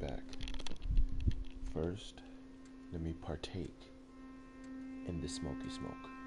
back. First, let me partake in the smoky smoke.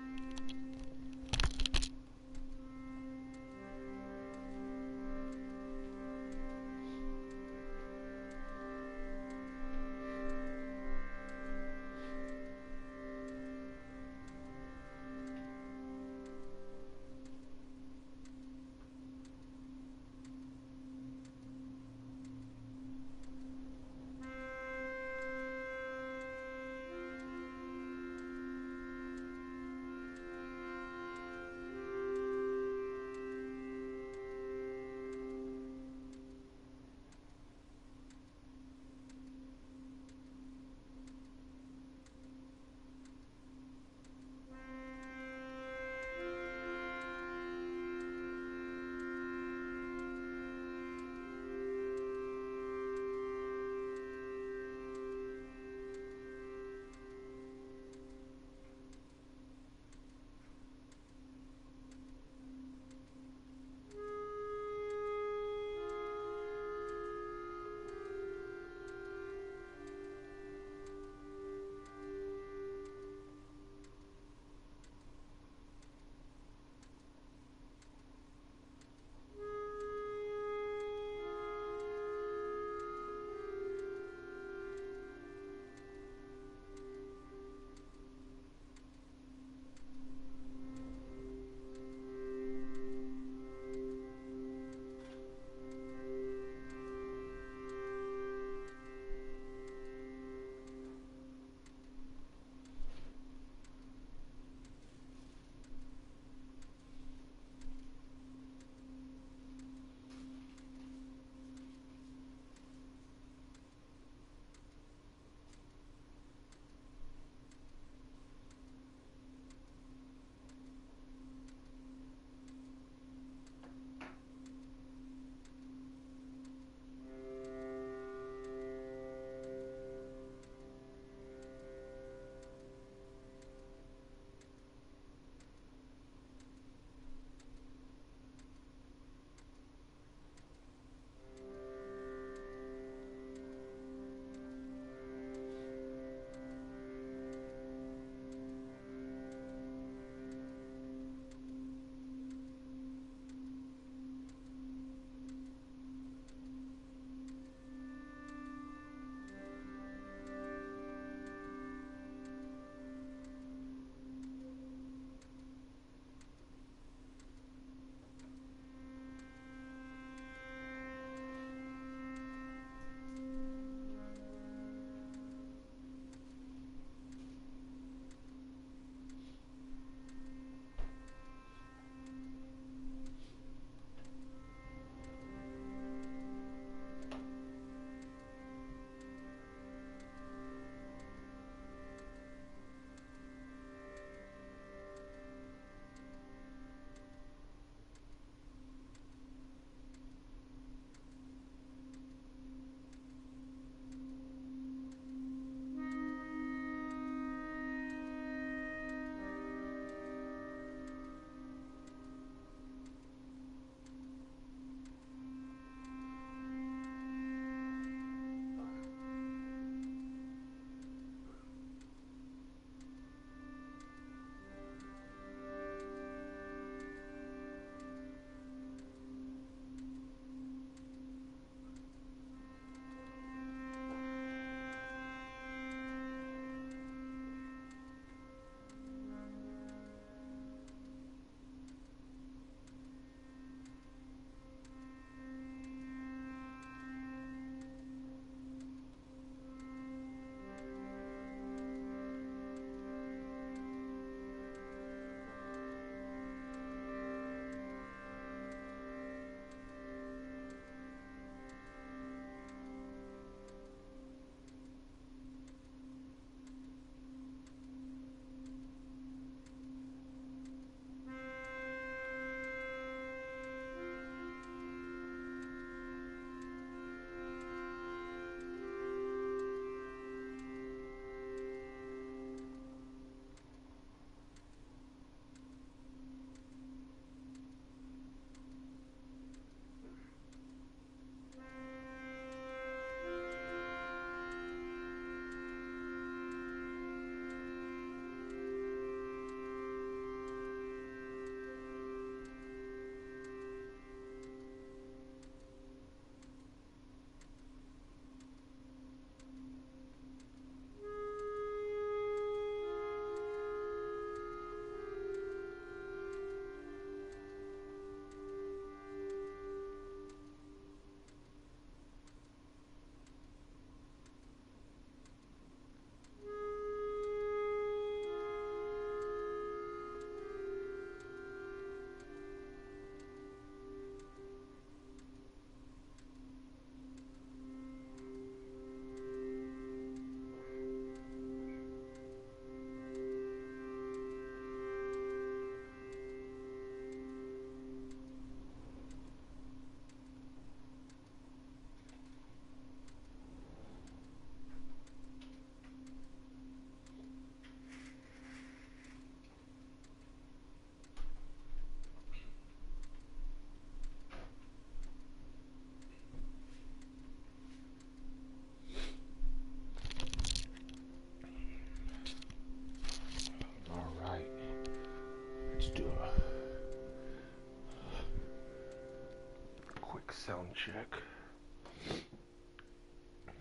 Check.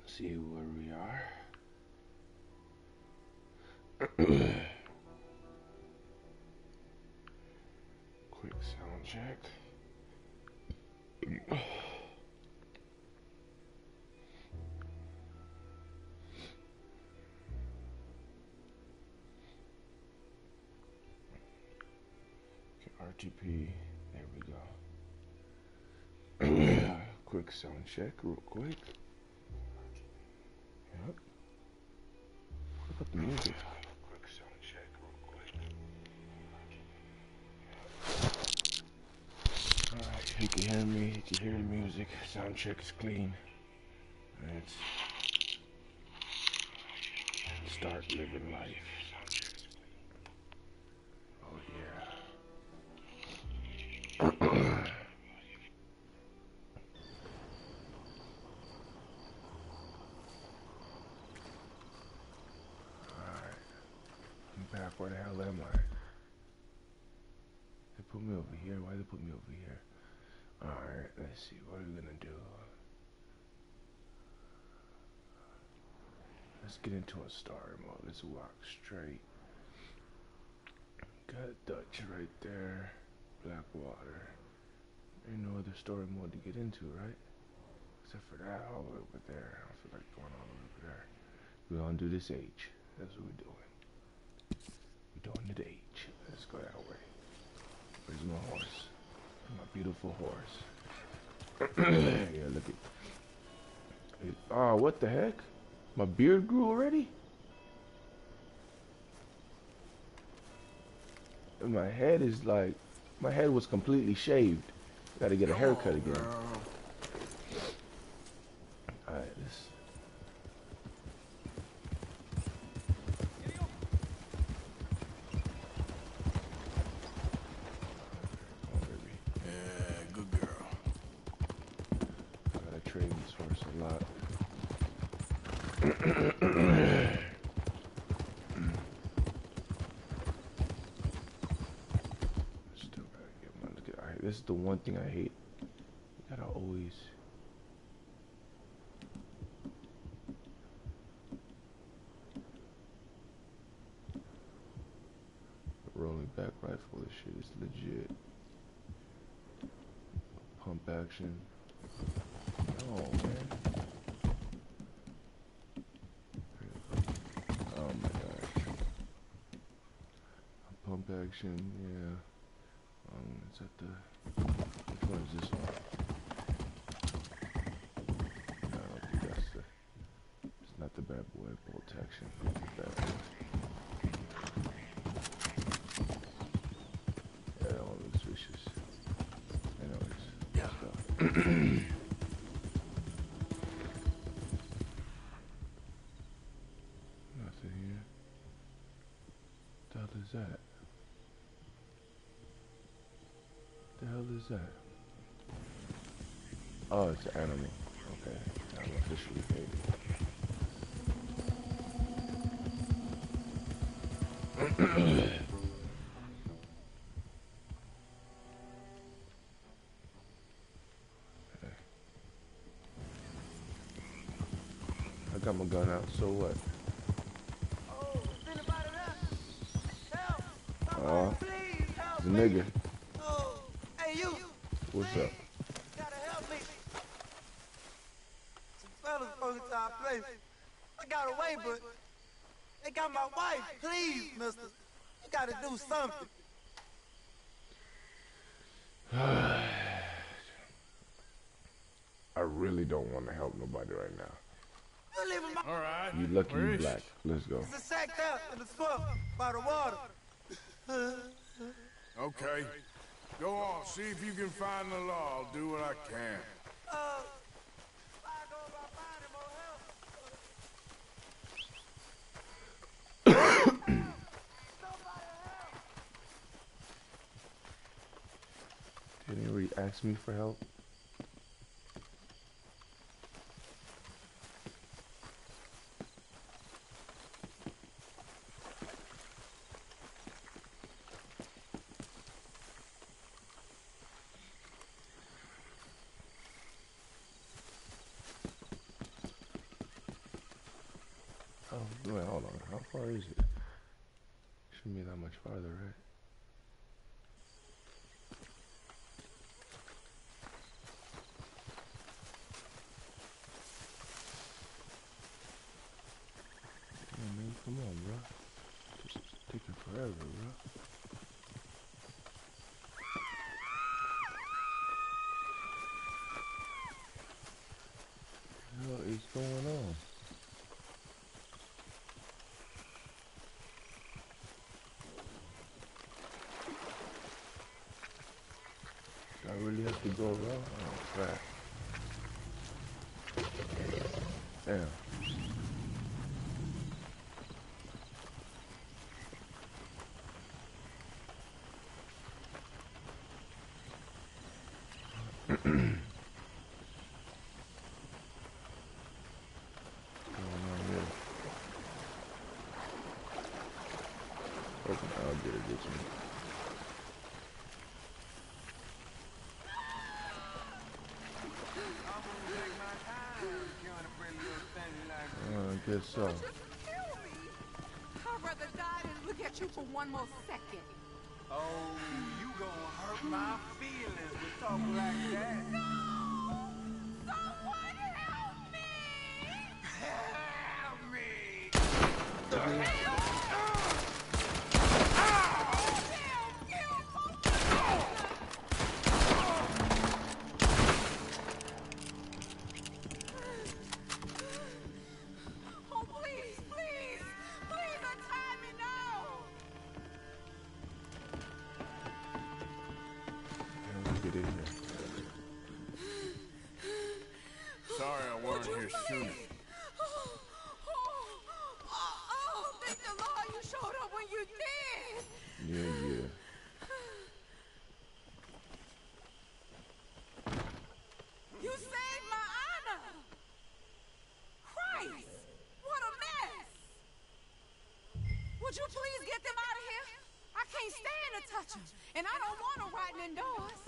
See where we are. quick sound check. RTP. There we go. Quick sound check, real quick. Yep. What about the music? Alright, you can hear me, you can hear the music. Sound check is clean. Let's start living life. Get into a story mode. Let's walk straight. Got a Dutch right there. Blackwater. Ain't no other story mode to get into, right? Except for that all the over there. I feel like going all the over there. We're gonna do this H. That's what we're doing. We're doing it H. Let's go that way. Where's my horse? My beautiful horse. yeah, look at. Oh, what the heck? My beard grew already? And my head is like, my head was completely shaved. Gotta get a haircut oh, again. Alright, let's. Oh, baby. Yeah, good girl. I gotta train this horse a lot. Still gotta get my. look at- I- This is the one thing I hate. You gotta always. Rolling block rifle, this shit is legit. Pump action. Oh man. Oh my gosh. Pump action, yeah. Um, it's at the. Which one is this one? No, I don't think that's the. It's not the bad boy bolt action. The bad boy. Yeah, that one looks vicious. Anyways. Yeah. So. Nothing here. The hell is that? The hell is that? Oh, it's an animal. Okay, I'm officially paid. gun out, so what? Oh, is anybody there? Help! Somebody please help the nigga. Oh, hey you! What's up? Gotta help me! Some fellas broke into our place. I got away, but they got my wife. Please, mister. You gotta do something. I really don't want to help nobody right now. You leaving my... All right. You lucky Where you is she? black. Let's go. It's a sack out in the swamp by the water. Okay. Go on. See if you can find the law. I'll do what I can. Uh, if I go about finding more help. Didn't you already ask me for help? Wait, hold on. How far is it? Shouldn't be that much farther, right? Yeah, man, come on, bro. Just taking forever, bro. What is going on? To go around? Oh, crap. Damn. What's going on here? Open alligator gets me. Uh, I guess so. Just kill me. I'd rather die than look at you for one more second. Oh, you gonna hurt my feelings with talk like that. Someone Would you please get them out of here? I can't stand to touch them, and I don't want them rotting indoors.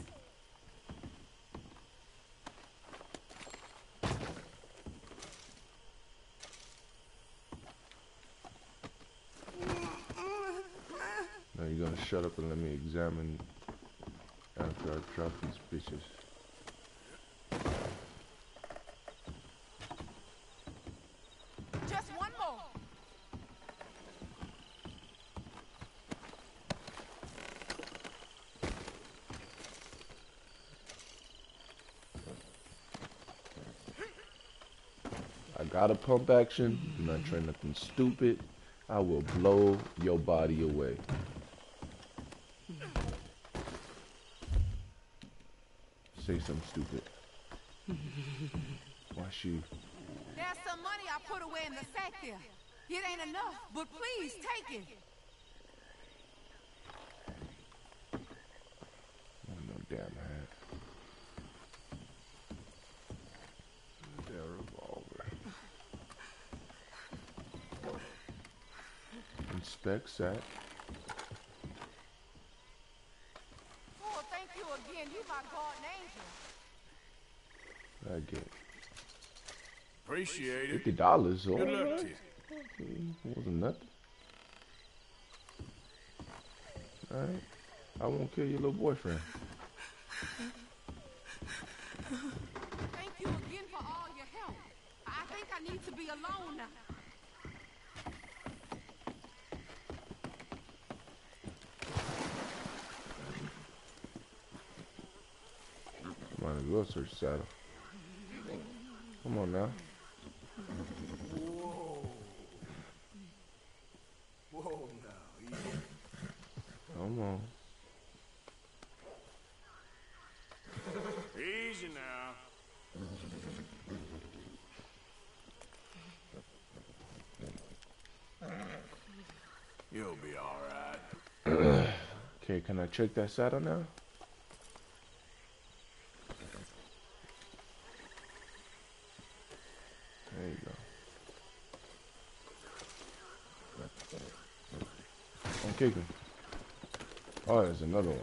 Now you're gonna shut up and let me examine after I drop these bitches. Just one more. I got a pump action. Do not trying nothing stupid. I will blow your body away. Say something stupid. Watch you. There's some money I put away in the sack there. It ain't enough, but please take it. Oh, no damn hat. Damn revolver. Inspect sack. Oh, thank you again. You my guardian angel. I get Appreciate it. fifty dollars. Good luck to you. Wasn't nothing. Alright. I won't kill your little boyfriend. Thank you again for all your help. I think I need to be alone now. Saddle. Come on now. Whoa Whoa now. Come on. Easy now. You'll be alright. Okay, can I check that saddle now? There you go. I'm Oh, there's another one.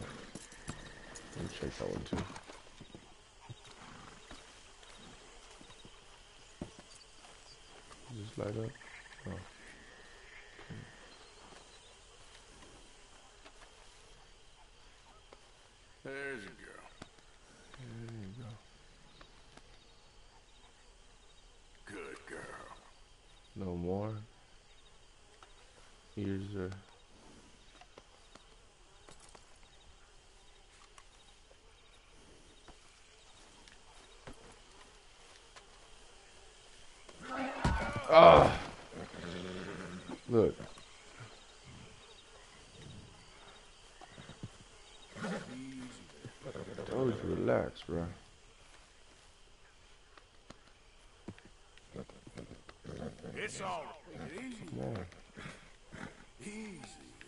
Let me check that one too. Just light up. Oh. No more. Ears are. Ah! Look. Told you, relax, bro. It's all right. Come on. easy.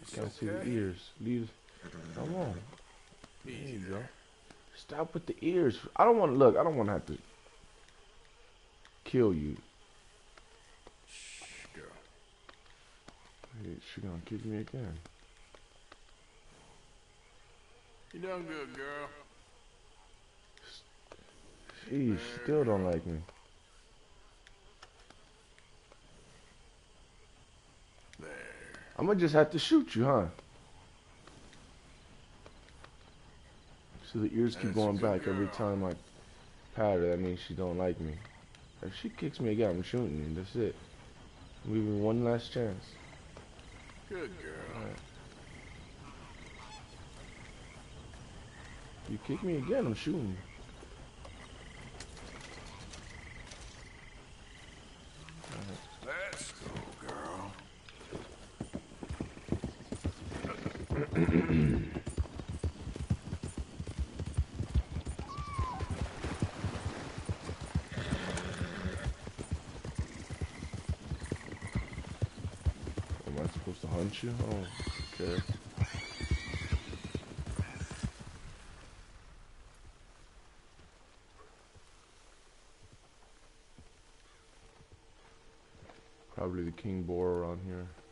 It's Gotta see the ears. Leave. Come on. There you go. Stop with the ears. I don't want to look. I don't want to have to kill you. Shh, girl. She gonna kick me again. You done good, girl. She still don't like me. I'm gonna just have to shoot you, huh? So the ears keep That's going back every time I pat her. That means she don't like me. If she kicks me again, I'm shooting you. That's it. I'm giving one last chance. Good girl. You kick me again, I'm shooting you. Let's go, girl. Am I supposed to hunt you? Oh, okay. Probably the king boar around here.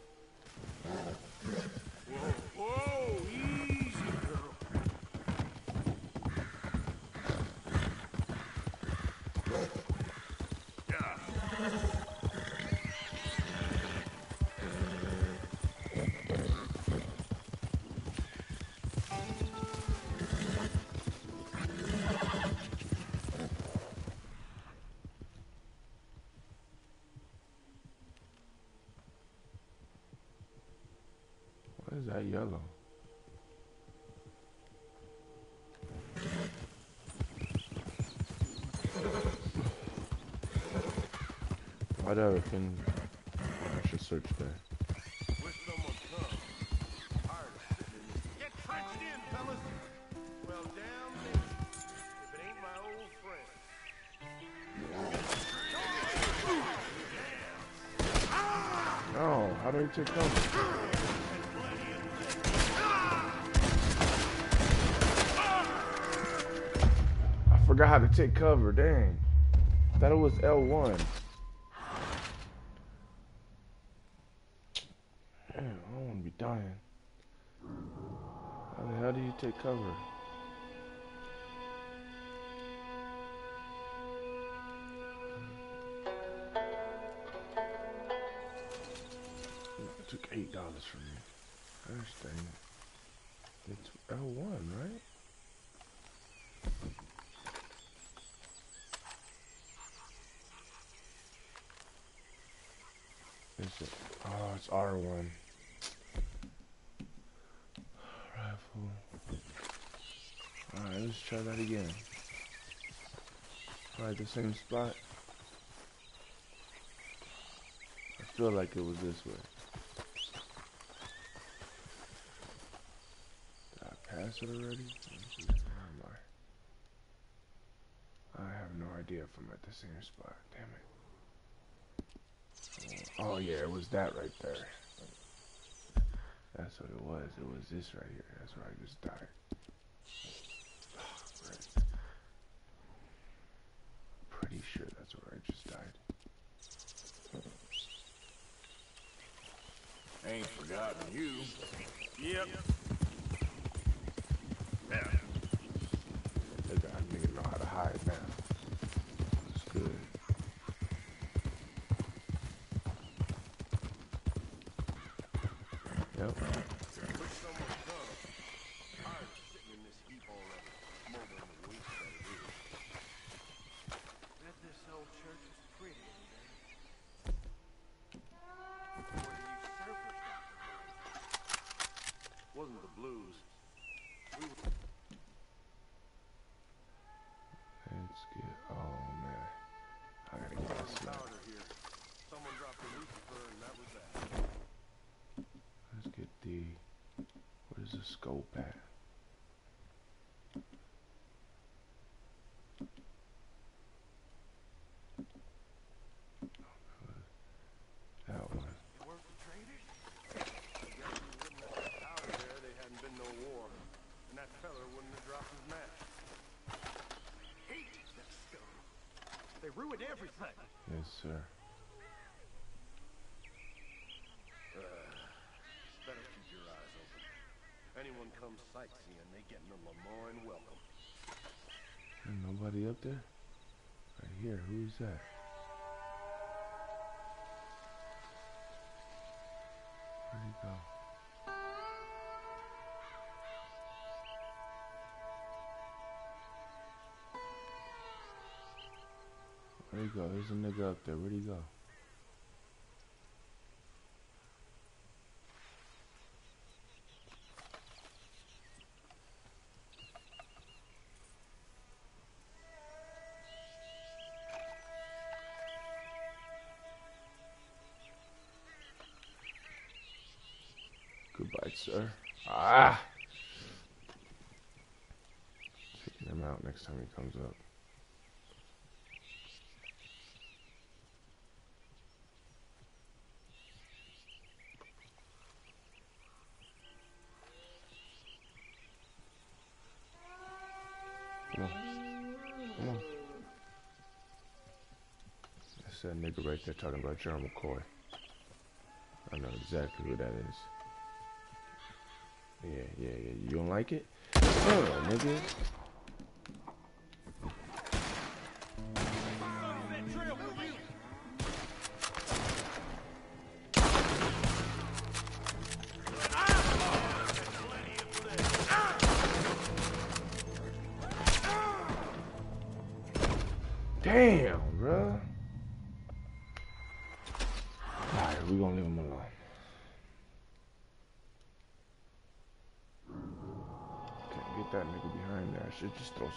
Is that yellow? Whatever, can I should search there. Oh, how do I take cover? How to take cover, dang. Thought it was L1. Damn, I don't want to be dying. How the hell do you take cover? Alright, the same spot. I feel like it was this way. Did I pass it already? Where am I? I have no idea if I'm at the same spot. Damn it. Oh yeah, it was that right there. That's what it was. It was this right here. That's where I just died. Right. Sure that's where I just died. Ain't forgotten you. Yep. Yeah. That guy nigga know how to hide that scum. They ruined everything. Yes, sir. Better keep your eyes open. Anyone they getting a Lemoyne welcome. Ain't nobody up there? Right here. Who's that? Where'd he go? Where'd he go? There's a nigga up there. Where'd he go? Next time he comes up. Come on. Come on. That's that nigga right there talking about Jerome McCoy. I know exactly who that is. Yeah, yeah, yeah. You don't like it? Oh, nigga.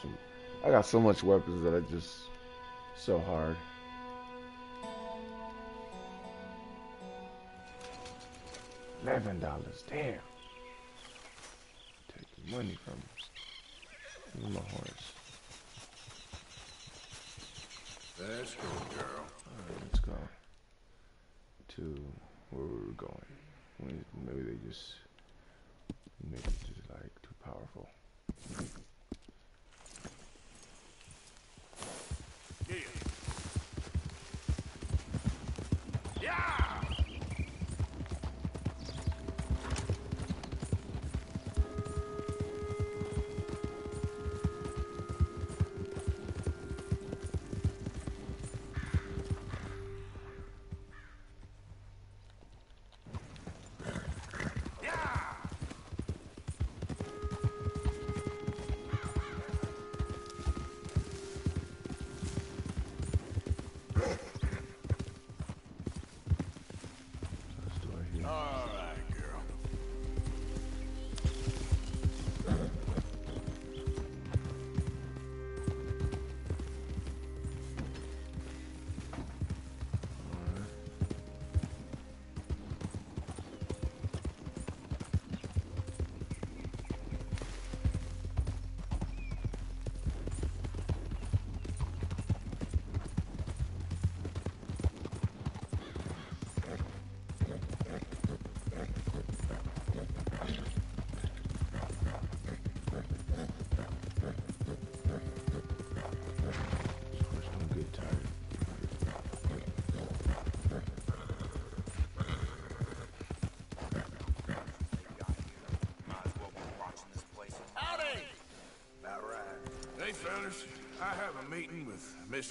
Some. I got so much weapons that I just. So hard. Eleven dollars, damn. Taking money from. Me my horse. Let's go, girl. Alright, let's go. To where we were going. Maybe- Maybe they just. Maybe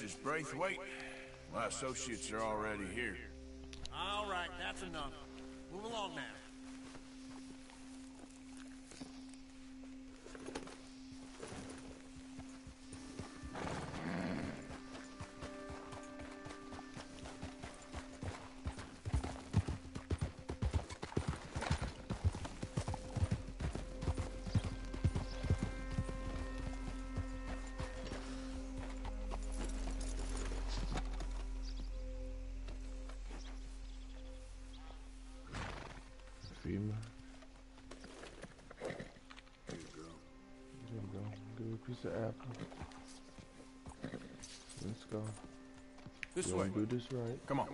Mrs. Braithwaite. My associates are already here. Beamer. Here you go. There you go. Give me a piece of apple. Let's go. This You way. wanna do this right. Come on. Is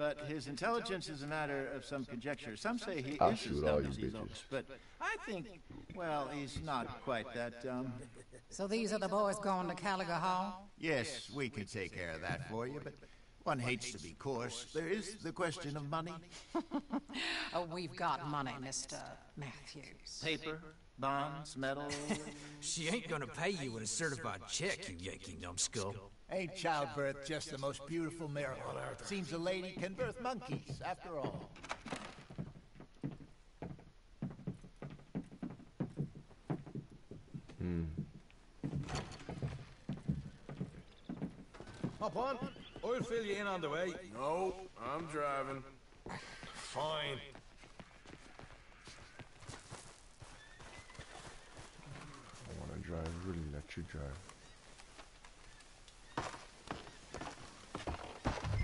but his intelligence is a matter of some conjecture. Some say he I'll is as shoot all dumb you as he bitches. looks, but I think, well, he's not quite that dumb. So these are the boys going to Caliga Hall? Yes, we could take care of that for you, but one hates to be coarse. There is the question of money. Oh, we've got money, Mr. Matthews. Paper, bonds, metal. She ain't gonna pay you with a certified check, you Yankee numbskull. Ain't childbirth just the most beautiful miracle? On earth? Seems a lady can birth monkeys, after all. Hmm. Hop on. I'll fill you in on the way. No, I'm driving. Fine. I want to drive. Really let you drive.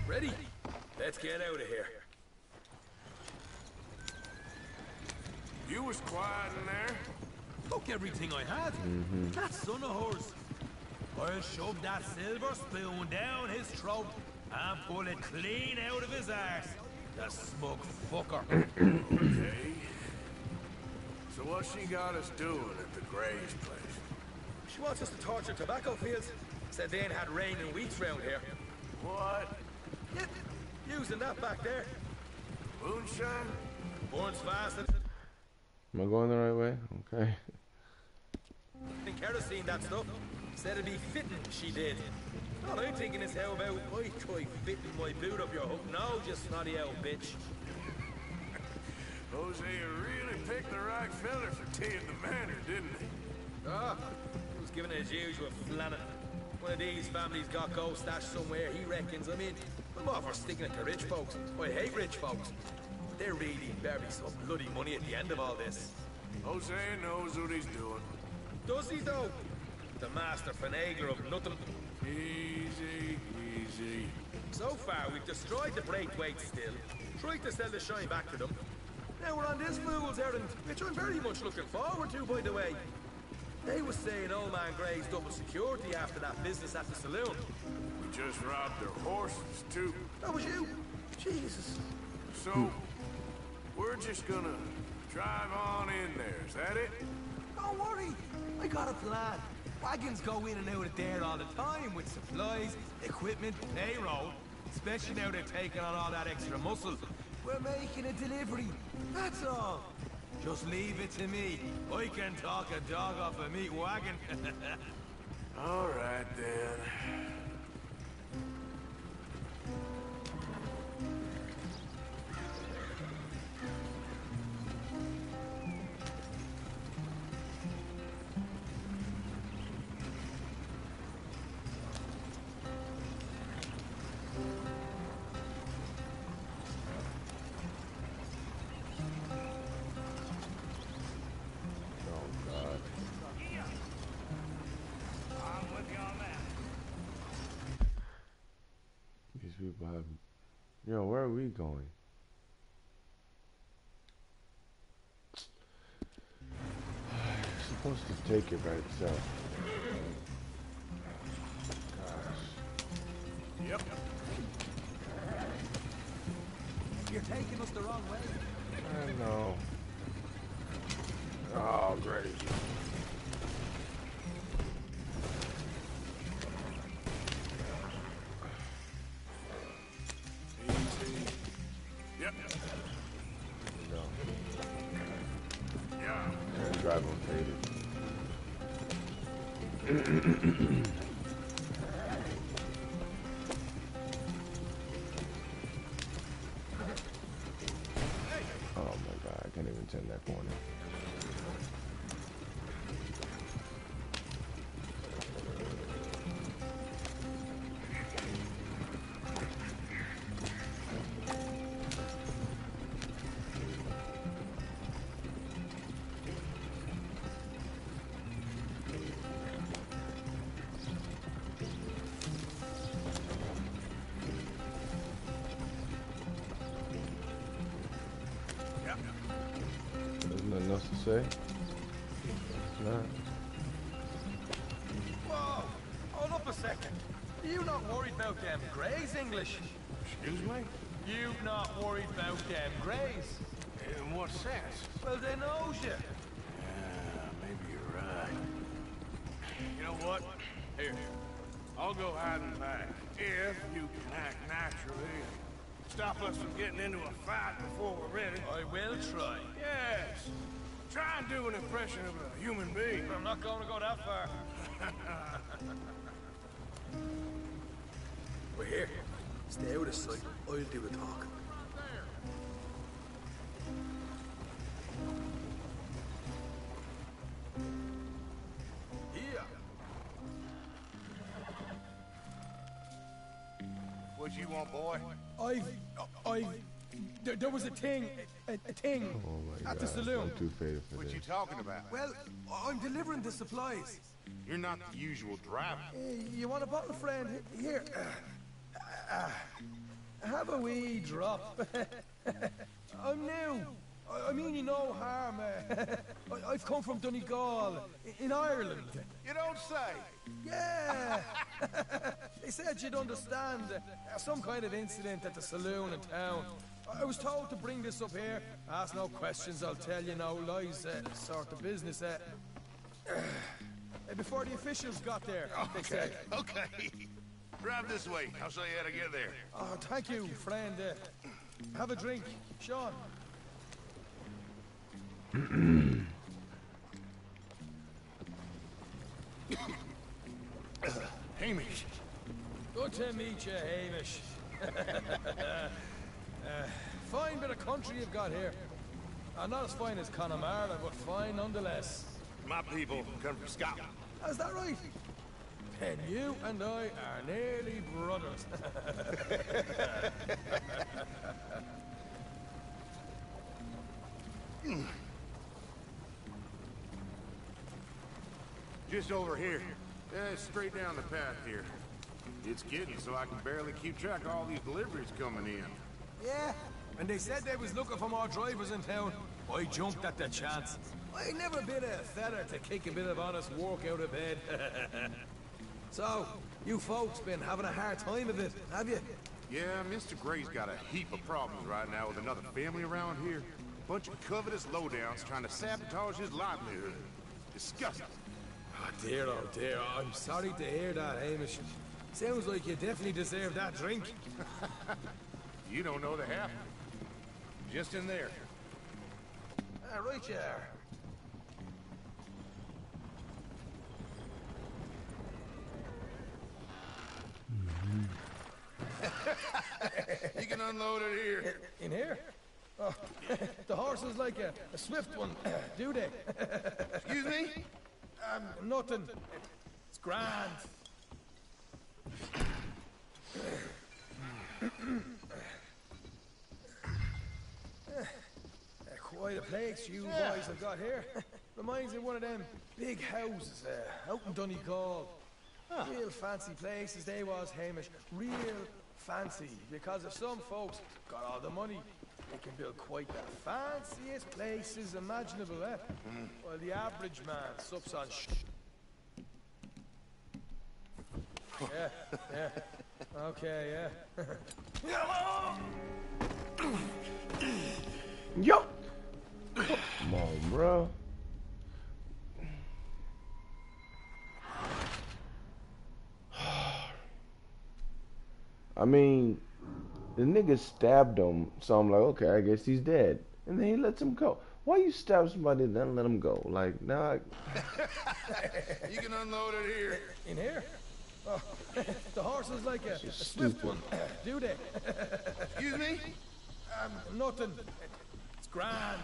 Ready? Let's get out of here. You was quiet in there. Took everything I had. Mm-hmm. That son of hers. I'll shove that silver spoon down his throat and pull it clean out of his arse. The smug fucker. Okay. So what she got us doing at the Gray's place? she wants us to torture tobacco fields. Said they ain't had rain in weeks round here. What? Yeah, using that back there. Moonshine? Burns fast Am I going the right way? Okay. and kerosene, that stuff. Said it'd be fitting, she did. All I'm thinking is how about I try fitting my boot up your hook now, you snotty old bitch. Jose really picked the right fella for tea at the manor, didn't he? Ah, he was giving it his usual flannet. One of these families got gold stashed somewhere, he reckons. I mean, I'm all for sticking it to rich folks. I hate rich folks. But there really be some bloody money at the end of all this. Hosea knows what he's doing. Does he though? The master finagler of nothing. Easy, easy. So far, we've destroyed the Braithwaite still, tried to sell the shine back to them. Now we're on this fool's errand, which I'm very much looking forward to, by the way. They was saying old man Gray's double security after that business at the saloon. We just robbed their horses, too. That was you. Jesus. So, we're just gonna drive on in there, is that it? Don't worry. I got a plan. Wagons go in and out of there all the time with supplies, equipment, payroll. Especially now they're taking on all that extra muscle. We're making a delivery. That's all. Just leave it to me. I can talk a dog off a meat wagon. All right, then. Yo, where are we going? It's supposed to take it by itself. Gosh. Yep. You're taking us the wrong way. I know. Oh, great. Nothing else to say. Whoa! Hold up a second. You not worried about them Grays, English? Excuse me? You not worried about them Grays? In what sense? Well, they knows you. Yeah, maybe you're right. You know what? Here. I'll go hiding back. If you can act naturally and stop us from getting into a fight before we're ready. I will try. Yes. Try and do an impression of a human being. I'm not going to go that far. We're here. Stay out of sight. I'll do the talking. Here. What you want, boy? I, I, there, there was a thing, a, a thing Oh my at god. the saloon. I'm too faded for What this. you talking about? Well, I'm delivering the supplies. You're not the usual driver. Uh, you want a bottle, friend? Here. Uh, have a wee drop. I'm new. I, I mean you no harm. uh, I, I've come from Donegal, in Ireland. You don't say. Yeah. they said you'd understand. Uh, some kind of incident at the saloon in town. I was told to bring this up here. Ask no questions, I'll tell you no lies. Uh, sort of business. Uh, uh, before the officials got there, said. Okay. Drive this way. I'll show you how to get there. Oh, thank you, friend. Uh, have a drink, Sean. Hamish. Good to meet you, Hamish. uh, fine bit of country you've got here. Uh, not as fine as Connemara, but fine nonetheless. My people come from Scotland. Is that right? Then you and I are nearly brothers. Just over here. Yeah, straight down the path here. It's getting so I can barely keep track of all these deliveries coming in. Yeah, and they said they was looking for more drivers in town. I jumped at the chance. I never been a feather to kick a bit of honest work out of bed. so, you folks been having a hard time of it, have you? Yeah, Mr. Gray's got a heap of problems right now with another family around here. A Bunch of covetous lowdowns trying to sabotage his livelihood. Disgusting. Oh dear, oh dear. I'm sorry to hear that, Hamish. Sounds like you definitely deserve that drink. You don't know the half. Just in there. Ah, right you are. You can unload it here. In here? Oh, the horse is like a, a swift one, do they? Excuse me? Um, nothing. It's grand. Quite a place you boys have got here. Reminds me of one of them big houses uh, out in Donegal. Real fancy places they was, Hamish. Real fancy. Because if some folks got all the money, they can build quite the fanciest places imaginable, eh? While the average man sups on sh... Yeah, yeah. Okay, yeah. Yo! Come on, bro. I mean, the nigga stabbed him, so I'm like, okay, I guess he's dead. And then he lets him go. Why you stab somebody and then let him go? Like, nah. you can unload it here. In here? Oh, the horse is like a, a swift one. Do? Excuse me? Um, nothing. It's grand.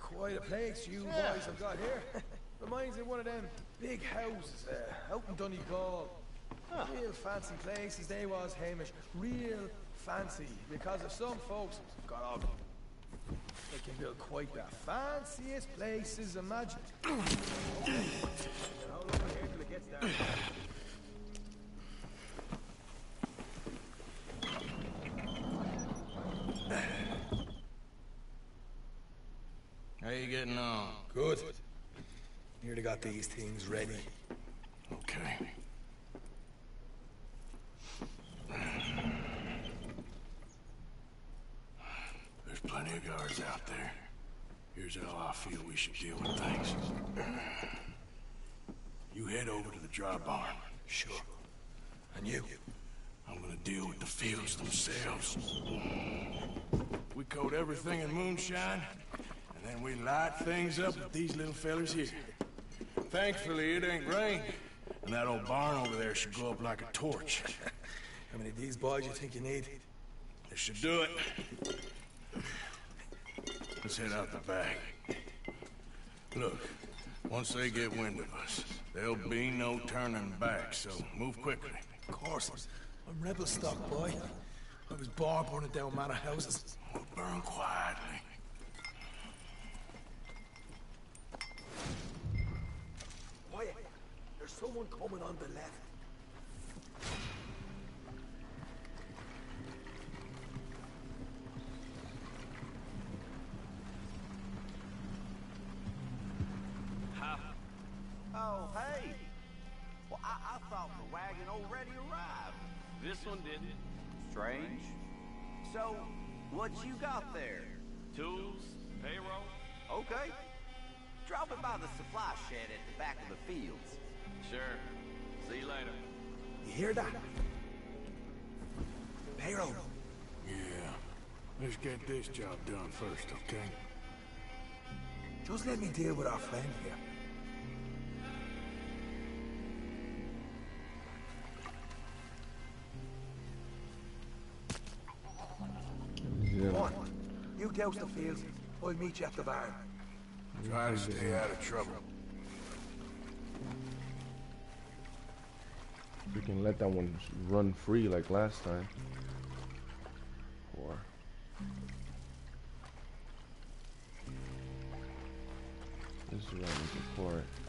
Quite a place you boys have got here. Reminds me of one of them big houses uh, out in Donegal. Real fancy places they was, Hamish. Real fancy. Because if some folks got off, they can build quite the fanciest places imagined. Hold on here till it gets down. How you getting on? Good. Nearly got these things ready. Okay. There's plenty of guards out there. Here's how I feel we should deal with things. You head over to the dry barn. Sure. And you? I'm gonna deal with the fields themselves. We coat everything in moonshine, and we light things up with these little fellers here. Thankfully, it ain't rain, and that old barn over there should go up like a torch. How many of these boys you think you need? This should do it. Let's head out the back. Look, once they get wind of us, there'll be no turning back, so move quickly. Of course. I'm rebel stock, boy. I was born burning down manor houses. We'll burn quietly. Quiet. There's someone coming on the left. Oh, hey. Well, I, I thought the wagon already arrived. This one didn't. Strange. So, what you got there? Tools, payroll. Okay. Drop it by the supply shed at the back of the fields. Sure. See you later. You hear that? Payroll. Yeah. Let's get this job done first, okay? Just let me deal with our friend here. yeah. One, you douse the fields. I'll meet you at the barn. Try to stay out of trouble. We can let that one run free like last time. Or this is where we can pour it.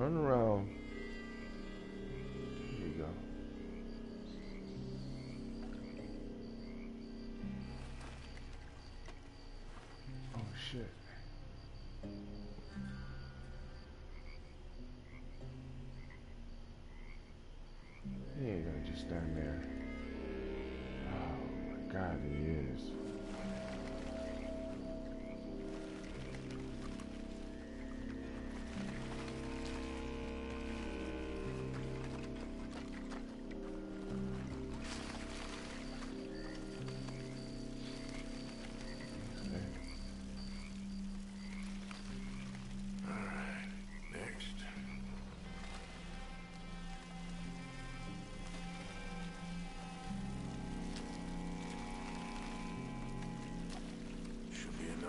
Turn around. Here you go. Oh shit. He ain't gonna just stand there.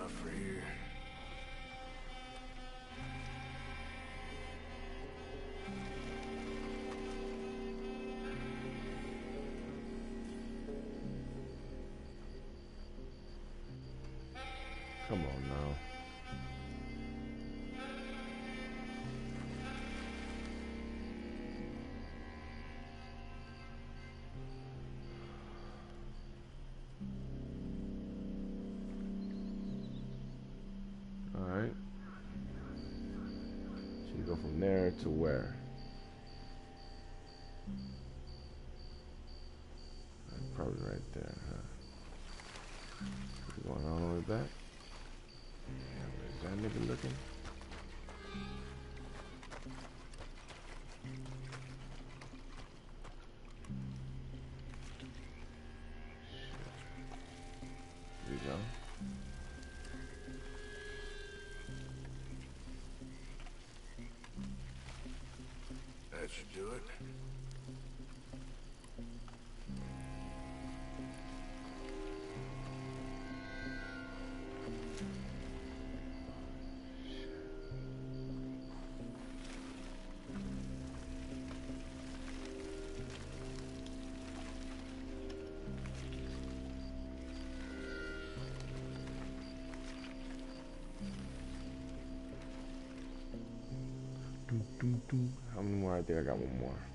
For here. Come on now. There to where? Probably right there, huh? Going all the way back? Is that nigga looking? Should do it. Dum. How many more? I think I got one more.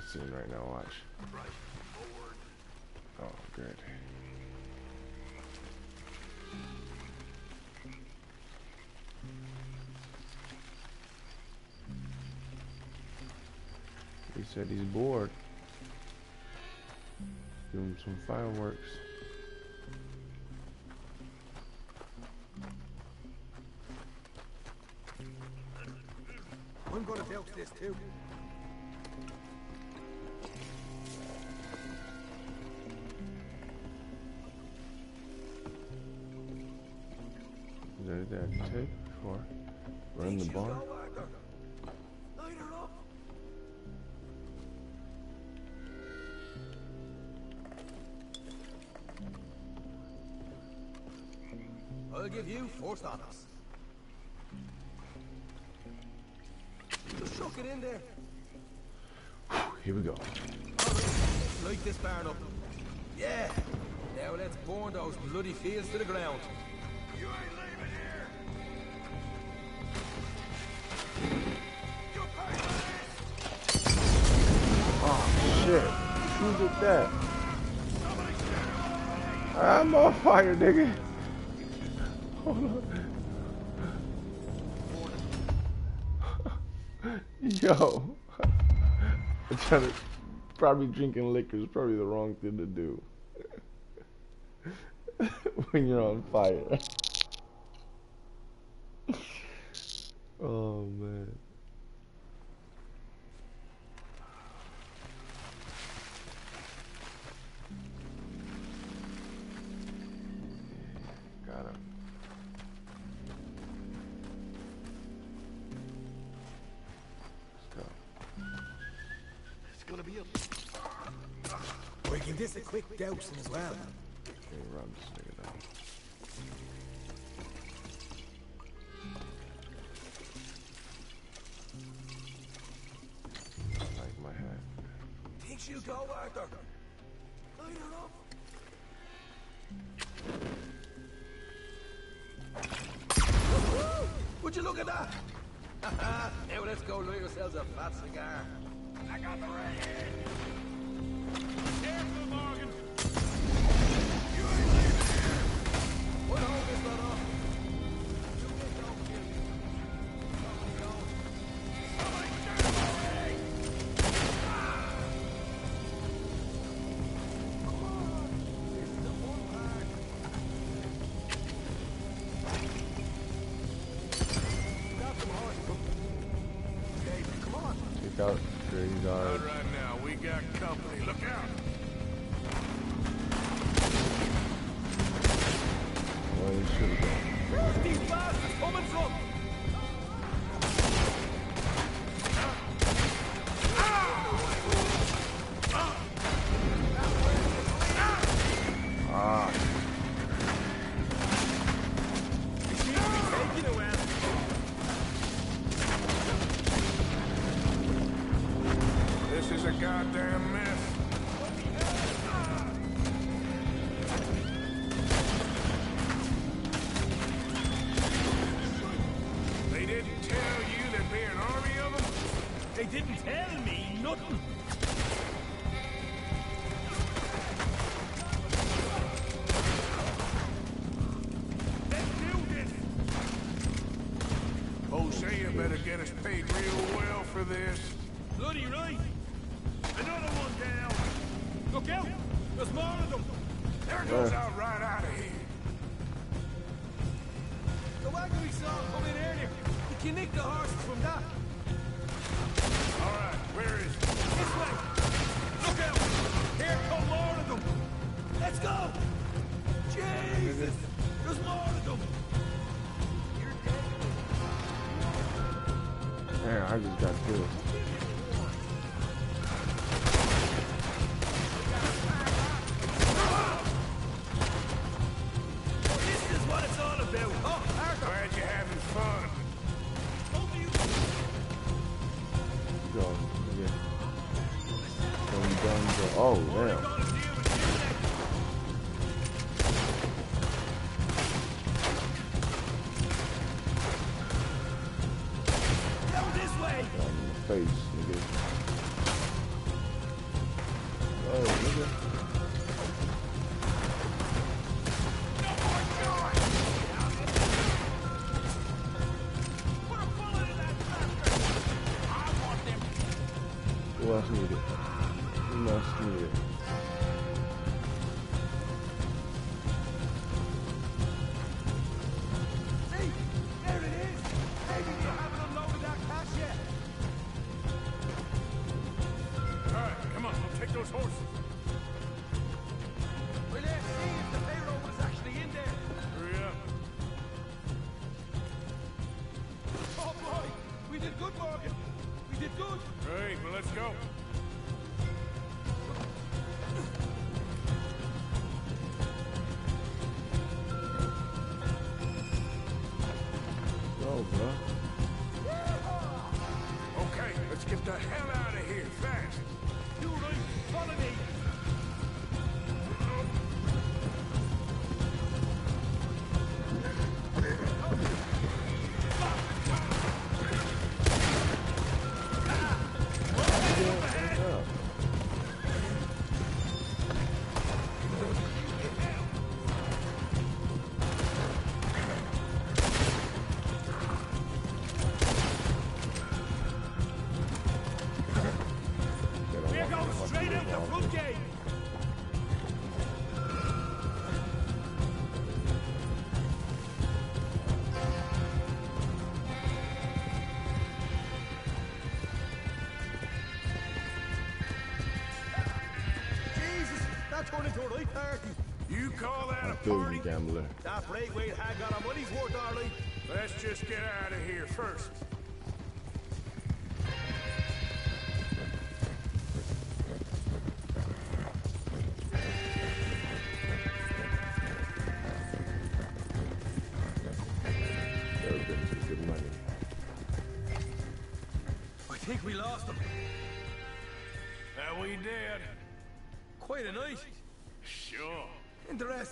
I'm seen right now, watch. Oh, good. He said he's bored. Him some fireworks. I'm gonna belch this too. Run the barn? Light her up. I'll give you four honors. Just chuck it in there. Here we go. Light this barn up. Yeah. Now let's burn those bloody fields to the ground. Shit! Did that? I'm on fire, nigga. Hold on. Yo, I'm trying to. Probably drinking liquor is probably the wrong thing to do when you're on fire. Quick dousing as well. Gambler. That Braithwaite had got our money's worth, all right. Let's just get out of here first. Never been too good money. I think we lost them. That we did. Quite a night. Sure.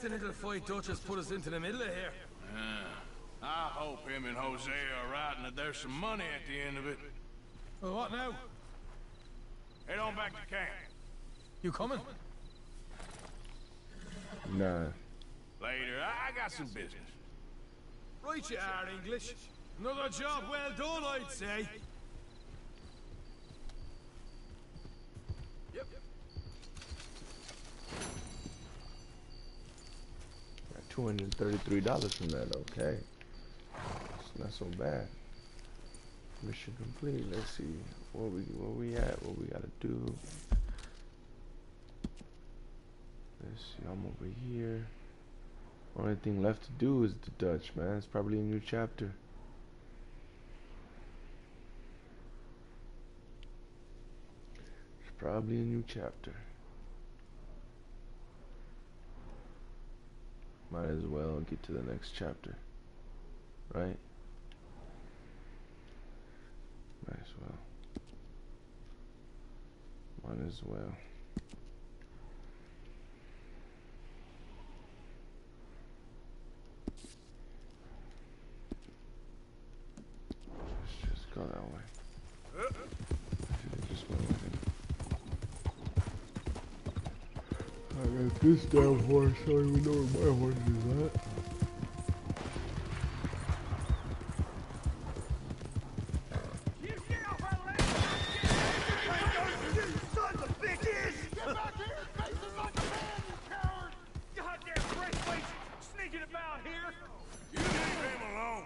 Interesting little fight Dutch has put us into the middle of here. Yeah. I hope him and Hosea are right and that there's some money at the end of it. Well, what now? Head on back to camp. You coming? Nah. Later. I I got some business. Right you are, English. Another job well done, I'd say. $233 from that, okay. It's not so bad. Mission complete. Let's see what we where we at, what we gotta do. Let's see, I'm over here. Only thing left to do is the Dutch, man. It's probably a new chapter. It's probably a new chapter. Might as well get to the next chapter. Right? Might as well. Might as well. Let's just go that way. Should've just went with it. I got this damn horse, I don't even know where my horse is at. Sneaking about here. You leave him alone.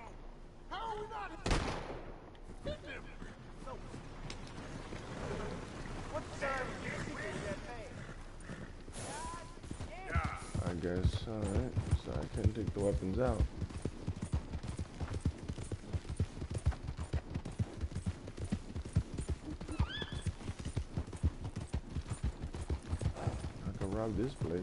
How are we not hitting him? What time is that alright. So I can't take the weapons out. I can rob this place.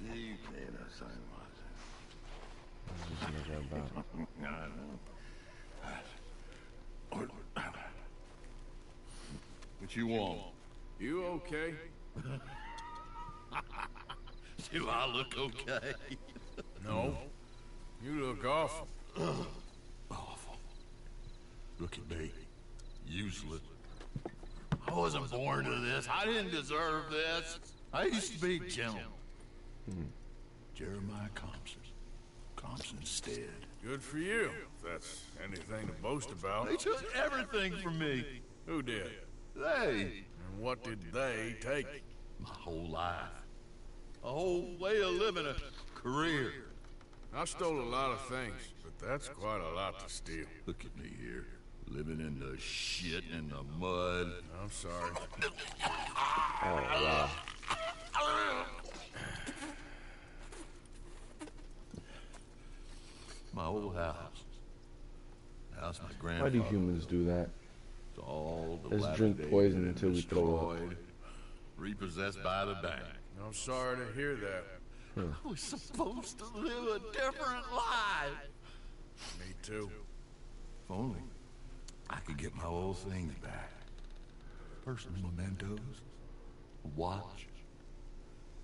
You can't say Just make that about it. much. I know. What you want? You okay? Do I look okay? No. You look awful. Awful. Look at me. Useless. I wasn't born to this. I didn't deserve this. I used to be gentle. Hmm. Jeremiah Compson. Compson's dead. Good for you. If that's anything to boast about. They took everything from me. Who did? They. And what did they take? My whole life. A whole way of living a career. I stole a lot of things, but that's quite a lot to steal. Look at me here. Living in the shit and the mud. I'm sorry. Oh, wow. My old house. The house my Why do humans do that? It's all Let's drink poison until we throw up. Repossessed by the bank. I'm sorry to hear that. I was supposed to live a different life. Me too. If only I could get my old things back. Personal mementos, a watch,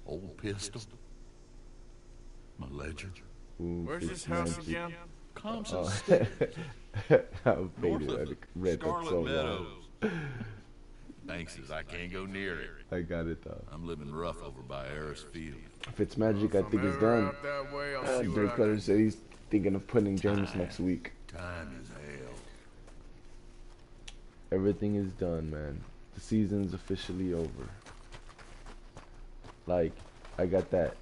old pistol, my ledger. Ooh, Where's this house magic. again? Compson Oh. State, I north faded. of I Scarlett so long. Meadows. Bank says I can't go near it. I got it though. I'm living rough over by Harris Field. If it's magic, I think it's done. out that way, I'll Uh, see what Drake I Cutter said he's thinking of putting James next week. Time is hell. Everything is done, man. the season's officially over. Like, I got that,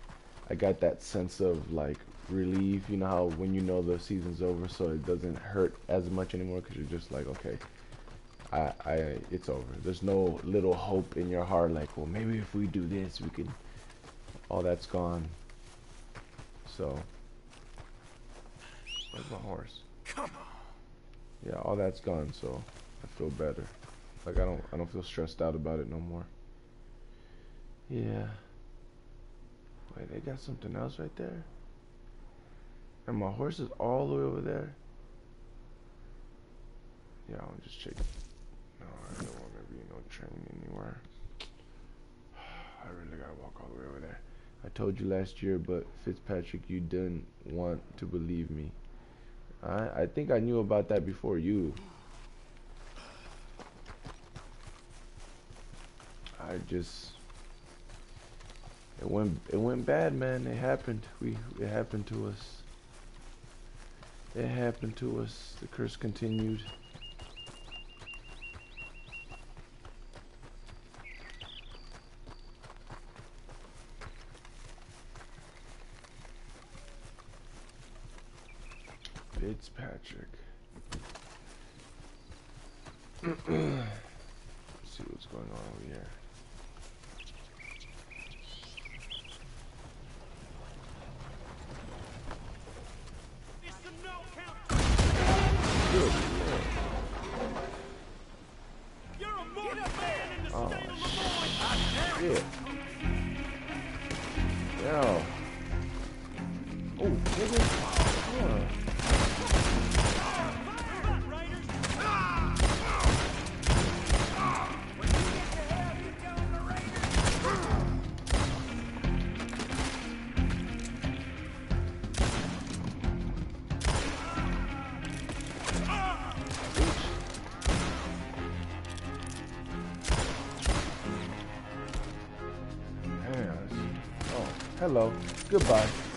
I got that sense of like relief. You know how when you know the season's over, so it doesn't hurt as much anymore because you're just like, okay, I, I, it's over. There's no little hope in your heart, like, well, maybe if we do this, we can. All that's gone. So, where's my horse? Come on. Yeah, all that's gone. So, I feel better. Like I don't, I don't feel stressed out about it no more. Yeah. Wait, they got something else right there. And my horse is all the way over there. Yeah, I'll just check. I don't want to be no train anywhere. I really gotta walk all the way over there. I told you last year, but Fitzpatrick, you didn't want to believe me. I I think I knew about that before you. I just it went it went bad, man. It happened. We it happened to us. It happened to us. The curse continued. Fitzpatrick. See what's going on over here. Hello. Goodbye.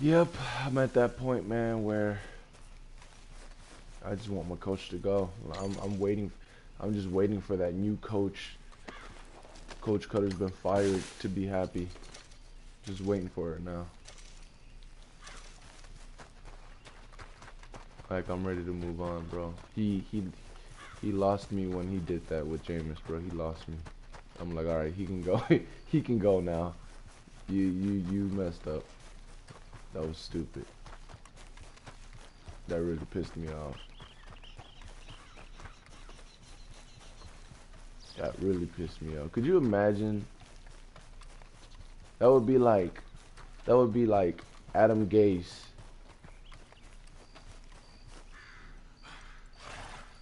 Yep, I'm at that point, man, where I just want my coach to go. I'm, I'm waiting. I'm just waiting for that new coach. Coach Koetter's been fired to be happy. Just waiting for it now. Like I'm ready to move on, bro. He he he lost me when he did that with Jameis, bro. He lost me. I'm like, all right, he can go. he can go now. You you you messed up. That was stupid. That really pissed me off. That really pissed me off. Could you imagine? That would be like, that would be like Adam Gase.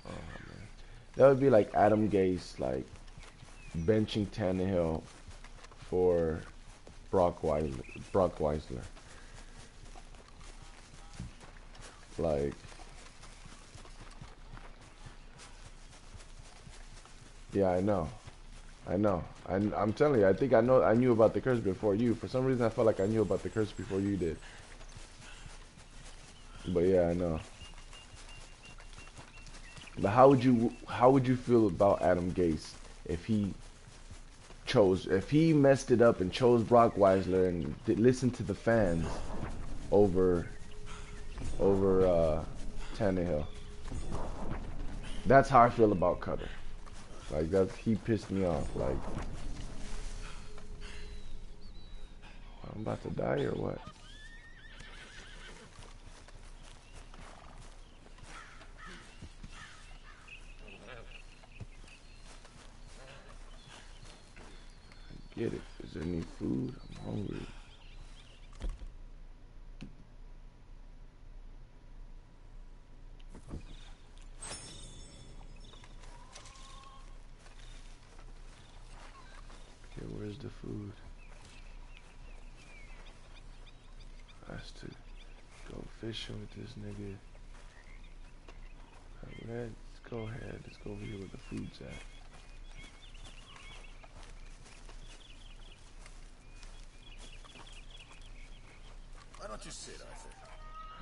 Oh that would be like Adam Gase, like benching Tannehill for Brock Osweiler. Brock Osweiler. Like, yeah, I know, I know. I, I'm telling you, I think I know. I knew about the curse before you. For some reason, I felt like I knew about the curse before you did. But yeah, I know. But how would you how would you feel about Adam Gase if he chose if he messed it up and chose Brock Osweiler and did, listened to the fans over over uh, Tannehill. That's how I feel about Koetter. Like that's he pissed me off. Like I'm about to die or what? Get it. Is there any food? Where's the food? Has to go fishing with this nigga. Alright, let's go ahead. Let's go over here where the food's at. Why don't you sit, Arthur?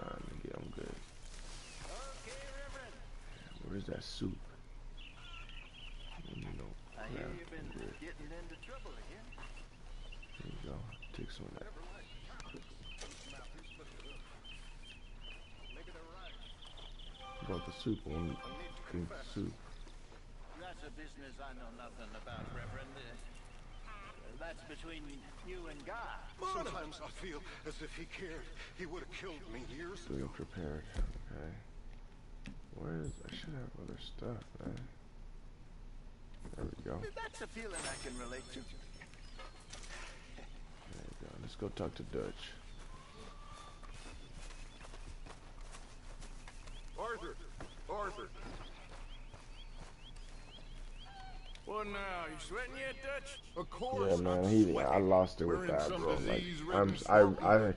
Ah, nigga, I'm good. Where's that soup? You know, I hear yeah, you've been I'm good. getting into trouble again. There you go. Take some of that. About the soup, I want drink the soup. That's a business I know nothing about, Reverend. Uh, that's between you and God. Sometimes I feel as if he cared. He would have killed me years Being ago. prepared. Okay. Where is? I should have other stuff, man. There we go. That's a feeling I can relate to. There we go. Let's go talk to Dutch. Arthur! Arthur! What now? You sweating yet, Dutch? Of course. Yeah, man. He, I lost it with that, bro. Like, I'm, I, I,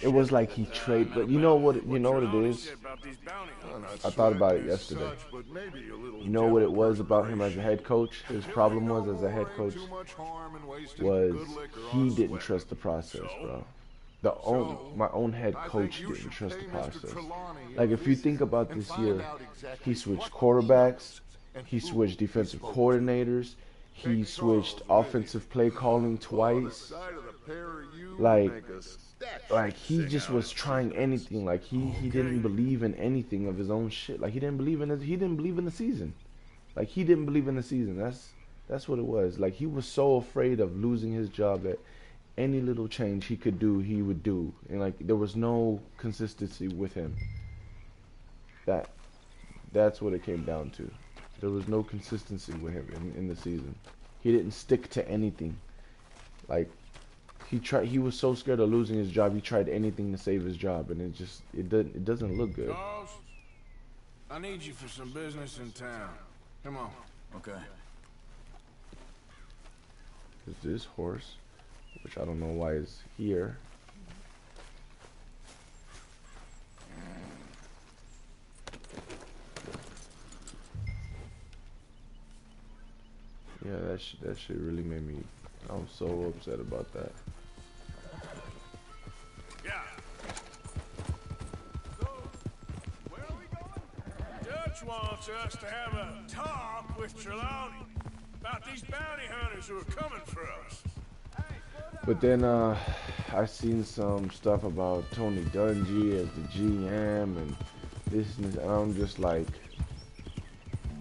it was like he trade, but you know what? You know what it is? Shit about these bounty I'm hunters. not I thought about it yesterday. such, but maybe a little You know what it was about him as a head coach? His problem was as a head coach Too much harm in wasting was he didn't trust the process, bro. The own my own head coach didn't trust the process. Like if you think about this year, exactly he switched quarterbacks, and he switched defensive coordinators, he switched offensive play calling twice. Like- Like he just was trying anything. Like he he didn't believe in anything of his own shit. Like he didn't believe in it. He didn't believe in the season. Like he didn't believe in the season. That's that's what it was. Like he was so afraid of losing his job that any little change he could do, he would do. And like there was no consistency with him. That that's what it came down to. There was no consistency with him in, in the season. He didn't stick to anything. Like he tried he was so scared of losing his job he tried anything to save his job and it just it doesn't it doesn't look good. Charles, I need you for some business in town. Come on. Okay. Is this horse, which I don't know why is here. Yeah, that sh- that shit really made me. I'm so upset about that. Yeah. So, where are we going? Dutch wants us to have a talk with Trelawney about these bounty hunters who are coming for us. But then uh, I seen some stuff about Tony Dungy as the GM and this and this, and I'm just like,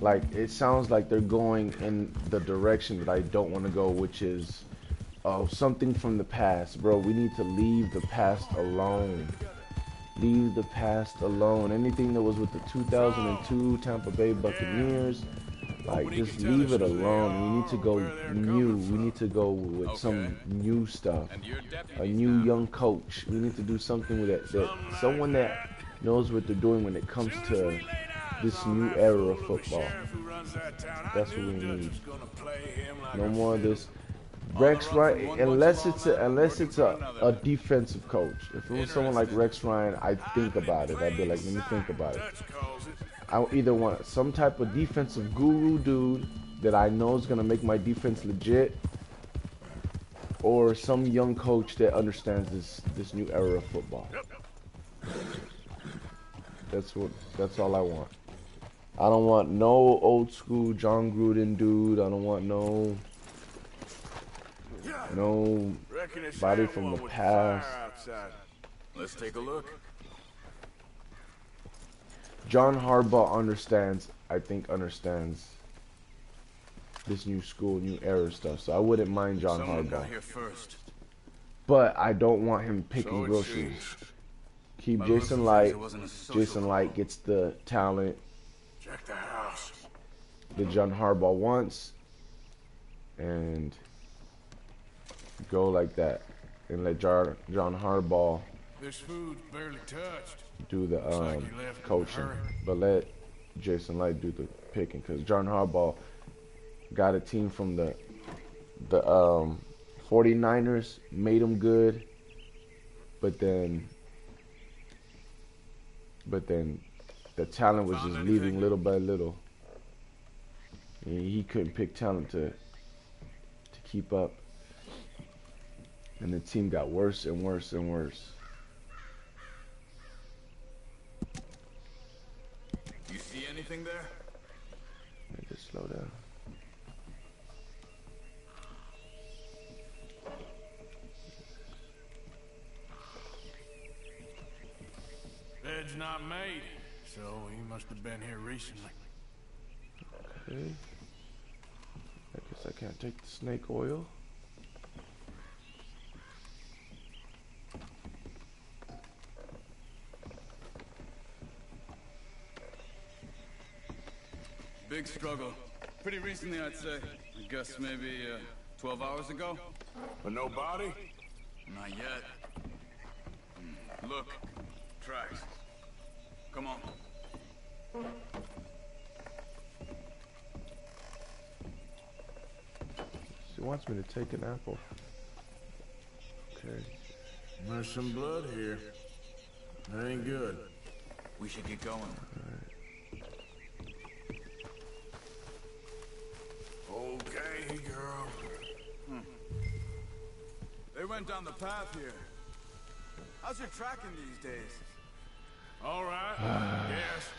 like it sounds like they're going in the direction that I don't want to go, which is, oh, something from the past, bro. We need to leave the past alone. Leave the past alone. Anything that was with the 2002 Tampa Bay Buccaneers, like just leave it alone. We need to go new. We need to go with some new stuff. A new young coach. We need to do something with it. That someone that knows what they're doing when it comes to this new era of football. That's what we need. No more of this. Rex Ryan, unless it's a, unless it's a, a defensive coach. If it was someone like Rex Ryan, I'd think about it. I'd be like, let me think about it. I either want some type of defensive guru dude that I know is gonna make my defense legit, or some young coach that understands this this new era of football. That's what. That's all I want. I don't want no old school Jon Gruden dude. I don't want no no body from the past. Let's take a look. John Harbaugh understands. I think understands this new school, new era stuff. So I wouldn't mind John Someone Harbaugh. here first. But I don't want him picking So groceries. Keep Jason Licht. things, it wasn't a social Jason Licht gets the talent The house. that John Harbaugh wants, and go like that, and let Jar- John Harbaugh This food's barely touched. do the like um, he left in a coaching, but let Jason Licht do the picking because John Harbaugh got a team from the the um 49ers made them good, but then but then the talent was just leaving little by little. And he couldn't pick talent to to keep up. And the team got worse and worse and worse. You see anything there? Nigga, slow down. Bed's not made, so he must have been here recently. Okay. I guess I can't take the snake oil. Big struggle. Pretty recently, I'd say. I guess maybe uh, 12 hours ago. But no body? Not yet. Hmm. Look, tracks. Come on. She wants me to take an apple. Okay. There's some blood here. That ain't good. We should get going. Okay, girl. Hmm. They went down the path here. How's your tracking these days? All right. yes.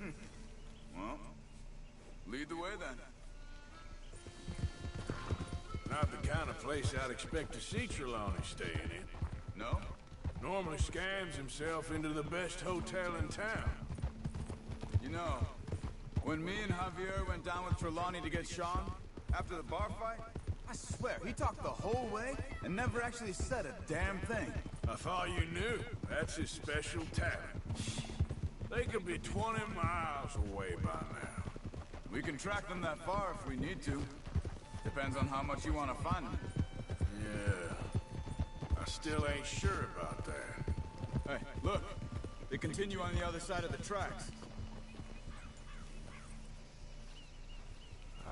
Hmm. Well, lead the way then. Not the kind of place I'd expect to see Trelawney staying in. No? Normally scams himself into the best hotel in town. You know, when me and Javier went down with Trelawney to get Sean, after the bar fight, I swear, he talked the whole way and never actually said a damn thing. I thought you knew. That's his special talent. They could be 20 miles away by now. We can track them that far if we need to. Depends on how much you want to find them. Yeah. I still ain't sure about that. Hey, look. They continue on the other side of the tracks.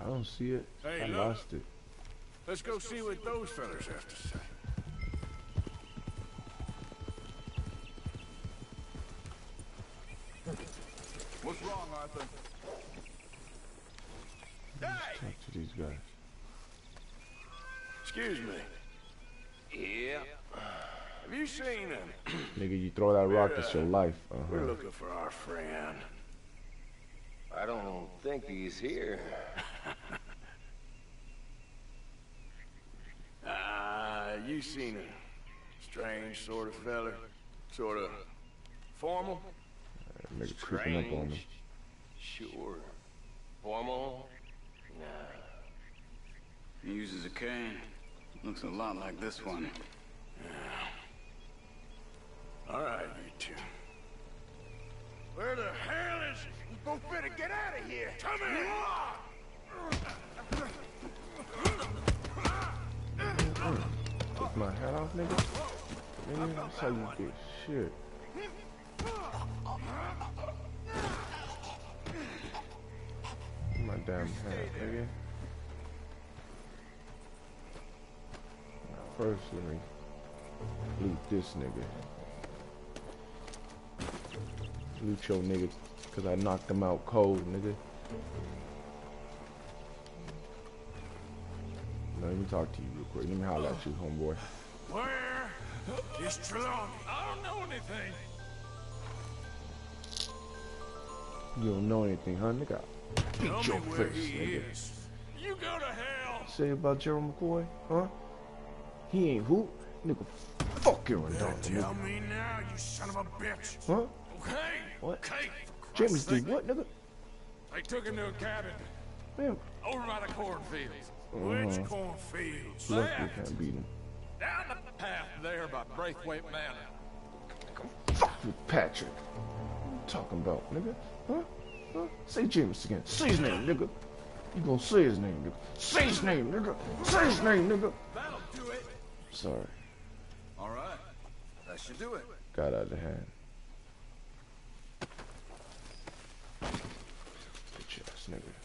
I don't see it. Hey, I look. lost it. Let's go see what those fellas have to say. What's wrong, Arthur? Talk to these guys. Excuse me. Yeah. Have you seen him? Nigga, you throw that rock, We're, it's uh, your life. We're Uh-huh. looking for our friend. I don't think he's here. Ah, you seen a strange sort of feller? Sort of formal? Nigga creeping up on them. Sure. Formal? Nah. He uses a cane. Looks a lot like this one. Yeah. All right, you two. Where the hell is he? We both better get out of here. Come Take my hat off, nigga. Nigga, that's how you get shit. My damn hat, nigga. First, let me loot this nigga. Loot your nigga, cause I knocked him out cold, nigga. Now, let me talk to you real quick. Let me holler at you, homeboy. Where is Trelawney? I don't know anything. You don't know anything, huh, nigga? Beat Tell your me where face, he nigga. is. You go to hell. Say about Gerald McCoy, huh? He ain't who? Nigga, fuck your Yeah, dog, tell nigga. me now, you son of a bitch. Huh? Okay. What? Okay. for James did what, nigga? They took him to a cabin Man, over by the cornfields. Uh-huh. Which cornfields? lucky Left. you can't beat him. Down the path there by Braithwaite Manor. Fuck with Patrick. What you talking about, nigga? Huh? Huh? Say James again. Say his name, nigga. You gonna say his name, nigga. Say his name, nigga. Say his name, nigga. That'll do it. Sorry. All right. That should do it. Got out of hand. Bitch ass nigga.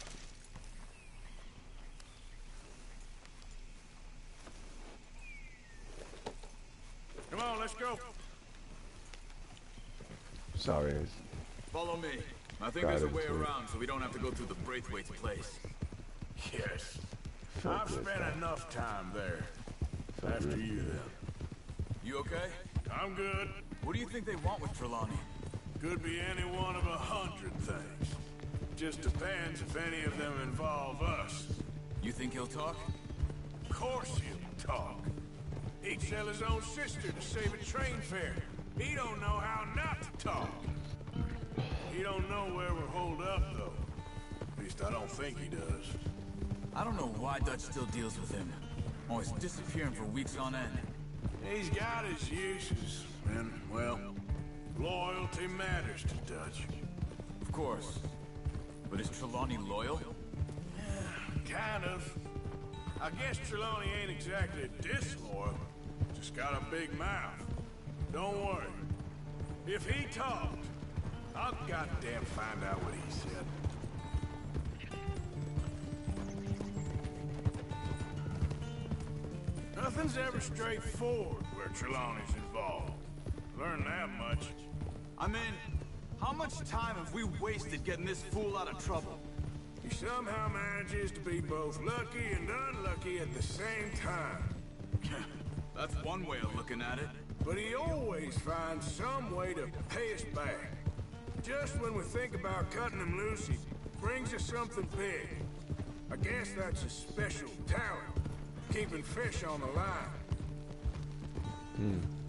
Come on, let's go. Sorry, it's Follow me. I think there's a way too. around so we don't have to go through the Braithwaite's place. Yes. Felt I've spent though. enough time there. Felt After good. you, then. You okay? I'm good. What do you think they want with Trelawney? Could be any one of a hundred things. Just depends if any of them involve us. You think he'll talk? Of course he'll talk. He'd sell his own sister to save a train fare. He don't know how not to talk. He don't know where we're holed up, though. At least I don't think he does. I don't know why Dutch still deals with him. Oh, Always disappearing for weeks on end. He's got his uses, and, well, loyalty matters to Dutch. Of course. But is Trelawney loyal? Kind of. I guess Trelawney ain't exactly disloyal. Just got a big mouth. Don't worry. If he talked, I'll goddamn find out what he said. Nothing's ever straightforward where Trelawney's involved. Learn that much. I mean, how much time have we wasted getting this fool out of trouble? He somehow manages to be both lucky and unlucky at the same time. That's one way of looking at it. But he always finds some way to pay us back. Just when we think about cutting him loose, he brings us something big. I guess that's a special talent, keeping fish on the line. Where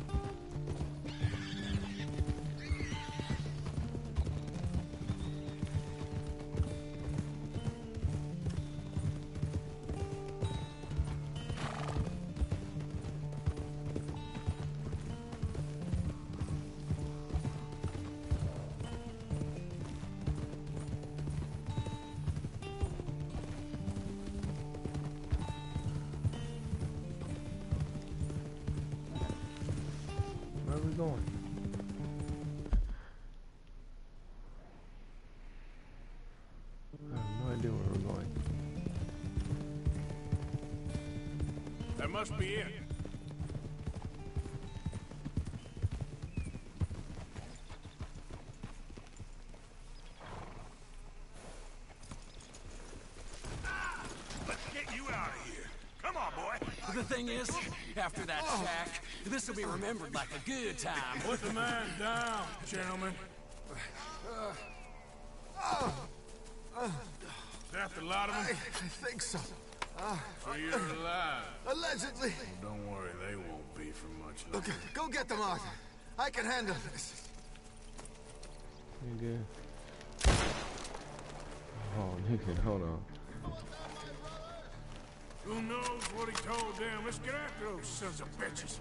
must be it. Let's get you out of here. Come on, boy. The thing is, after that shack, this will be remembered like a good time. Put the man down, gentlemen. That the lot of I, them? I think so. Uh, So you're alive. Allegedly. Don't worry, they won't be for much longer. Okay, go get them out. I can handle this. Nigga. Oh, nigga, hold on. Who knows what he told them? Let's get after those sons of bitches.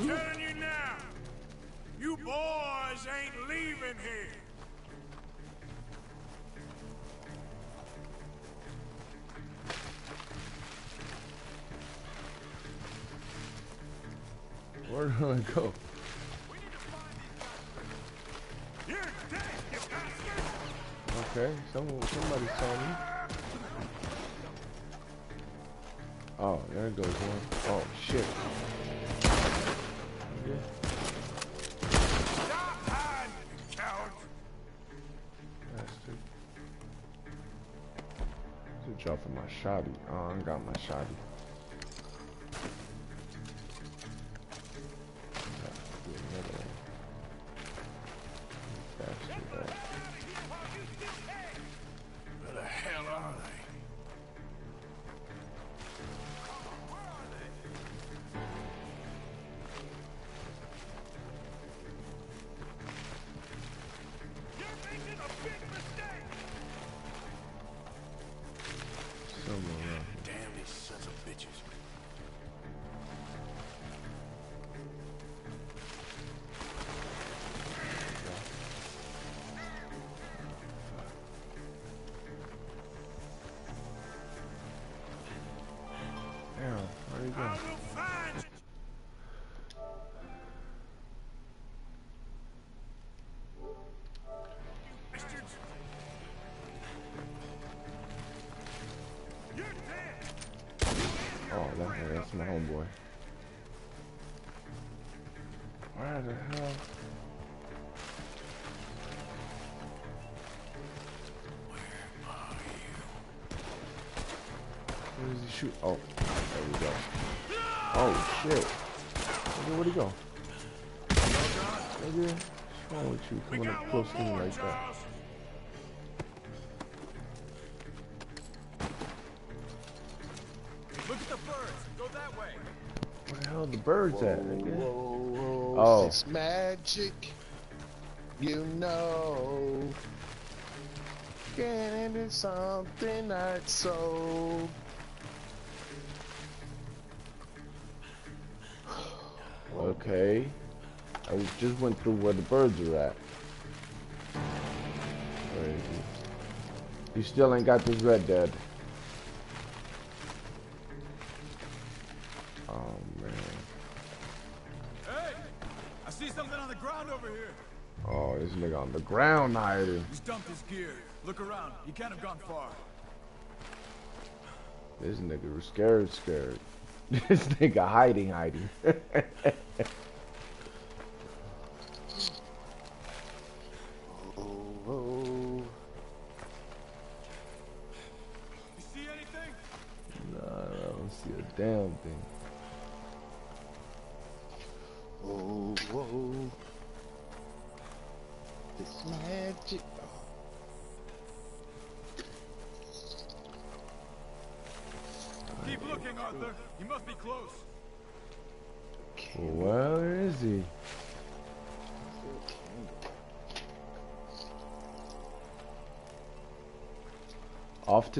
I'm telling you now, you boys ain't leaving here. Where do I go? You're dead, you bastard! Okay, someone, somebody saw me. Oh, there it goes one. Oh shit. Oh, I got my shotty. Oh, that, that's my homeboy. Where the hell? Where is he shoot? Oh, there we go. Oh shit. Nigga, where'd he go? Nigga, what's wrong with you coming up close to me like that? Look at the birds. Go that way. Where the hell are the birds at, nigga? Whoa, Oh. It's magic. You know. Getting into something not so. Just went through where the birds are at. He? You still ain't got this red dead. Oh man. Hey! I see something on the ground over here. Oh, this nigga on the ground hiding. He's dumped his gear. Look around. He can't have gone far. This nigga was scared, scared. this nigga hiding, hiding.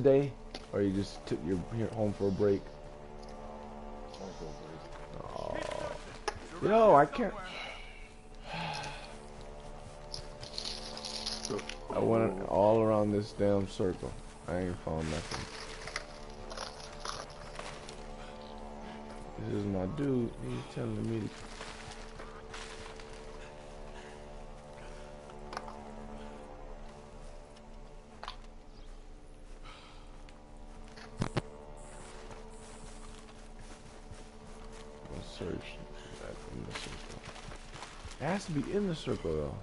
today? Or you just took your home for a break? Oh. Yo, I can't. I went all around this damn circle. I ain't found nothing. This is my dude. He's telling me to I'll search that in the circle. It has to be in the circle though.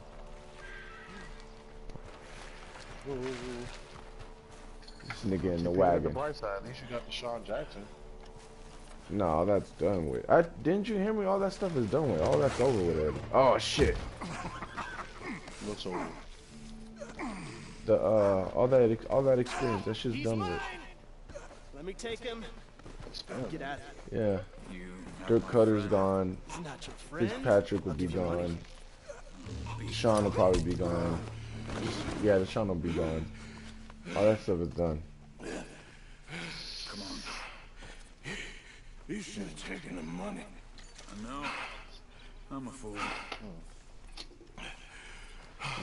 This nigga in the Keep it on The wagon. bright side, at least you got DeSean Jackson. No, that's done with. I didn't you hear me? All that stuff is done with. All that's over with. Already. Oh shit. Looks over. The uh, all that all that experience. That shit's done with. Let me take him. Get out. Yeah. Dirk Koetter's gone. Not your friend. Fitzpatrick will be gone. Sean will probably be gone. Yeah, DeSean will be gone. All that stuff is done. Come on. You should have taken the money. I know. I'm a fool.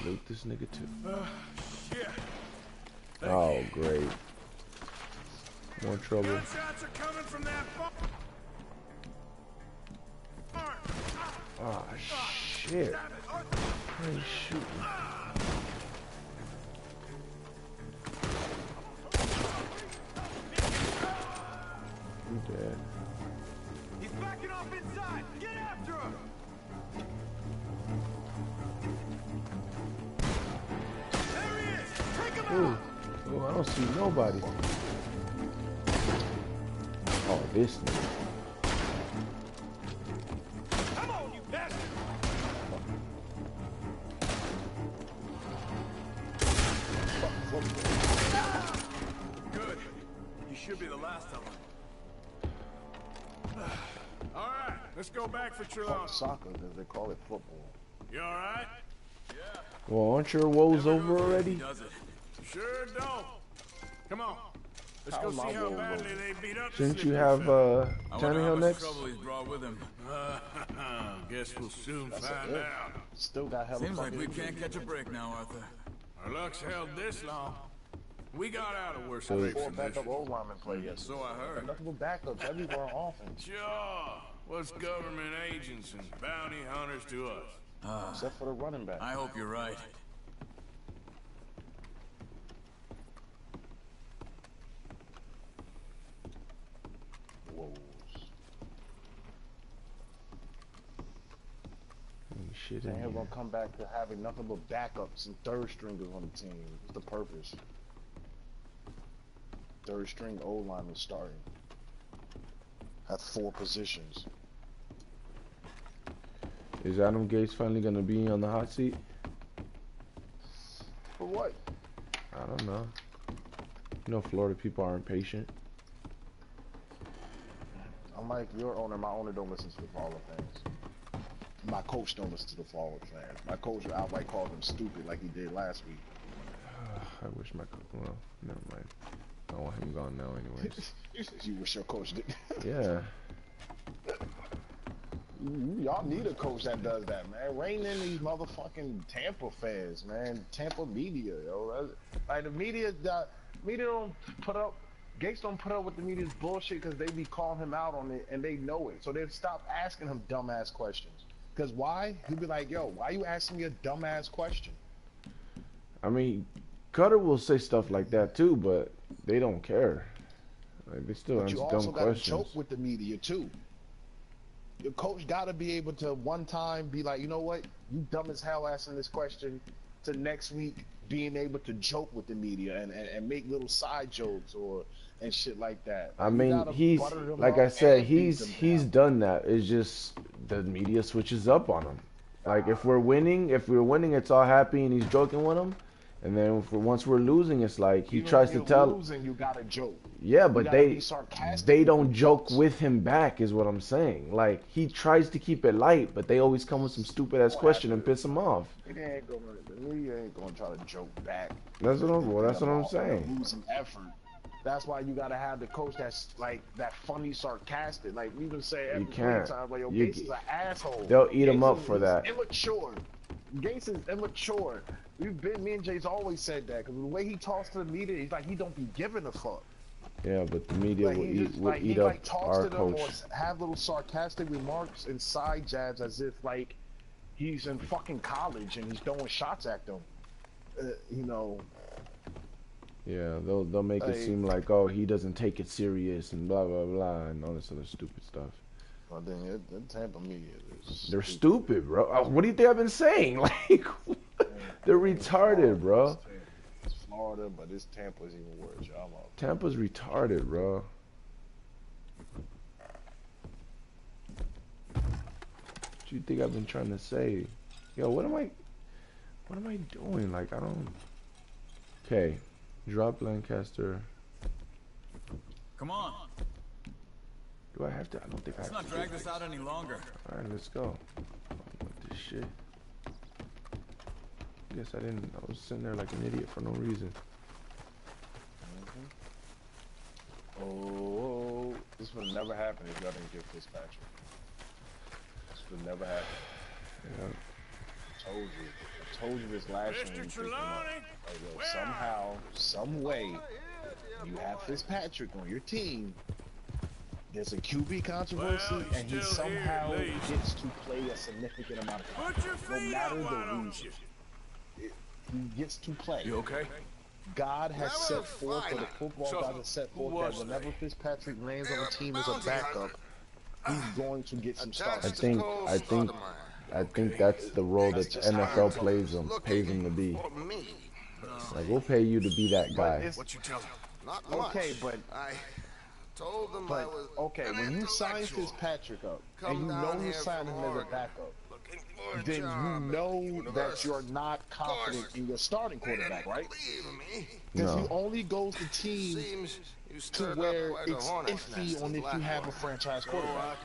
Loot this nigga too. Uh, shit. Oh great. More trouble. Gunshots are coming from that barn. Ah shit. Why are you? Dead. He's backing off inside. Get after him. There he is. Take him Ooh. out. Ooh, I don't see nobody. Oh, this nigga. Back for Trelawney. Soccer, as they call it football. You all right? Yeah. Well, aren't your woes over already? Sure don't. Come on. Let's How go am see how badly over? they beat up the Shouldn't you have fella. uh, Tannehill next? trouble he's brought with him. Guess we'll soon That's find out. Still got hella Seems like we can't catch a break now, Arthur. Our luck's held this long. We got out of worse So- scrapes Four than this. backup old linemen play yesterday. So I heard. Nothing but backups everywhere on offense. Sure. What's government agents and bounty hunters to us? Uh, Except for the running back. I hope you're right. Whoa. Shit Damn, we're gonna come back to having nothing but backups and third stringers on the team. What's the purpose? Third string O line was starting at four positions. Is Adam Gase finally gonna be on the hot seat? For what? I don't know. You know, Florida people are impatient. I'm like your owner. My owner don't listen to the Florida fans. My coach don't listen to the Florida fans. My coach outright called them stupid like he did last week. I wish my coach. Well, never mind. I want him gone now, anyways. you wish your coach did. yeah. Y'all need a coach that does that, man. Rein in these motherfucking Tampa fans, man. Tampa media, yo. Like the media, the media don't put up. Gase don't put up with the media's bullshit because they be calling him out on it and they know it. So they stop asking him dumbass questions. Because why? He'd be like, yo, why you asking me a dumbass question? I mean, Koetter will say stuff like that too, but they don't care. Like they still But you also dumb gotta questions. joke with the media too. Your coach gotta be able to one time be like, you know what, you dumb as hell asking this question. To next week being able to joke with the media and, and, and make little side jokes or and shit like that. I mean, he's like I said, he's he's done that. It's just the media switches up on him. Like if we're winning, if we're winning, it's all happy and he's joking with him. And then we're, once we're losing, it's like he Even tries to tell. losing, you gotta joke. Yeah, but they they don't joke with him back, is what I'm saying. Like he tries to keep it light, but they always come with some stupid ass question and piss him off. It ain't gonna, the ain't gonna try to joke back. That's what I'm. Well, that's what I'm saying. Losing effort. That's why you gotta have the coach that's like that funny, sarcastic. Like we even say every can't. time, like yo, You Gase is an asshole. They'll eat him up for that. Immature. Gase is immature. We've been me and Jay's always said that because the way he talks to the media, he's like he don't be giving a fuck. Yeah, but the media Like will eat just will like eat he up like talks our to them coach. or have little sarcastic remarks and side jabs as if like he's in fucking college and he's throwing shots at them. Uh, you know, Yeah, they'll they'll make it seem like oh he doesn't take it serious and blah blah blah and all this other stupid stuff. I think it, the Tampa media is They're stupid, bro. Uh, What do you think I've been saying? Like they're retarded, bro. It's Florida, but this Tampa's even worse. Y'all know. Tampa's retarded, bro. What do you think I've been trying to say? Yo, what am I what am I doing? Like I don't Okay. Drop Lancaster. Come on. Do I have to I don't think I Let's have not to. drag this out any longer. Alright, let's go. I want this shit. Guess I didn't I was sitting there like an idiot for no reason. Mm-hmm. Oh, this would never happen if y'all didn't get Fitzpatrick. This would never happen. Yeah. I told you. I told you this last Mr. one. you picked him up. Trelawney, Like, yo, somehow, some way, you have Fitzpatrick on your team. There's a QB controversy, Well, and he still here, somehow gets to play a significant amount of time. Put your no matter up, the don't reason. you? He gets to play. You okay? God has Now, set well, forth, or the football So, God has set who forth that whenever they? Fitzpatrick lands on a team as a backup, he's going to get some I think I think I think that's the role that the NFL plays him, pays him to be. Like we'll pay you to be that guy. What you tell him? Not much. Okay, but I told them I but was okay, an when you sign intellectual. Patrick up Come and you know you here signed from him as a backup, looking for a then you know that you're not confident in your starting quarterback, right? Because No. he only goes to teams seems you to where up quite a it's iffy on if you have a Blackwater. franchise So quarterback.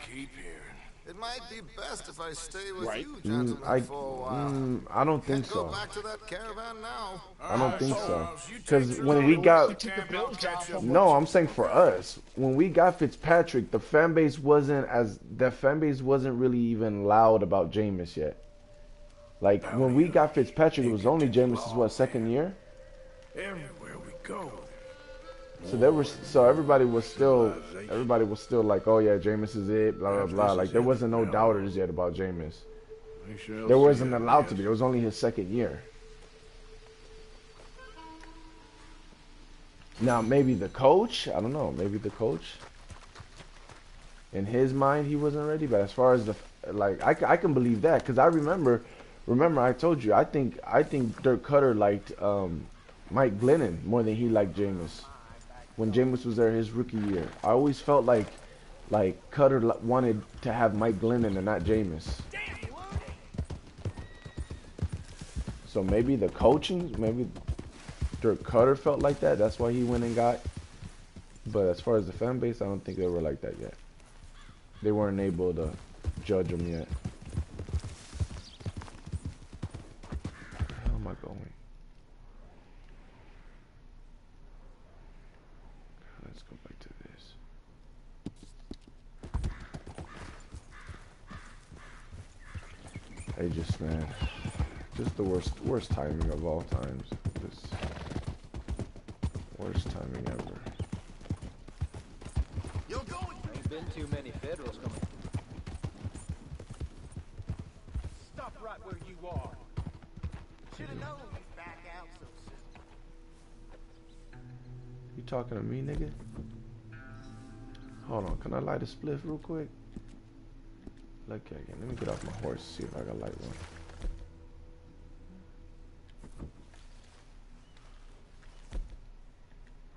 I keep hearing. It might be best if I stay with Right. you, Mm, I for a while. mm, I don't think Can't go so. back to that caravan now. I don't think so. Because take when we got Tampa, I'll catch up no, I'm saying for us, when we got Fitzpatrick, the fan base wasn't as the fan base wasn't really even loud about Jameis yet. Like when we got Fitzpatrick, it was only Jameis's what second year, Everywhere we go. So there was so everybody was still everybody was still like, oh yeah, Jameis is it, blah blah blah. Like there wasn't no doubters yet about Jameis. There wasn't allowed to be. It was only his second year. Now maybe the coach, I don't know, maybe the coach. In his mind, he wasn't ready. But as far as the like, I, I can believe that because I remember Remember, I told you. I think I think Dirk Koetter liked um, Mike Glennon more than he liked Jameis. When Jameis was there his rookie year, I always felt like like Koetter wanted to have Mike Glennon and not Jameis. So maybe the coaching, maybe Dirk Koetter felt like that. That's why he went and got. But as far as the fan base, I don't think they were like that yet. They weren't able to judge him yet. Where the hell am I going? Let's go back to this. Hey, just man, just the worst, worst timing of all times. Just worst timing ever. Ain't been too many Federals coming. Stop right where you are. Should have known he'd back out so soon. You talking to me, nigga? Hold on, can I light a spliff real quick? Okay, again. Let me get off my horse, see if I can light one.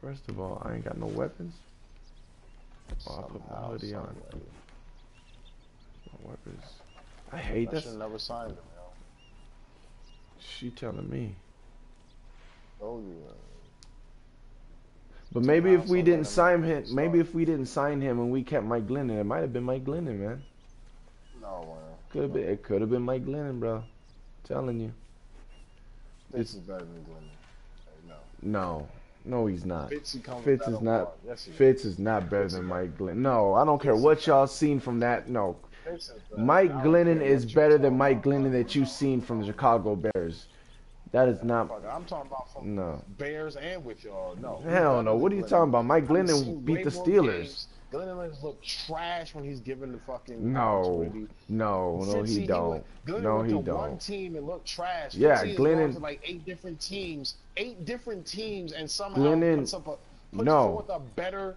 First of all, I ain't got no weapons. Oh, I put my hoodie on. My weapons. I hate that. never signed him, yo. She telling me. Oh uh, But maybe if we didn't sign him, maybe if we didn't sign him and we kept Mike Glennon, it might have been Mike Glennon, man. No, man. Could have been. It could have been Mike Glennon, bro. telling you. Fitz is better than Glennon. No. No, no, he's not. Fitz, Fitz is not. Yes, he is. Fitz is not better than Mike Glennon. No, I don't care what y'all seen from that. No, Fitz. Mike Glennon is better than Mike Glennon that you've seen from the Chicago Bears. That is not. I'm talking about from No. Bears and with y'all. No. Hell no. What are you talking about? Mike Glennon beat the Steelers. Glennon has looked trash when he's given the fucking No, no, no, Since he don't. went- No, went he to don't. One team and looked trash. Yeah, Glennon- to like eight different teams, eight different teams, and somehow Glennon- puts up a puts no. forth a better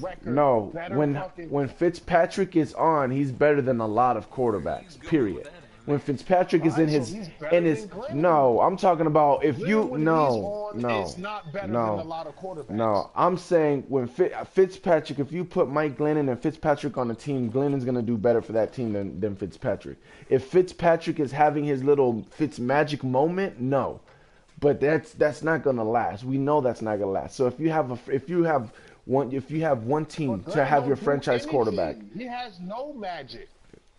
record. No, better when fucking, when Fitzpatrick is on, he's better than a lot of quarterbacks. Period. When Fitzpatrick is in so his in his no, I'm talking about if you no on, no is not better no than a lot of quarterbacks. no. I'm saying when Fit, Fitzpatrick, if you put Mike Glennon and Fitzpatrick on the team, Glennon's gonna do better for that team than than Fitzpatrick. If Fitzpatrick is having his little Fitz magic moment, no. But that's that's not gonna last. We know that's not gonna last. So if you have a if you have one if you have one team to have your franchise quarterback, He has no magic.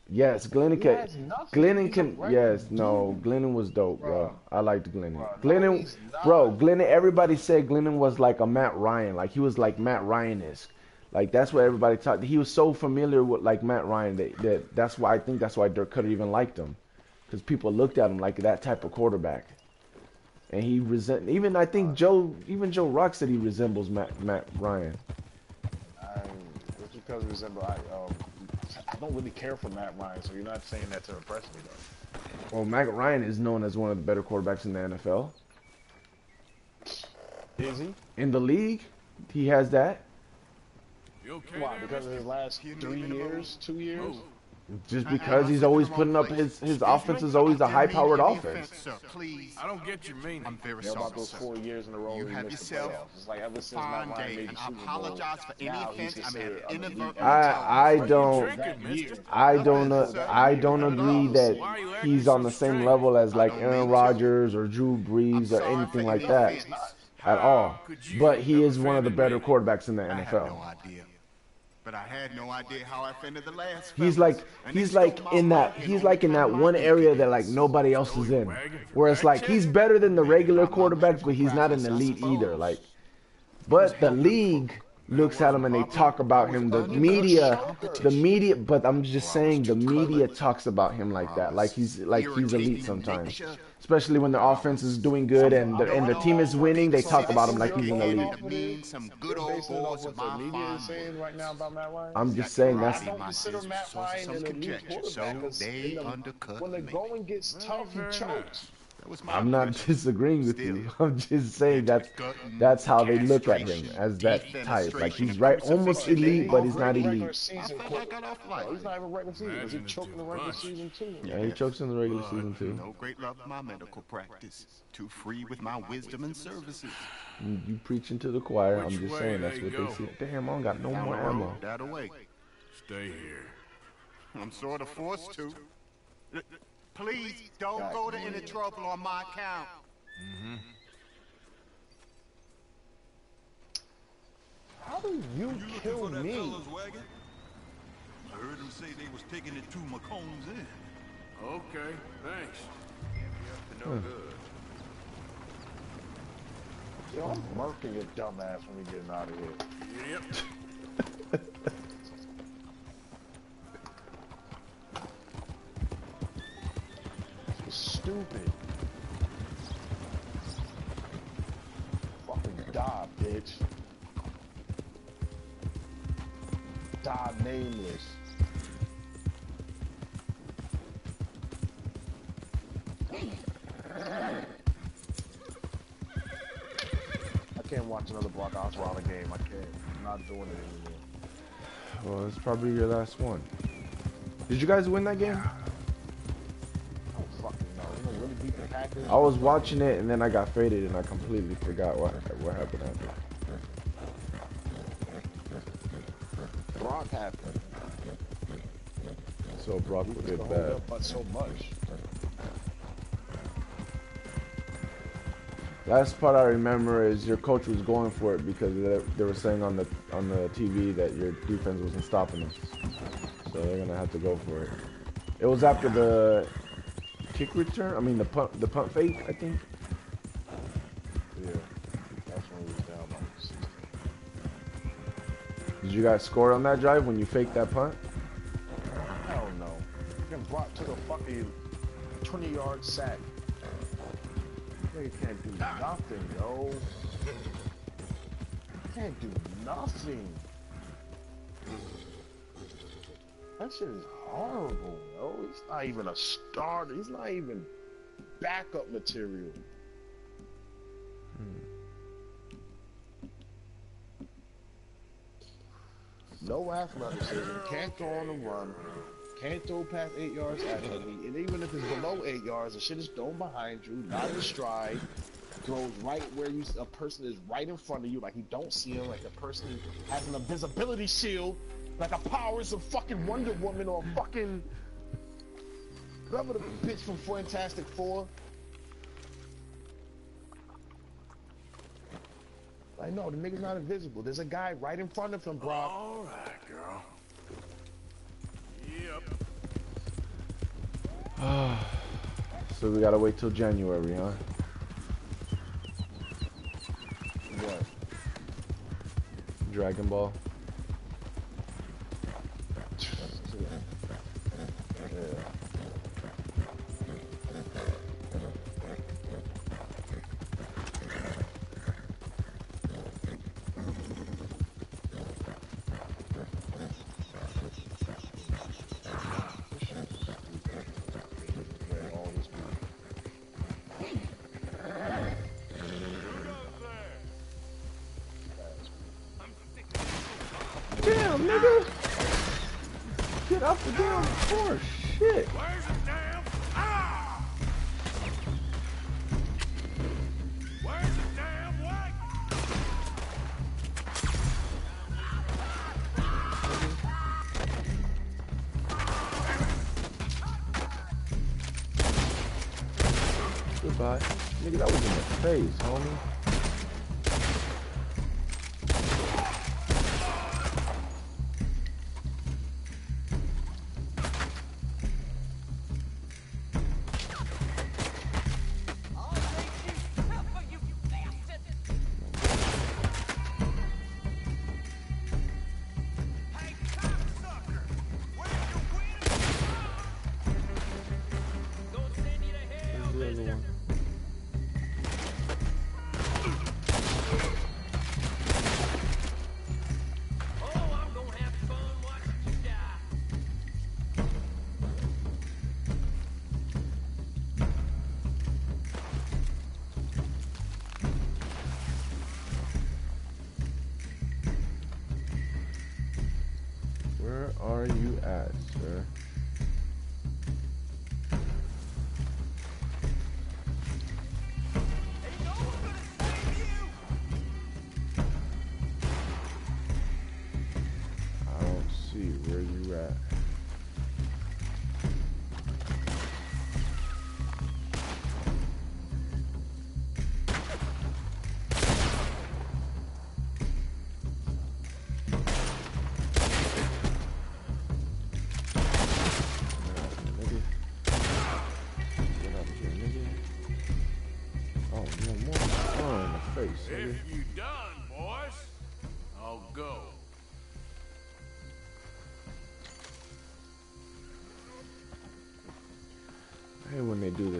Yes, Glennon can. Glennon can. Yes, no, Glennon was dope, bro. I liked Glennon. no, Glennon, not. bro, Glennon. Everybody said Glennon was like a Matt Ryan, like he was like Matt Ryan-esque. Like that's what everybody talked. He was so familiar with like Matt Ryan that, that that's why I think that's why Dirk Koetter even liked him, because people looked at him like that type of quarterback. And he resent. Even I think Joe, even Joe Rock said he resembles Matt Matt Ryan. I, just because resemble, I, um, don't really care for Matt Ryan, so you're not saying that to impress me, though. Well, Matt Ryan is known as one of the better quarterbacks in the NFL. Is he? In the league, he has that. Why? Because of his last three years, two years? Just because he's always putting up his his offense is always a high powered offense. Please. I don't get your meaning. I'm very Yeah, about those four years in a row You have missed yourself. It's like ever since Matt fine Ryan day, and I apologize for any offense I may have an inadvertently I I don't I don't I don't agree that he's on the same level as like Aaron Rodgers or Drew Brees or anything like that at all. But he is one of the better quarterbacks in the I had NFL. But I had no idea how I offended the last He's like he's like in that he's like in that one area that like nobody else is in. Where it's like he's better than the regular quarterbacks, but he's not an elite either. Like, but the league looks at him and they talk about him. The media, the media. But I'm just saying the media talks about him like that, like he's like he's elite sometimes. Especially when the offense is doing good and the and the team is winning, they talk about him like he's an elite. need some good You're old basing it off boys what of the my media fine is saying right now about Matt Ryan? I'm just saying that's I don't consider Matt Ryan some conjecture, so they in the- when the going gets tough, he chokes. Was my I'm not impression. disagreeing with Still, you. I'm just saying that's that's how they look at him as that type. Like he's right, almost elite, but he's not Regular elite. season, quick. Oh, he's not even regular season. Is he choking the regular season too? Yeah, he chokes in the regular season too. No great love my medical practice. Too free with my wisdom and services. You, you preaching to the choir. Which I'm just saying that's what go? they see. Damn, I don't got no more ammo. That away. Stay here. I'm sort of forced to. L- Please don't go to any trouble on my account. Mm-hmm. How do you kill me? I heard them say they was taking it to McComb's Inn. Okay, thanks. No good. Yo, I'm murking your dumb ass when we getting out of here. Yep. Stupid. Fucking die, bitch. Die nameless. I can't watch another Brock Osweiler game. I can't. I'm not doing it anymore. Well, it's probably your last one. Did you guys win that game? I don't fucking know. You know, really beat the Packers. I was watching it and then I got faded and I completely forgot what what happened after. Brock happened. So Brock did hold bad. but so much. Last part I remember is your coach was going for it because they, they were saying on the on the TV that your defense wasn't stopping them. So they're gonna have to go for it. It was after the kick return. I mean the punt the punt fake. I think. Yeah. That's when we was down by 16. Did you guys score on that drive when you faked that punt? Hell no. Getting brought to the fucking 20 yard sack. Nigga can't do nothing, yo. Can't do nothing. That shit is horrible, yo. He's not even a starter. He's not even backup material. Hmm. No athleticism. Can't throw on the run. Can't throw past eight yards accurately. And even if it's below eight yards, the shit is thrown behind you, not in stride. Throws right where you a person is right in front of you, like you don't see him, like the person has an invisibility shield, like the powers of fucking Wonder Woman or fucking whoever the bitch from Fantastic Four. I know the nigga's not invisible. There's a guy right in front of him, bro. All right, girl. Yep. So we gotta wait till January, huh? What? Dragon Ball.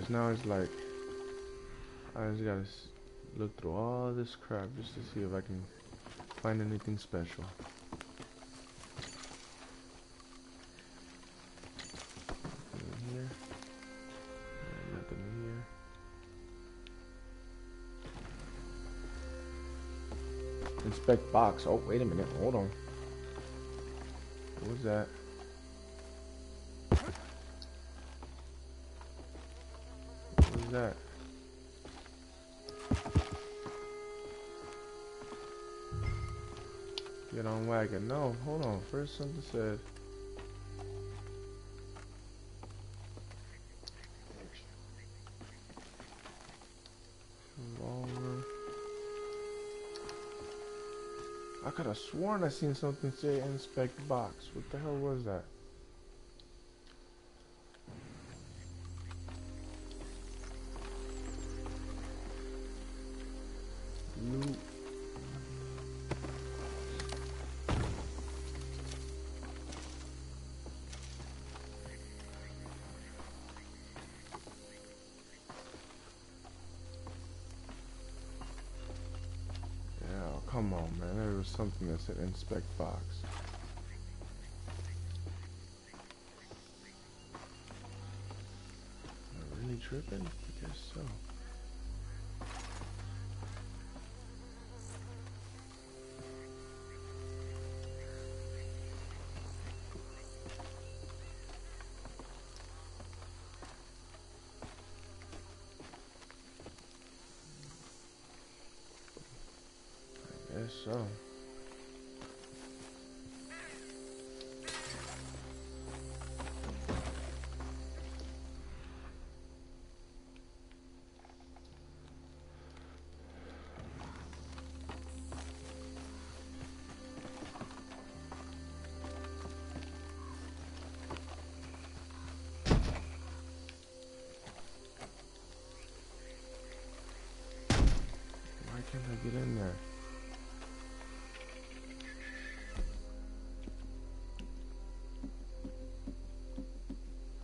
This. Now it's like I just gotta look through all this crap just to see if I can find anything special. Nothing here. Inspect box. Oh, wait a minute. Hold on. What was that? That? Get on wagon. No, hold on. First something said. I could have sworn I seen something say inspect box. What the hell was that? Something that said inspect box. Am I really tripping? I guess so. I guess so. Get in there?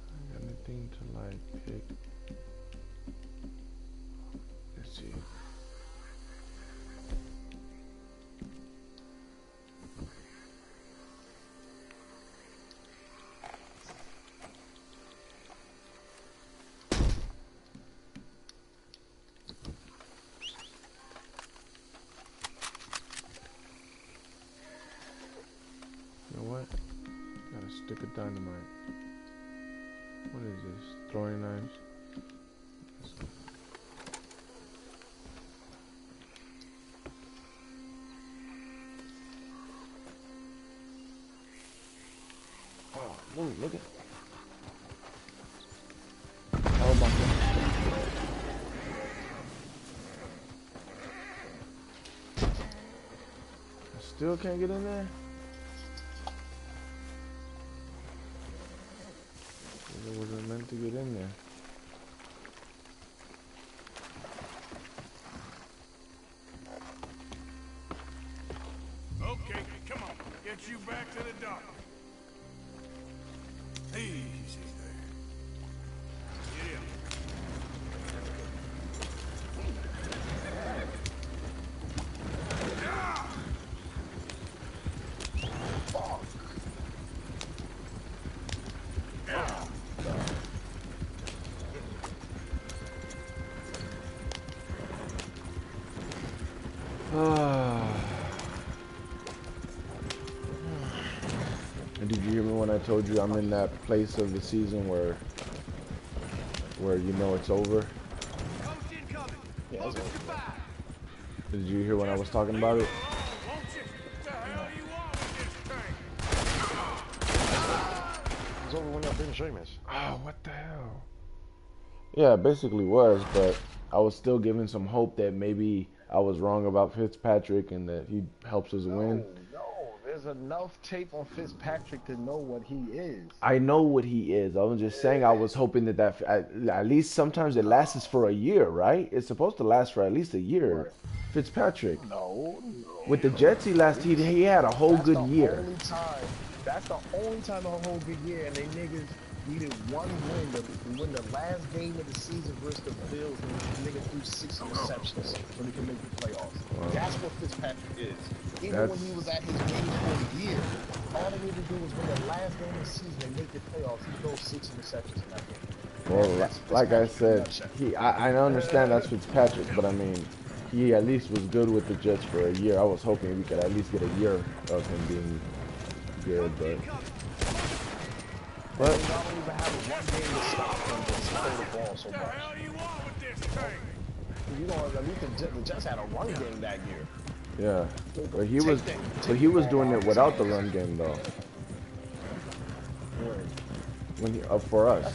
I got anything to like pick. Stick of dynamite. What is this? Throwing knives? Oh, look, look at. Oh my god. I still can't get in there? Told you I'm in that place of the season where where you know it's over? Yeah, it's over. Did you hear when I was talking about it? It's over when Ben Sheamus. Oh, ah, what the hell? Yeah, it basically was, but I was still giving some hope that maybe I was wrong about Fitzpatrick and that he helps us win. No, enough tape on Fitzpatrick to know what he is. I know what he is. I was just saying I was hoping that that at, at least sometimes it lasts for a year, right? It's supposed to last for at least a year. Fitzpatrick. No, With the Jets, he last he, he had a whole That's good the year. Only time, that's the only time a whole good year, and they niggas needed one win to win the last game of the season versus the Bills, and the nigga threw six oh, interceptions when he can make the playoffs. Wow. That's what Fitzpatrick is. Even That's- when he was at his game for a year, all they needed to do was win the last game of the season and make the playoffs. He threw six interceptions in that game. Well, That's like I Fitzpatrick in a said, he I, I understand that's Fitzpatrick, but I mean, he at least was good with the Jets for a year. I was hoping we could at least get a year of him being good, but But they don't even have one game to stop him because throw the ball so much. You know, at least the Jets, the Jets had a run game that year. yeah, but he was but he was doing it without the run game though. When he, uh, for us,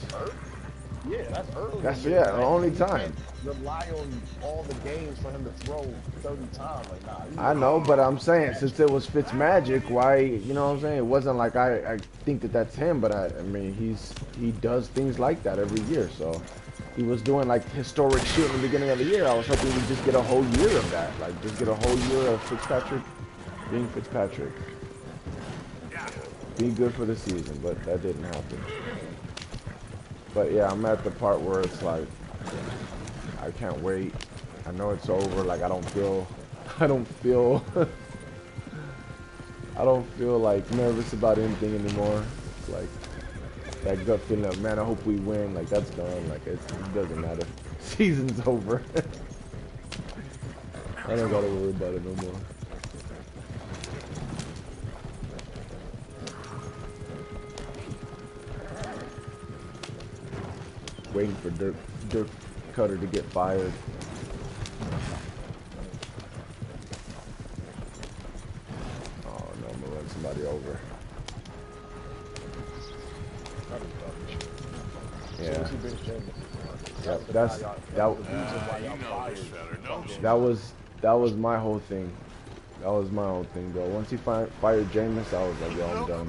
Yeah, that's early. That's- yeah, the the only time. Rely on all the games for him to throw 30 times. Like, nah. I know, but I'm saying since it was Fitzmagic, why you know what I'm saying? It wasn't like I, I think that that's him, but I, I mean he's he does things like that every year. So he was doing like historic shit in the beginning of the year. I was hoping we'd just get a whole year of that, like just get a whole year of Fitzpatrick being Fitzpatrick. Be good for the season, but that didn't happen. But yeah, I'm at the part where it's like I can't wait. I know it's over. Like I don't feel, I don't feel, I don't feel like nervous about anything anymore. Like that gut feeling of man, I hope we win. Like that's done. Like it doesn't matter. Season's over. I don't gotta worry about it no more. Waiting for Dirk, Dirk Koetter to get fired. Oh no, I'm gonna run somebody over. Yeah. Yep, that's that. That was that was my whole thing. That was my whole thing, though. Once he fi fired Jameis, I was like, yo, I'm done.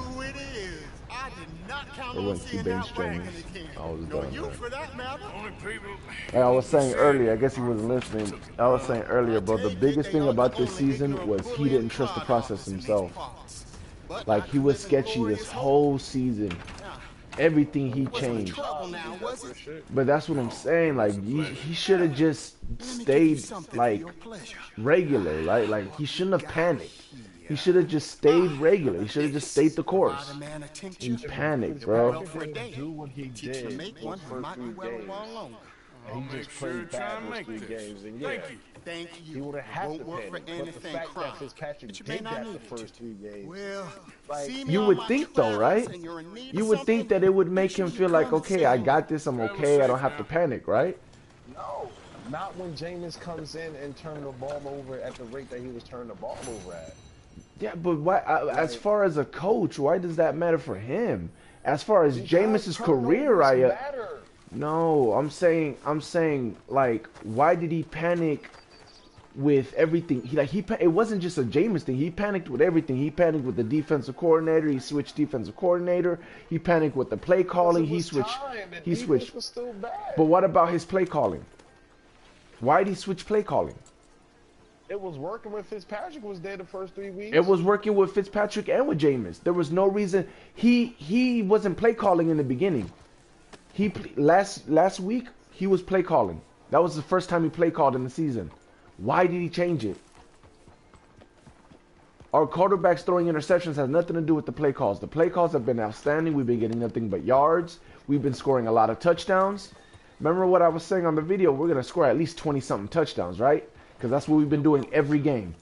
Not count Or on once he seeing benched that wagon Jameis, again. I was Nor done. you for that matter. Like I was saying earlier, I guess he wasn't listening. I was saying earlier, bro, the biggest thing about this season was he didn't trust the process himself. Like he was sketchy this whole season. Everything he changed. Trouble now, was it? But that's what I'm saying. Like he, he should have just stayed like regular. Like like he shouldn't have panicked. He should have just stayed regular. He should have just stayed the course. He panicked, bro. Do what he did to make those one first might be well games. And he just played bad those three games. And yeah, Thank you. He would have had to work panic. for But the fact crime. that Fitzpatrick But did that the first three games. Well, Like, You would think though, right? you're in need You of would think that it would make him feel like, okay, I got this. I'm okay. I don't have to panic, right? No, not when Jameis comes in and turn the ball over at the rate that he was turning the ball over at. Yeah, but why? Uh, as far as a coach, why does that matter for him? As far as Jameis's career, I. Uh, matter. no, I'm saying, I'm saying, like, why did he panic with everything? He like he. It wasn't just a Jameis thing. He panicked with everything. He panicked with the defensive coordinator. He switched defensive coordinator. He panicked with the play calling. He switched. He switched. was still bad. But what about his play calling? Why did he switch play calling? It was working with Fitzpatrick was there the first three weeks. It was working with Fitzpatrick and with Jameis. There was no reason he he wasn't play calling in the beginning. He last last week he was play calling. That was the first time he play called in the season. Why did he change it? Our quarterbacks throwing interceptions has nothing to do with the play calls. The play calls have been outstanding. We've been getting nothing but yards. We've been scoring a lot of touchdowns. Remember what I was saying on the video? We're gonna score at least twenty something touchdowns, right? Because that's what we've been doing every game.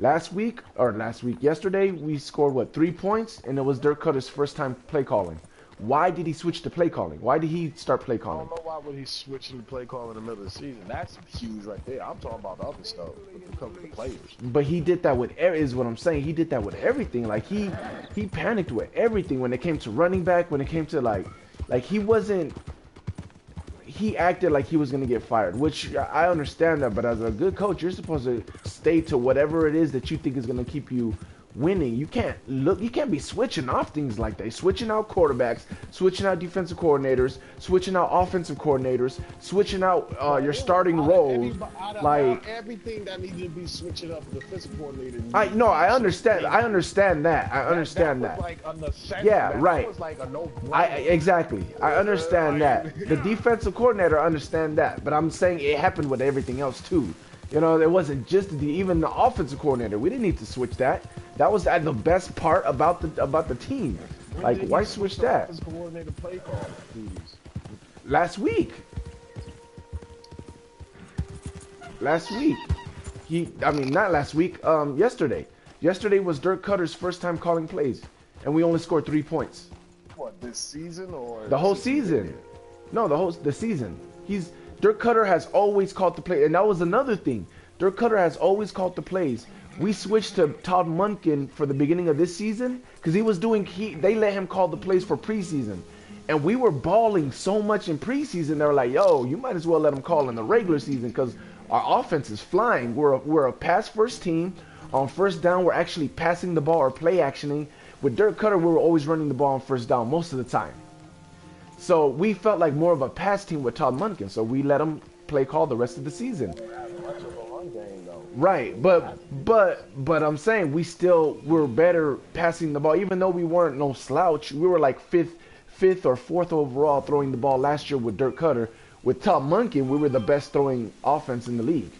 Last week or last week, yesterday we scored what three points, and it was Dirk Koetter's first time play calling. Why did he switch to play calling? Why did he start play calling? I don't know why would he switch to play calling in the middle of the season. That's huge right there. I'm talking about the other stuff with the players. But he did that with er- is what I'm saying. He did that with everything. Like he he panicked with everything when it came to running back. When it came to like like he wasn't. He acted like he was gonna get fired, which I understand that. But as a good coach, you're supposed to stay to whatever it is that you think is gonna keep you winning. You can't look. You can't be switching off things like that. Switching out quarterbacks, switching out defensive coordinators, switching out offensive coordinators, switching out uh, your starting roles. Like everything that needed to be switching up the defensive coordinator. I no, I understand. I understand that. I understand that. that. Like. Yeah, That right. Like a no. I I- exactly. I understand that. The defensive coordinator understand that, but I'm saying it happened with everything else too. You know, it wasn't just the even the offensive coordinator. We didn't need to switch that. That was the best part about the about the team. Like, why switch that? Coordinator play call duties. Last week. Last week. He I mean not last week, um yesterday. Yesterday was Dirk Koetter's first time calling plays. And we only scored three points. What this season or The whole season. No, the whole the season. He's Dirk Koetter has always called the play, and that was another thing. Dirk Koetter has always called the plays. We switched to Todd Monken for the beginning of this season because he was doing. He they let him call the plays for preseason, and we were balling so much in preseason. They were like, "Yo, you might as well let him call in the regular season because our offense is flying. We're a, we're a pass first team. On first down, we're actually passing the ball or play actioning. With Dirk Koetter, we were always running the ball on first down most of the time. So we felt like more of a pass team with Todd Monken. So we let him play call the rest of the season. Right, but but but I'm saying we still were better passing the ball, even though we weren't no slouch. We were like fifth, fifth or fourth overall throwing the ball last year with Dirk Koetter. With Todd Monken, we were the best throwing offense in the league,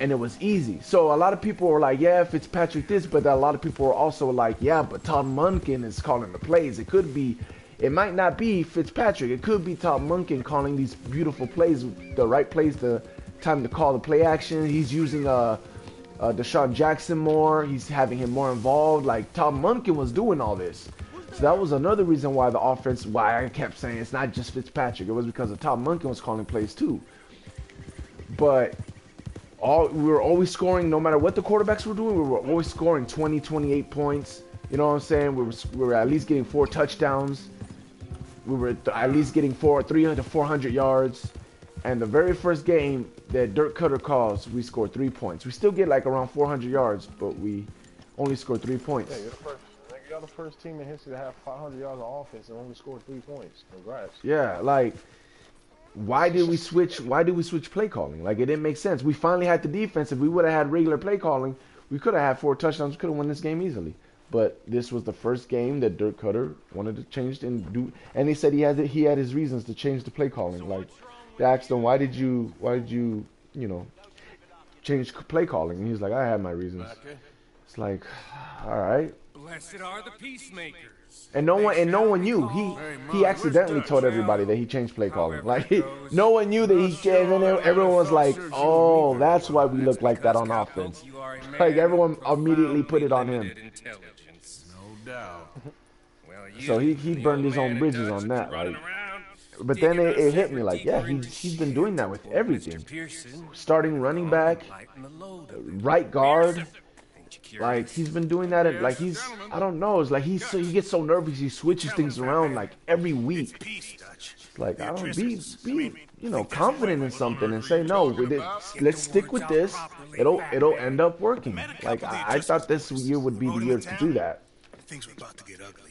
and it was easy. So a lot of people were like, "Yeah, Fitzpatrick this," but a lot of people were also like, "Yeah, but Todd Monken is calling the plays. It could be." It might not be Fitzpatrick. It could be Todd Monken calling these beautiful plays, the right plays, the time to call the play action. He's using uh, uh, DeSean Jackson more. He's having him more involved. Like Tom Monken was doing all this. So that was another reason why the offense, why I kept saying it's not just Fitzpatrick. It was because of Tom Monken was calling plays too. But all we were always scoring, no matter what the quarterbacks were doing, we were always scoring 20, 28 points. You know what I'm saying? We were, we were at least getting four touchdowns. We were at least getting four, 300 to 400 yards. And the very first game that Dirk Koetter calls, we scored three points. We still get like around 400 yards, but we only scored three points. Yeah, you're the first. You're the first team in history to have 500 yards of offense and only scored three points. Congrats. Yeah, like why did we switch? Why did we switch play calling? Like it didn't make sense. We finally had the defense. If we would have had regular play calling, we could have had four touchdowns. We could have won this game easily. But this was the first game that Dirk Koetter wanted to change and do. And he said he had he had his reasons to change the play calling. Like they asked him, why did you why did you you know change play calling? And he's like, I had my reasons. It's like, all right. Blessed are the peacemakers. And no one and no one knew. He he accidentally told everybody that he changed play calling. Like no one knew that he changed, and everyone was like, "Oh, that's why we look like that on offense." Like everyone immediately put it on him. No doubt. So he he burned his own bridges on that. Like, but then it, it hit me like, yeah, he he's been doing that with everything. Starting running back, right guard. Like he's been doing that, and like he's, I don't know, it's like he's so, he gets so nervous, he switches things around like every week. Like I don't be be you know confident in something and say no, it, let's stick with this. It'll it'll end up working. Like I, I thought this year would be the year to do that.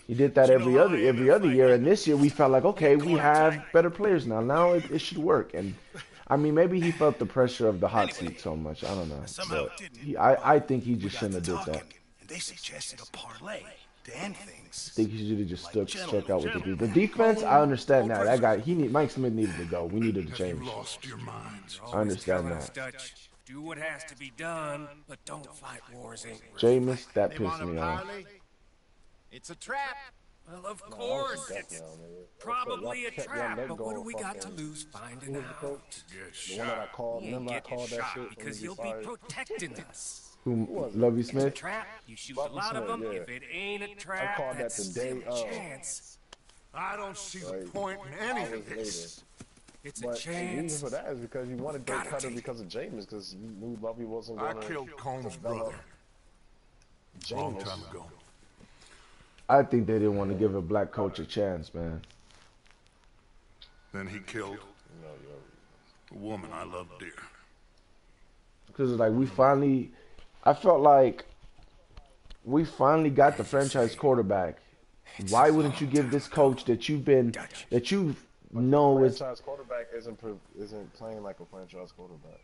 He did that every other every other year, and this year we felt like okay, we have better players now. Now it, it should work, and I mean maybe he felt the pressure of the hot seat so much. I don't know, but he, I I think he just shouldn't have did that. And they suggested a parlay to end things. I think he should have just stuck stuck out with the defense. The defense, I understand now. That guy, he need Mike Smith needed to go. We needed to change. I understand that. Dutch, do what has to be done, but don't fight wars Jameis, that pissed me off. It's a trap. Well, of oh, course, it's probably a trap, but what do we got to lose finding out? The one that I called, He remember I called that shot shit because he he'll be protecting us. Who? Lovey It's a trap. You shoot Bobby a lot of them. yeah. If it ain't a trap, called that that's the still day a of. chance. I don't see the point in any of this. It's But a the reason for that is because you wanted Dirk Gotta Koetter take. because of James, because you knew Lovey wasn't I going to I killed Combs' develop brother long time ago. I think they didn't want to give a black coach a chance, man. Then he killed a woman I loved dear. Because like we finally, I felt like we finally got the franchise quarterback. Why wouldn't you give this coach that you've been that you know is franchise quarterback isn't isn't playing like a franchise quarterback.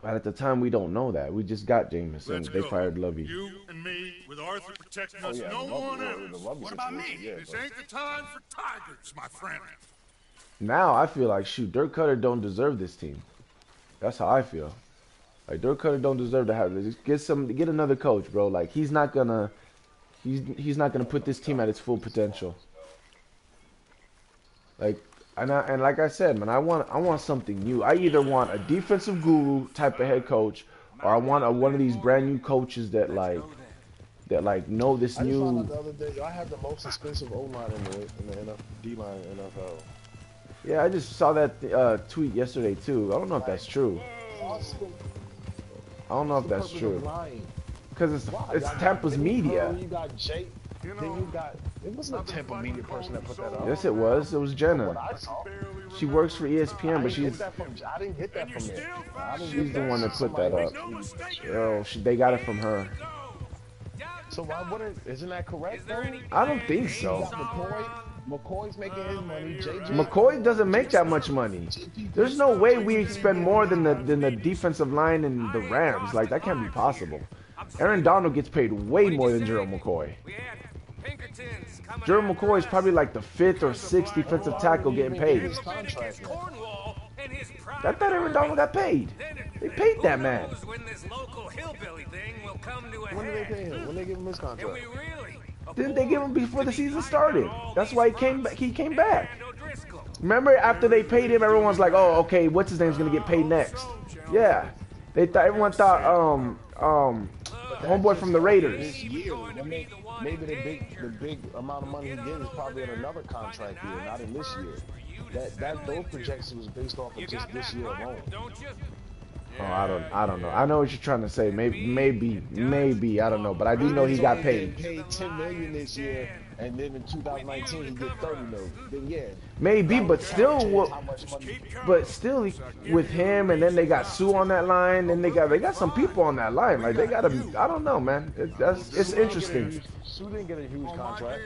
But at the time we don't know that. We just got Jameson. Let's They go. fired Lovey. You and me, with Arthur protecting Oh, us, yeah, no the Lovey- one else. Lovey What about me? yeah, this but- ain't the time for tigers, my friend. Now I feel like shoot, Dirk Koetter don't deserve this team. That's how I feel. Like Dirk Koetter don't deserve to have this. Get some, get another coach, bro. Like he's not gonna, he's he's not gonna put this team at its full potential. Like and I, and like I said, man, I want I want something new. I either want a defensive guru type of head coach, or I want a, one of these brand new coaches that like that like know this I just found new. out the other day I have the most expensive O line in the in the NF, D line in NFL. Yeah, I just saw that uh, tweet yesterday too. I don't know if that's true. I don't know if that's true. Because it's it's Tampa's media. You got Jake. Then you got. It wasn't a Tampa media person that put that up. Yes, it was. It was Jenna. What I saw. She works for E I ESPN, but she's get that from. I didn't get that from there. She's the one that put that up. Oh, she, they got it from her. So why wouldn't? Isn't that correct? Though? I don't think so. McCoy. McCoy's making his money. JJ. McCoy doesn't make that much money. There's no way we spend more than the than the defensive line and the Rams. Like that can't be possible. Aaron Donald gets paid way more than Gerald McCoy. Gerald McCoy is probably like the fifth or sixth defensive tackle getting paid. I thought Aaron Donald got paid. They paid that man. When this local hillbilly thing will come to a When did they head. pay him? When they give him his contract? Didn't they give him before the season started? That's why he came back. He came back. Remember after they paid him, everyone's like, "Oh, okay, what's his name's gonna get paid next?" Yeah, they thought everyone thought um um homeboy from the Raiders. This year, when they- maybe the big the big amount of money he gets is probably in another contract year, not in this year. That that those projections was based off of just this year alone. Oh, I don't I don't know. I know what you're trying to say. Maybe maybe maybe I don't know, but I do know he got paid. paid 10 million this year, and then in 2019 he get 30 million. Then yeah, Maybe, but still, what? how much money? But still, with him, and then they got Suh on that line, and they got they got some people on that line. Like they got to. I don't know, man. It, that's it's interesting. Suh didn't get a huge contract.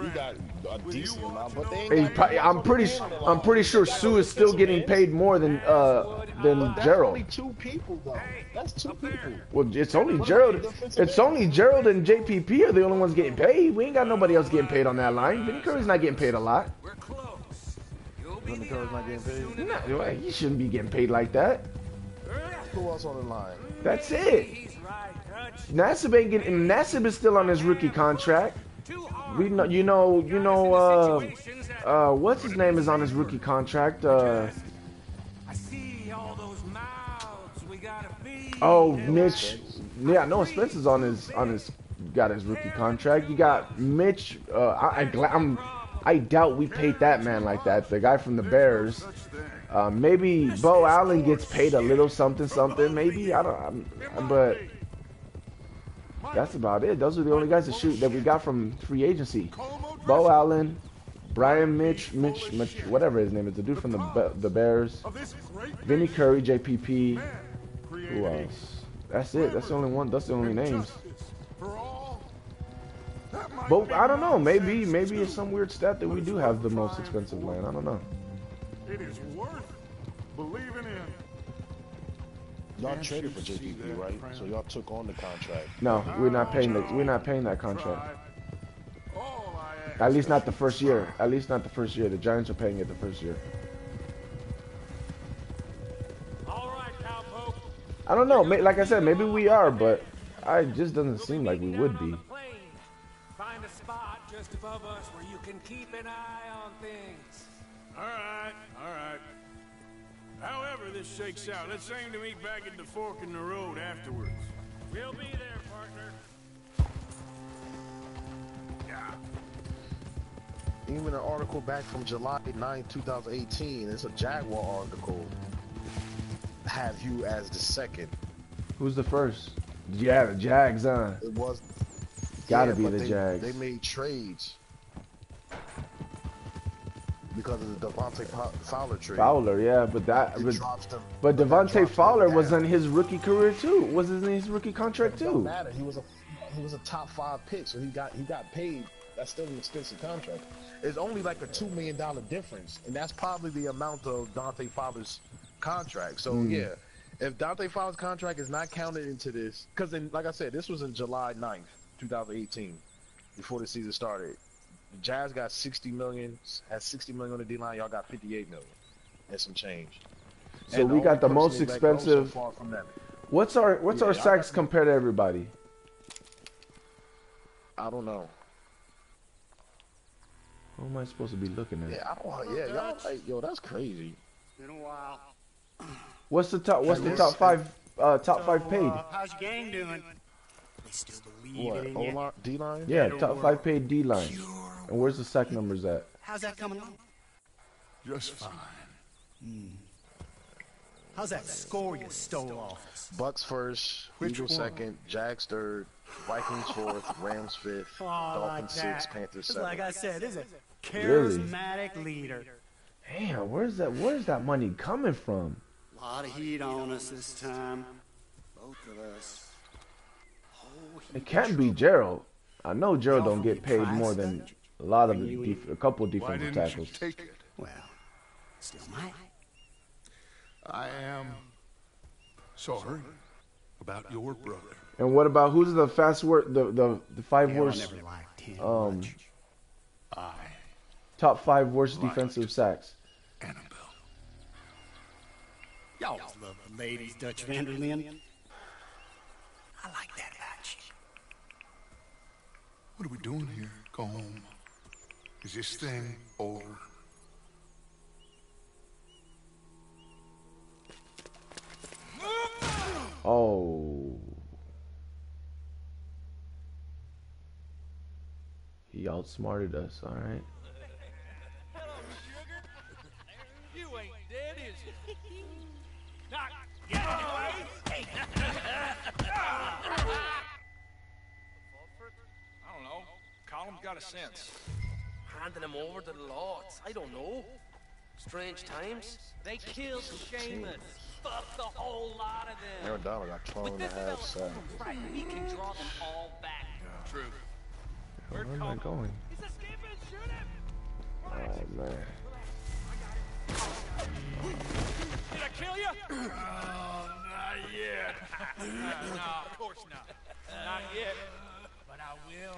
He got a decent amount, but they ain't He got probably- I'm pretty. s- I'm pretty sure Suh is still getting paid more than uh than That's Gerald. only two people though. That's two people. Well, it's only Gerald. It's only Gerald and JPP are the only ones getting paid. We ain't got nobody else getting paid on that line. Vinny Curry's not getting paid a lot. We're close. Vinny Curry's not getting paid. Nah, well, he shouldn't be getting paid like that. Who else on the line? That's it. Nassib ain't getting. Nassib is still on his rookie contract. We know, you know, you know. Uh, uh, what's his name is on his rookie contract. Uh, oh, Mitch. Yeah, Noah Spence's on his on his got his rookie contract. You got Mitch. Uh, I, I. I doubt we paid that man like that. The guy from the Bears. Uh, maybe Beau Allen gets paid a little something something. Maybe I don't. I'm, but that's about it. Those are the only guys to shoot that we got from free agency. Beau Allen, Brian Mitch, Mitch, Mitch, whatever his name is, the dude from the the Bears, Vinny Curry, JPP. Who else? That's it. That's the only one. That's the only names. But I don't know. Maybe maybe it's some weird stat that we do have the most expensive land. I don't know. It is worth believing in. Y'all traded for JPP, right? So y'all took on the contract. No, we're not paying the, we're not paying that contract. At least not the first year. At least not the first year. The Giants are paying it the first year. I don't know. Like I said, maybe we are, but I it just doesn't seem like we would be. Find a spot just above us where you can keep an eye on things. All right, all right. However this shakes out, let's aim to meet back at the fork in the road afterwards. We'll be there, partner. Even an article back from July 9, 2018, it's a Jaguar article, had you as the second. Who's the first? Yeah, the Jags, huh? It was. Gotta Yeah, be the they, Jags. They made trades because of the Devontae Fowler trade. Fowler, yeah, but that, It but, drops them- but but Devontae Fowler was in his rookie career too. Was in his rookie contract It don't too. matter. He was a he was a top five pick, so he got he got paid. That's still an expensive contract. It's only like a two million dollar difference, and that's probably the amount of Dante Fowler's contract. So Mm. yeah, if Dante Fowler's contract is not counted into this, because like I said, this was in July 9th, 2018, before the season started. The Jags got 60 million, has 60 million on the D line. Y'all got 58 million and some change. So And we got the most person they let go so expensive. far from them. What's our what's Yeah, our sacks got- compared to everybody? I don't know. What am I supposed to be looking at? Yeah, I don't. Yeah, y'all like yo, that's crazy. It's Been a while. What's the top? What's the top five? Uh, top five paid? uh, how's your gang doing? They still believe What? in O you? line, D line? Yeah, top five paid D line. And where's the sack numbers at? How's that coming along? Just fine. How's that score you stole off? Bucks first, Which Eagles one? second, Jags third, Vikings fourth, Rams fifth, Oh, Dolphins six, that. Panthers seventh. like I said, this is a Really? charismatic leader. Damn, where's that? Where's that money coming from? Lot of heat on us this time. Both of us. It can't be Gerald. I know Gerald don't get paid more than a lot of the def- a couple Why defensive tackles. take it? Well, still might. I am sorry about your brother. And what about who's the fast work the the, the five Hell, worst never liked him um I top five worst defensive sacks? Y'all love the ladies, Dutch van der Linde. I like that about you. What are we doing here? Go home. Is this thing over? Oh. He outsmarted us, all right. You ain't dead, is you? Not yet, anyway. I don't know. Colm's got a sense. Handing him over to the lords. I don't know. Strange times. They killed Seamus. Fuck the whole lot of them. Aaron Donald got 12 and a half sacks. Right, we can draw them all back. True. Where am I going? Oh man. Did I kill you? Oh, not yet. no, of course not. Not yet. But I will.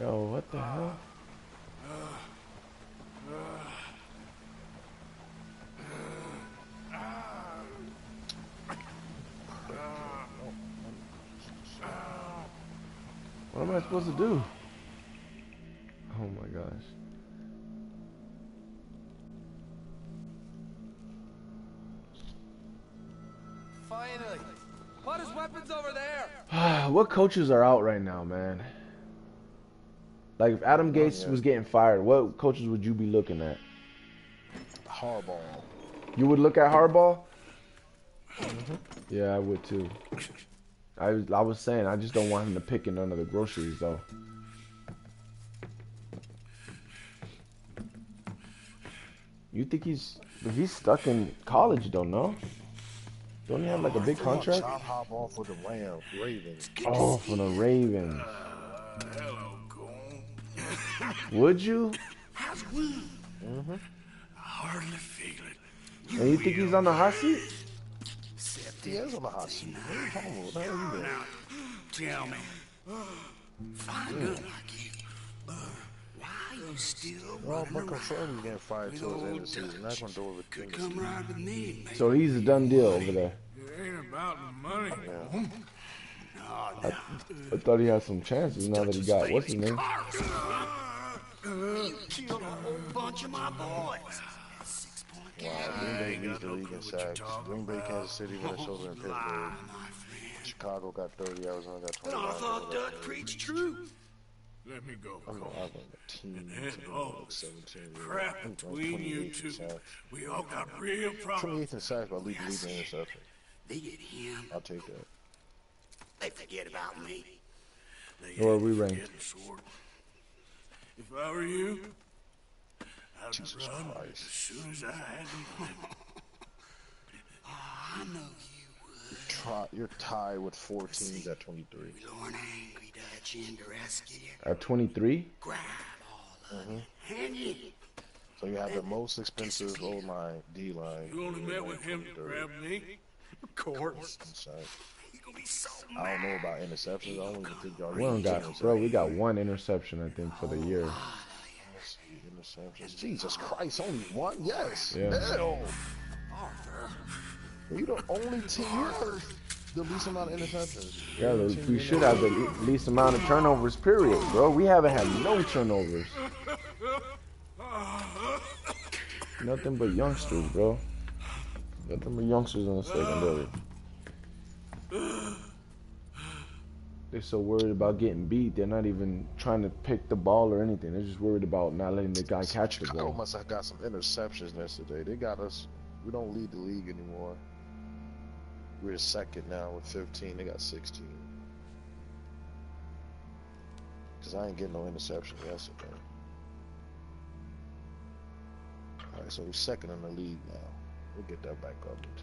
Yo, what the uh, hell? What am I supposed to do? Oh my gosh. Finally. Put his weapons over there. what coaches are out right now, man? Like if Adam oh, Gase yeah. was getting fired, what coaches would you be looking at? Harbaugh. You would look at Harbaugh? Mm-hmm. Yeah, I would too. I was, I was saying I just don't want him to pick in none of the groceries though. You think he's he's stuck in college though, no? Don't he have like a big contract? John Harbaugh for the Rams, Ravens. Oh, for the Ravens. Would you? Mm-hmm. Hardly feel it. And you think he's on the hot seat? He is on the hot seat. What are you talking about? What the hell are you doing? Tell me. Fine girl hmm. like you. Why you still Well, running but around? confirmed he's getting fired towards the end of the season. That's gonna do it with Could things. come right with me, man. So he's a done deal over there. It ain't about the money. I, I thought he had some chances now that he got what's his name? You killed a whole bunch of my boys. Wow, Green Bay leads the league in sacks. Green Bay, Kansas City, Minnesota, and Pittsburgh. Chicago got 30, Arizona got And I 29. thought Dutch preached truth. Let me go. I'm not having a team. And team all like 17 crap I think I'm between you two. We all got real problems. 28th in sacks, but lead the league in interception. They get him. I'll take that. They forget about me. Or we rank. Getting sort. If I were you, I'd Jesus run Christ. as soon as I had the I know you Try, you're tied with four teams at 23. Lord Angry Dutch in the rescue. At 23? Mhm. And you. So you have the most expensive O line, D line. You only met with him to grab me? Of course. I don't know about interceptions. I don't even think y'all We don't got, bro. We got one interception, I think, for the year. Interceptions. Jesus Christ, only one? Yes. Yeah. Hell. You the only team. You have the least amount of interceptions. Yeah, we should have the least amount of turnovers. Period, bro. We haven't had no turnovers. Nothing but youngsters, bro. Nothing but youngsters in the secondary. They're so worried about getting beat, they're not even trying to pick the ball or anything. They're just worried about not letting the guy catch the Chicago ball. must have got some interceptions yesterday. They got us. We don't lead the league anymore. We're second now with 15. They got 16. Cause I ain't getting no interception yesterday. All right, so we're second in the league now. We'll get that back up in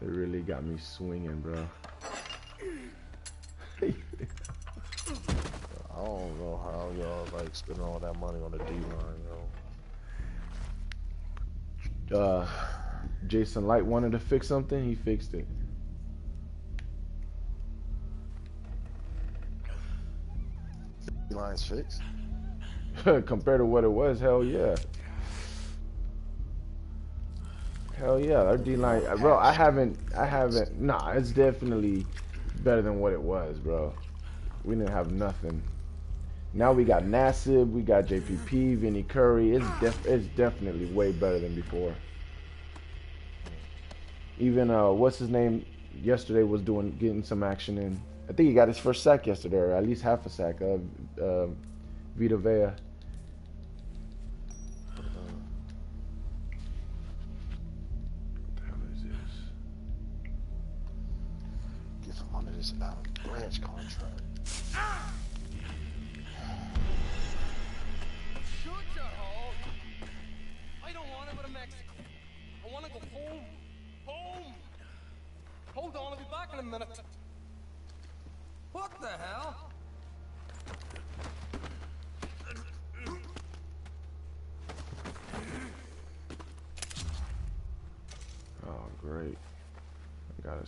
they really got me swinging, bro. I don't know how y'all like spending all that money on the D line, yo. Uh, Jason Licht wanted to fix something. He fixed it. D line's fixed. Compared to what it was, hell yeah. Hell yeah, our D line, bro. I haven't, I haven't. Nah, it's definitely better than what it was, bro. We didn't have nothing. Now we got Nassib, we got JPP, Vinny Curry. It's def, it's definitely way better than before. Even uh, what's his name? Yesterday was doing getting some action in. I think he got his first sack yesterday, or at least half a sack. Uh, uh, Vita Vea.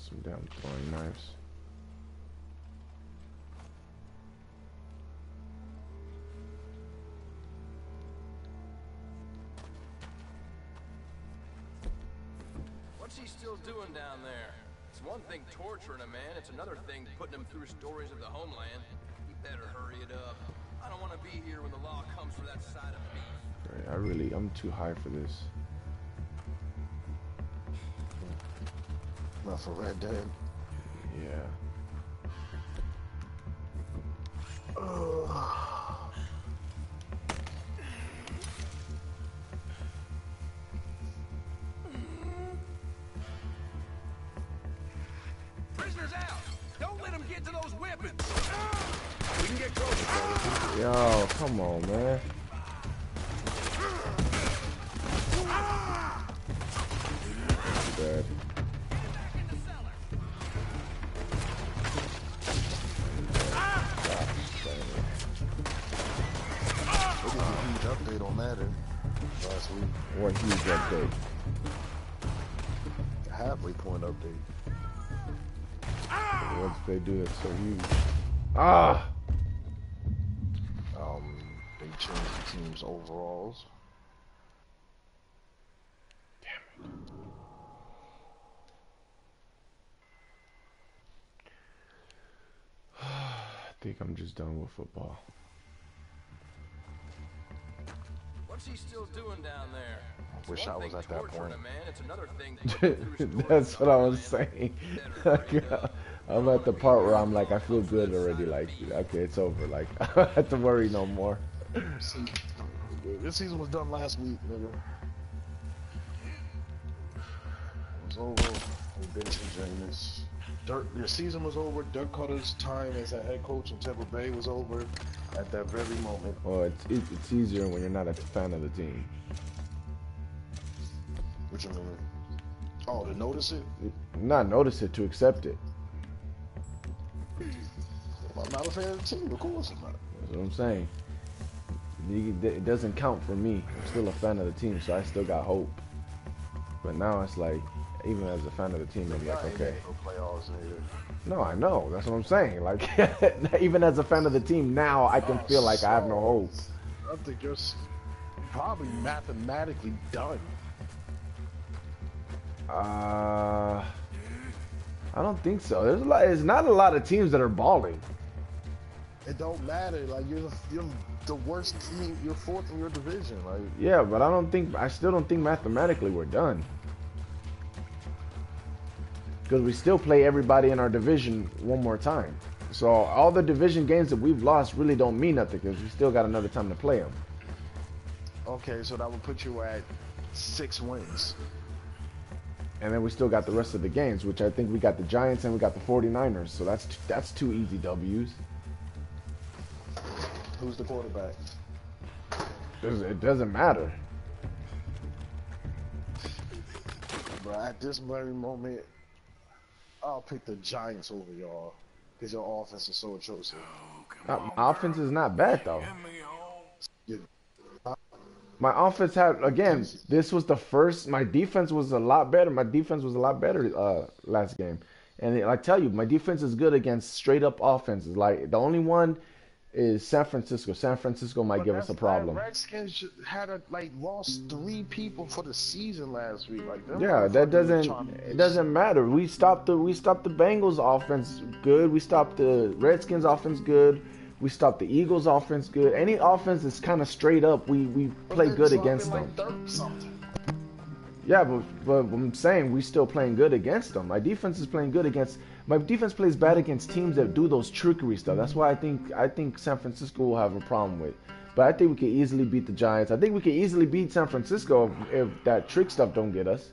Some damn throwing knives. Down there? It's one thing torturing a man, it's another thing putting him through stories of the homeland. He better hurry it up. I don't want to be here when the law comes for that side of me. Great. I really, I'm too high for this. Not for Red Dead. Yeah. Prisoners get to those weapons! We can get closer. Yo, come on, man. Too bad. They changed the. I think I'm just done with football. What's he still doing down there? It's Wish I was at that point. A man, it's another thing putting him through stories That's what I was saying. Uh, I'm at the part where I'm like, I feel good already. Like, okay, it's over. Like, I don't have to worry no more. This season was done last week, nigga. It was over. with Benson James. Dirk, your season was over. Dirk Koetter's time as a head coach in Tampa Bay was over at that very moment. Well, it's it, it's easier when you're not a fan of the team. What you mean? Oh, to notice it? Not notice it to accept it. I'm not a fan of the team. Of course I'm not. That's what I'm saying. It doesn't count for me. I'm still a fan of the team, so I still got hope. But now it's like, even as a fan of the team, I'm like, okay. no playoffs, nigga. No, I know. That's what I'm saying. Like, even as a fan of the team now, I can feel like I have no hope. I think you're probably mathematically done. Uh, I don't think so. There's a lot. It's not a lot of teams that are balling. It don't matter. Like you're the, you're the worst team. You're fourth in your division. Like Yeah, but I don't think. I still don't think mathematically we're done. Because we still play everybody in our division one more time. So all the division games that we've lost really don't mean nothing because we still got another time to play them. okay, so that would put you at six wins. And then we still got the rest of the games, which I think we got the Giants and we got the 49ers. So that's that's two easy W's. Who's the quarterback? It doesn't matter. But at this very moment, I'll pick the Giants over y'all because your offense is so atrocious. Uh, My offense is not bad though. My offense had again. This was the first. My defense was a lot better. My defense was a lot better uh, last game, and I tell you, my defense is good against straight up offenses. Like the only one is San Francisco. San Francisco might But give us a problem. Redskins had a, like lost three people for the season last week. Like Yeah, that doesn't. It doesn't matter. We stopped the. We stopped the Bengals offense good. We stopped the Redskins offense good. We stopped the Eagles offense good. Any offense that's kind of straight up, we we play good against like them. 30. Yeah, but but I'm saying we still playing good against them. My defense is playing good against. My defense plays bad against teams that do those trickery stuff. That's why I think I think San Francisco will have a problem with. But I think we could easily beat the Giants. I think we could easily beat San Francisco if, if that trick stuff don't get us.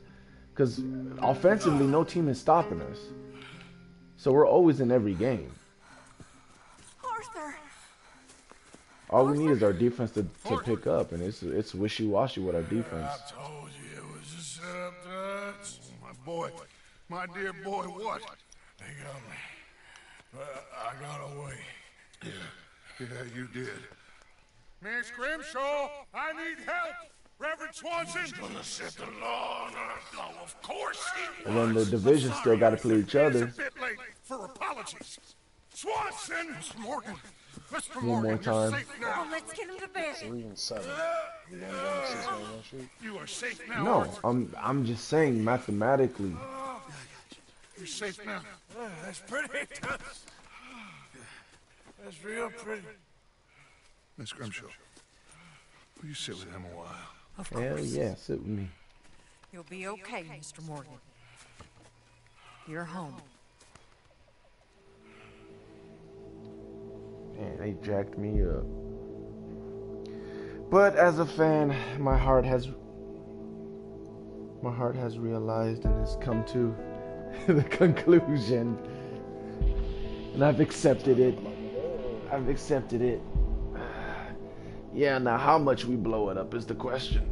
Because offensively, no team is stopping us. So we're always in every game. Arthur! All we need is our defense to, to pick up, and it's it's wishy washy with our defense. I told you it was a setup, Dutch. My boy, my dear boy, what? They got me. But I got away. Yeah, yeah, you did. Miss Grimshaw, I need help. Reverend Swanson's gonna set the law on earth. Oh, of course he is. And then the division still got to play each other. It's a bit late for apologies. Swanson! Mr. Morgan! Mr. One more time. you're safe now. Oh, let's get him to bed. Three and seven. Uh, you want to go on six man streak? You are safe now. No, I'm I'm just saying mathematically. Uh, You're safe now. that's pretty. That's real pretty. Miss Grimshaw, will you sit with him a while? Of Hell course. yeah, sit with me. You'll be okay, Mr. Morgan. You're home. Man, they jacked me up. But as a fan, my heart has my heart has realized and has come to the conclusion. And I've accepted it. I've accepted it. Yeah, now how much we blow it up is the question.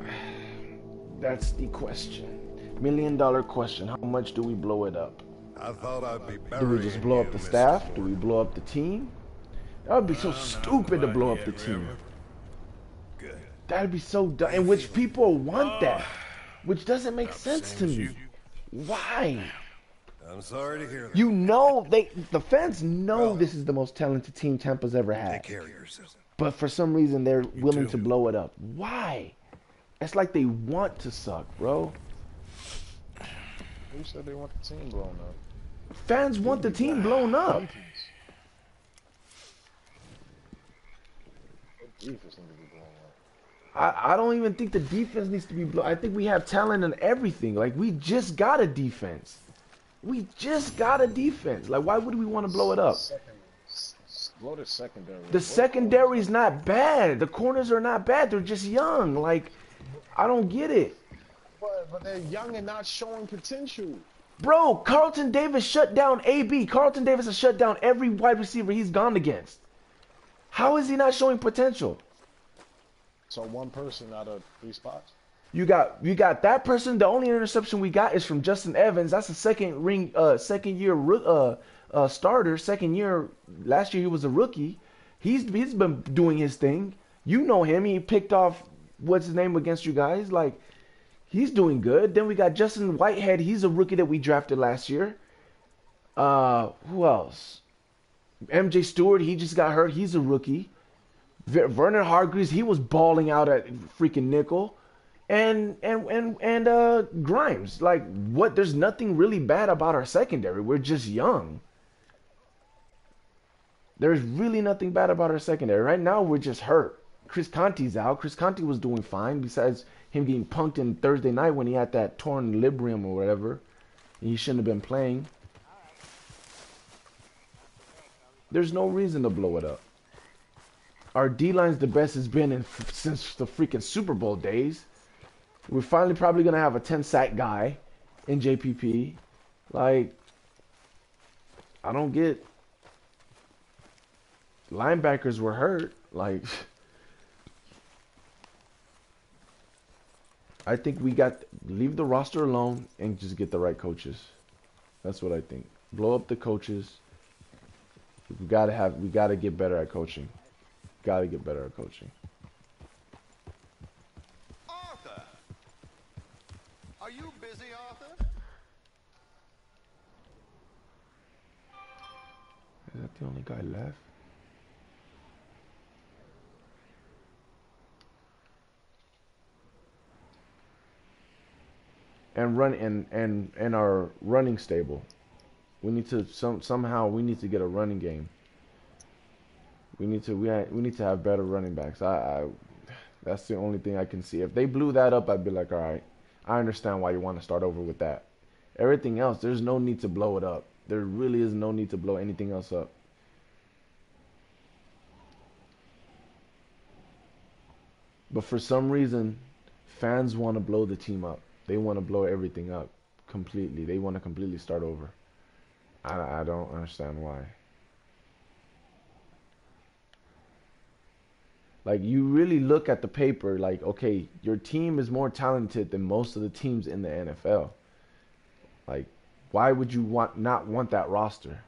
That's the question. Million dollar question. How much do we blow it up? I thought I'd be Do we just blow up the staff? Do we blow up the team? That would be so stupid to blow up the team. That'd be so dumb. And which people want that. Which doesn't make sense to me. Why? I'm sorry to hear that. You know they the fans know this is the most talented team Tampa's ever had. Take care of yourself. But for some reason they're willing to blow it up. Why? It's like they want to suck, bro. Who said they want the team blown up? Fans want the team blown up. Defense need to be blown up. I, I don't even think the defense needs to be blown. I think we have talent and everything. Like we just got a defense. We just got a defense. Like why would we want to blow it up? Second, s- s- blow the secondary. The secondary is not bad. The corners are not bad. They're just young. Like I don't get it. But, but they're young and not showing potential. Bro, Carlton Davis shut down AB. Carlton Davis has shut down every wide receiver he's gone against. How is he not showing potential? So one person out of three spots. You got you got that person. The only interception we got is from Justin Evans. That's a second ring, uh, second year uh, uh, starter. Second year. Last year he was a rookie. He's he's been doing his thing. You know him. He picked off what's his name against you guys. Like he's doing good. Then we got Justin Whitehead. He's a rookie that we drafted last year. Uh, who else? MJ Stewart. He just got hurt. He's a rookie. Ver- Vernon Hargreaves. He was balling out at freaking nickel and and and and uh Grimes. Like what there's nothing really bad about our secondary. We're just young. There's really nothing bad about our secondary. Right now we're just hurt. Chris Conte's out. Chris Conte was doing fine besides him getting punked in Thursday night when he had that torn labrum or whatever. He shouldn't have been playing. There's no reason to blow it up. Our D line's the best it's been in since the freaking Super Bowl days. We're finally probably gonna have a 10 sack guy in JPP. Like, I don't get. Linebackers were hurt. Like, I think we got leave the roster alone and just get the right coaches. That's what I think. Blow up the coaches. We gotta have. We gotta get better at coaching. Gotta get better at coaching. Arthur! Are you busy, Arthur? Is that the only guy left? And run and and and our running stable. We need to some somehow we need to get a running game. We need to we we need to have better running backs. I, I that's the only thing I can see. If they blew that up, I'd be like, all right, I understand why you want to start over with that. Everything else, there's no need to blow it up. There really is no need to blow anything else up. But for some reason, fans want to blow the team up. They want to blow everything up completely. They want to completely start over. I, I don't understand why. Like you really look at the paper like okay, your team is more talented than most of the teams in the NFL. Like why would you want not want that roster?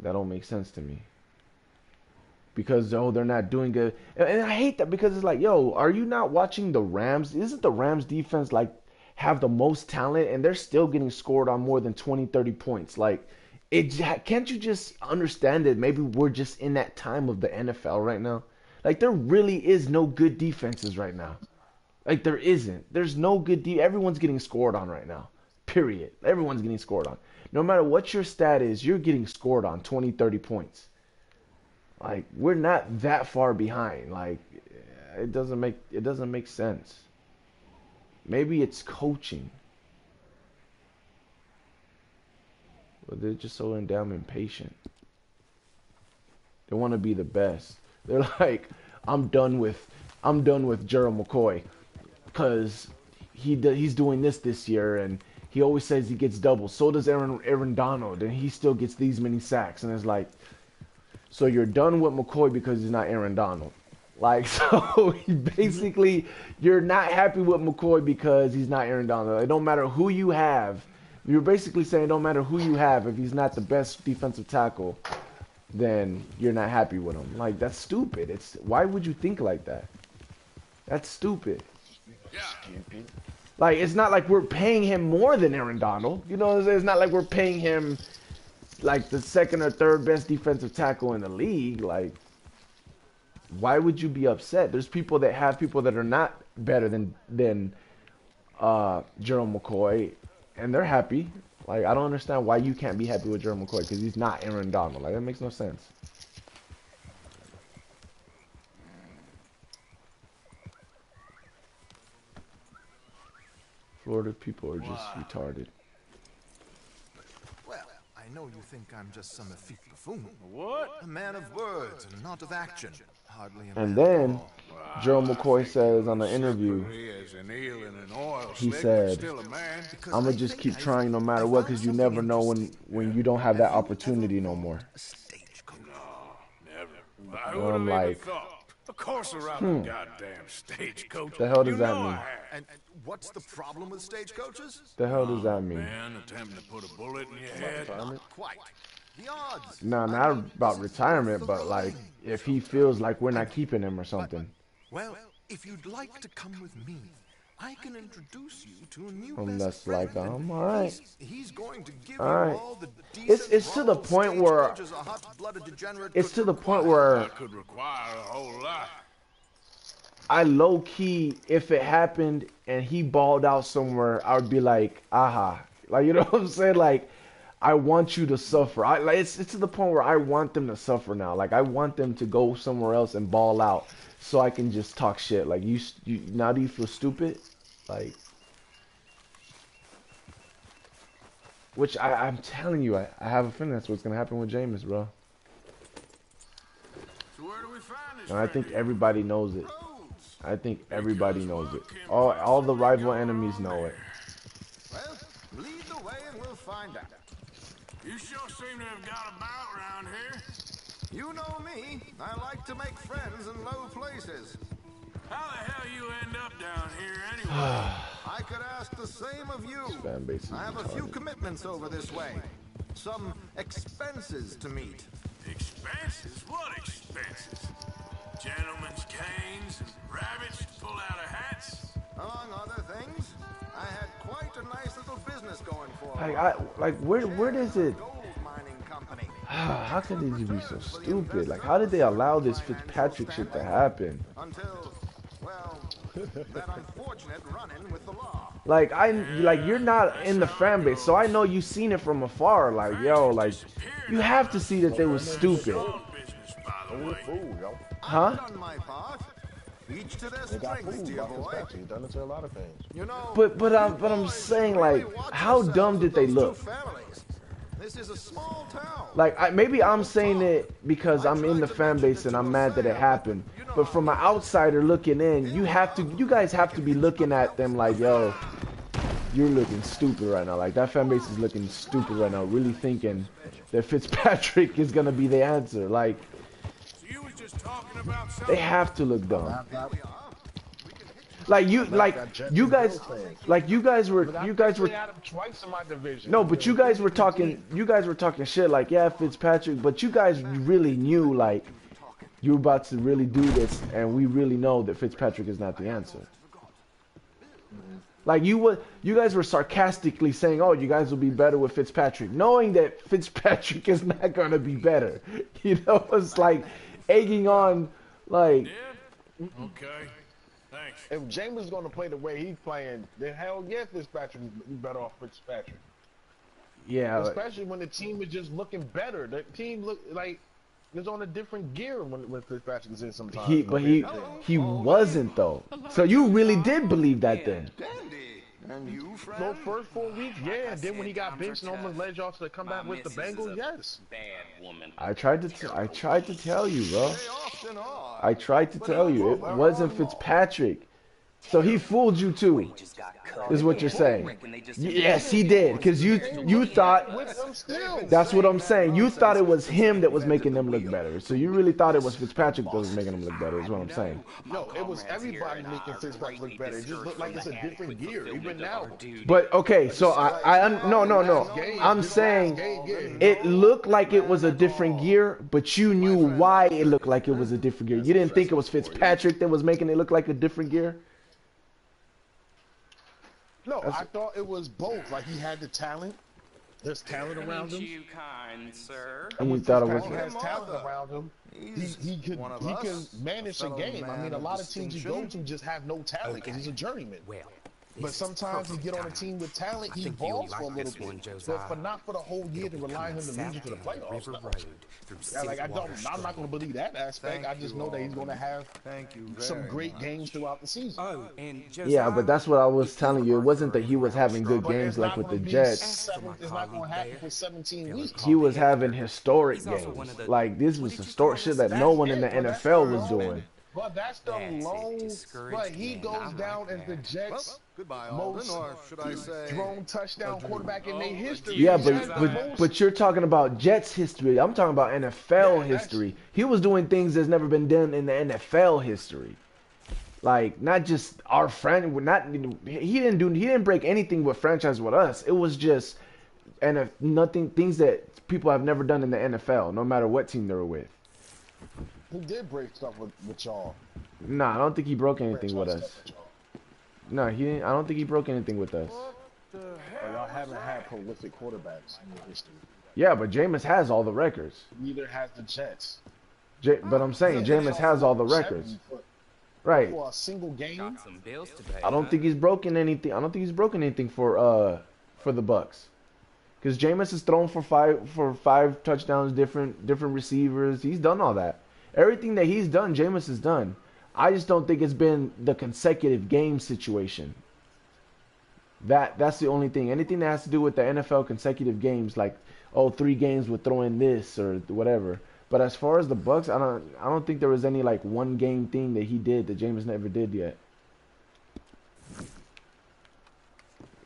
That don't make sense to me. Because oh, they're not doing good. And, I hate that because it's like, yo, are you not watching the Rams? Isn't the Rams defense like have the most talent and they're still getting scored on more than 20, 30 points? Like it can't you just understand that maybe we're just in that time of the NFL right now? Like there really is no good defenses right now. Like there isn't. There's no good de- everyone's getting scored on right now. Period. Everyone's getting scored on. No matter what your stat is, you're getting scored on 20, 30 points. Like we're not that far behind. Like it doesn't make it doesn't make sense. Maybe it's coaching. But they're just so damn impatient. They want to be the best. They're like, I'm done with, I'm done with Gerald McCoy, because he he's doing this this year, and he always says he gets doubles. So does Aaron Aaron Donald, and he still gets these many sacks. And it's like, so you're done with McCoy because he's not Aaron Donald. Like so, basically, you're not happy with McCoy because he's not Aaron Donald. It don't matter who you have. You're basically saying it don't matter who you have if he's not the best defensive tackle, then you're not happy with him. Like that's stupid. It's why would you think like that? That's stupid. Like it's not like we're paying him more than Aaron Donald. You know, it's, it's not like we're paying him like the second or third best defensive tackle in the league. Like why would you be upset? There's people that have people that are not better than than uh, Gerald McCoy, and they're happy. Like I don't understand why you can't be happy with Gerald McCoy because he's not Aaron Donald. Like that makes no sense. Florida people are just retarded. Well, I know you think I'm just some effete buffoon. What? A man of words and not of action. Hardly And then all. Gerald McCoy says on the interview, He is an eel in an oil he slick, but said, still a man. "I'm gonna just keep trying no matter what, because you never know when when you don't have that opportunity no more." Never. I And I'm like. Of course, around hmm. the goddamn stagecoach. The hell does You that mean? I. And what's the problem with stagecoaches? The hell does that mean? Man, attempting to put a bullet in your head. Not quite. The odds. No, not about retirement, but like if he feels like we're not keeping him or something. Well, if you'd like to come with me, I can introduce you to a new I'm best just like, friend. um, all right. He's, he's going to give All you all the It's it's to the point where stagecoaches a hot-blooded degenerate it's to the point where That could require a whole lot. I low key, if it happened and he balled out somewhere, I would be like, aha, like you know what I'm saying? Like, I want you to suffer. I like it's it's to the point where I want them to suffer now. Like I want them to go somewhere else and ball out, so I can just talk shit. Like you, you now do you feel stupid? Like, which I I'm telling you, I, I have a feeling that's what's gonna happen with Jameis, bro. So where do we find this? And I think everybody knows it. I think everybody knows it. All all the rival enemies know it. Well, lead the way and we'll find out. You sure seem to have got about round here. You know me. I like to make friends in low places. How the hell you end up down here anyway? I could ask the same of you. fan base I have a few commitments over this way. Some expenses to meet. Expenses? What expenses? Gentlemen's canes and rabbits to pull out of hats? Among other things, I had quite a nice little business going for Like. I like where where does it? Mining company. How can they just be so stupid? Like how did they allow this Fitzpatrick shit to happen? Until, well, that unfortunate run-in with the law. Like I like you're not in the fan base, so I know you seen it from afar. Like yo, like you have to see that they were stupid, huh? Each to their strengths, dear boy. Fitzpatrick. He's done it to a lot of things. You know, But but I'm but I'm saying like how dumb did they look? This is a small town. Like I, maybe I'm saying it because I'm in the fan base and I'm mad that it happened. But from an outsider looking in, you have to, you guys have to be looking at them like, yo, you're looking stupid right now. Like that fan base is looking stupid right now, really thinking that Fitzpatrick is gonna be the answer. Like So you was just talking about they have to look dumb. Like you, like you guys, like you guys were, you guys were. twice in my division. No, but you guys were talking. You guys were talking shit like, yeah, Fitzpatrick. But you guys really knew like you're about to really do this, and we really know that Fitzpatrick is not the answer. Like you would, you guys were sarcastically saying, "Oh, you guys will be better with Fitzpatrick," knowing that Fitzpatrick is not gonna be better. You know, it's like egging on, like Okay. Thanks. If Jameis is going to play the way he's playing, then hell yeah, Fitzpatrick is better off Fitzpatrick. yeah, like- Especially when the team is just looking better. The team look like it's on a different gear when, when Fitzpatrick is in sometimes. he, but he, he wasn't though. So you really did believe that then? And you, Those first four weeks, yeah. And then when he got benched and almost led y'all to come back with the Bengals, yes. I tried to, t- I tried to tell you, bro. I tried to tell you it wasn't Fitzpatrick. So he fooled you too, is what you're saying. Yes, he did, because you you thought that's what I'm saying. You thought it was him that was making them look better. So you really thought it was Fitzpatrick that was making them look better. Is what I'm saying. No, it was everybody making Fitzpatrick look better. It just looked like it's a different gear, even now. But okay, so I I no no no. I'm saying it looked like it was a different gear, but you knew why it looked like it was a different gear. You didn't think it was Fitzpatrick that was making it look like a different gear. No, That's- I thought it was both. Like he had the talent, there's talent around him. you kind, sir. And you thought it was. He has talent around him. He, he could one of he us, can manage a fellow game. I mean, a lot of teams you go to just have no talent because he's a journeyman. Well, But this sometimes you get on a team with talent, I he think you'll for a little this one, bit. Josiah. But for not for the whole year to rely on him to lead you to the playoffs. No. Through Yeah, like I don't, I'm not going to believe that aspect. Thank I just you know that he's going to have Thank you some great much. games throughout the season. Oh, and Yeah, but that's what I was telling you. It wasn't that he was having good games like with the Jets. seven- It's not going to happen for 17 weeks. He was having historic games. Like this was historic shit that no one in the NFL was doing. But that's the lone. But he goes down as the Jets' Goodbye, Alden, most or should I say... thrown touchdown quarterback in their oh, history. Yeah, but but but you're talking about Jets history. I'm talking about NFL history. He was doing things that's never been done in the NFL history. Like not just our friend, not he didn't do he didn't break anything with franchise with us. It was just and if nothing things that people have never done in the NFL, no matter what team they were with. He did break stuff with, with y'all. Nah, I don't think he broke anything with us. with y'all. No, he didn't. I don't think he broke anything with us. But y'all haven't had prolific quarterbacks in your history. Yeah, but Jameis has all the records. Neither has the Jets. J- but I'm saying Jameis has all the records. Right. For a single game, Some bills to pay. I don't think he's broken anything. I don't think he's broken anything for uh for the Bucs. Because Jameis has thrown for five for five touchdowns, different different receivers. He's done all that. Everything that he's done, Jameis has done. I just don't think it's been the consecutive game situation. That that's the only thing. Anything that has to do with the NFL consecutive games, like oh three games with throwing this or whatever. But as far as the Bucs, I don't I don't think there was any like one game thing that he did that Jameis never did yet.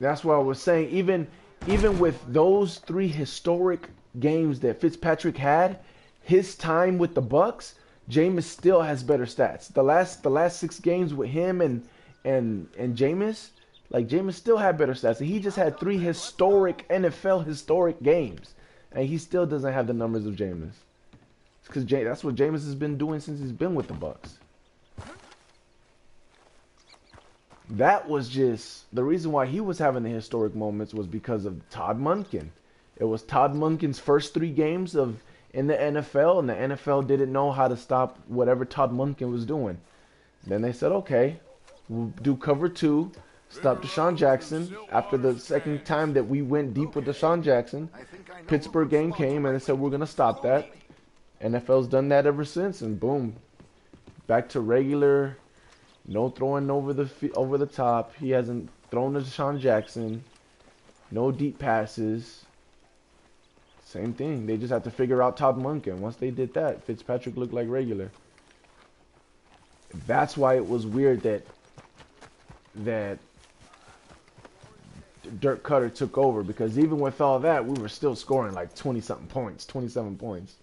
That's why I was saying even even with those three historic games that Fitzpatrick had, his time with the Bucs, Jameis still has better stats. The last the last six games with him and and and Jameis, like Jameis still had better stats. He just had three historic NFL historic games, and he still doesn't have the numbers of Jameis. Because that's what Jameis has been doing since he's been with the Bucs. That was just the reason why he was having the historic moments was because of Todd Monken. It was Todd Monken's first three games of in the NFL, and the NFL didn't know how to stop whatever Todd Monken was doing. Then they said, okay, we'll do cover two, stop DeSean Jackson. After the second time that we went deep with DeSean Jackson, Pittsburgh game came and they said, we're going to stop that. NFL's done that ever since, and boom, back to regular, no throwing over the over the top. He hasn't thrown to DeSean Jackson, no deep passes. Same thing. They just have to figure out Todd Monken. Once they did that, Fitzpatrick looked like regular. That's why it was weird that that Dirk Koetter took over because even with all that, we were still scoring like 20 something points, 27 points.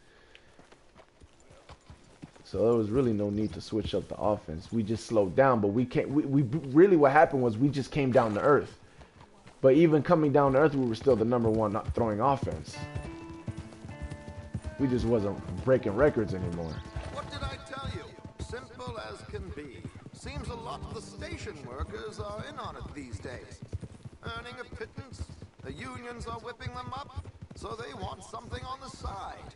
So there was really no need to switch up the offense. We just slowed down, but we can't. We, we really what happened was we just came down to earth. But even coming down to earth, we were still the number one not throwing offense. We just wasn't breaking records anymore. What did I tell you? Simple as can be. Seems a lot of the station workers are in on it these days. Earning a pittance. The unions are whipping them up, so they want something on the side.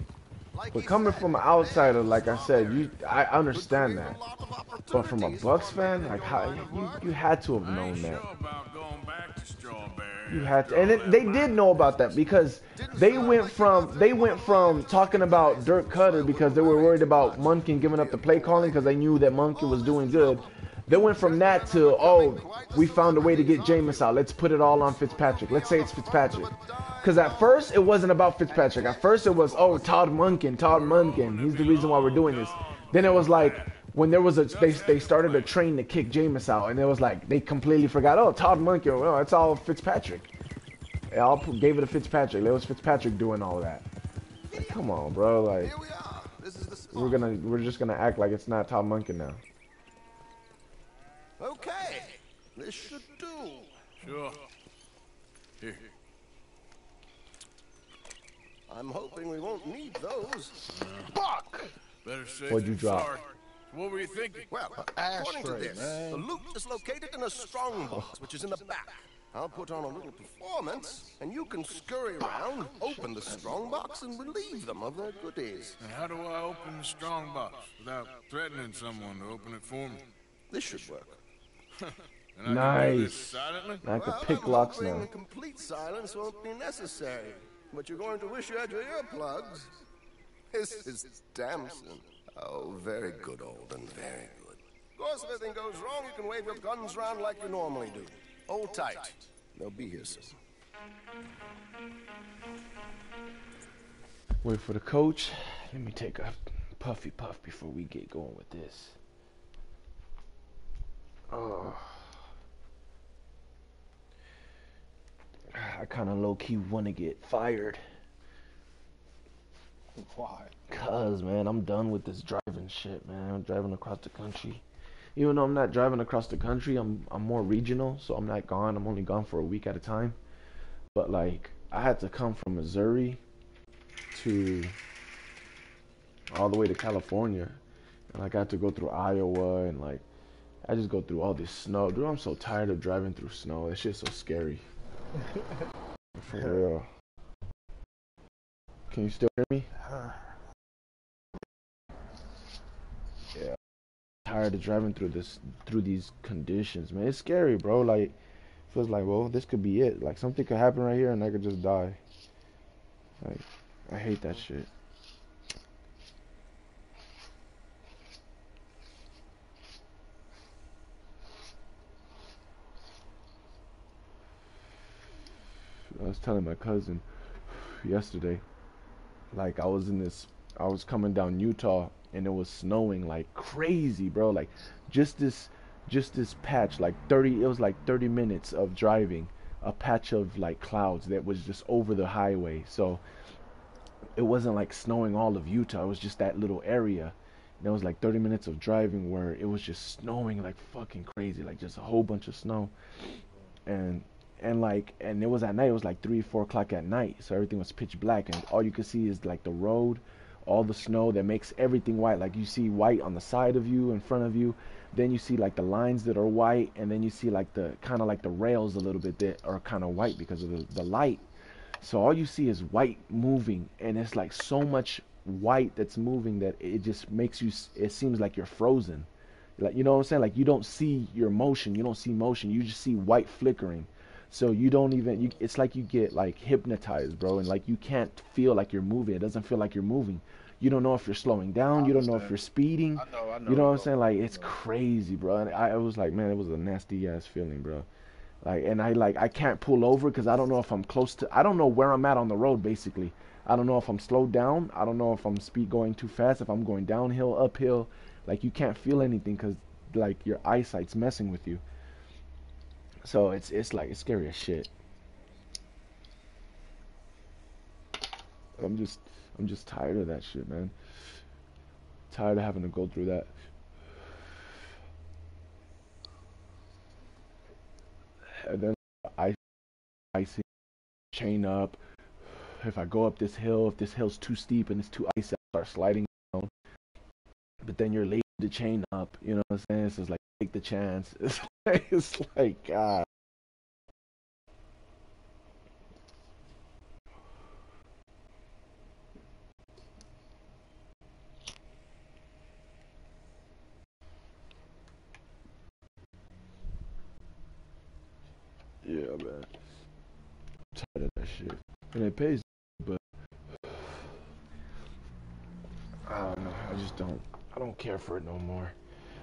But coming from an outsider, like I said, you I understand that. But from a Bucs fan, like how you you had to have known that. You had to, and it, they did know about that because they went from they went from talking about Dirk Koetter because they were worried about Monken giving up the play calling because they knew that Monken was doing good. They went from that to oh, we found a way to get Jameis out. Let's put it all on Fitzpatrick. Let's say it's Fitzpatrick. Because at first it wasn't about Fitzpatrick. At first it was oh Todd Monken, Todd Monken. He's the reason why we're doing this. Then it was like when there was a they they started a train to kick Jameis out, and it was like they completely forgot oh Todd Monken. Well, it's all Fitzpatrick. They all gave it to Fitzpatrick. It was Fitzpatrick doing all that. Like, come on, bro. Like we're gonna we're just gonna act like it's not Todd Monken now. Okay, this should do. Sure. Here. I'm hoping we won't need those. Fuck! Better safe What'd you drop? sorry. What were you thinking? Well, according to this, man. the loot is located in a strongbox, which is in the back. I'll put on a little performance, and you can scurry around, open the strongbox, and relieve them of their goodies. And how do I open the strongbox without threatening someone to open it for me? This should work. And I can do Nice. silently? I can Well, pick I'm locks now. complete silence won't be necessary, but you're going to wish you had your earplugs. This is Damson. Oh, very good, Alden, very good. Of course, if anything goes wrong, you can wave your guns around like you normally do. Hold tight. They'll be here soon. Wait for the coach. Let me take a puffy puff before we get going with this. Oh. I kind of low key want to get fired. Why? Cause man, I'm done with this driving shit, man. I'm driving across the country. Even though I'm not driving across the country, I'm I'm more regional, so I'm not gone. I'm only gone for a week at a time. But like, I had to come from Missouri to all the way to California, and like I got to go through Iowa, and like I just go through all this snow. Dude, I'm so tired of driving through snow. That shit's so scary. For real. Can you still hear me? Yeah. Tired of driving through this through these conditions, man. It's scary, bro. Like feels like, well, this could be it. Like something could happen right here and I could just die. Like I hate that shit. I was telling my cousin yesterday, like I was in this, I was coming down Utah and it was snowing like crazy, bro. Like just this, just this patch, like 30, it was like 30 minutes of driving, a patch of like clouds that was just over the highway. So it wasn't like snowing all of Utah. It was just that little area. And it was like 30 minutes of driving where it was just snowing like fucking crazy, like just a whole bunch of snow. And and like and it was at night. It was like three four o'clock at night. So everything was pitch black and all you could see is like the road all the snow that makes everything white. Like you see white on the side of you in front of you. Then you see like the lines that are white and then you see like the kind of like the rails a little bit that are kind of white because of the, the light. So all you see is white moving and it's like so much white that's moving that it just makes you it seems like you're frozen. Like you know what i'm saying? Like you don't see your motion. You don't see motion. You just see white flickering so you don't even you it's like you get like hypnotized bro and like you can't feel like you're moving. It doesn't feel like you're moving. You don't know if you're slowing down. You don't know if you're speeding. I know, I know, you know what i'm saying? Like it's crazy bro. And I, I was like man it was a nasty ass feeling bro. Like and i like i can't pull over because i don't know if i'm close to i don't know where i'm at on the road basically. I don't know if i'm slowed down. I don't know if i'm speed going too fast if i'm going downhill uphill. Like you can't feel anything because like your eyesight's messing with you so it's it's like it's scary as shit i'm just i'm just tired of that shit man tired of having to go through that and then I icy chain up. If I go up this hill, if this hill's too steep and it's too icy, I start sliding down. But then you're late to chain up. You know what I'm saying? It's like take the chance. It's like, it's like God. Yeah, man. I'm tired of that shit. And it pays, but I don't know. I just don't. I don't care for it no more.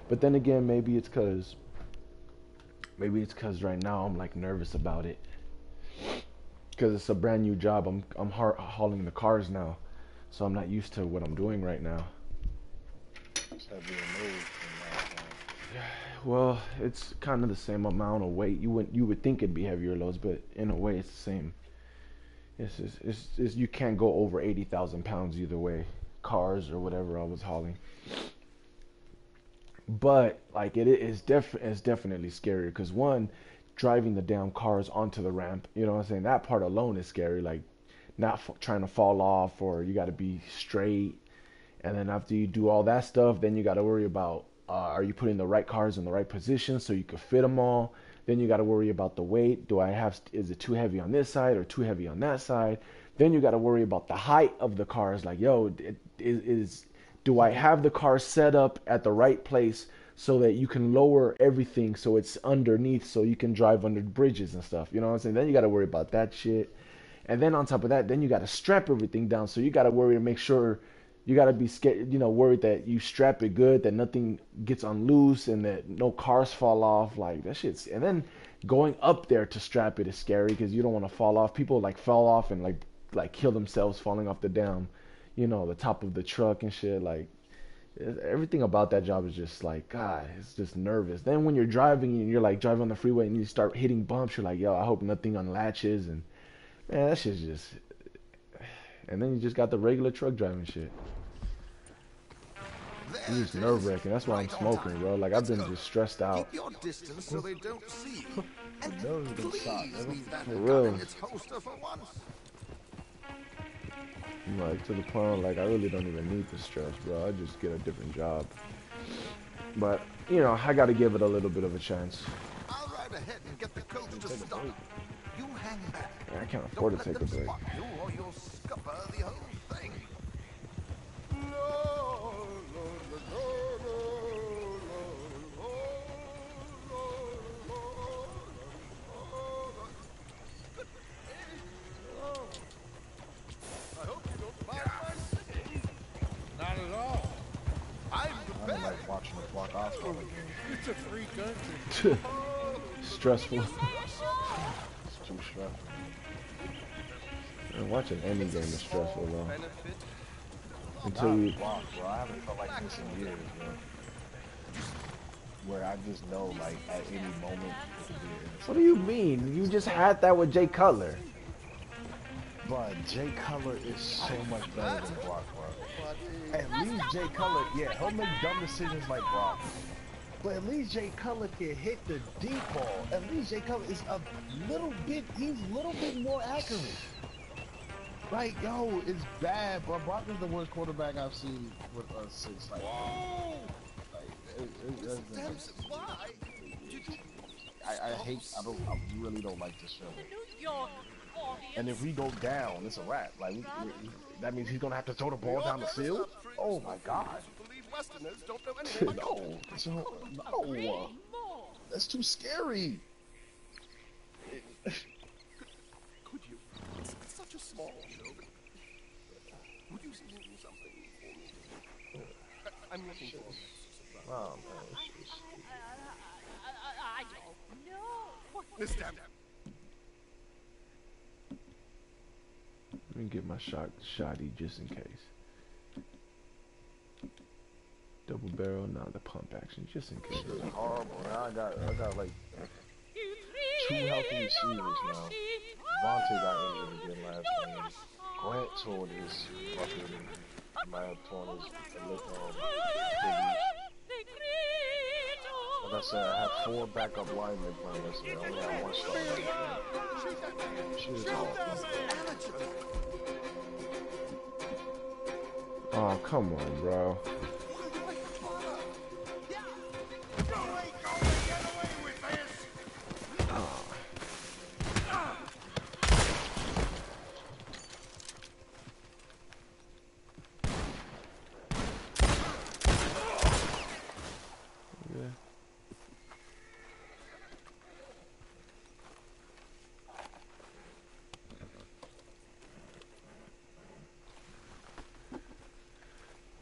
But then again, maybe it's cause. Maybe it's cause right now I'm like nervous about it. Cause it's a brand new job. I'm I'm hauling the cars now, so I'm not used to what I'm doing right now. It's heavy removed from. Well, it's kind of the same amount of weight. You would you would think it'd be heavier loads, but in a way, it's the same. It's just, it's, it's you can't go over eighty thousand pounds either way, cars or whatever I was hauling. But like it is def it's definitely scarier because one, driving the damn cars onto the ramp, you know what I'm saying? That part alone is scary. Like not f- trying to fall off or you got to be straight. And then after you do all that stuff, then you got to worry about uh, are you putting the right cars in the right position so you can fit them all? Then you got to worry about the weight. Do I have is it too heavy on this side or too heavy on that side? Then you got to worry about the height of the cars. Like, yo, it, is, is do I have the car set up at the right place so that you can lower everything so it's underneath so you can drive under bridges and stuff. You know what I'm saying? Then you got to worry about that shit. And then on top of that, then you got to strap everything down. So you got to worry to make sure you got to be scared, you know, worried that you strap it good, that nothing gets unloose and that no cars fall off. Like that shit's, and then going up there to strap it is scary because you don't want to fall off. People like fall off and like, like kill themselves falling off the damn, you know, the top of the truck and shit. Like everything about that job is just like God, it's just nervous. Then when you're driving and you're like driving on the freeway and you start hitting bumps, you're like, yo, I hope nothing unlatches and man, that shit's just. And then you just got the regular truck driving shit. It's just nerve wracking. That's why I'm smoking, bro. Like I've been just stressed out. Keep your distance so they don't see. And please leave that For real. Like to the point like I really don't even need the stress, bro. I just get a different job. But you know, I got to give it a little bit of a chance. I'll ride ahead and get the coach to stop. You hang back. I can't afford to take a break. Black. It's a free country. Stressful. It's too stressful. Man, watching any game is stressful though. Until you, block, bro. I haven't felt like this in years, bro. Where I just know, like, at any moment, it could be what do you mean? You just had that with Jay Cutler. But Jay Cutler is so much better than Brock, bro. At least Jay Cutler, yeah, he'll make dumb decisions like Brock. But at least Jay Cutler can hit the deep ball. At least Jay Cutler is a little bit, he's a little bit more accurate. Like, yo, it's bad, bro. Brock is the worst quarterback I've seen with us since, like, like it, it, it, Damn, why? I, I hate, I don't, I really don't like this film. And if we go down, it's a wrap. Like, we, we, that means he's gonna have to throw the ball down the field. Oh my God. Believe Westerners don't know anything about no, so, no. That's too scary. Could you? It's, it's such a small joke. Would you sing something for me? I- I'm looking for Oh man, it's just, I don't know. This damn. Let me get my shot shotty just in case. Double barrel, not the pump action, just in case. it's horrible. Now I got, I got like two healthy receivers now. Vontae got injured again last game. Grant tore his fucking, my torn his um. Like I said, I have four backup linemen playing this year. I only have one is awful. Oh, come on, bro.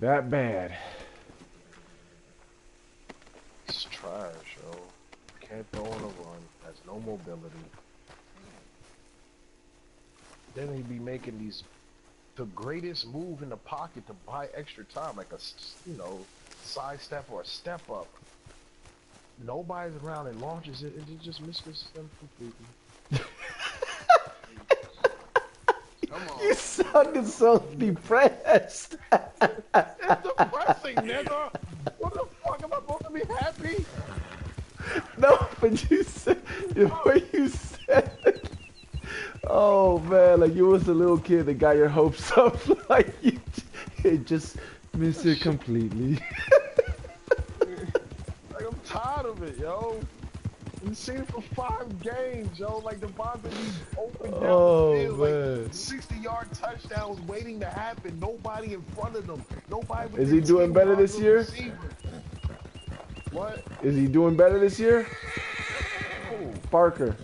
That bad. It's trash, yo. Can't throw on a run. Has no mobility. Then he'd be making these the greatest move in the pocket to buy extra time, like a you know side step or a step up. Nobody's around and launches it, and it just misses them completely. You sounded so depressed. It's depressing, nigga. What the fuck am I supposed to be happy? no, but you said the way you said it. Oh man, like you was a little kid that got your hopes up, like you it just missed it completely. Like I'm tired of it, yo. You seen it for five games, yo. Like DeVante, he's open down Oh, the field, man. like 60 yard touchdowns waiting to happen. Nobody in front of them. Nobody. Is he doing better this year? receiver. What? Is he doing better this year? Parker.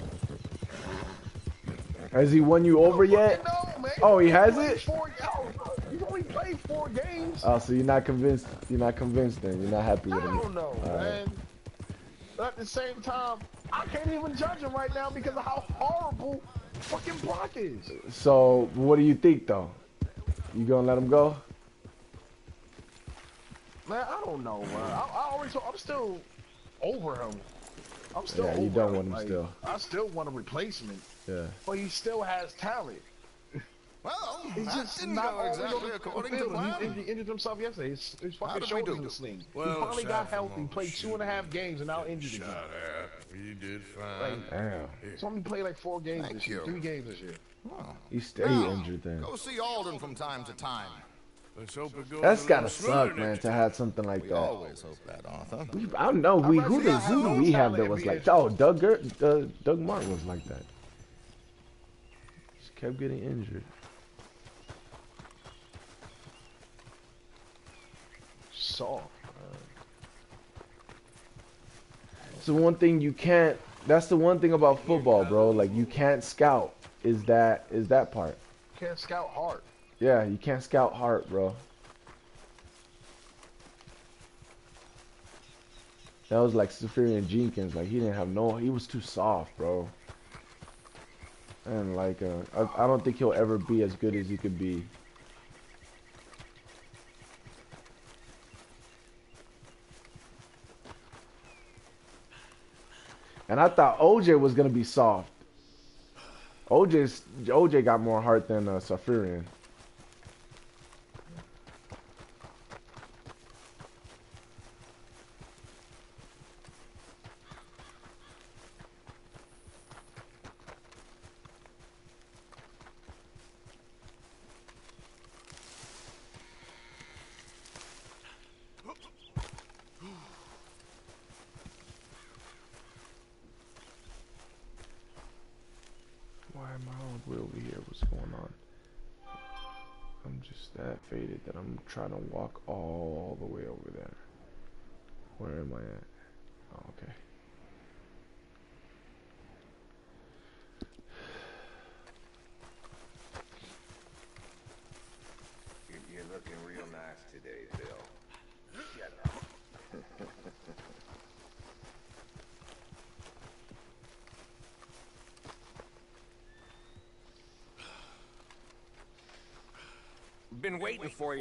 Has he won you over yet? No, man. Oh, he has it? Four, yo, he's only played four games. Oh, so you're not convinced? You're not convinced then? You're not happy with him? I don't know, All right. But at the same time, I can't even judge him right now because of how horrible fucking Brock is. So, what do you think though? You gonna let him go? Man, I don't know, man. I, I always, I'm still over him. I'm still Yeah, over you don't him. want him Like, still. I still want a replacement, Yeah. but he still has talent. Well, He's that just didn't go exactly according to plan. He injured, injured himself yesterday. His, his fucking did we in the sling. Well, he finally got healthy. Played the two and a half games and now injured again. Shut up. You did fine. Like, Damn. He's only played like four games Thank this year. you. Three games this year. He's steady Now, injured then. Go see Alden from time to time. Let's hope it goes That's a gotta suck, man, to have something like We that. always hope that, Arthur. We, I don't know. We who actually does who do we have that was like? Oh, Doug Ger- uh, Doug Martin was like that. Just kept getting injured. Soft. So one thing you can't. That's the one thing about football, bro. Like you can't scout. Is that is that part? You can't scout hard. Yeah, you can't scout hard, bro. That was like Seferian Jenkins. Like he didn't have no. He was too soft, bro. And like, uh, I, I don't think he'll ever be as good as he could be. And I thought OJ was gonna be soft. OJ's OJ got more heart than uh, Seferian. Why am I all the way over here? What's going on? I'm just that I'm trying to walk all the way over there. Where am I at? Oh, okay. You're looking real nice today, Phil. Shut up. Been waiting for you,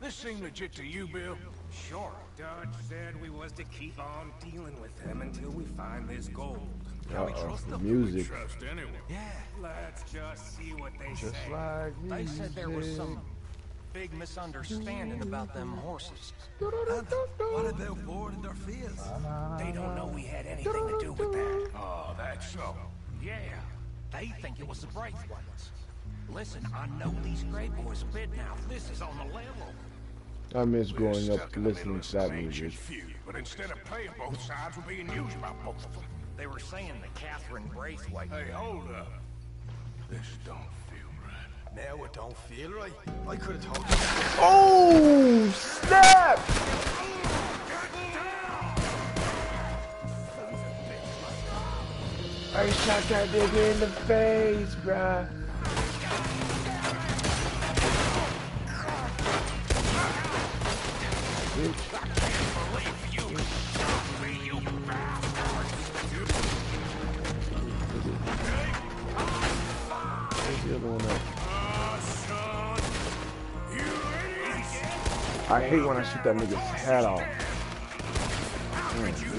This seem legit to you, Bill? Sure, Dutch said we was to keep on dealing with them until we find this gold. Can we Uh-oh, trust the them? music. Trust anyone. Yeah, let's just see what they Just say. like They said there was some big misunderstanding about them horses. What if they boarded their fields? They don't know we had anything to do with that. Oh, that's so. Yeah, they think it was the Braithwaites. Listen, I know these Gray boys a bit now. This is on the level. I miss We're growing up stuck in the middle listening of to that music. feud, but instead of playing both sides, we're being used by both of them. They were saying that Catherine Braithwaite. Hey, hold up. This don't feel right. Now it don't feel right. I could have told you. Oh snap! I shot that nigga in the face, bruh. I hate when I shoot that nigga's head off. Mm, dude.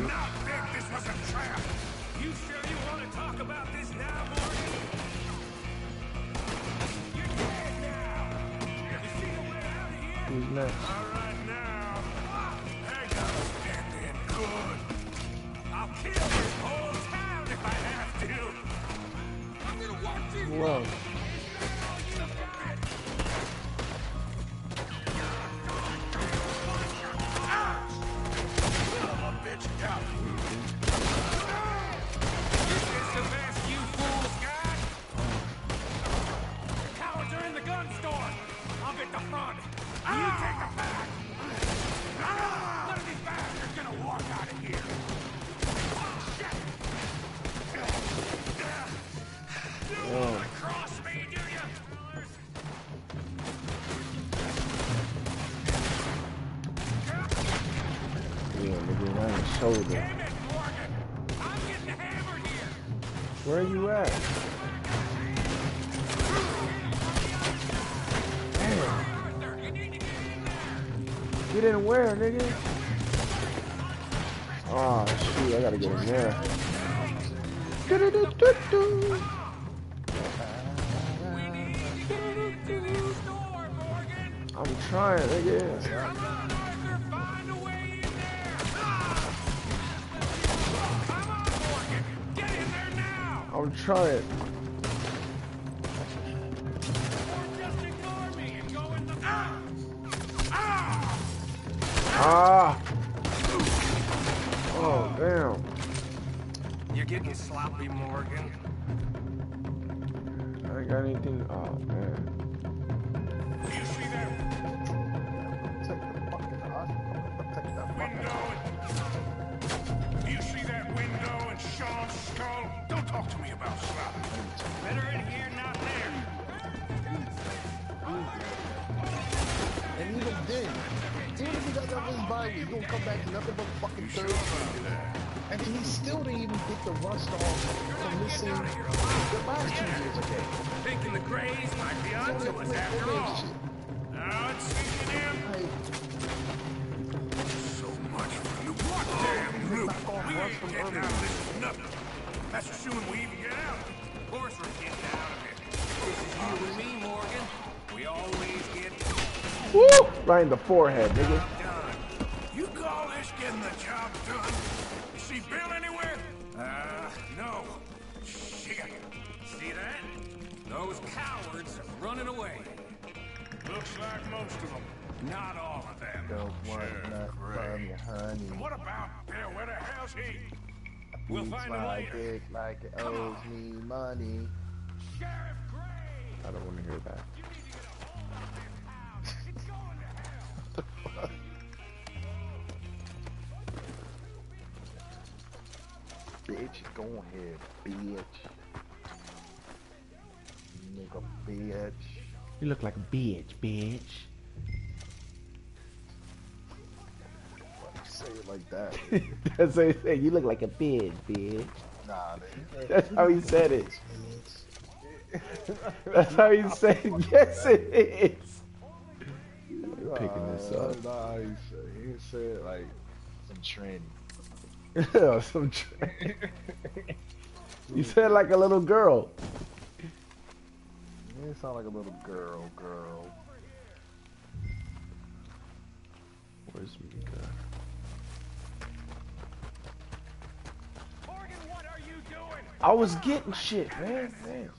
You sure you want to talk about this now, Morgan? You're dead now. Who's next? Gonna didn't even get the rust off from missing the last two years ago. Thinking the Grays might be onto us after all. Now it's sinking in. So much for you. What damn loot? We ain't getting out of this with nothing. That's assuming we even get out. Of course we're getting out of it. This is you and me, Morgan. We always get Woo! Right in the forehead, nigga. Those cowards are running away. Looks like most of them. Not all of them. Don't want nothing from you, honey. What about Bill? Where the hell's he? We'll Beats find him my later. dick like it owes me money. Sheriff Gray! I don't want to hear that. Bitch, go ahead, bitch. Nigga, bitch. You look like a bitch, bitch. Say it like that. That's what he said. You look like a bitch, bitch. Nah, man. That's how he said it. That's how he said it. Yes, it is. Picking this up. Nah, he said, he said like some tranny. Oh, Some tra- you said like a little girl. You sound like a little girl, girl. Where's Micah? Morgan, what are you doing? I was getting shit, man. Damn.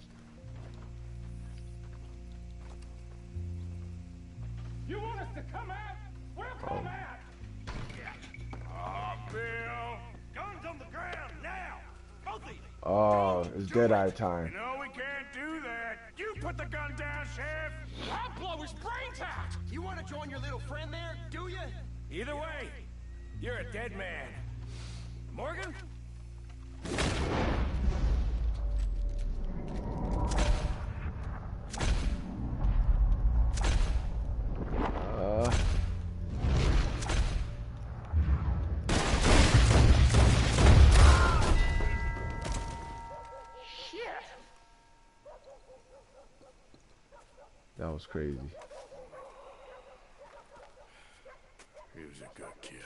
You want us to come out? We'll come out. Ah, Bill. Guns on the ground now. Both of you. Oh, it's Deadeye time. No, we can't do that. You put the gun down, Sheriff. I'll blow his brains out. You want to join your little friend there, do you? Either way, you're a dead man. Morgan? Uh, that was crazy. He was a good kid.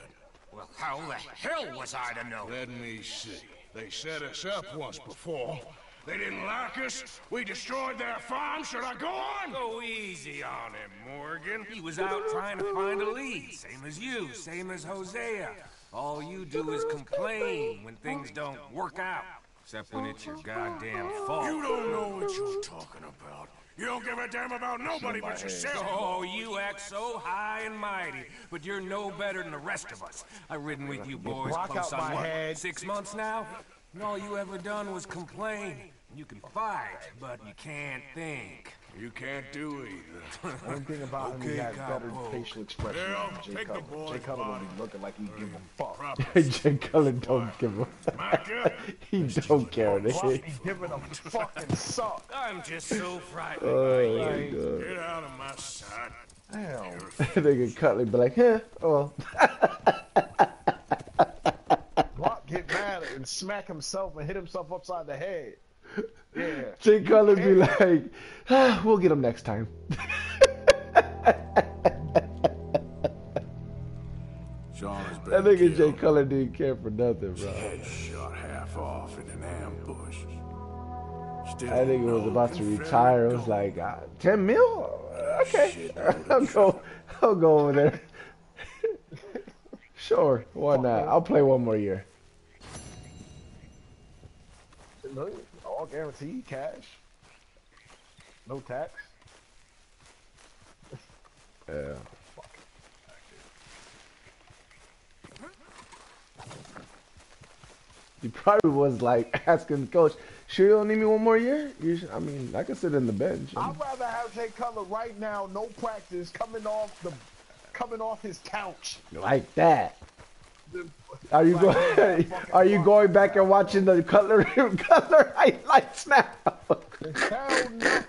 Well, how the hell was I to know? Let me see. They set us up once before. They didn't like us. We destroyed their farm. Should I go on? Go easy on him, Morgan. He was out trying to find a lead, same as you, same as Hosea. All you do is complain when things don't work out. Except when it's your goddamn fault. You don't know what you're talking about. You don't give a damn about nobody but yourself. Oh, you act so high and mighty, but you're no better than the rest of us. I've ridden with you boys Rock close out on what, head. six months now? And all you ever done was complain. You can fight, but you can't think. You can't do either. One thing about him, he Okay, has better cowboy. facial expression Well, than Jay take Cutler. boy's Jay Cutler body. would be looking like he give a fuck. Jay Cutler don't give a fuck. He don't care. Why nigga. be giving a fucking suck? I'm just so frightened Oh, by my you. Get out of my sight. Damn. nigga Cutler be like, huh? Oh, Rock get mad and smack himself and hit himself upside the head. Yeah. Jay Cutler be like, ah, we'll get him next time. That been nigga Jay killed. Cutler didn't care for nothing, bro. Head shot half off in an ambush. Still I think it was about to retire. It was like, uh, 10 mil? Okay. I'll go, I'll go over there. sure, why not? I'll play one more year. No, all guaranteed cash. No tax. Yeah. He probably was like asking the coach, "Sure you don't need me one more year?" You should, I mean, I could sit in the bench. I'd rather have Jay Cutler right now, no practice, coming off the coming off his couch. like that. Are you going? Are you going back and watching the Cutler Cutler highlights now? Hell no.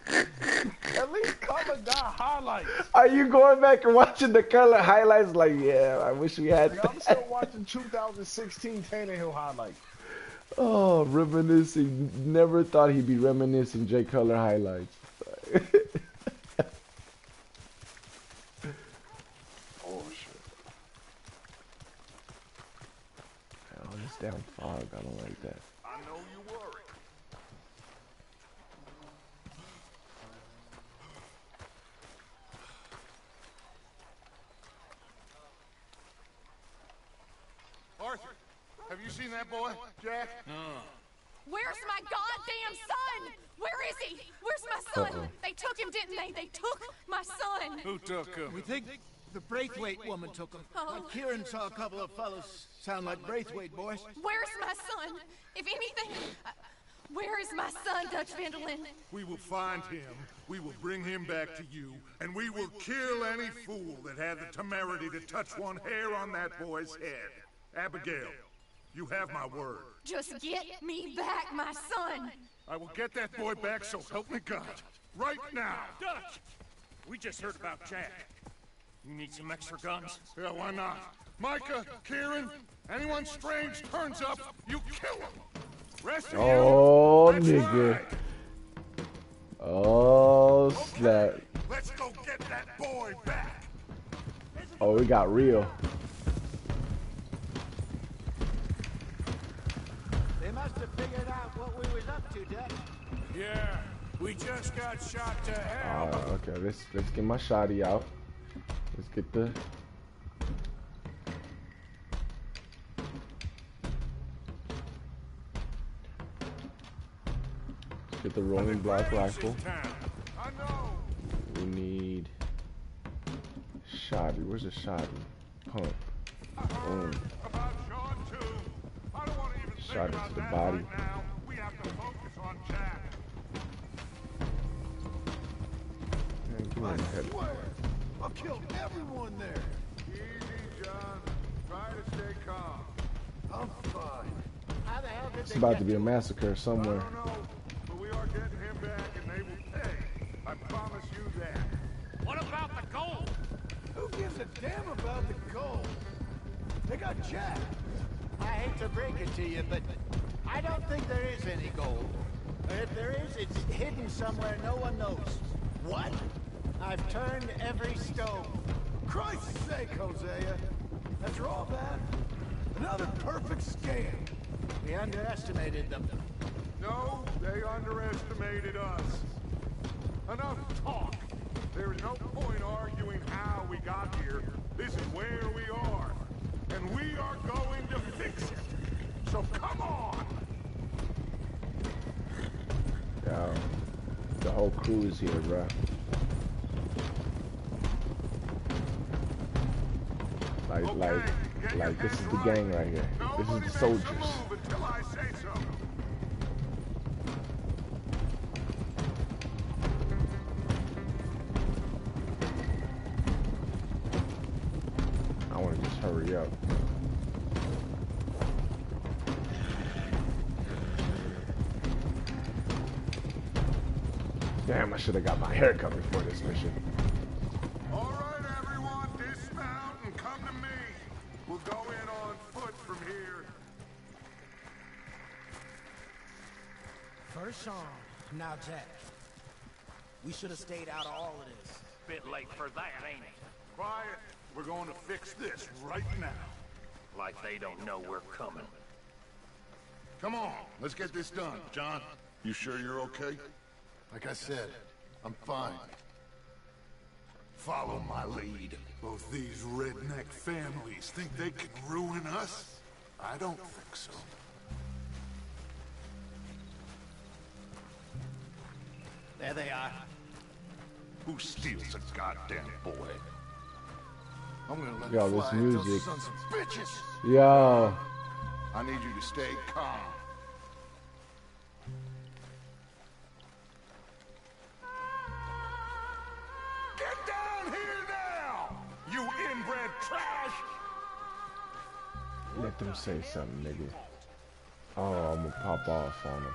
At least Cutler got highlights. Are you going back and watching the Cutler highlights? Like, yeah, I wish we had. Like, I'm still watching 2016 Tannehill highlights. Oh, reminiscing. Never thought he'd be reminiscing Jay Cutler highlights. Oh shit. Oh, this damn fog. I don't like that. I know you worry. Arthur, have you seen that boy, Jack? Where's my goddamn son? Where is he? Where's my son? Uh-oh. They took him, didn't they? They took my son. Who took him? We think the Braithwaite woman took him. Oh. Kieran saw a couple of fellows sound like Braithwaite boys. Where's my son? If anything, uh, where is my son, Dutch van der Linde? We will find him, we will bring him back to you, and we will kill any fool that had the temerity to touch one hair on that boy's head. Abigail, you have my word. Just get me back, my son. I will get that boy back, so help me God. Right now. Dutch! We just heard about Jack. You need some extra guns? Yeah, why not? Micah, Kieran, anyone strange turns up, you kill him. Rest of Oh, you, nigga. Oh, snap. Let's go get that boy back. Oh, we got real. They must have figured out what we was up to, Dutch. Yeah, we just got shot to hell. Uh, okay, let's let's get my shotty out. Let's get the. Let's get the rolling block rifle. We need shotty. Where's the shotty? Pump. Uh-huh. Boom. About Sean too. I don't want to Shot think it about to the body. right now. We have to focus on Jack. Man, give me a head. I killed everyone there. Easy, John. Try to stay calm. I'm fine. How the hell did It's they about get to be a massacre I somewhere. don't know, but we are getting him back, and they will pay. I promise you that. What about the gold? Who gives a damn about the gold? They got Jack. I hate to break it to you, but I don't think there is any gold. If there is, it's hidden somewhere no one knows. What? I've turned every stone. Christ's sake, Hosea. After all that, another perfect scam. We underestimated them. No, No, they underestimated us. Enough talk. There is no point arguing how we got here. This is where we are. And we are going to fix it. So come on! Yo, the whole crew is here, bro. Like, like, like, this is the gang right here. This is the soldiers. I. Want to just hurry up. Damn, I should have got my hair cut before this mission. First Sean, now Jack. We should have stayed out of all of this. Bit late for that, ain't it? Quiet. We're going to fix this right now. Like they don't know we're coming. Come on, let's get this done. John, you sure you're okay? Like I said, I'm fine. Follow my lead. Both these redneck families think they can ruin us? I don't think so. There they are. Who steals a goddamn boy? I'm gonna let Yo, it this music. sons of bitches. Yo, I need you to stay calm. Get down here now! You inbred trash! let them say something, nigga. Oh, I'm gonna pop off on them.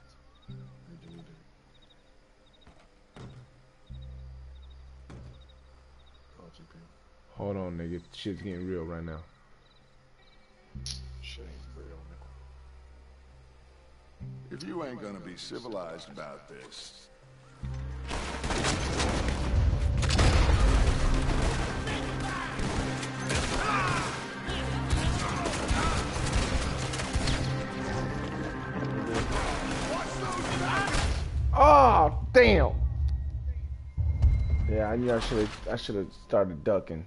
Hold on, nigga. Shit's getting real right now. Shit ain't real, If you ain't gonna be civilized about this, Oh, damn. Yeah, I knew I should have. I should have started ducking.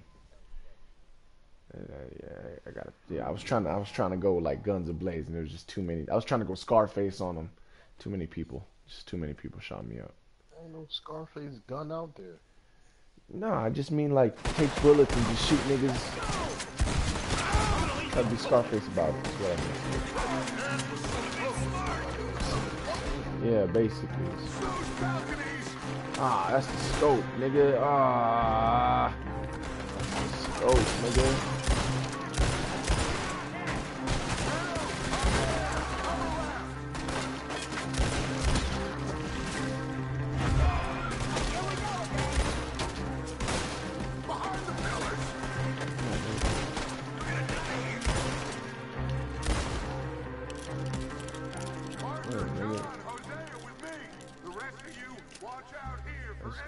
Yeah, I got. Yeah, I was trying to. I was trying to go like guns ablaze, and there was just too many. I was trying to go Scarface on them. Too many people. Just too many people shot me up. Ain't no Scarface gun out there. No, I just mean like take bullets and just shoot niggas. That'd be Scarface about it. Is what I mean. Yeah, basically. Ah, that's the scope, nigga. Ah, that's the scope, nigga.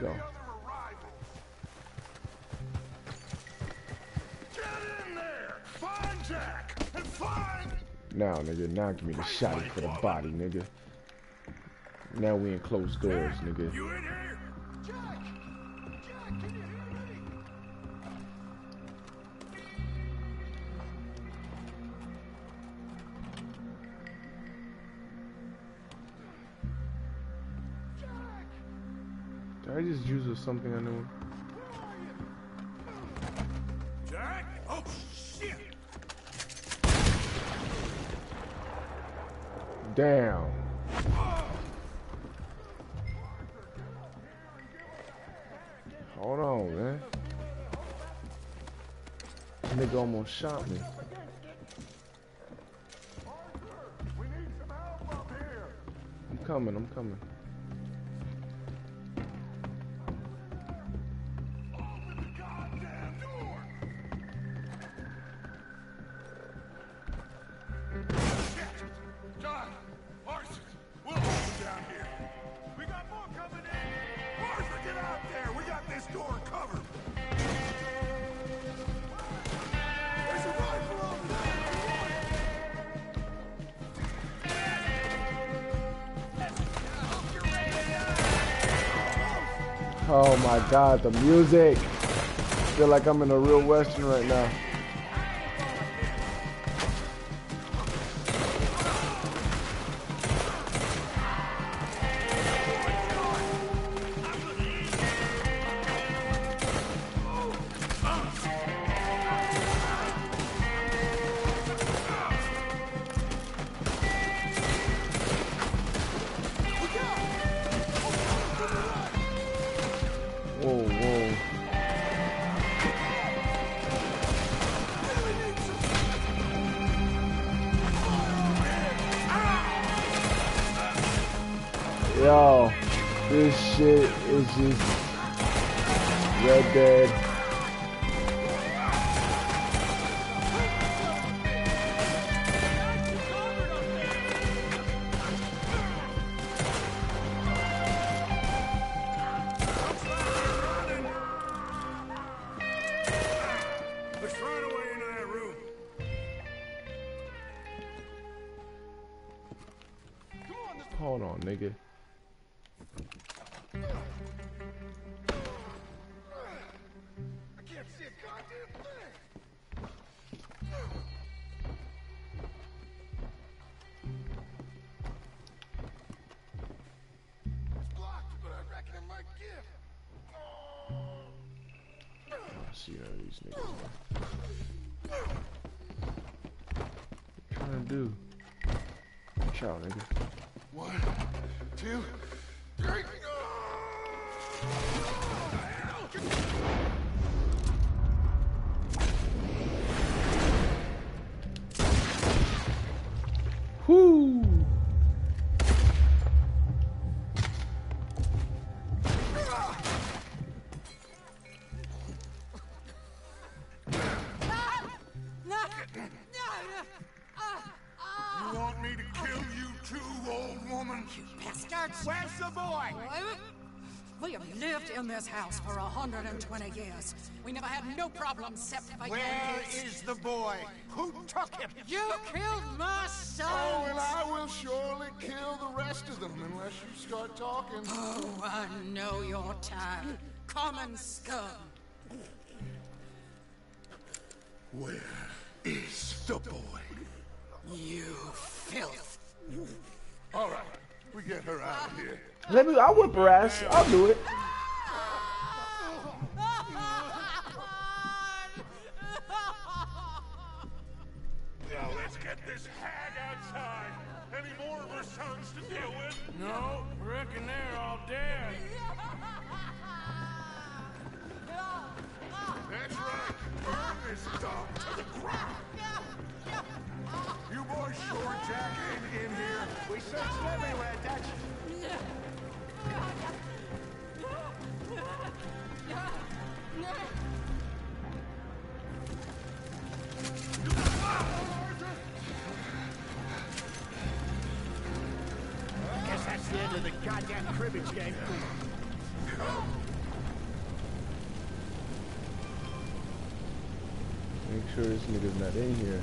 Go. find Jack and find. Now, nigga, now give me the shotty for the body, nigga. Now we in closed doors, nigga. I just use something I know? Jack? Oh shit! Damn. Hold on, man. This nigga almost shot me. I'm coming, I'm coming. Oh my god, the music. I Feel like I'm in a real western right now. 120 years. We never had no problems except for Where Yankees. is the boy? Who took him? You killed my son! Oh, and I will surely kill the rest of them unless you start talking. Oh, I know your type. Common scum. Where is the boy? You filth. All right, we get her out of here. Let me. I'll whip her ass. I'll do it. Get this hag outside. Any more of her sons to deal with? No, reckon they're all dead. That's right. Burn this dog to the ground. You boys sure Jack ain't in here? We searched everywhere, Dutch. Guess that's the end of the goddamn cribbage game. Make sure this nigga's not in here.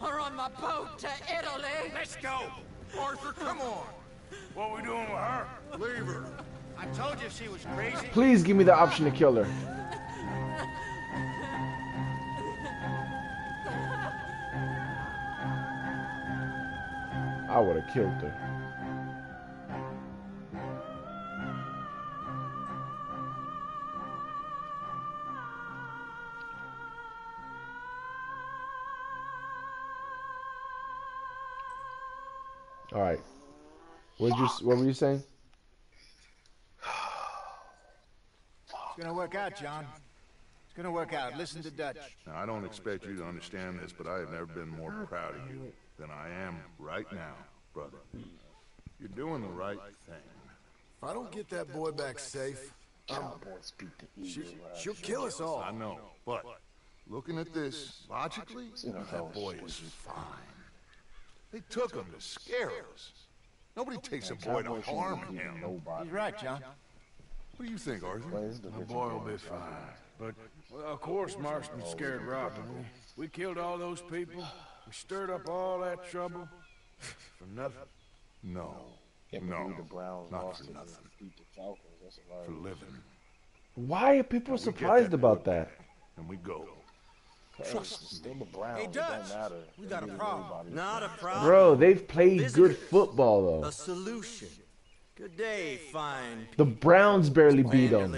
or on my boat to Italy. Let's go! Arthur, come on! What are we doing with her? Leave her. I told you she was crazy. Please give me the option to kill her. I would have killed her. All right. What you what were you saying? It's gonna work out, John. It's gonna work out. Listen to Dutch. Now, I don't expect you to understand this, but I have never been more proud of you than I am right now, brother. You're doing the right thing. If I don't get that boy back safe, um, Cowboys beat the she, evil ass. she'll kill us all. I know, but looking at this logically, that boy is fine. They took him to scare us. Nobody takes a boy to harm be him. Nobody. He's right, John. What do you think, Arthur? Well, the The boy will be fine. But, well, of course, Marston scared oh, Robin. We, we killed all those people. We stirred up all that trouble. For nothing. No. Can't No. the Browns Not for to nothing. the Falcons. For living. Why are people And we get surprised that about that? And we go. Trust us. They're. Hey, Dutch, don't matter. we got a problem. anybody. Not a problem. Bro, they've played good football though. A solution. Good day, fine The Browns barely beat them.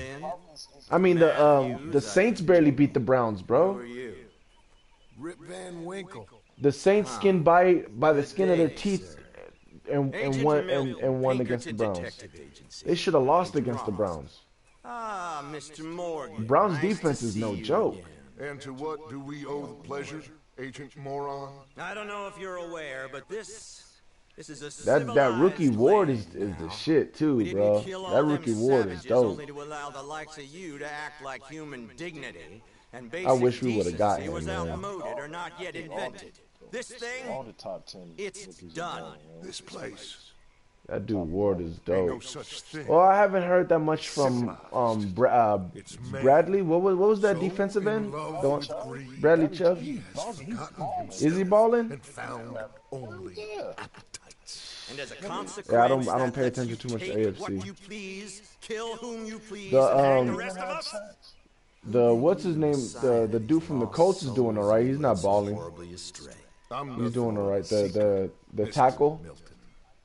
I mean the um the Saints barely beat the Browns, Who bro. are you? Rip Van Winkle. The Saints skinned by by the skin of their teeth and and won and, and won against the Browns. They should have lost against the Browns. Ah, Mr. Morgan. Browns defense is no joke. Again. And to what do we owe the pleasure, Agent Moron? I don't know if you're aware, but this this is a That that rookie Ward is is the shit too, bro. That rookie Ward is dope. Only to allow the likes of you to act like human dignity and basic I wish we would've gotten him, was man. outmoded or not yet invented. This All thing, the top ten. it's rookies done. This place. That dude Ward is Ain't no dope. Well, I haven't heard that much from um Bra- uh, Bradley. What was what was that so defensive end? love The one- Bradley Chubb. He Is he balling? And only Yeah. And as a consequence, Yeah, I don't- I don't pay attention too much to AFC. What you please, kill whom you please, The, um, the rest of us. The what's his name? The the dude from the Colts is doing all right. He's not balling. Horribly astray. I'm He's doing all right. The the the tackle.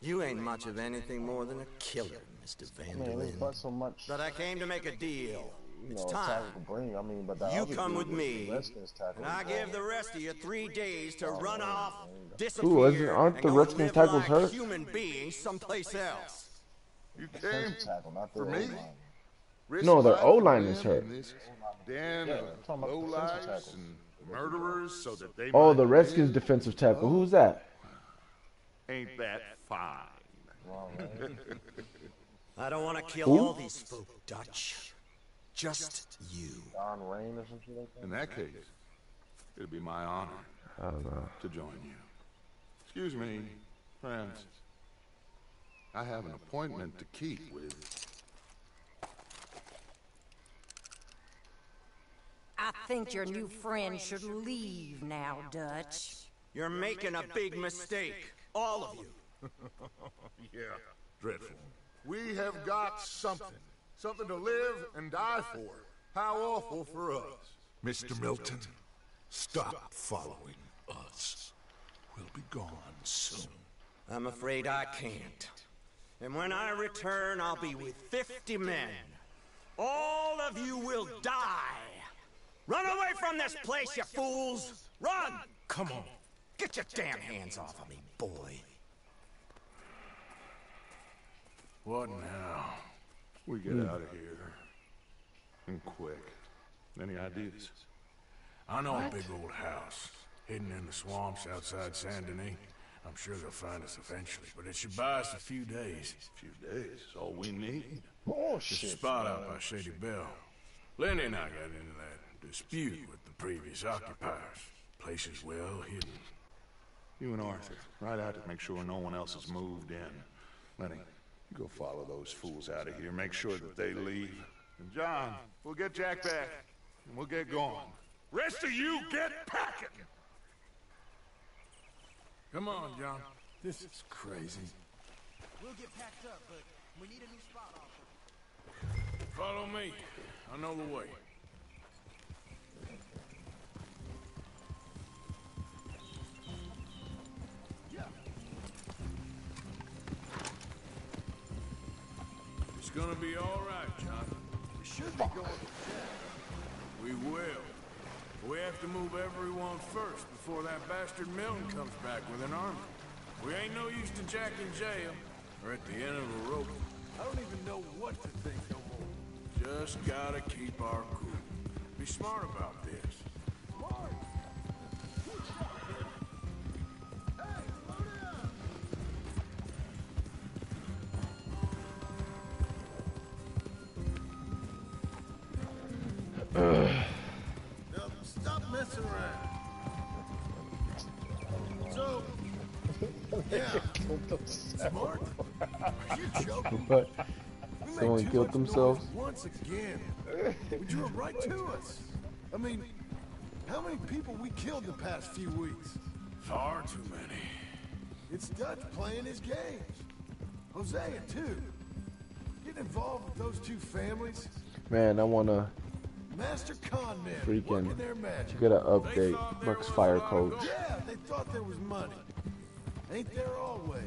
Milton. You ain't much of anything more than a killer, Mr. Man, there's van der Linde. but so much. But I came to make a deal. You It's know, time. tackle can bring. I mean, but the You come with me, the Redskins tackle and I give the rest of you three days to oh, run off, Who, disappear, isn't- aren't and the go Redskins live tackles like hurt? human beings someplace else. You came Defensive tackle, not the for me? O-line. No, their O-line is hurt. in this Yeah, of I'm talking about defensive lowlifes tackles. and murderers so that they Oh, the Redskins defensive tackle. Who's that? Ain't that fine? I don't want to kill Who? all these folk, Dutch. Just you. Don Rain or some shit like that. In that case, it'd be my honor I don't know. to join you. Excuse me, friends. I have an appointment to keep with. I think your new friend should leave now, Dutch. You're making a big mistake. All of you. yeah, dreadful. We have got something. Something to live and die for. How awful for us. Mr. Milton, stop following us. We'll be gone soon. I'm afraid I can't. And when I return, I'll be with 50 men. All of you will die. Run away from this place, you fools! Run! Come on. Get your damn hands off of me, boy. What now? We get Hmm. out of here. And quick. Any ideas? I know a big old house hidden in the swamps outside Saint Denis. I'm sure they'll find us eventually, but it should buy us a few days. A few days, is all we need. Oh It's a shit. spot out by Shady Belle. Lenny and I got into that dispute with the previous occupiers. Place is well hidden. You and Arthur, ride out to make sure no one else has moved in. Lenny, You go follow those fools out of here. Make sure that they leave. And John, we'll get Jack back. And we'll get going. Rest of you, get packing! Come on, John. This is crazy. We'll get packed up, but we need a new spot offer. Follow me. I know the way. Gonna be all right, John. We should be going. We will. But we have to move everyone first before that bastard Milton comes back with an army. We ain't no use to Jack in jail or at the end of a rope. I don't even know what to think no more. Just gotta keep our cool. Be smart about this. Now, stop messing around. So, yeah, smart. Are you joking? What? We Someone killed much themselves? Once again, we drew 'em right to us. I mean, how many people we killed the past few weeks? Far too many. It's Dutch playing his games. Hosea too. Getting involved with those two families. Man, I wanna Master con men freaking working their magic. get an update. Bucs fire coach. Yeah, they thought there was money. Ain't there always?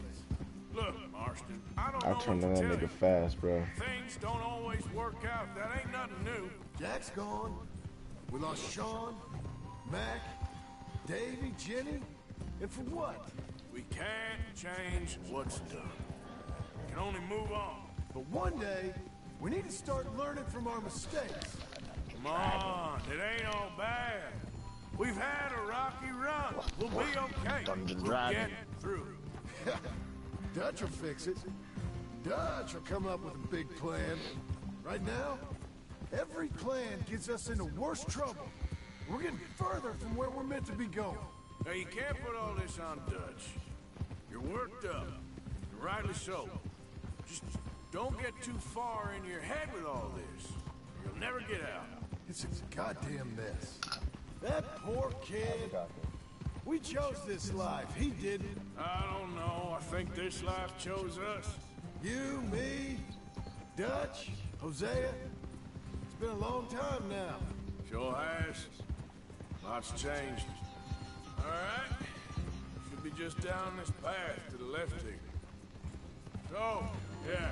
Look, Marston, I don't I turned on that nigga you. fast, bro. Things don't always work out. That ain't nothing new. Jack's gone. We lost Sean, Mac, Davy, Jenny. And for what? We can't change what's done. We can only move on. But one day, we need to start learning from our mistakes. Come on, it ain't all bad. We've had a rocky run. We'll be okay. Dungeon We'll Dragon. get through. Dutch will fix it. Dutch will come up with a big plan. Right now, every plan gets us into worse trouble. We're getting further from where we're meant to be going. Now, you can't put all this on Dutch. You're worked up, and rightly so. Just don't get too far in your head with all this. You'll never get out. It's a goddamn mess. That poor kid. We chose this life. He didn't. I don't know. I think this life chose us. You, me, Dutch, Hosea. It's been a long time now. Sure has. Lots changed. All right. Should be just down this path to the left here. So, yeah.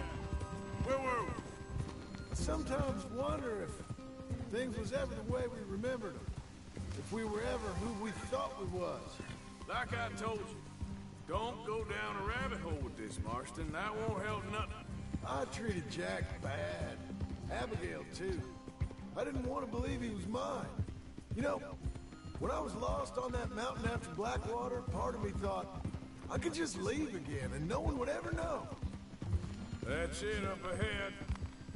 Where were we? I sometimes wonder if things was ever the way we remembered them. If we were ever who we thought we was. Like I told you, don't go down a rabbit hole with this, Marston. That won't help nothing. I treated Jack bad. Abigail, too. I didn't want to believe he was mine. You know, when I was lost on that mountain after Blackwater, part of me thought I could just leave again and no one would ever know. That's it up ahead.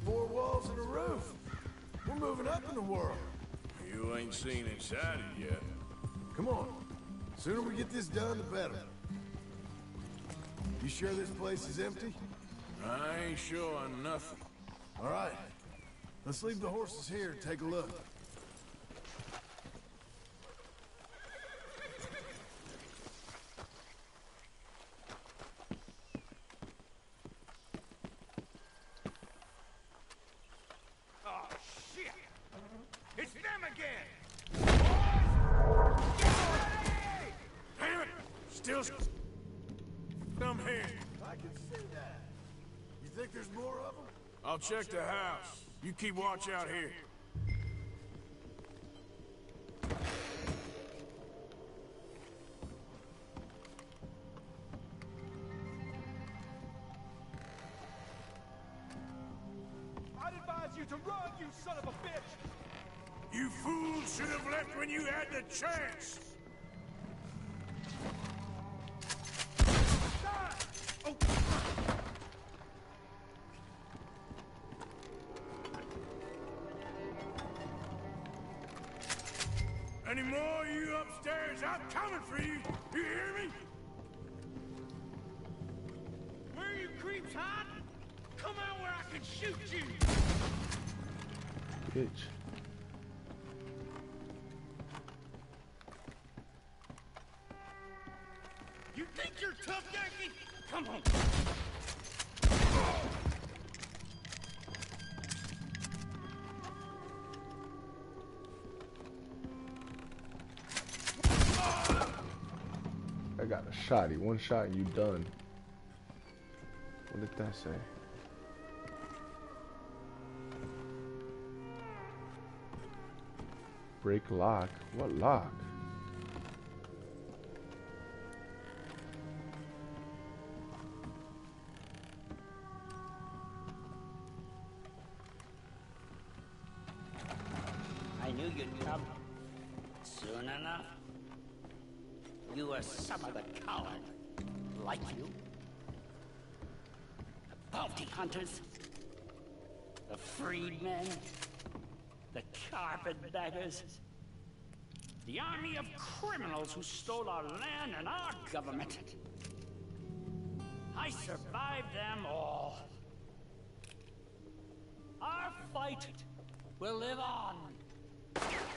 Four walls and a roof. We're moving up in the world. You ain't seen inside it yet. Come on. Sooner we get this done, the better. You sure this place is empty? I ain't sure on nothing. All right. Let's leave the horses here and take a look. Oh, shit! It's them again! Damn it! Still some here. I can see that. You think there's more of them? I'll check the house. You keep watch out here. I'd advise you to run, you son of a bitch! You fools should have left when you had the chance. I'm coming for you. You hear me? Where are you creeps hiding? Come out where I can shoot you! Bitch. You think you're tough, Yankee? Come on. A shotty. One shot and you done. What did that say? Break lock? What lock? Criminals who stole our land and our government. I survived them all. Our fight will live on.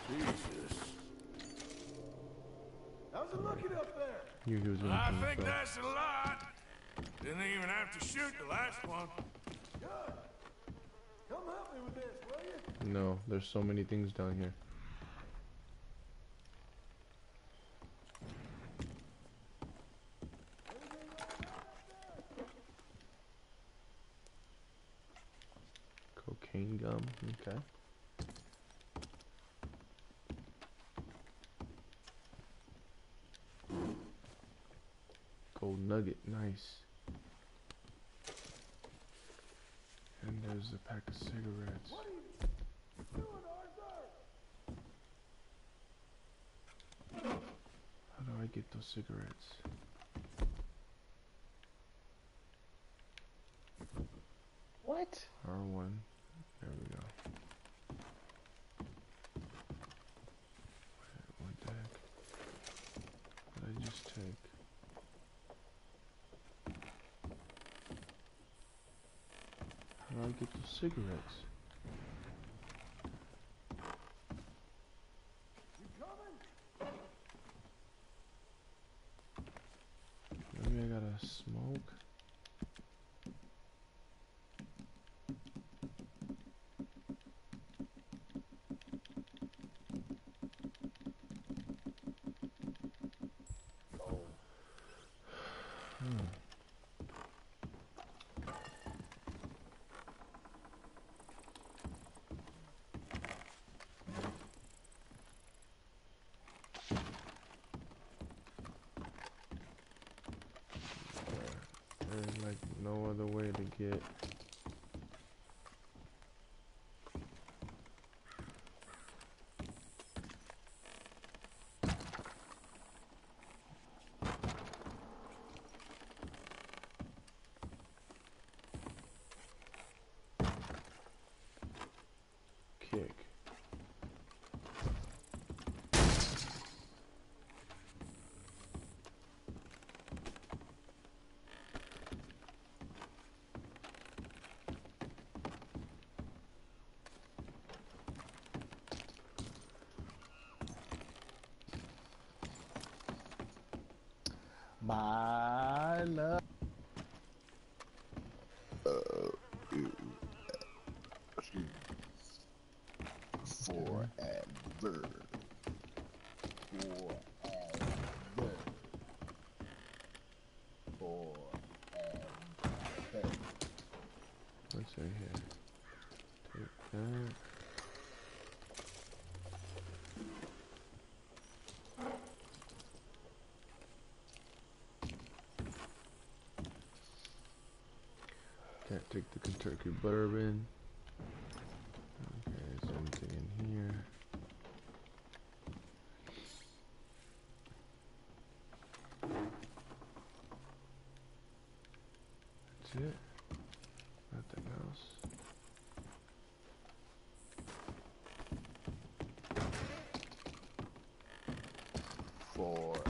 Jesus. How's it looking up there? Knew he was gonna I think back. that's a lot. Didn't even have to shoot the last one. Good. Come help me with this, will you? No, there's so many things down here. Cocaine gum, okay. Gold nugget, nice. And there's a pack of cigarettes. How do I get those cigarettes? What? R1. There we go. What- the heck? Did I just take? How do I get the cigarettes? Maybe I gotta smoke. Hmm. There's like no other way to get. Kick. My love. Uh, forever. Forever. Forever. What's right here? Take that. Can't take the Kentucky bourbon. Okay, is there anything in here? That's it. Nothing else. Forever.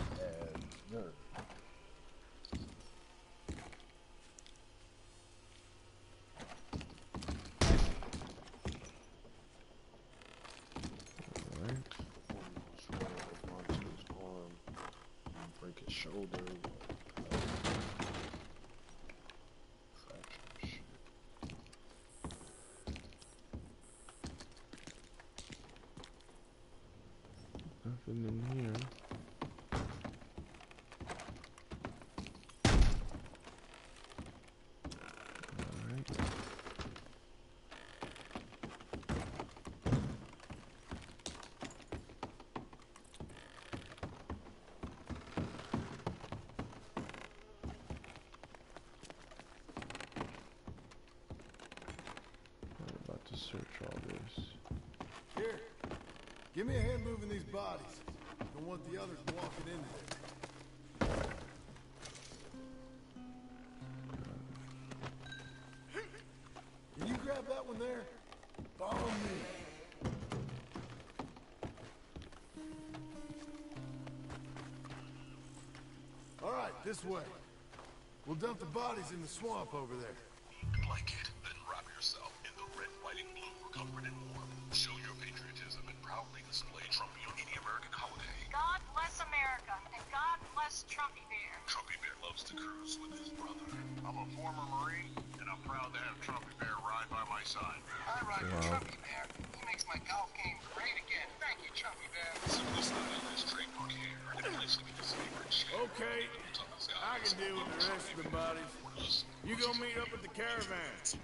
older. Nothing in here. Alright. I'm about to search all this. Here, give me a hand moving these bodies. Don't want the others walking into there. Can you grab that one there? Follow me. All right, this way. We'll dump the bodies in the swamp over there.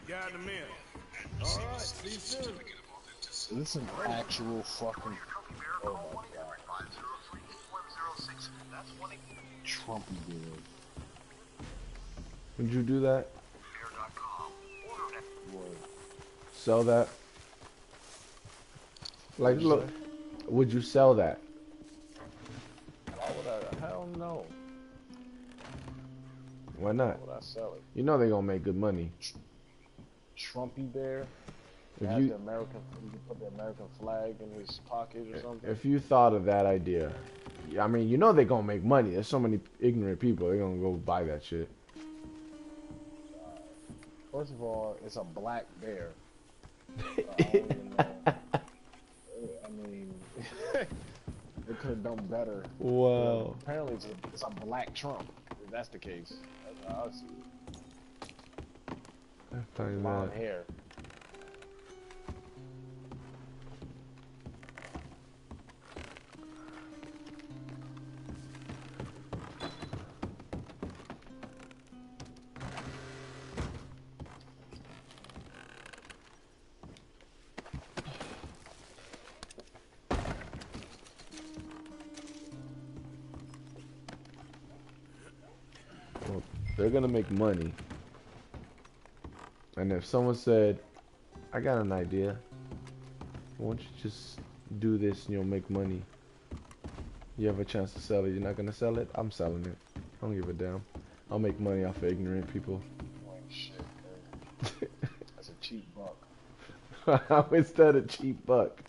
Guide them in. All right, see you soon. Is this an actual fucking? Oh my god. Trumpy dude. Would you do that? What? Sell that? Like, look, would you sell that? Why would I? Hell no. Why not? Why would I sell it? You know they're gonna make good money. Trumpy bear. If Has you the American, you can put the American flag in his pocket or something. if you thought of that idea, I mean, you know they're gonna make money. There's so many ignorant people. They're gonna go buy that shit. First of all, it's a black bear. I, know. Uh, I mean, they could have done better. Wow. Apparently, it's a, it's a black Trump. If that's the case, that's I'm telling you Blonde that. hair. Well, they're gonna make money. And if someone said, "I got an idea," why don't you just do this and you'll make money? You have a chance to sell it. You're not gonna sell it. I'm selling it. I don't give a damn. I'll make money off of ignorant people. Shit. That's a cheap buck. How is that a cheap buck?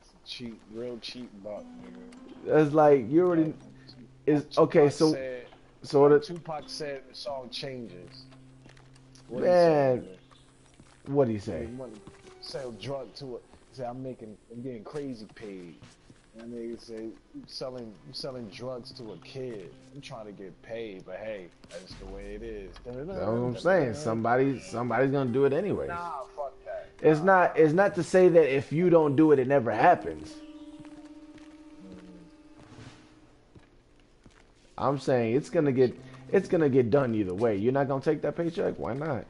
It's a cheap, real cheap buck, nigga. That's like you already is okay. So said, so what? It, Tupac said the song changes. What man, what do you Say, say? you want to sell drug to it. Say I'm making, I'm getting crazy paid. And they say you selling, you selling drugs to a kid. I'm trying to get paid, but hey, that's the way it is. That's what I'm saying. Somebody, somebody's gonna do it anyway. Nah, fuck that. It's not. It's not to say that if you don't do it, it never happens. Mm-hmm. I'm saying it's gonna get. It's gonna get done either way. You're not gonna take that paycheck. Why not?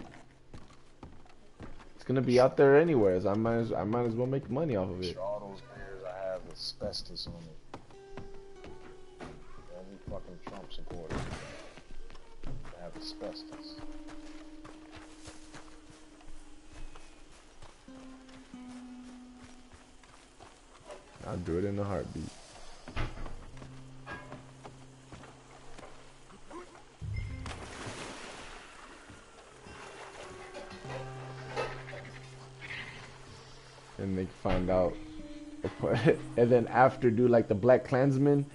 It's gonna be out there anyways. I might. As, I might as well make money off of it. Sure all those beers I have asbestos on it. Every fucking Trump supporter I have asbestos. I'll do it in a heartbeat. And they find out. And then after do like the Black Klansmen,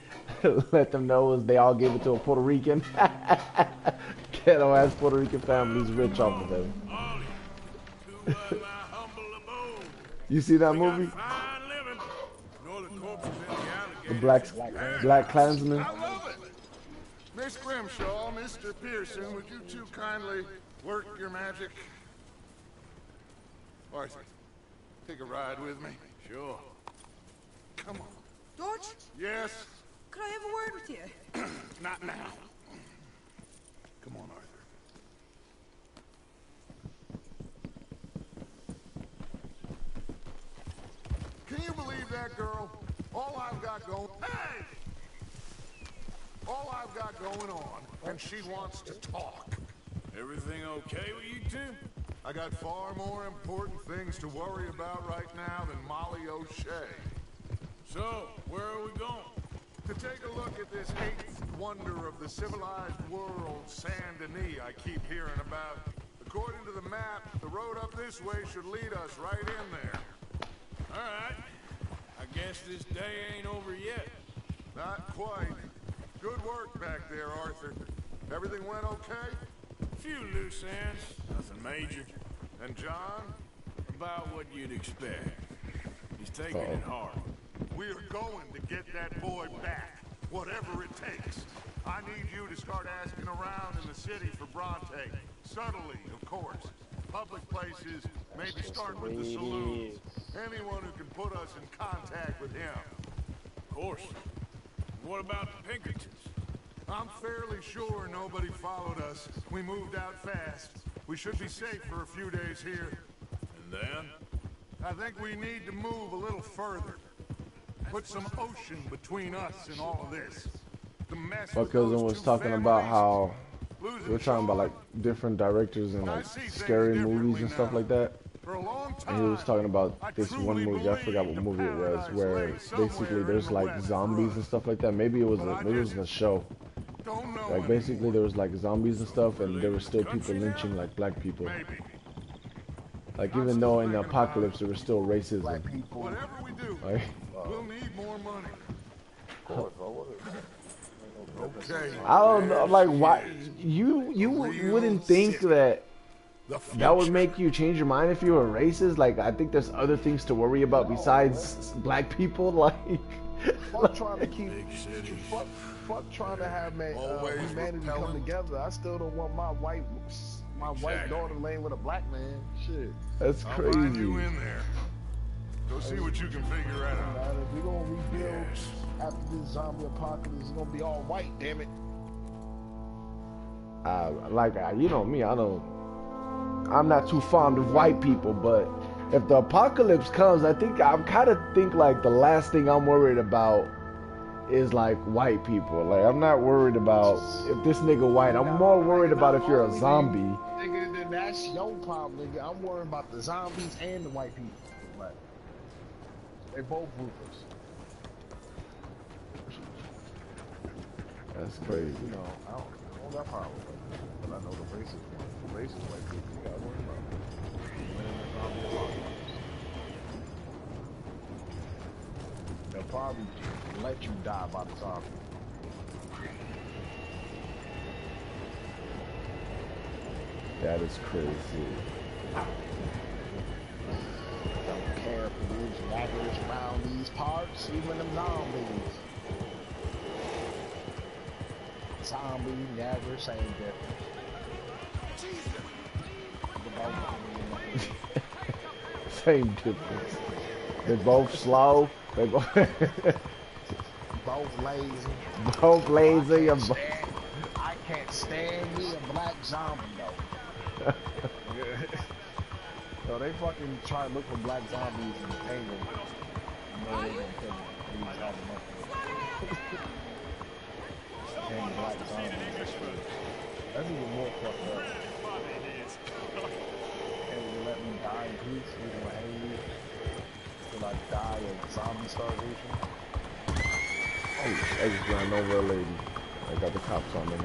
let them know they all gave it to a Puerto Rican. Ghetto ass Puerto Rican families rich off of them. you see that movie? The Black Black Klansman. Miss Grimshaw, Mr. Pearson, would you two kindly work your magic? Oh, Arthur, take a ride with me. Sure. Come on. George, Yes? could I have a word with you? Not now. Come on, Arthur. Can you believe that girl? All I've got going... Hey! All I've got going on, and she wants to talk. Everything okay with you two? I got far more important things to worry about right now than Molly O'Shea. So, where are we going? To take a look at this eighth wonder of the civilized world, Saint Denis, I keep hearing about. According to the map, the road up this way should lead us right in there. All right. I guess this day ain't over yet. Not quite. Good work back there, Arthur. Everything went okay? Few loose ends, nothing major. And John? About what you'd expect. He's taking it hard. We are going to get that boy back, whatever it takes. I need you to start asking around in the city for Bronte. Subtly, of course. Public places, maybe start with the saloons. Anyone who can put us in contact with him. Of course. What about the Pinkertons? I'm fairly sure nobody followed us. We moved out fast. We should be safe for a few days here. And then? I think we need to move a little further. Put some ocean between us and all of this. The mess My cousin was talking about how we were talking about like different directors and like scary movies and stuff like that. For a long And he was talking about this one movie. I forgot what movie it was, where basically there's like zombies and stuff like that. Maybe it was a, maybe it was a show. Like basically there was like zombies and stuff, and there were still people lynching like black people. Like even though in the apocalypse there was still racism. Whatever we do, Like, we'll need more money. Okay. I don't know, like why you you wouldn't think that that would make you change your mind if you were racist. Like I think there's other things to worry about besides black people. Like Fuck trying to keep. Fuck, fuck trying to have man, uh, Always humanity come together. I still don't want my white my white daughter laying with a black man. Shit. that's crazy. I'll find you in there. Go see what you can figure out. Man, if we gonna rebuild after this zombie apocalypse, it's gonna be all white. Damn it. Uh, like uh, you know me, I don't. I'm not too fond of white people, but if the apocalypse comes, I think I'm kind of think like the last thing I'm worried about is like white people. Like I'm not worried about if this nigga white. I'm more worried about if you're a zombie. Nigga, then that's your problem, nigga. I'm worried about the zombies and the white people. Like, they both groupers. That's crazy. You know, I don't, I don't got problem with it. But I know the racist, the racist white people, They'll probably let you die by the zombie. That is crazy. Don't care if it is raggers around these parts, even them zombies. Zombie never same difference. Same difference. They both slow. They both Both lazy. both lazy. and bo- I can't stand me a black zombie though. so they fucking try to look for black zombies in them. No, they don't kill them. They use all the money. Hang black zombies. That's even more fucked up. Can't let me die in peace. You gonna hang me till I die of zombie starvation. Oh, I just ran over a lady. I got the cops on me now.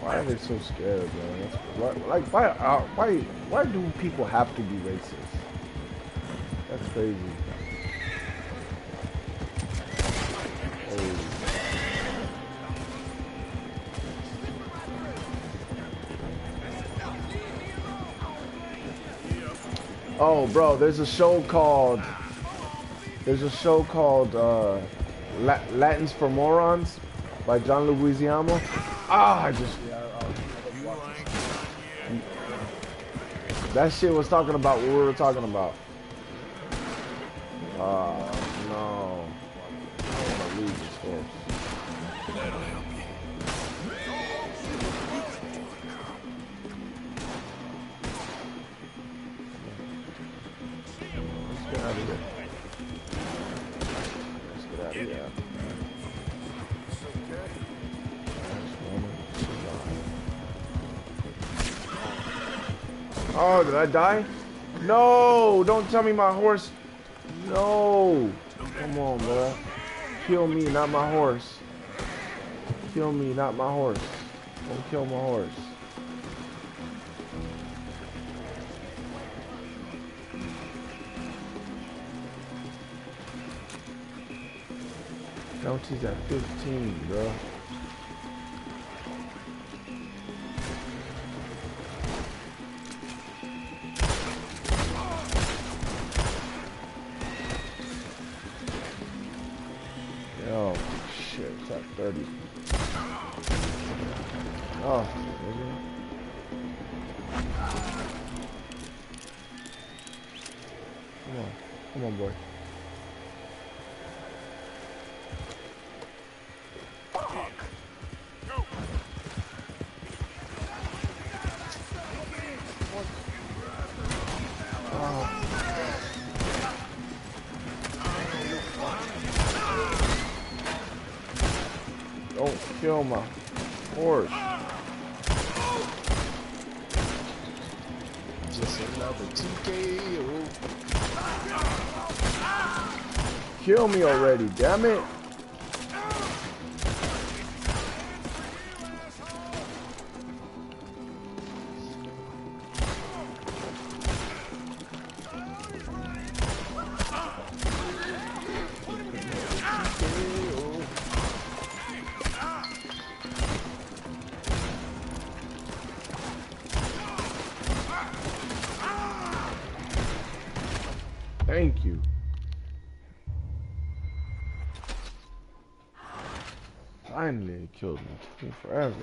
Why are they so scared, man? Like, why, are, why, why do people have to be racist? That's crazy. Oh, bro, there's a show called. There's a show called uh, La Latins for Morons by John Leguizamo. Ah, I just. That shit was talking about what we were talking about. Oh, no. Get out of here. Let's get out of here. Oh, did I die? No! Don't tell me my horse. No! Come on, bro. Kill me, not my horse. Kill me, not my horse. Don't kill my horse. Bounty's at 15, bro. Yo, shit, it's at 30. Oh. Come on, come on, boy. Don't kill my horse. Just another TKO. Kill me already, damn it. Killed me. Took me forever.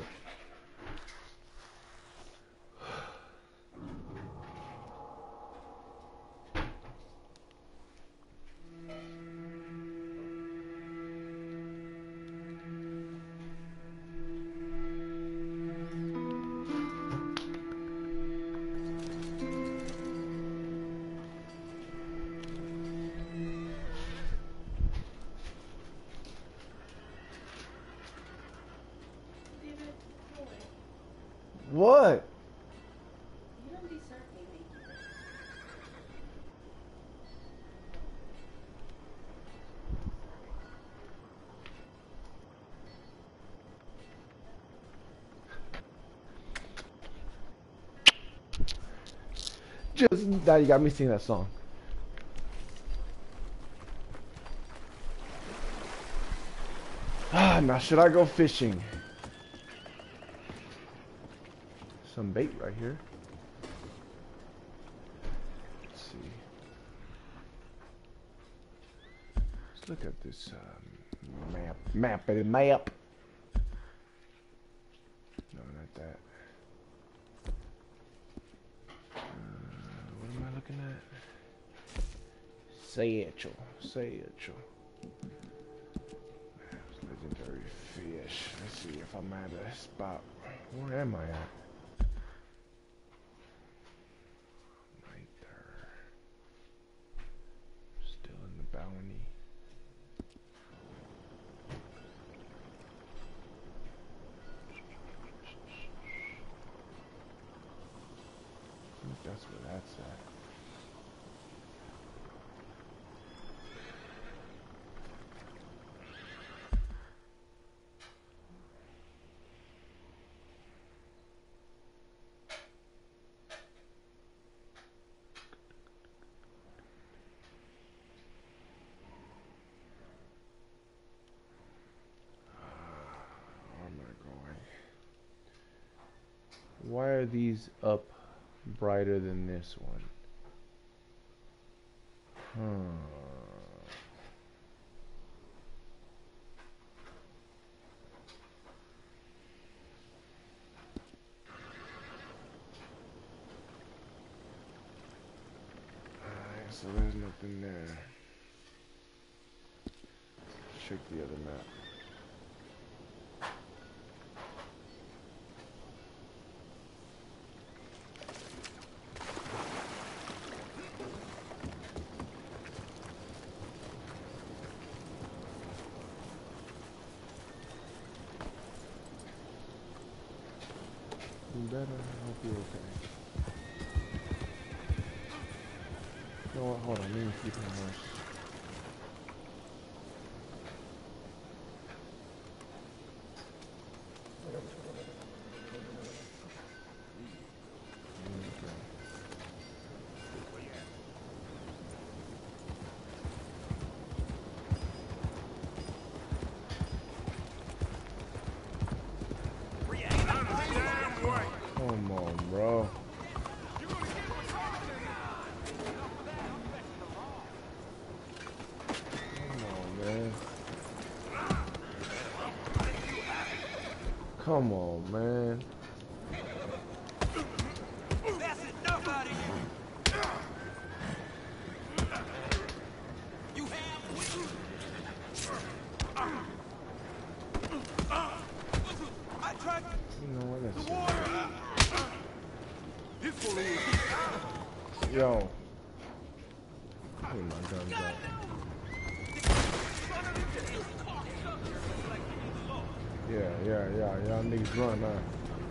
You got me singing that song. Ah, now should I go fishing? Some bait right here. Let's see. Let's look at this um, map. Map, baby, map. No, not that. Uh, what am I looking at? Satchel. it, Maps, Legendary fish. Let's see if I'm at a spot. Where am I at? Right there. Still in the bounty. I think that's where that's at. Where am I going? Why are these up brighter than this one? Hmm. So there's nothing there. Check the other map. You better hope you're okay. You know what? Hold on. Let me keep my horse. Come on, bro. Come on, man. Come on, man. That's enough out of you. You have I tried You know what? That's This fool is Yo. Run, huh?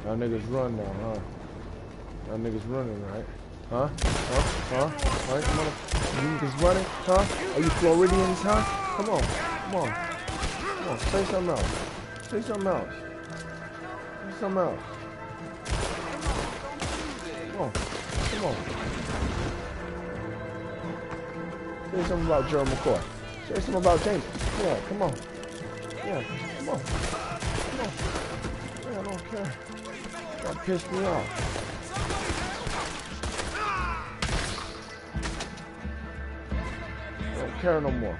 Y'all niggas run now, huh? Y'all niggas running, right? Huh? Huh? Huh? Right? Come on. You niggas running? Huh? Are you Floridians, huh? Come on. Come on. Come on. Say something else. Say something else. Say something else. Come on. Come on. Say something about Gerald McCoy. Say something about Jameis. Yeah, come on. Yeah, come on. That pissed me off. I don't care no more.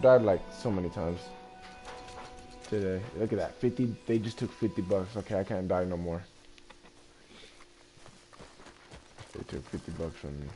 I've died like so many times today. Look at that. 50 they just took 50 bucks. Okay, I can't die no more. They took 50 bucks from me.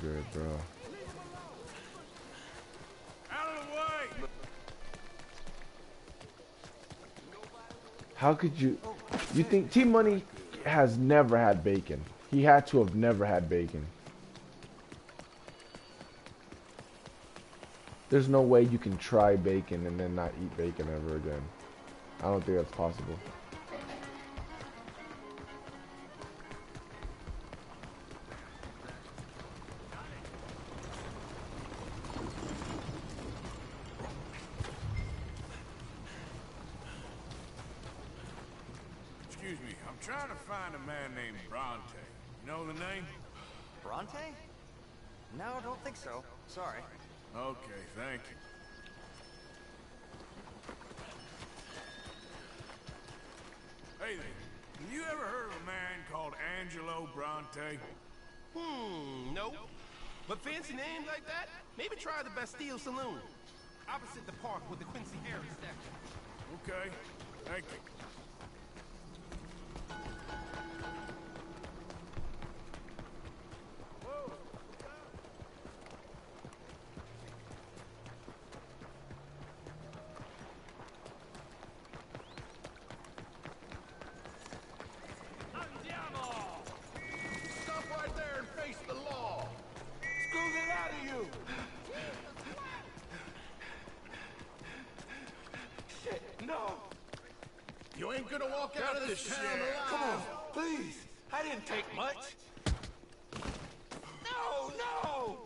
Good, bro. How could you? You think T Money has never had bacon? He had to have never had bacon. There's no way you can try bacon and then not eat bacon ever again. I don't think that's possible. Bastille Saloon. Opposite the park with the Quincy Harris statue. Okay, thank you. Walk out of this town alive. Come on, please. I didn't take much. No, no.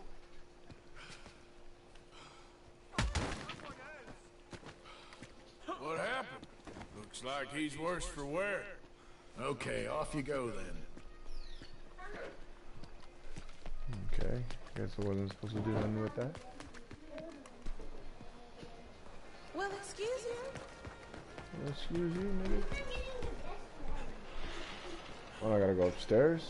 What happened? Looks like he's worse for wear. Okay, off you go then. Okay, guess I wasn't supposed to do nothing with that. Well, excuse you. Excuse you, nigga. Oh, I gotta go upstairs.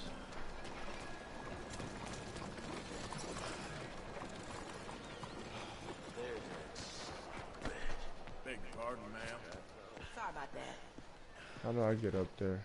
Beg pardon, ma'am. Sorry about that. How do I get up there?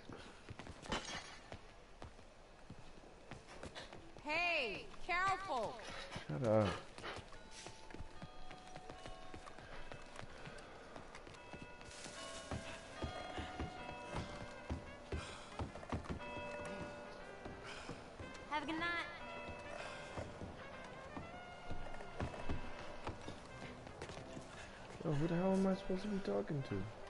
Supposed to be talking to?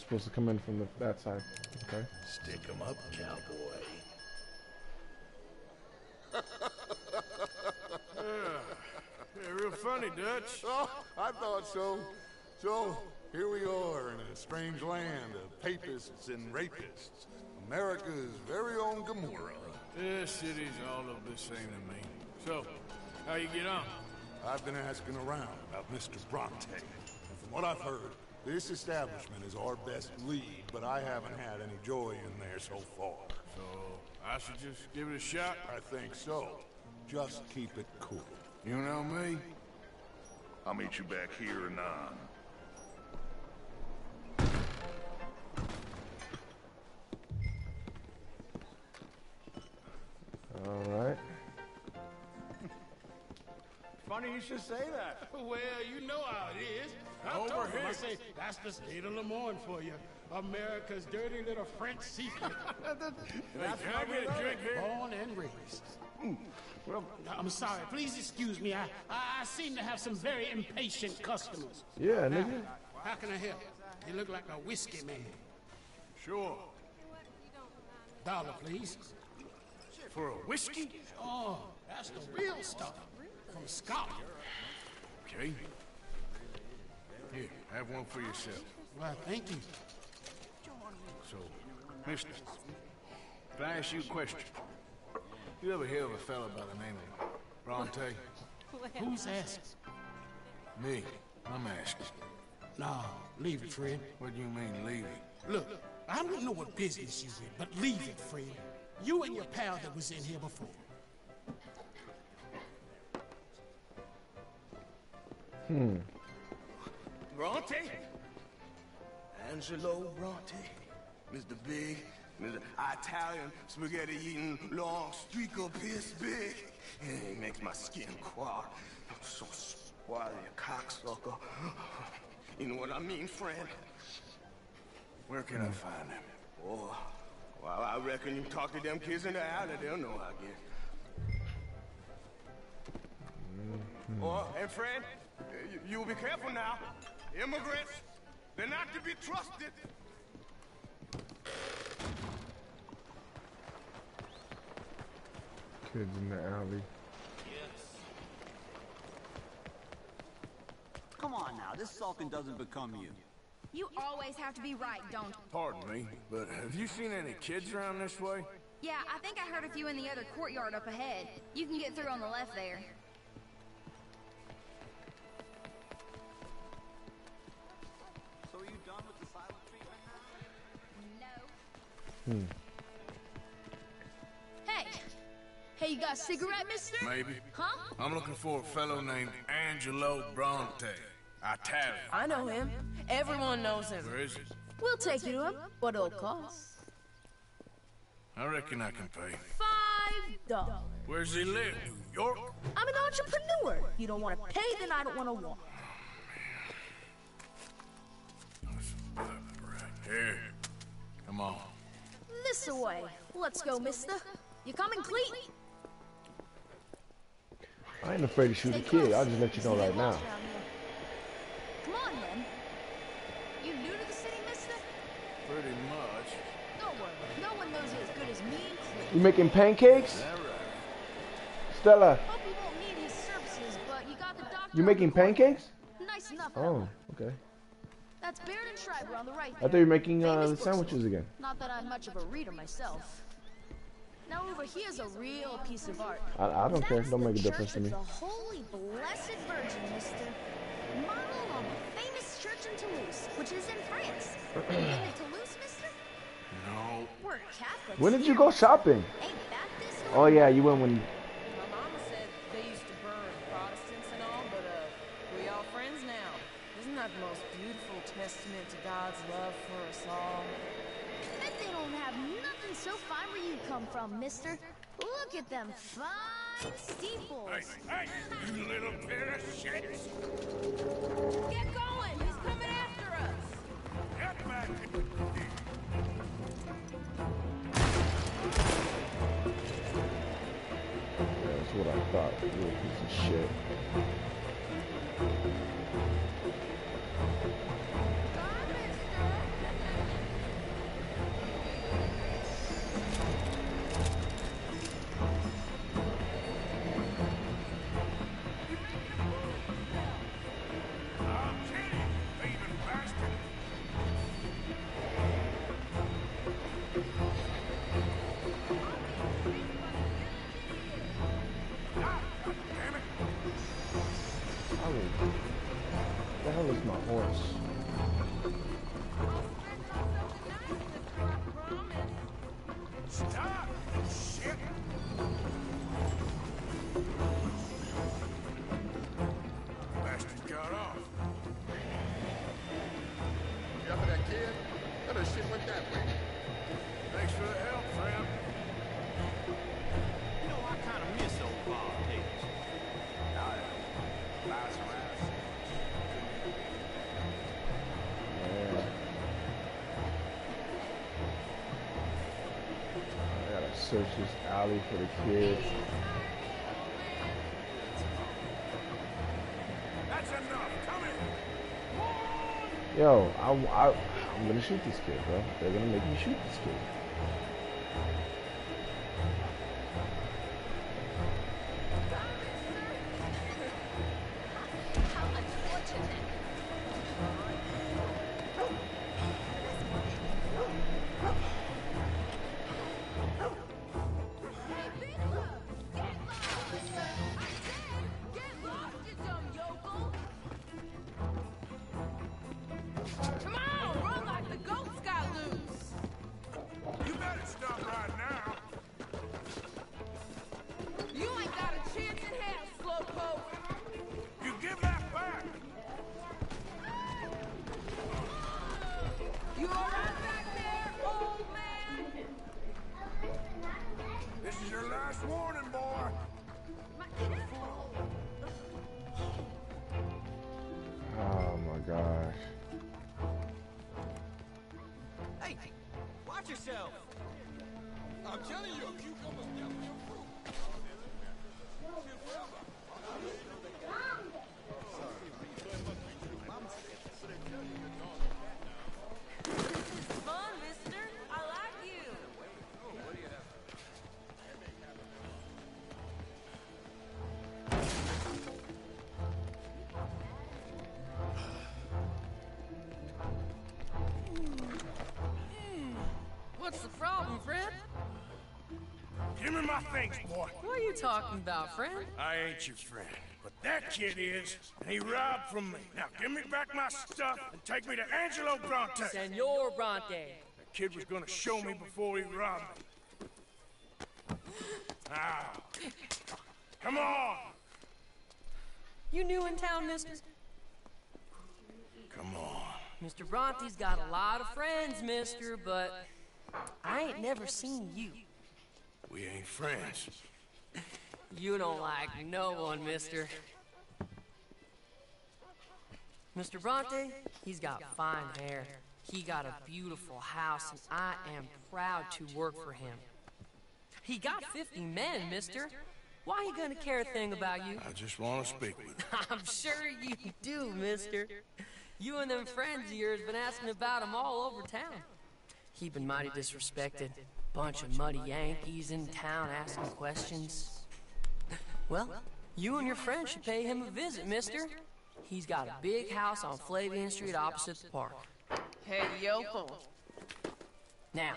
Supposed to come in from the, that side. Okay. Stick 'em up, cowboy. Yeah, real funny, Dutch. Oh, I thought so. So, here we are in a strange land of papists and rapists. America's very own Gomorrah. This city's all of the same to me. So, how you get on? I've been asking around about Mr. Bronte. And from what I've heard, this establishment is our best lead, but I haven't had any joy in there so far. So, I should just give it a shot? I think so. Just keep it cool. You know me? I'll meet you back here anon. Uh, All right. Funny you should say that. Well, you know how it is. I Over told him, I here. say, that's the state of Lemoyne for you. America's dirty little French secret. that's can I get a we drink are, here? Born and raised. Hmm. Well, I'm sorry. Please excuse me. I, I, I seem to have some very impatient customers. Yeah, Now, nigga. How can I help? You look like a whiskey man. Sure. Dollar, please. For a whiskey? Oh, that's the real stuff. from Scotland. Okay. Here, have one for yourself. Well, thank you. So, mister, if I ask you a question, you ever hear of a fella by the name of Bronte? Who's asking? Me. I'm asking. Nah, leave it, friend. What do you mean, leave it? Look, I don't know what business you're in, but leave it, friend. You and your pal that was in here before. Hmm. Bronte? Angelo Bronte. Mr. Big, Mr. Italian spaghetti eating long streak of piss big. It makes my skin crawl. I'm so spoiled, you cocksucker. You know what I mean, friend? Where can I find him? Oh, well, I reckon you talk to them kids in the alley, they'll know, I guess. Oh, and friend, you'll be careful now. Immigrants, they're not to be trusted. Kids in the alley. Come on now, this sulking doesn't become you. You always have to be right, don't Pardon me, but have you seen any kids around this way? Yeah, I think I heard a few in the other courtyard up ahead. You can get through on the left there. Hmm. Hey! Hey, you got a cigarette, mister? Maybe. Huh? I'm looking for a fellow named Angelo Bronte. Italian. I know him. Everyone knows him. Where is he? We'll take you to him. What it'll cost? I reckon I can pay. Five dollars. Where's he live? New York? I'm an entrepreneur. You don't want to pay, then I don't want to walk. Here. Come on. This away. Let's go, mister. You coming, Cleet? I ain't afraid to shoot a kid. I'll just let you know right now. Come on, then. You new to the city, mister? Pretty much. Don't worry. No one knows you as good as me and Cleet. You making pancakes? Stella, Hope you won't need his services, but you got the doctor. you making pancakes? Nice enough. Oh, okay. That's Baird and Schreiber on the right. I thought you were making uh, the sandwiches again. Not that I'm much of a reader myself. Now over here's a real piece of art. I, I don't care. That's Don't make a difference to me. The Holy Blessed Virgin, mister. Model on the famous church in Toulouse, which is in France. Been to Toulouse, mister? No. We're Catholics. When did you go shopping? Ain't Baptist? Oh yeah, you went when. My mama said they used to burn Protestants and all, but uh, we all friends now. Isn't that the most beautiful testament to God's love for us all? Bet they don't have nothing so fine where you come from, mister. Look at them fine steeples. Hey, you little pair of shits! Get going! He's coming after us! Get back! That's what I thought. You little piece of shit. Alley for the kids. That's enough. Come here. Yo, I, I, I'm gonna shoot this kid, bro. They're gonna make me shoot this kid. Things, boy. What are you talking about, friend? I ain't your friend, but that kid is, and he robbed from me. Now give me back my stuff and take me to Angelo Bronte. Senor Bronte. That kid was gonna show me before he robbed me. Now, come on, You new in town, mister? come on. Mr. Bronte's got a lot of friends, mister, but I ain't never seen you. We ain't friends. You don't like no one, mister. Mr. Bronte, he's got fine hair. He got a beautiful house, and I am proud to work for him. He got 50 men, mister. Why he gonna care a thing about you? I just want to speak with him. I'm sure you do, mister. You and them friends of yours been asking about him all over town. He been mighty disrespected. Bunch of muddy Yankees in town asking questions. Well, you and your friend should pay him a visit, mister. He's got a big house on Flavian Street opposite the park. Hey, Yoko. Now,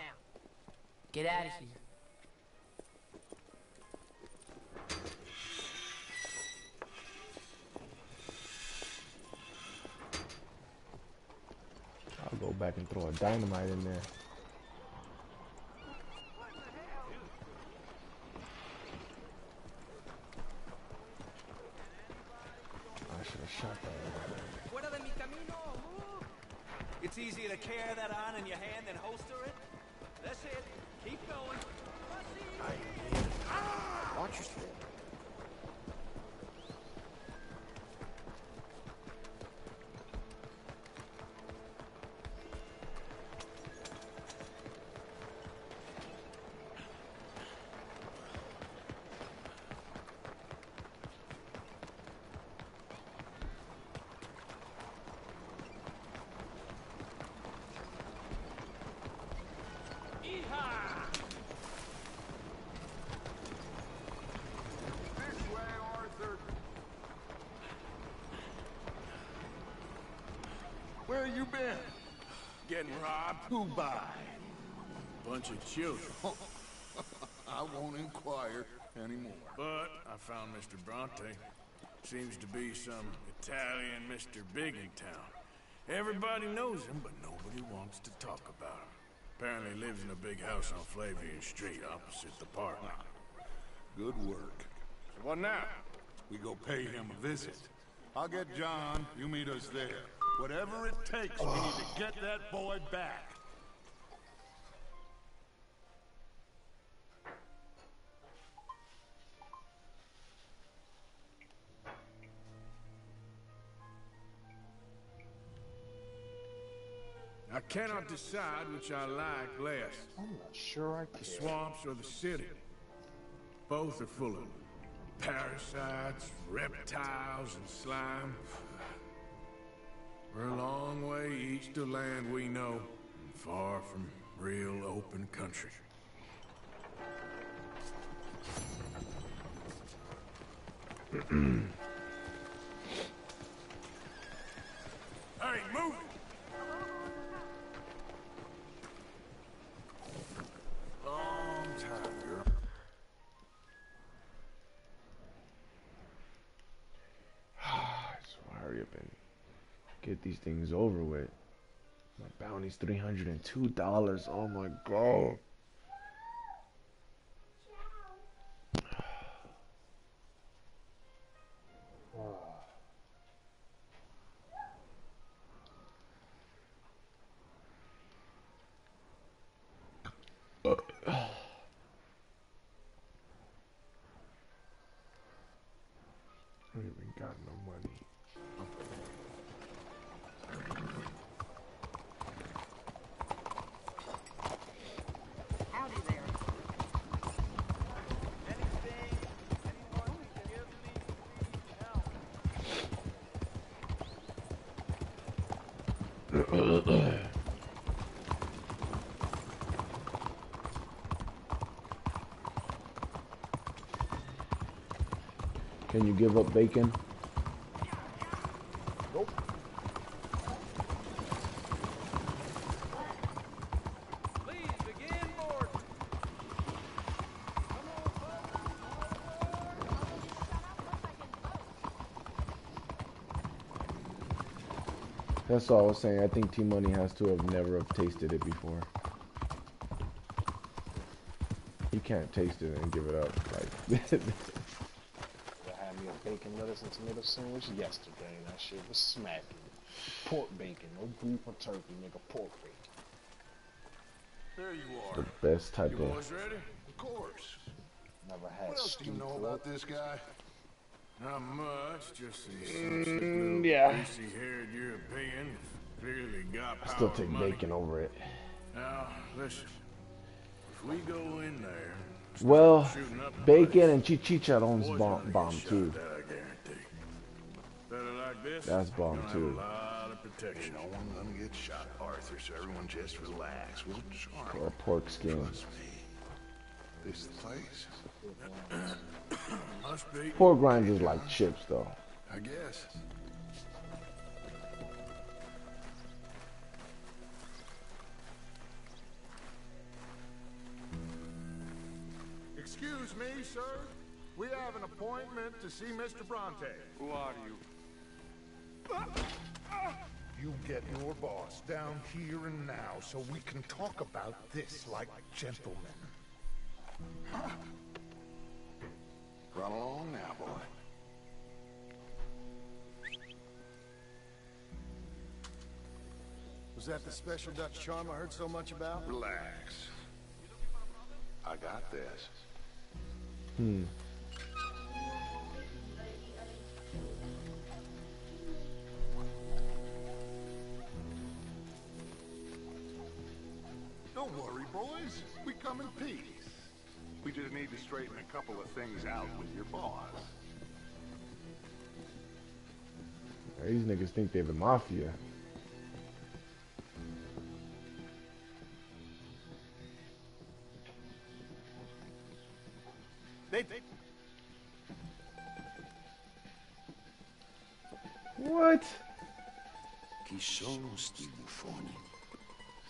get out of here. I'll go back and throw a dynamite in there. I should have shot that. Fuera de mi camino! Uh. It's easier to carry that on in your hand than holster it. That's it. Keep going. Ah! Watch your step. Been? Getting robbed. Who by? Bunch of children. I won't inquire anymore. But I found Mr. Bronte. Seems to be some Italian Mr. Big in town. Everybody knows him, but nobody wants to talk about him. Apparently lives in a big house on Flavian Street opposite the park. Good work. So what now? We go pay him a visit. I'll get John. You meet us there. Whatever it takes, we need to get that boy back. I cannot decide which I like less. I'm not sure I The swamps or the city. Both are full of parasites, reptiles, and slime. We're a long way east of land we know, and far from real open country. hey, move these things over with. My bounty's three hundred and two dollars. Oh my god. Can you give up bacon? That's all I was saying. I think T Money has to have never have tasted it before. He can't taste it and give it up. Like bacon, lettuce, and tomato sandwich yesterday. That shit was smacking. Pork bacon, no beef or turkey, nigga. Pork bacon. There you are. the best type You of. boys ready? Of course. Never had What else do you know pork. about this guy? Not much, just these Mm, some yeah. greasy-haired European clearly got power Still take money. bacon over it. Now, listen. If we go in there, Well, shooting up the bacon and chicharrones boys bomb, bomb too. That's bomb, too. Have a lot of protection. No one gonna get shot, Arthur. So everyone just relax. We'll charm. Or pork skins. This is the place. Must be. Pork rinds is like chips though. I guess. Excuse me, sir. We have an appointment to see Mr. Bronte. Who are you? You get your boss down here and now so we can talk about this like gentlemen. Run along now, boy. Was that the special Dutch charm I heard so much about? Relax. I got this. Hmm. Don't worry, boys. We come in peace. We just need to straighten a couple of things out with your boss. These niggas think they're the mafia. They, What? Chi sono sti buffoni?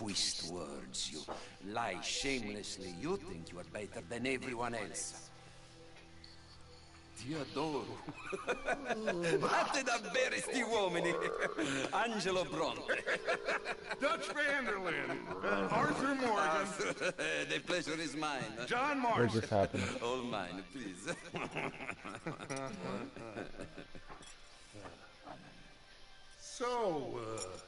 You, you twist words, you lie shamelessly. You think you are better than everyone else. Ti adoro. Fate davvero sti uomini. Angelo Bronte. Dutch van der Linde. Uh, Arthur Morgan. the pleasure is mine. John What just happened? All mine, please. So, uh,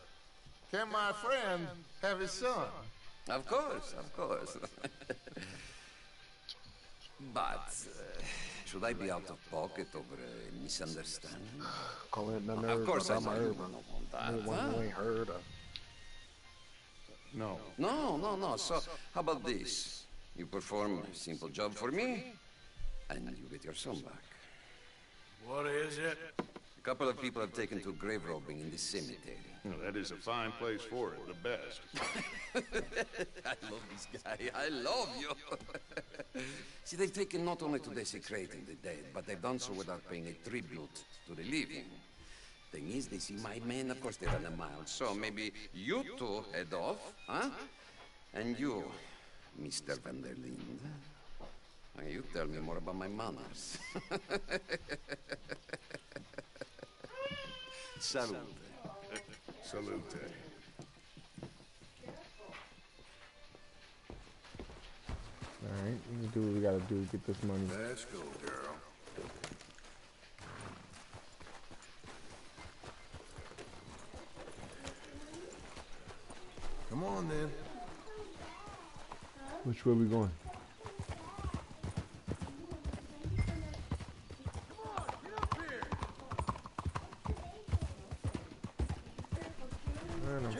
can my friend have his son? Of course, of course. but uh, should I be out of pocket over a misunderstanding? Call it the Of course I about my know don't want that, huh? heard of. No. No, no, no. So, how about this? You perform a simple job for me, and you get your son back. What is it? A couple of people have taken to grave robbing in the cemetery. Well, that is a fine place for it, the best. I love this guy. I love you. See, they've taken not only to desecrating the dead, but they've done so without paying a tribute to the living. Thing is, they see my men, of course, they run a mile. So maybe you two head off, huh? And you, Mr. Van der Linde. You tell me more about my manners. Salute. Salute. Alright, let's do what we gotta do to get this money. Let's go, girl. Come on, then. Which way are we going?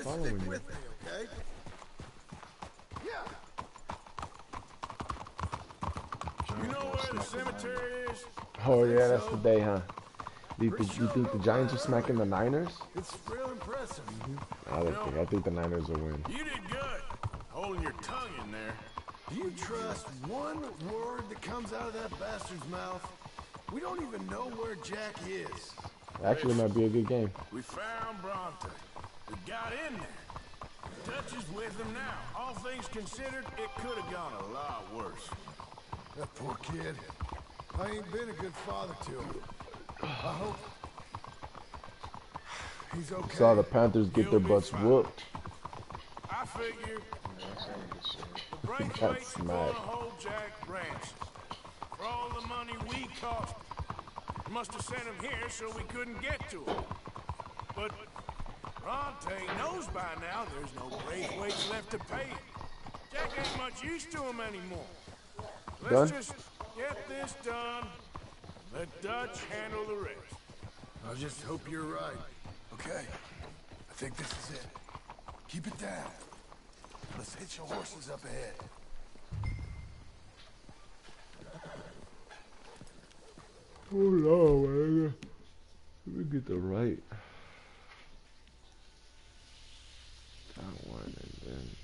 Just following stick you. with me, okay? Yeah. You know where the cemetery is? Oh yeah, that's the day, huh? You think, you think the Giants are smacking the Niners? It's real impressive. I don't think. I think the Niners will win. You did good. Holding your tongue in there. Do you trust one word that comes out of that bastard's mouth? We don't even know where Jack is. Actually, might be a good game. We found Bronte. We got in there. Dutch is with him now. All things considered, it could have gone a lot worse. That poor kid. I ain't been a good father to him. I hope he's okay. Saw the Panthers get their butts whooped. I figure the Got Braithwaite's gonna smacked. hold Jack ransom. For all the money we cost must have sent him here so we couldn't get to him. But Bronte knows by now there's no Braithwaites left to pay him. Jack ain't much use to him anymore. Let's Done? just get this done. Let Dutch handle the rest. I just hope you're right. Okay. I think this is it. Keep it down. Let's hitch your horses up ahead. Oh, Hold on, man. Let me get the right. That one and then.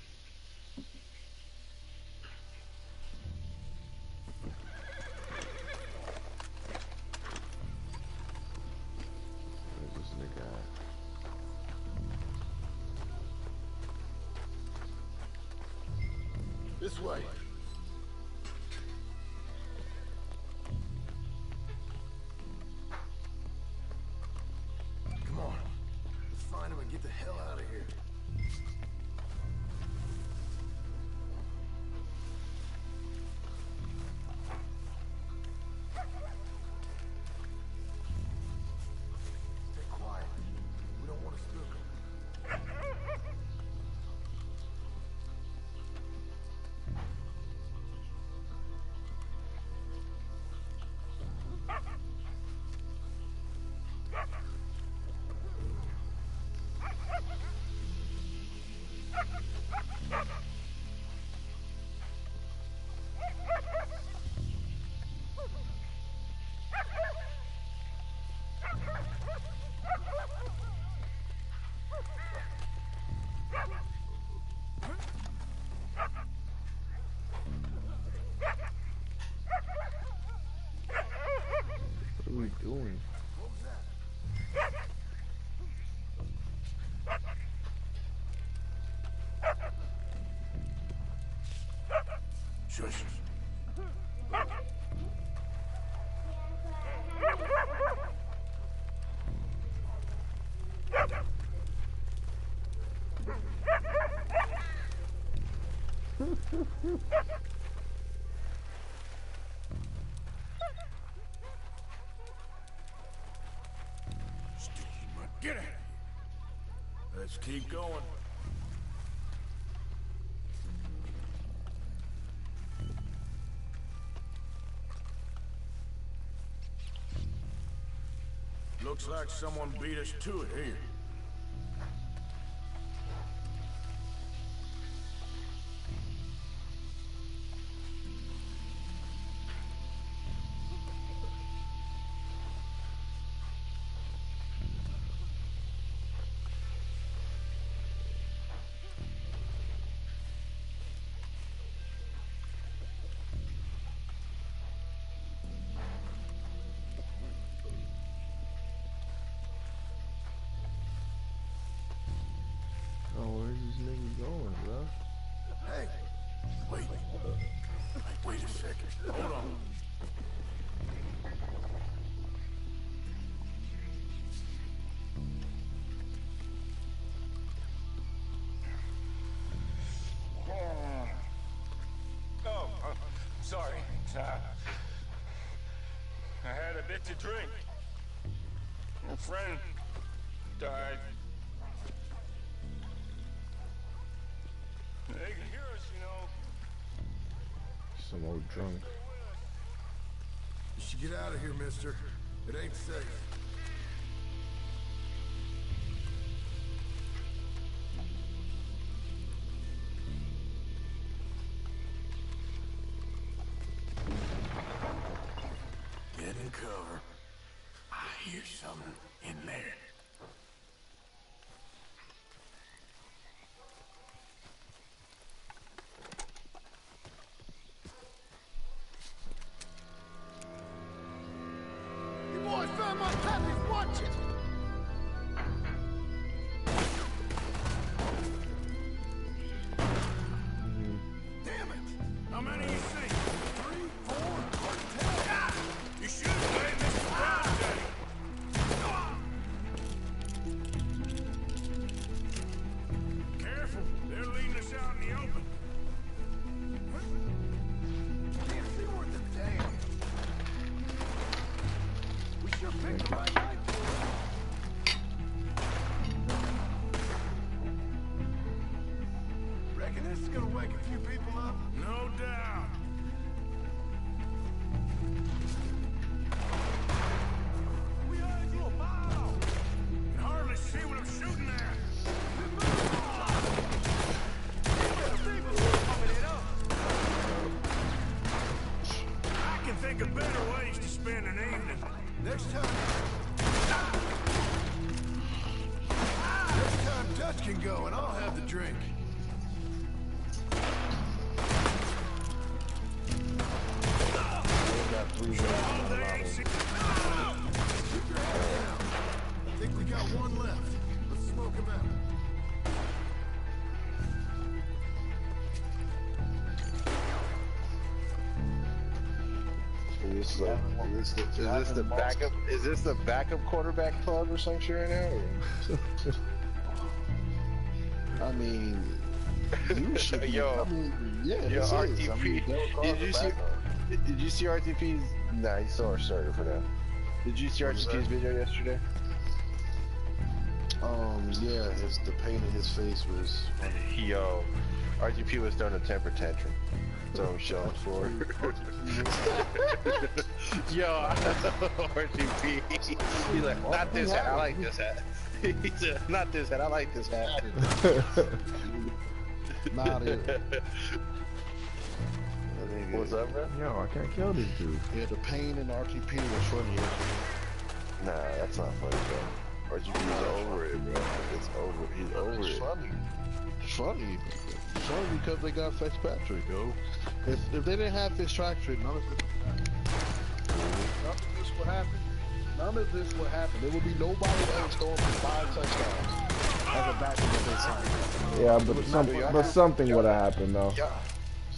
Get out. Let's keep going. Looks like someone beat us to it here. To drink. A friend died. They can hear us, you know. Some old drunk. You should get out of here, mister. It ain't safe. Is this the, is this the backup? Is this the backup quarterback club or some shit right now? I mean, you should. be- Yo, I mean, yeah, Yo, this is. I mean, RTP. Did you see? Did you see RTP's? Nah, he's still starter for now. Did you see RTP's that? video yesterday? Um, yeah, his the pain in his face was. Yo, RTP was throwing a temper tantrum. Throwing shells for. Yo, RTP. He's like, not this hat. I like this hat. He said, not this hat. I like this hat. Not it. What's up, bro? Yo, I can't kill this dude. Yeah, the pain in RTP was funny. Nah, that's not funny, bro. RTP's over it, bro. It's over. He's over It's it. Funny. It's funny. Because they got Fitzpatrick, yo. If, if they didn't have Fitzpatrick, none of this, none of this would happen. None of this would happen. There would be nobody else going for five touchdowns as a backup of their side. Yeah, but some, but something would have happened though.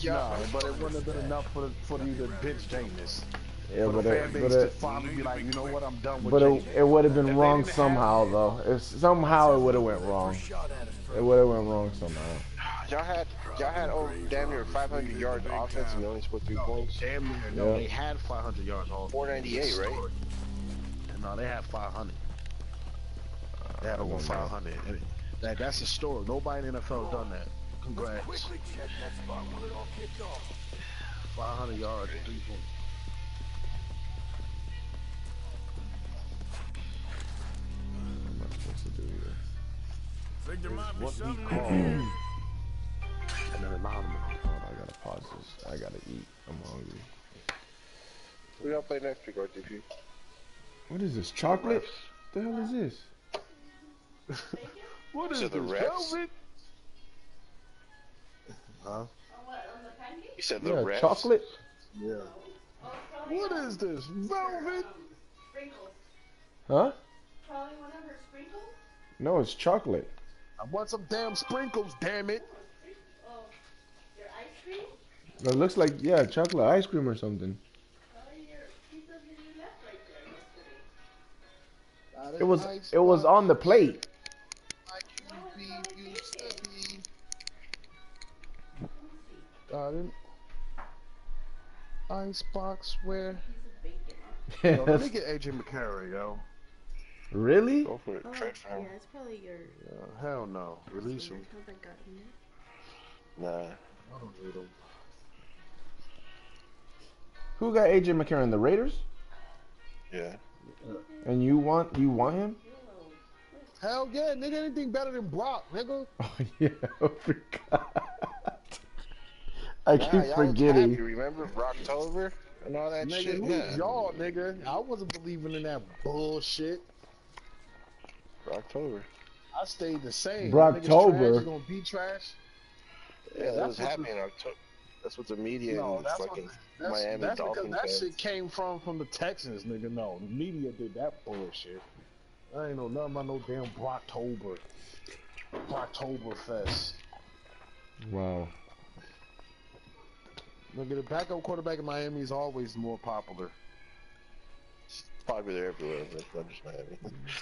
No, but it wouldn't have been enough for for you to bench Jameis. Yeah, for but the it, fan base but to it, finally be like, you know what, I'm done with but Jameis. it, it would have been wrong somehow though. It's somehow it would have went wrong. It would have went wrong somehow. Y'all had y'all had over damn near 500 yards offense and they only scored three points. Damn near. No, Yeah. they had 500 yards on. 498, right? No, they had 500. They had over 500. And it- that, that's historic. Nobody in the NFL done that. Congrats. Quickly check that spot when it all kicked off. 500 yards and three points. What am I supposed to do here? Think there might be What we call an anomaly. Hold on, I gotta pause this. I gotta eat. I'm hungry. We gonna play next week, RTP. What is this? Chocolate? What the hell is this? What is To the this, refs? velvet? Huh? You said the Yeah, refs? chocolate? Yeah. What is this? Velvet? Sprinkles. Huh? No, it's chocolate. I want some damn sprinkles, damn it. ice It looks like yeah, chocolate ice cream or something. It was it was on the plate. Got it. Icebox where? Yo, let me get AJ McCarron, yo. Really? Go for it. Oh, Trade for yeah, it's probably your. Uh, hell no. Release him. How's that got in Nah. I don't need him. Who got AJ McCarron? The Raiders? Yeah. And you want you want him? Hell yeah, nigga. Anything better than Brock, nigga. Oh yeah, I forgot. I Nah, keep forgetting. happy, remember Brocktober and all that Nigga, shit? who's Yeah. y'all, nigga? I wasn't believing in that bullshit. Brocktober. I stayed the same. Brocktober? Trash, you gonna be trash. Yeah, That's that was happening in October. That's what the media No, and that's what fucking that's, Miami that's Dolphins because that fans. shit came from from the Texans, nigga. No, the media did that bullshit. I ain't know nothing about no damn Brocktober. Brocktober Fest. Wow. Nigga, the backup quarterback in Miami is always more popular. Popular everywhere, but not just Miami.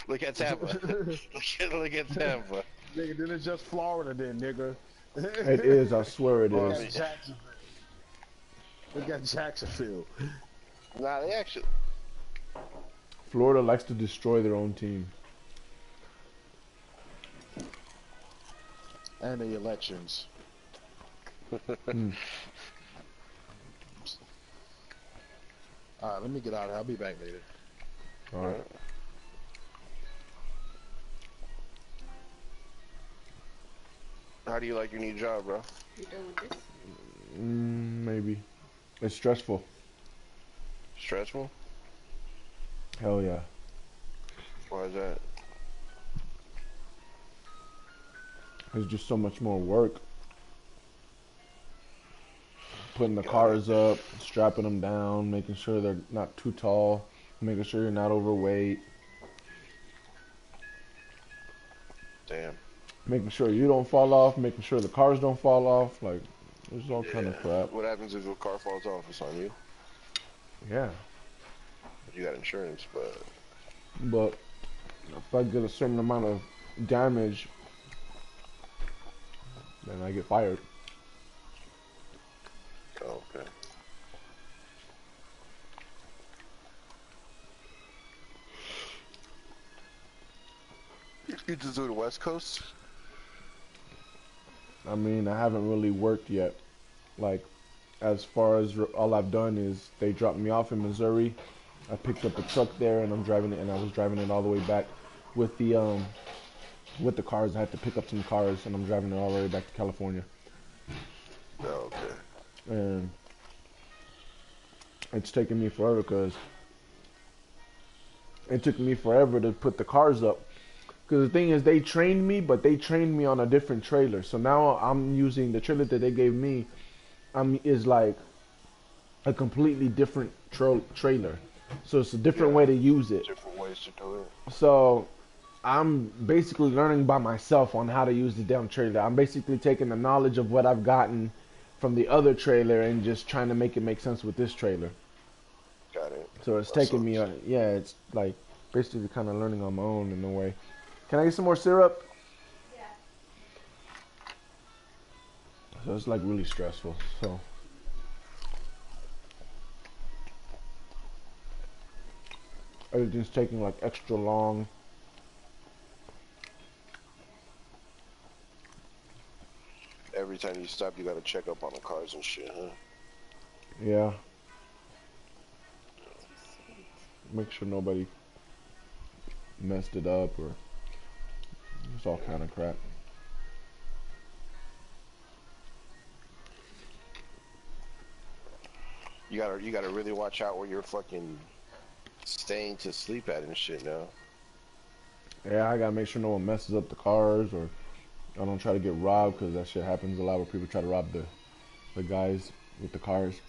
look at Tampa. look, at, look at Tampa. Nigga, then it's just Florida, then, nigga. It is, I swear it Look is. at Jacksonville. Look at Jacksonville. Nah, they actually. Florida likes to destroy their own team. And the elections. Hmm. Alright, let me get out of here. I'll be back later. All right. How do you like your new job, bro? You done with this? Mm, maybe. It's stressful. Stressful? Hell yeah. Why is that? There's just so much more work. Putting the cars up, strapping them down, making sure they're not too tall, making sure you're not overweight, Damn. making sure you don't fall off, making sure the cars don't fall off. Like, there's all kind of crap. What happens if a car falls off? It's on you. Yeah. You got insurance, but But if I get a certain amount of damage, then I get fired. oh, okay. You just do the West Coast? I mean, I haven't really worked yet. Like, as far as all I've done is they dropped me off in Missouri. I picked up a truck there, and I'm driving it, and I was driving it all the way back with the um with the cars. I had to pick up some cars, and I'm driving it all the way back to California. Oh, okay. And it's taken me forever because it took me forever to put the cars up. Because the thing is, they trained me, but they trained me on a different trailer. So now I'm using the trailer that they gave me. Um, is like a completely different tra- trailer. So it's a different way to use it. Different ways to do it. So I'm basically learning by myself on how to use the damn trailer. I'm basically taking the knowledge of what I've gotten from the other trailer and just trying to make it make sense with this trailer. Got it. So it's taking me, on, yeah, it's like basically kind of learning on my own in a way. Can I get some more syrup? Yeah. So it's like really stressful. So everything's taking like extra long. Every time you stop, you gotta check up on the cars and shit, huh? Yeah. Make sure nobody messed it up or it's all kind of crap. You gotta, you gotta really watch out where you're fucking staying to sleep at and shit now. Yeah, I gotta make sure no one messes up the cars or I don't try to get robbed because that shit happens a lot where people try to rob the the guys with the cars.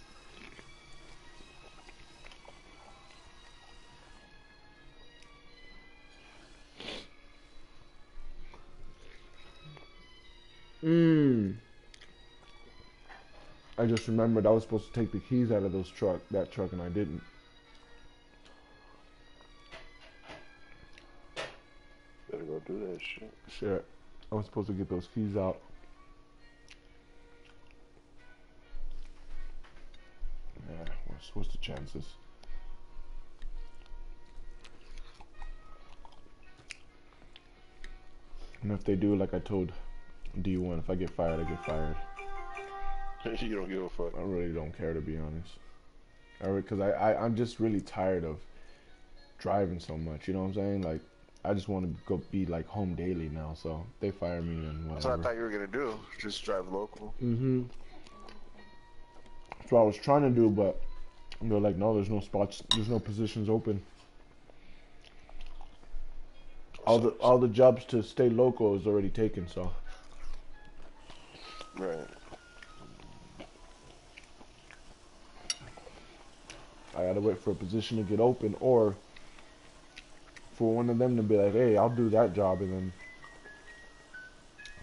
Mmm. I just remembered I was supposed to take the keys out of those truck, that truck, and I didn't. Better go do that shit. Shit. I was supposed to get those keys out. Yeah, what's, what's the chances? And if they do, like I told D1, if I get fired, I get fired. you don't give a fuck. I really don't care, to be honest. Because I, I, I'm just really tired of driving so much, you know what I'm saying? Like, I just want to go be like home daily now, so they fire me and whatever. That's what I thought you were gonna do. Just drive local. Mm-hmm. That's what I was trying to do, but they're like, no, there's no spots, there's no positions open. All the all the jobs to stay local is already taken, so Right. I gotta wait for a position to get open, or for one of them to be like, hey, I'll do that job, and then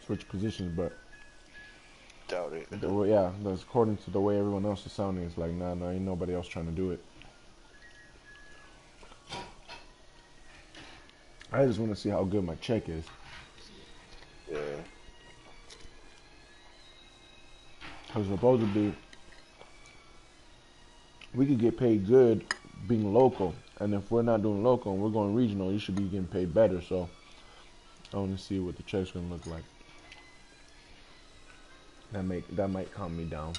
switch positions. But Doubt it. way, yeah, that's according to the way everyone else is sounding, it's like, nah, nah, ain't nobody else trying to do it. I just want to see how good my check is. Because supposedly, we could get paid good being local. And if we're not doing local and we're going regional, you should be getting paid better. So I want to see what the check's going to look like. That make that might calm me down.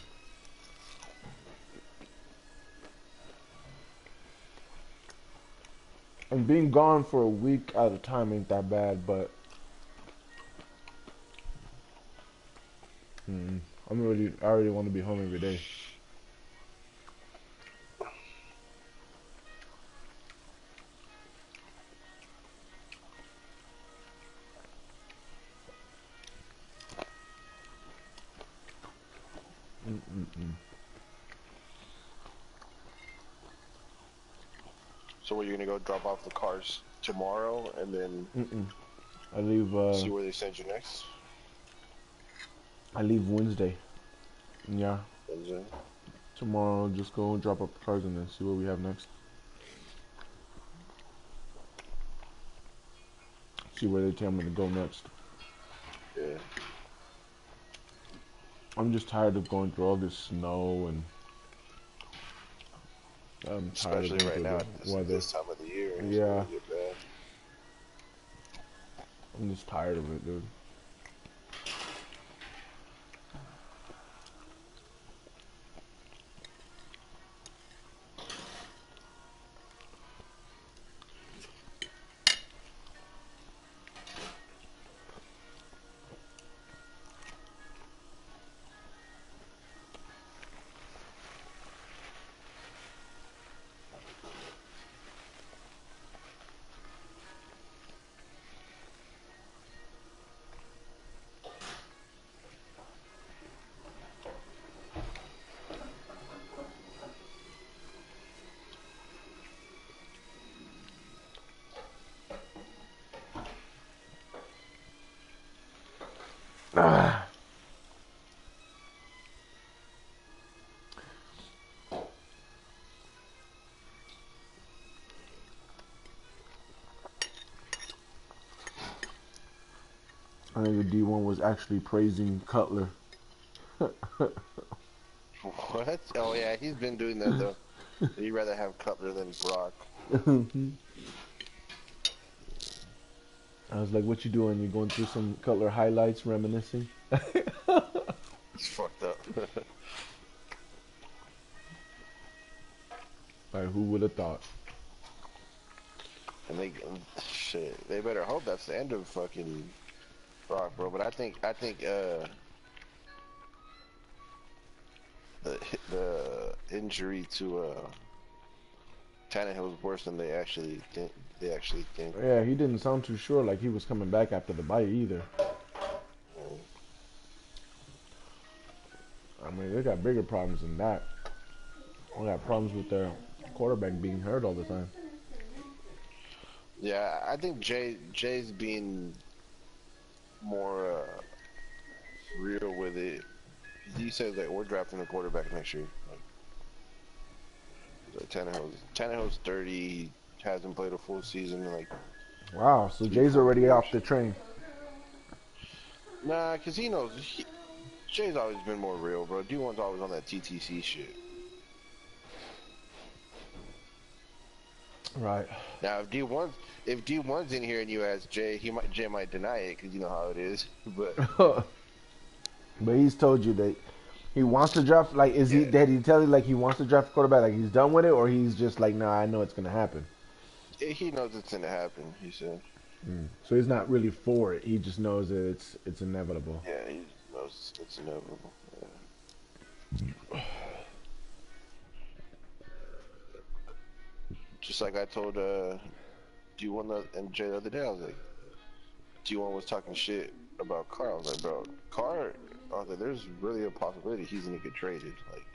And being gone for a week at a time ain't that bad, but mm, I'm really I already want to be home every day. Mm-mm-mm. So, what you're gonna go drop off the cars tomorrow, and then. I leave. Uh, see where they send you next. I leave Wednesday. Yeah. Wednesday. Tomorrow, I'll just go and drop up the cars and then see what we have next. See where they tell me to go next. Yeah. I'm just tired of going through all this snow and. I'm tired Especially of right now, this, weather. this time of the year. Yeah. gonna get bad. I'm just tired of it, dude. Was actually praising Cutler. What? Oh yeah, he's been doing that though. He'd rather have Cutler than Brock. I was like, "What you doing? You going through some Cutler highlights, reminiscing?" It's fucked up. Like, who would have thought? and they, shit, they better hope that's the end of fucking Brock, bro. But I think, I think, uh, the the injury to uh Tannehill was worse than they actually think. They actually think. Yeah, he didn't sound too sure like he was coming back after the bite either. I mean, they got bigger problems than that. They got problems with their quarterback being hurt all the time. Yeah, I think Jay Jay's being more uh, real with it, he said that we're drafting a quarterback next year. Like, so Tannehill's Tannehill's 30. Hasn't played a full season. Like, Wow, so Jay's already off the train. nah, cause he knows. He, Jay's always been more real, bro. D1's always on that TTC shit. Right. Now, if D1's if D1's in here and you ask Jay, he might Jay might deny it because you know how it is. But But he's told you that he wants to draft. Like, is he? Did he tell you like he wants to draft a quarterback? Like he's done with it, or he's just like, nah, I know it's gonna happen. he knows it's gonna happen. He said. Hmm. So he's not really for it. He just knows that it's it's inevitable. Yeah, he knows it's inevitable. Yeah. Just like I told uh, D1 the- and Jay the other day, I was like, D1 was talking shit about Carr. I was like, bro, Carr, I was like, there's really a possibility he's gonna get traded. Like,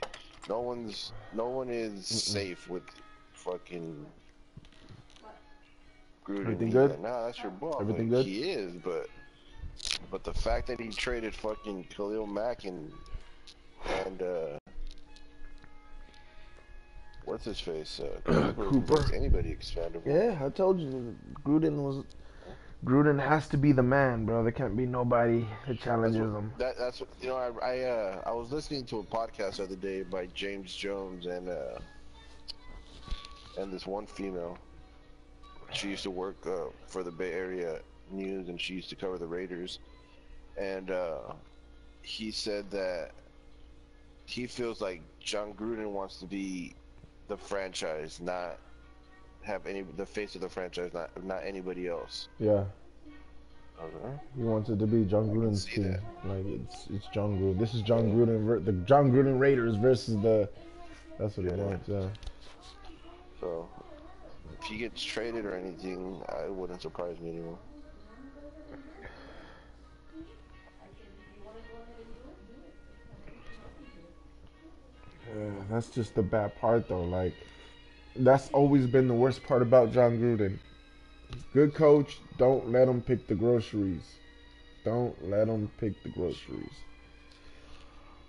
no one's, no one is safe with fucking Gruden. Everything good? Like, nah, that's your ball. Everything Like, good? He is, but but the fact that he traded fucking Khalil Mack and and uh what's his face? Uh, Cooper. makes anybody expendable. Yeah, I told you, Gruden was. Gruden has to be the man, bro. There can't be nobody that challenges him. That that's what- you know I I uh I was listening to a podcast the other day by James Jones and uh and this one female. She used to work uh, for the Bay Area News and she used to cover the Raiders, and uh, he said that he feels like Jon Gruden wants to be the franchise, not have any the face of the franchise, not not anybody else. Yeah, Okay. he wants it to be Jon Gruden's team. Like it's it's Jon Gruden. This is Jon Gruden. The Jon Gruden Raiders versus the. That's what he wants. Yeah. So if he gets traded or anything, I it wouldn't surprise me anymore. Yeah, that's just the bad part, though. Like, that's always been the worst part about Jon Gruden. Good coach, don't let him pick the groceries. Don't let him pick the groceries.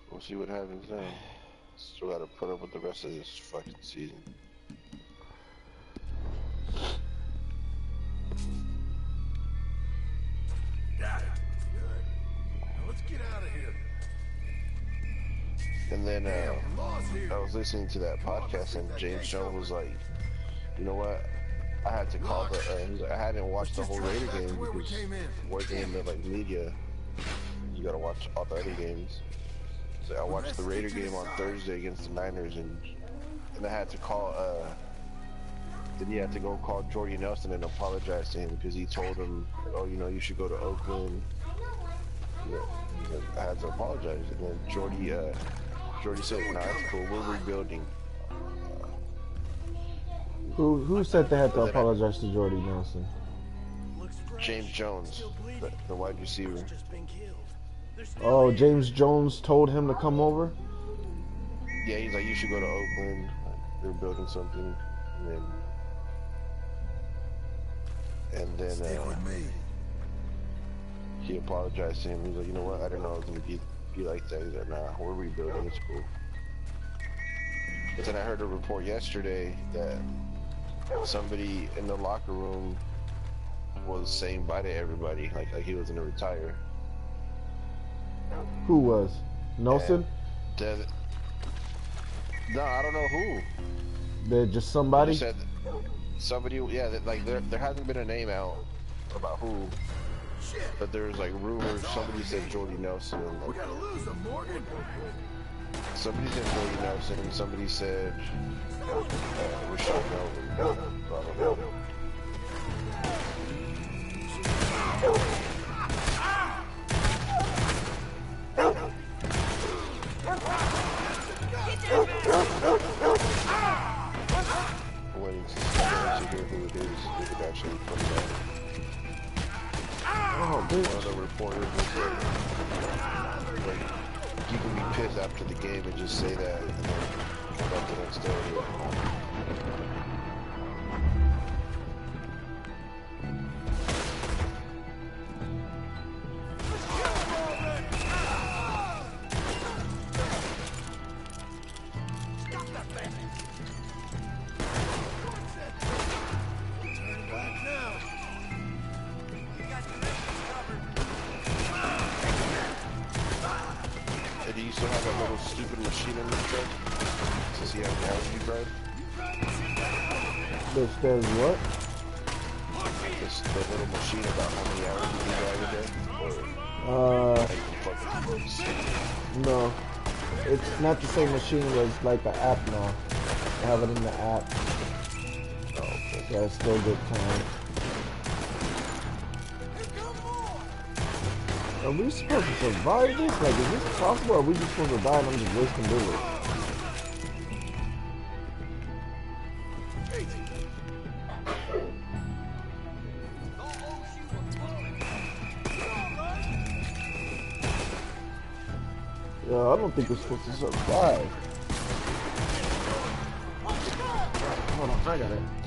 We'll see what happens then. Still got to put up with the rest of this fucking season. Got it. Good. Now let's get out of here. And then uh. I was listening to that podcast, and James Jones was like, "You know what? I had to call the. Uh, I hadn't watched the whole Raider game because working in the like media, you gotta watch all the other games. So I watched the Raider game on Thursday against the Niners, and and I had to call. Uh, then he had to go call Jordy Nelson and apologize to him because he told him, "Oh, you know, you should go to Oakland." Yeah, I had to apologize, and then Jordy, uh, Jordy said, "No, that's cool. We're rebuilding." Who who said they had to apologize to Jordy Nelson? James Jones, the, the wide receiver. Oh, James Jones told him to come over. Yeah, he's like, you should go to Oakland. They're building something, and then and then uh, he apologized to him. He's like, you know what? I didn't know it was gonna be be like that. He's like, nah, we're rebuilding. It's cool. But then I heard a report yesterday that somebody in the locker room was saying bye to everybody, like like he was gonna retire. Who was? Nelson? Then, no, I don't know who. They're just somebody. They said somebody, yeah, like there, there hasn't been a name out about who, but there's like rumors. Somebody said Jordy Nelson. We gotta lose him, Morgan. somebody said Jordy Nelson, and somebody said uh, Rashaan Melvin. Blah, blah, blah. I'm waiting to hear who it is. Actually. Oh, One of the reporters was like, like, you can be pissed after the game and just say that, and then come the next day. machine was like an app now. I have it in the app. So that's still good time. Are we supposed to survive this? Like, is this possible? Or are we just supposed to die and I'm just wasting bullets? don't think we're supposed to survive. Hold on, I got it.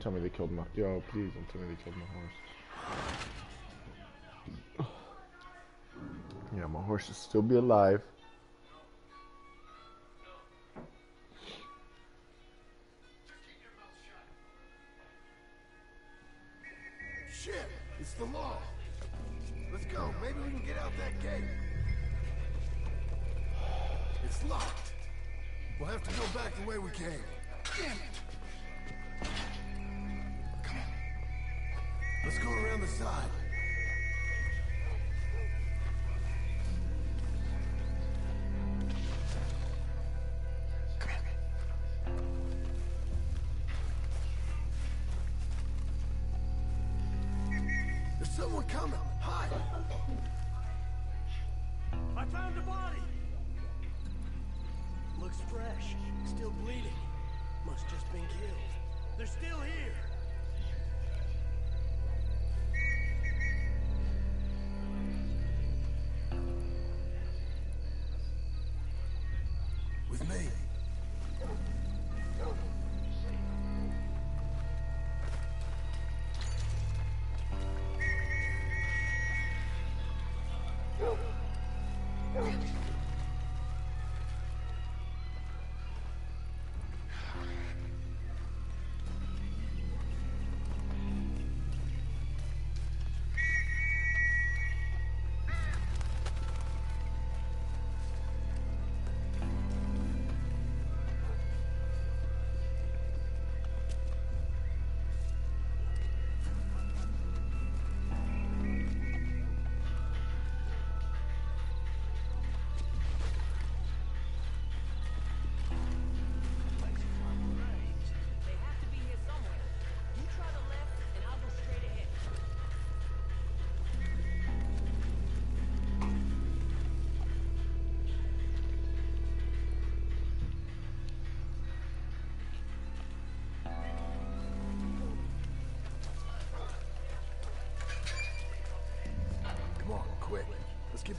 don't tell me they killed my... Yo, please don't tell me they killed my horse. Yeah, my horse should still be alive.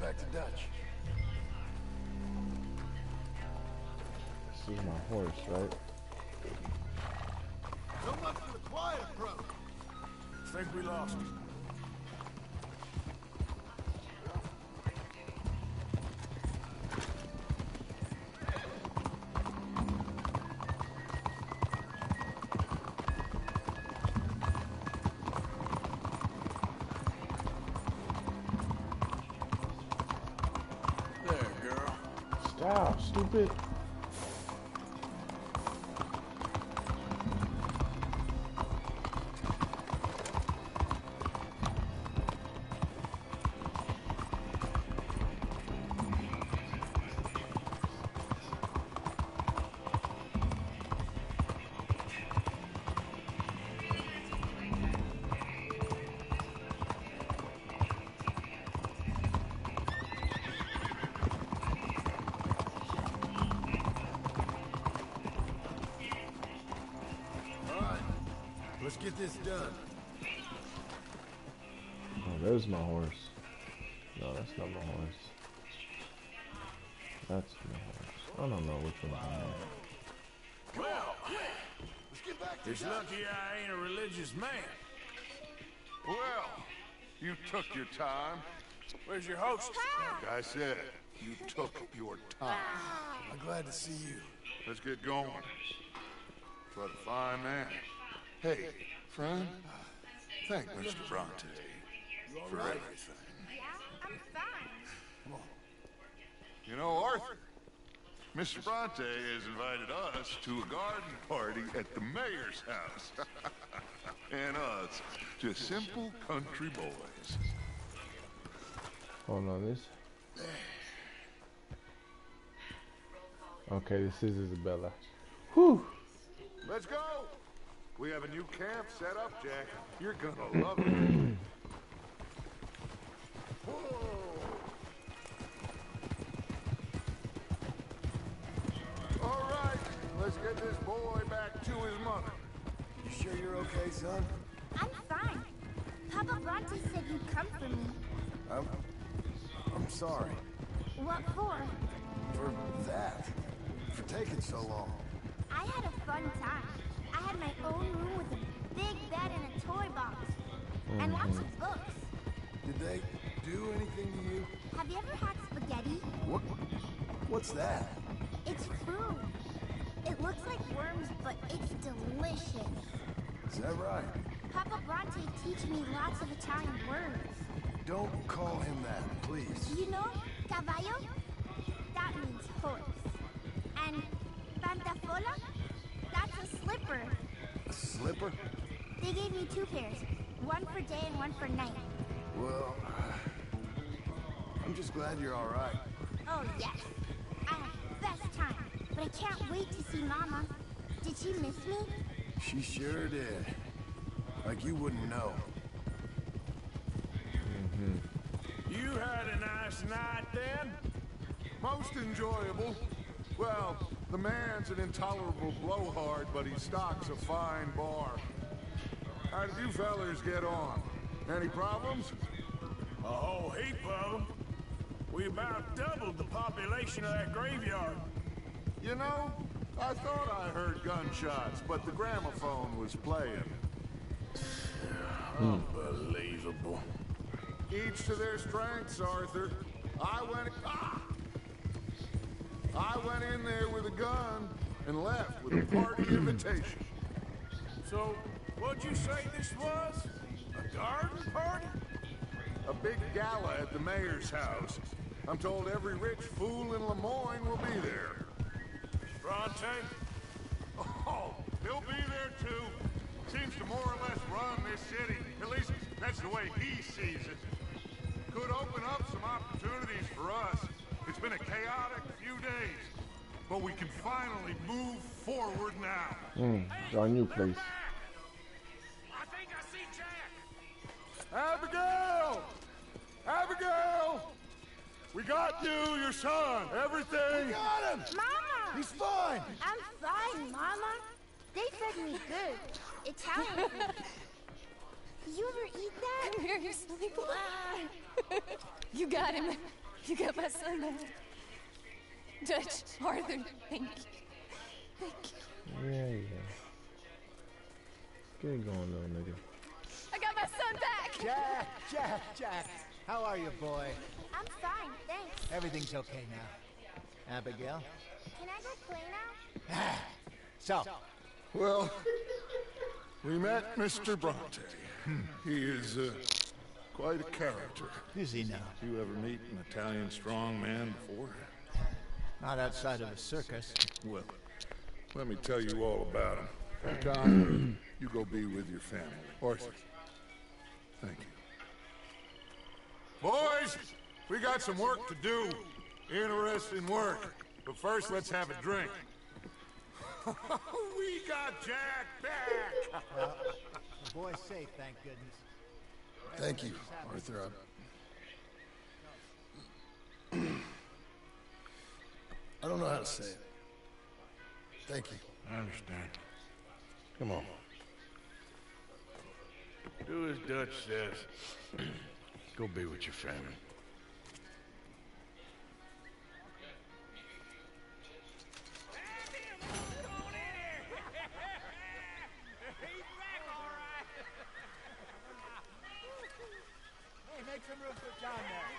Back to Dutch. This is my horse, right? So much for the quiet approach. Think we lost him. Stupid. Get this done. Oh, there's my horse. No, that's not my horse. That's my horse. I don't know which one I am. Well, Let's get back to it's Dutch. lucky I ain't a religious man. Well, you took your time. Where's your host? Like I said, you took your time. I'm glad to see you. Let's get going. What a fine man. Hey, friend, thank Mr. Bronte for everything. Yeah, I'm fine. You know, Arthur, Mr. Bronte has invited us to a garden party at the mayor's house. and us, just simple country boys. Hold on, this. Okay, this is Isabella. Whew. Let's go! We have a new camp set up, Jack. You're gonna love it. All right, let's get this boy back to his mother. You sure you're okay, son? I'm fine. Papa Bronte said you'd come for me. I'm... I'm sorry. What for? For that. For taking so long. I had a fun time. I had my own room with a big bed and a toy box. And mm-hmm. lots of books. Did they do anything to you? Have you ever had spaghetti? What? What's that? It's food. It looks like worms, but it's delicious. Is that right? Papa Bronte teach me lots of Italian words. Don't call him that, please. You know, caballo? That means horse. And pantafola? That's a slipper. A slipper? They gave me two pairs. One for day and one for night. Well, I'm just glad you're all right. Oh, yes. I had the best time. But I can't wait to see Mama. Did she miss me? She sure did. Like you wouldn't know. Mm-hmm. You had a nice night then? Most enjoyable. Well, the man's an intolerable blowhard, but he stocks a fine bar. How did you fellers get on? Any problems? A whole heap of them. We about doubled the population of that graveyard. You know, I thought I heard gunshots, but the gramophone was playing. Unbelievable. Each to their strengths, Arthur. I went. Ah! I went in there with a gun and left with a party invitation. So, what'd you say this was? A garden party? A big gala at the mayor's house. I'm told every rich fool in Lemoyne will be there. Bronte? Oh, he'll be there too. Seems to more or less run this city. At least that's the way he sees it. Could open up some opportunities for us. It's been a chaotic days, but we can finally move forward now. Mm, our new place. I think I see Jack. Abigail! Abigail! We got you, your son, everything. We got him! Mama! He's fine! I'm fine, Mama. They fed me good. Italian food. You ever eat that? Come here, you silly boy. You got him. You got my son back. Dutch, Arthur, thank you. Thank you. Yeah, yeah. Get it going, little nigga. I got my son back! Jack, Jack, Jack. How are you, boy? I'm fine, thanks. Everything's okay now. Abigail? Can I go play now? So, Well, we met Mr. Bronte. He is uh, quite a character. Is he now? You ever meet an Italian strong man before? Not outside of a circus. Well, let me tell you all about him. Tom, you go be with your family. Arthur, thank you. Boys, we got some work to do. Interesting work. But first, let's have a drink. we got Jack back! Well, the boy's safe, thank goodness. Thank you, Arthur. I... I don't know how to say it. Thank you. I understand. Come on. Do as Dutch says. Go be with your family. Hey, make some room for John there.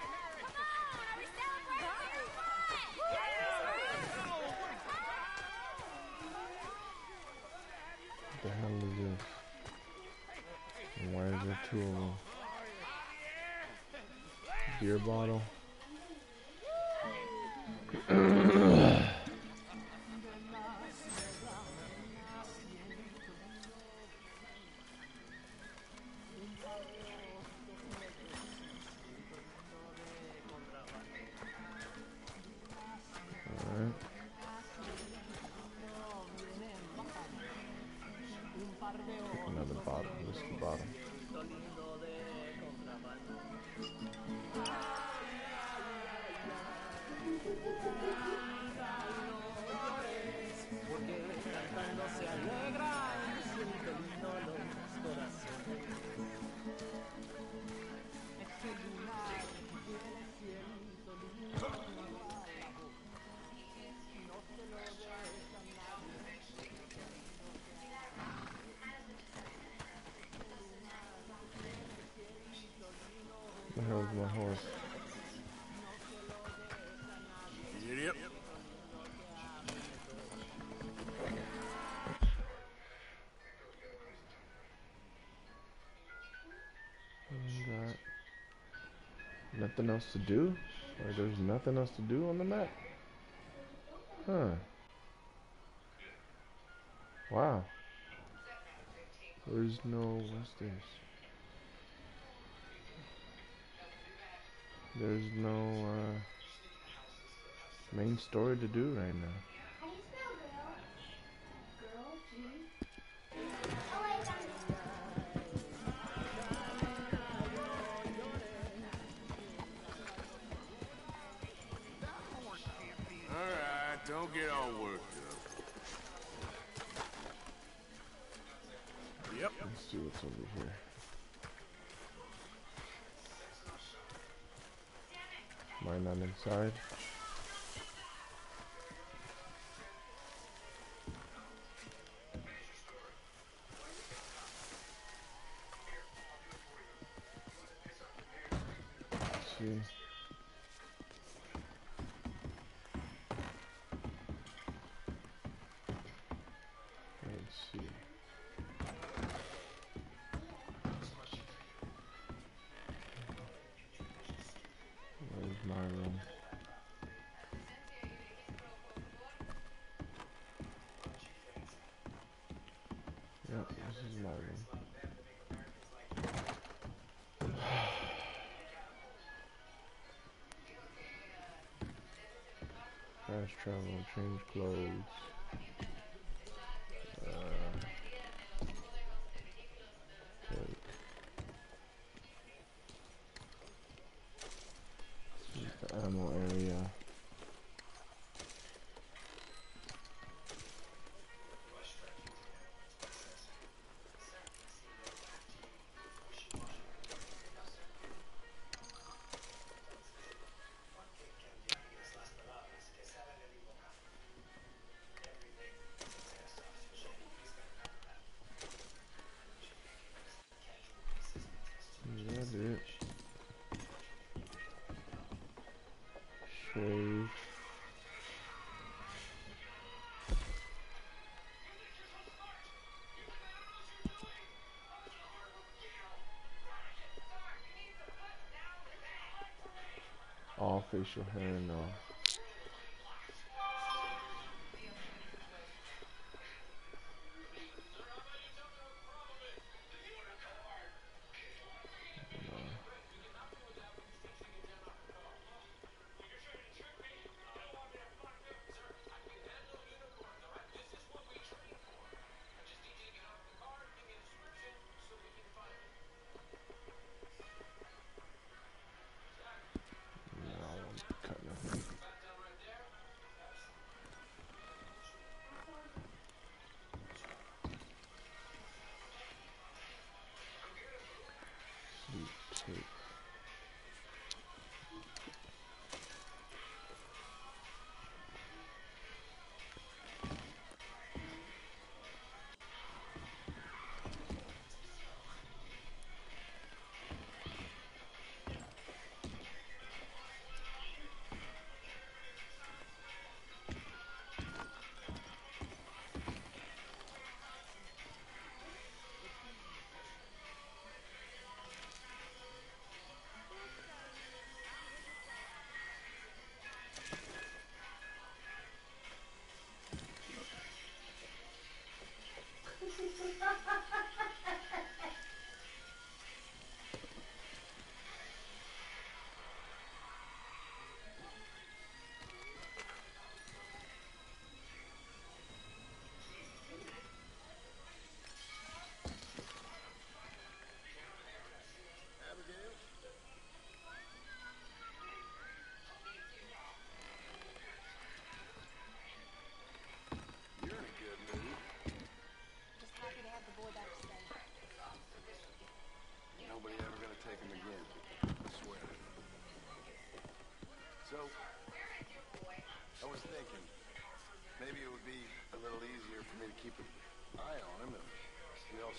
Beer bottle. The hell's my horse? Idiot. Uh, nothing else to do? Or there's nothing else to do on the map? Huh. Wow. There's no, what's this? There's no, uh, main story to do right now. Travel, change clothes. Facial hair, no. No,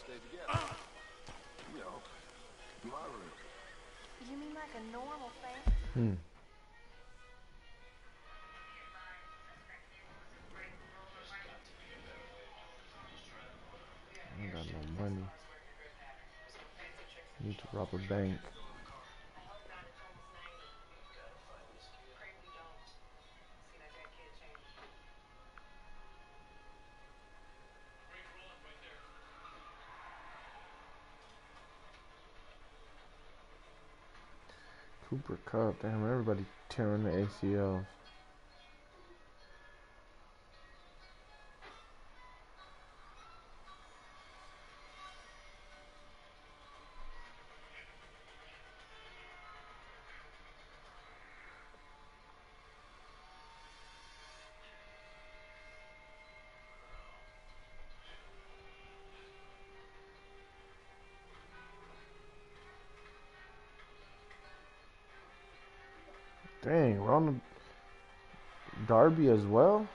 we all stayed together. You know, moderate. You mean like a normal thing? Hmm. I ain't got no money. Need to rob a bank. Cooper Kupp, damn, everybody tearing the ACL. As well?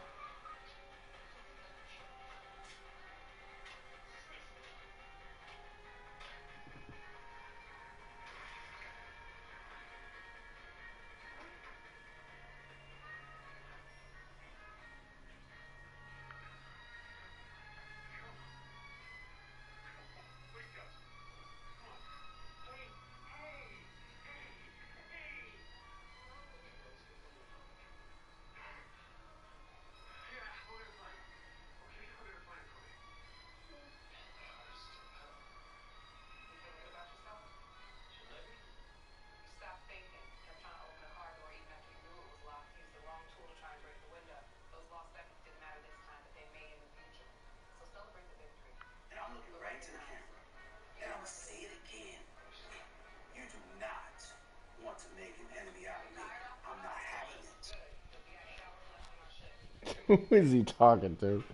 Who is he talking to?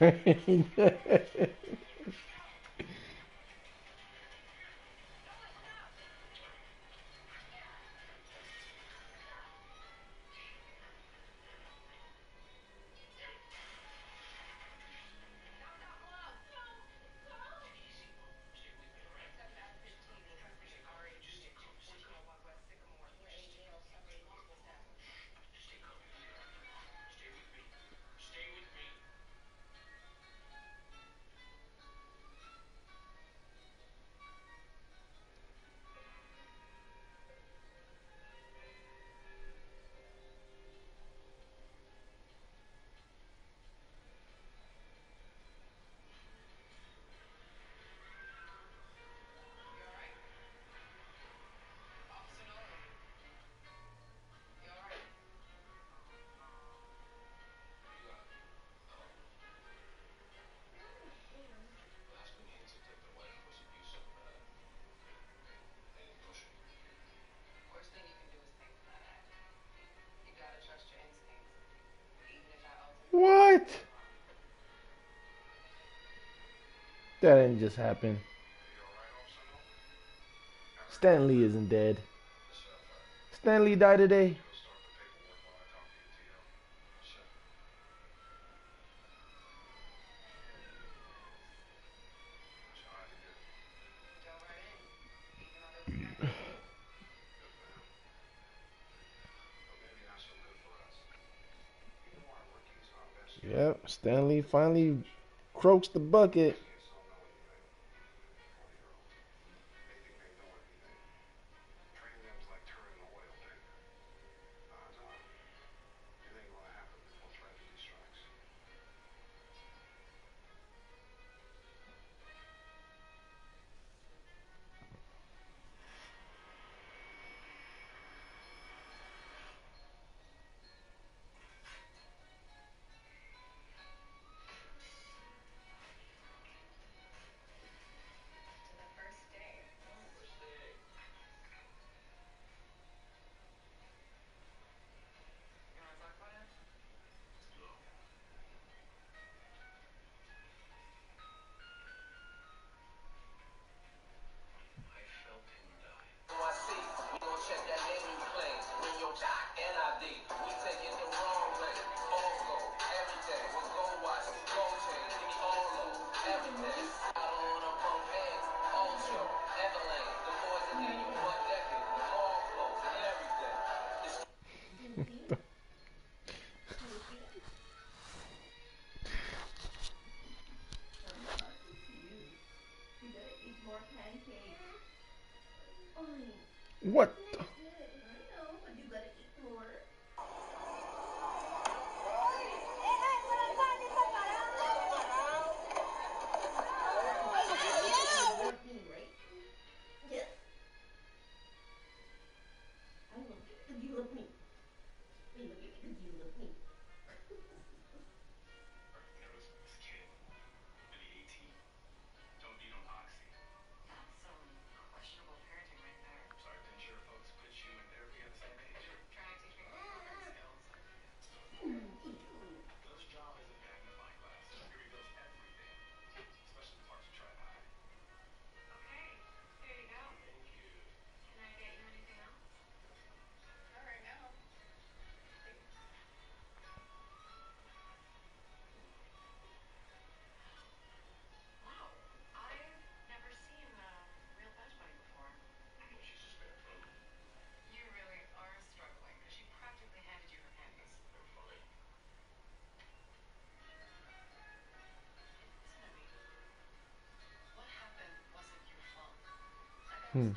What? That didn't just happen. Stan Lee isn't dead. Stan Lee died today. Yep, Stan Lee finally croaks the bucket. Hmm.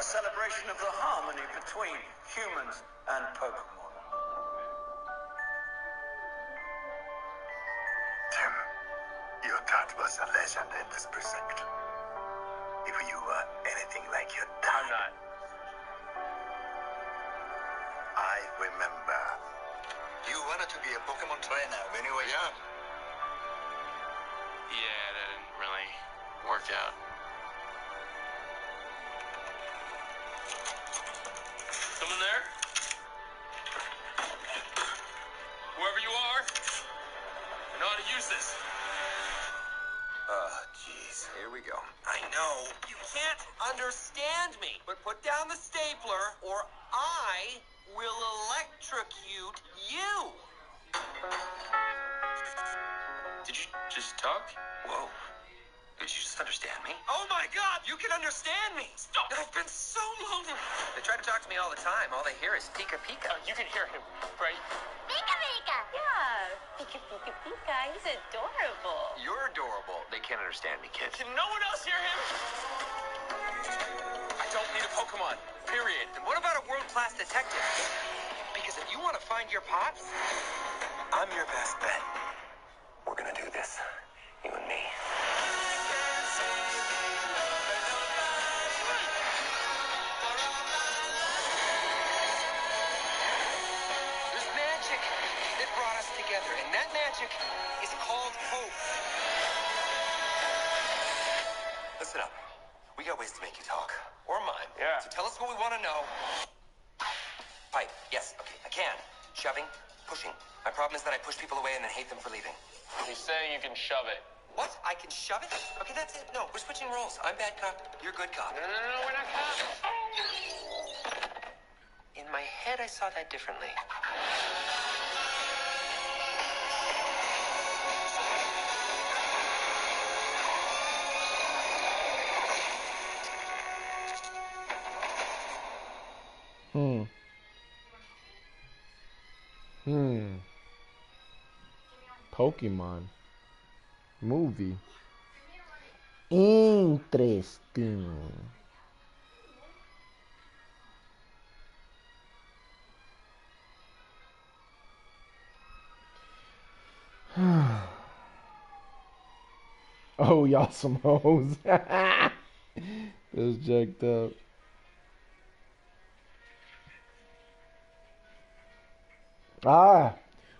A celebration of the harmony between humans and Pokemon. Tim, your dad was a legend in this precinct. If you were anything like your dad. I'm not. I remember. You wanted to be a Pokemon trainer when you were young. Yeah, that didn't really work out. I'm your best bet. We're gonna do this, you and me. There's magic that brought us together, and that magic is called hope. Listen up. We got ways to make you talk. Or mine. Yeah. So tell us what we want to know. Pipe. Yes. Okay. I can. Shoving. Pushing. My problem is that I push people away and then hate them for leaving. He's saying you can shove it. What? I can shove it? Okay, that's it. No, we're switching roles. I'm bad cop. You're good cop. No, no, no, no, we're not cops. In my head, I saw that differently. Hmm. Pokemon. Movie. Interesting. oh, y'all some hoes. That's jacked up. Ah,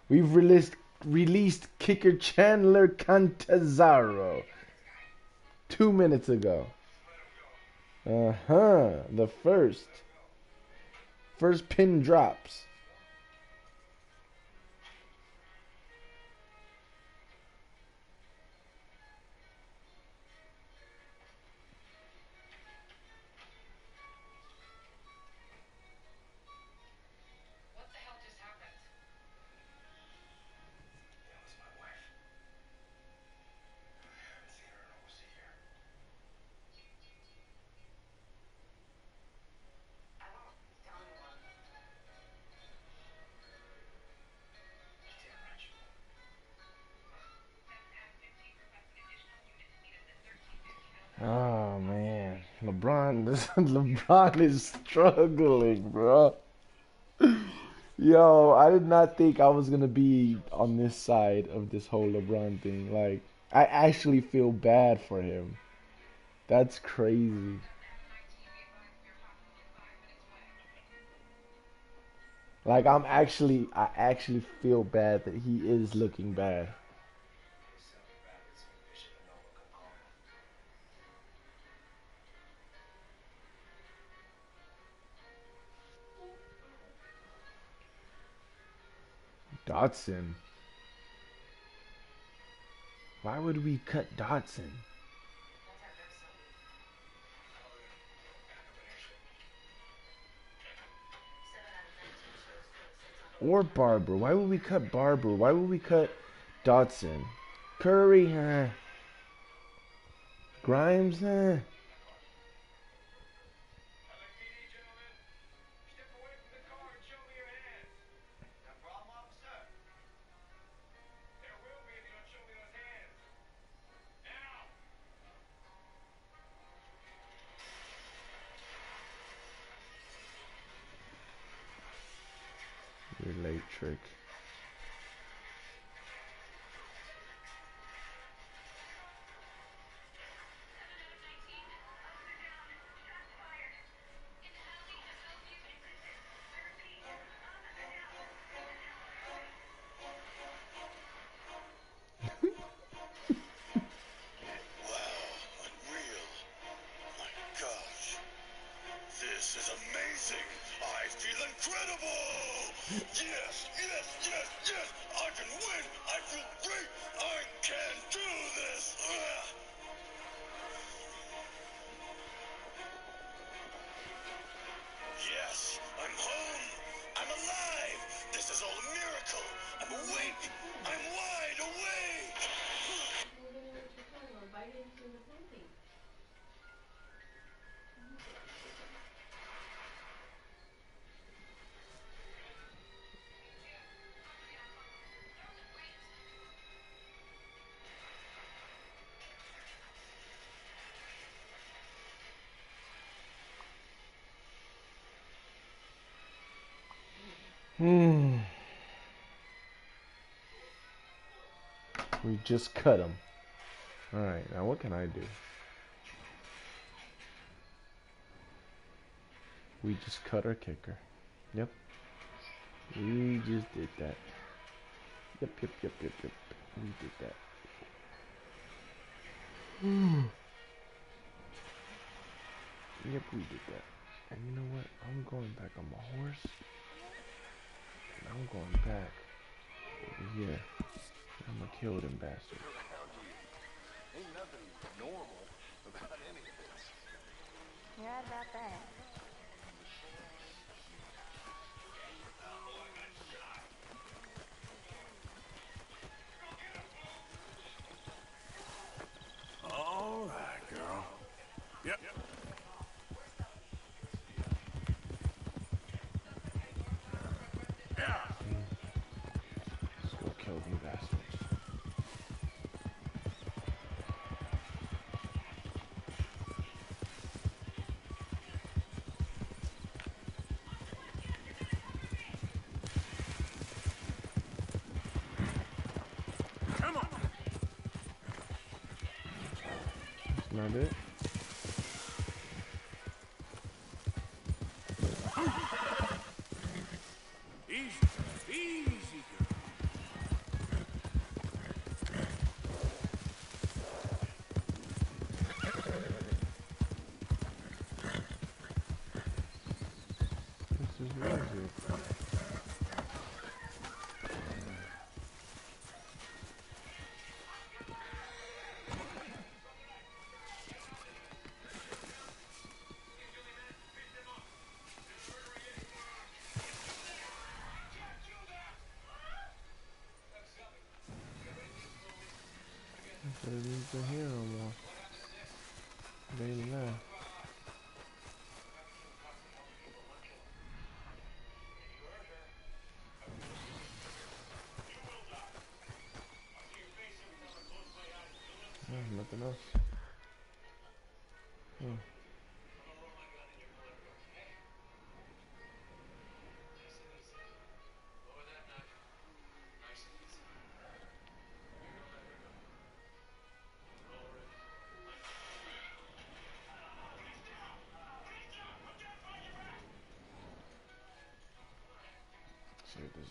we've released released kicker Chandler Catanzaro two minutes ago. Uh huh. The first, first pin drops. LeBron, is struggling, bro. Yo, I did not think I was gonna be on this side of this whole LeBron thing. Like, I actually feel bad for him. That's crazy. Like, I'm actually, I actually feel bad that he is looking bad. Dotson. Why would we cut Dotson? Or Barber. Why would we cut Barber? Why would we cut Dotson? Curry, huh? Grimes, huh? We just cut them. Alright, now what can I do? We just cut our kicker. Yep. We just did that. Yep, yep, yep, yep, yep. We did that. Yep, we did that. And you know what? I'm going back on my horse. And I'm going back over here. I'm gonna kill them bastards. Ain't nothing normal about any of this. You're right about that. All right, girl. Yep. Yeah. But it isn't here no more. They.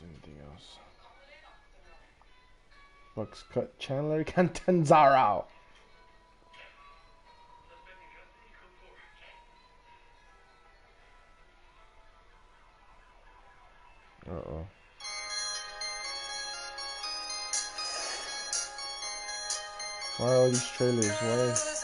Anything else. Bucs cut Chandler Catanzaro. Uh oh. Why are all these trailers? Why?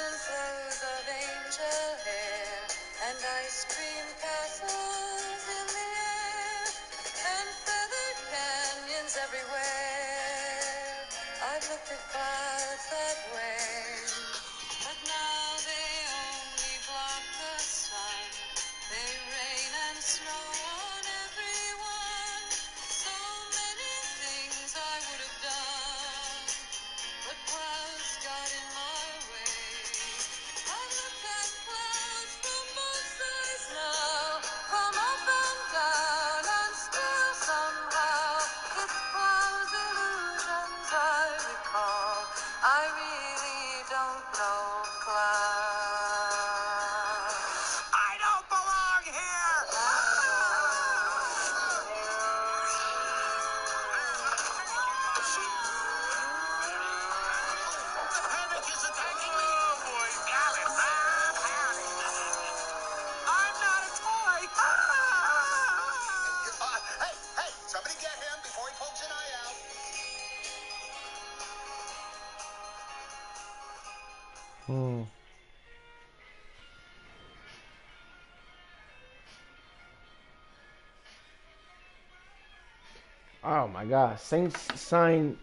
Saints sign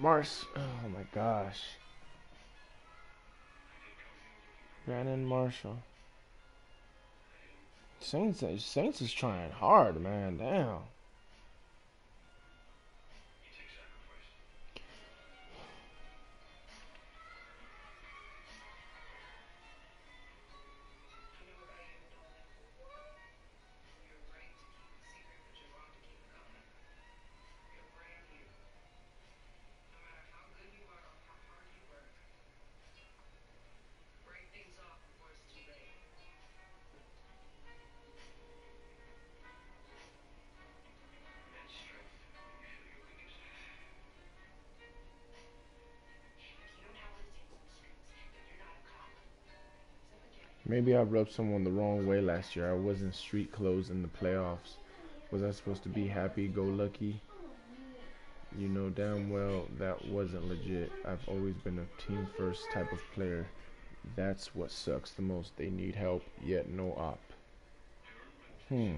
Mars. Oh my gosh. Brandon Marshall. Saints, Saints is trying hard, man. Damn. Maybe I rubbed someone the wrong way last year. I was in street clothes in the playoffs. Was I supposed to be happy go lucky? You know damn well that wasn't legit. I've always been a team first type of player. That's what sucks the most. They need help, yet no op. Hmm.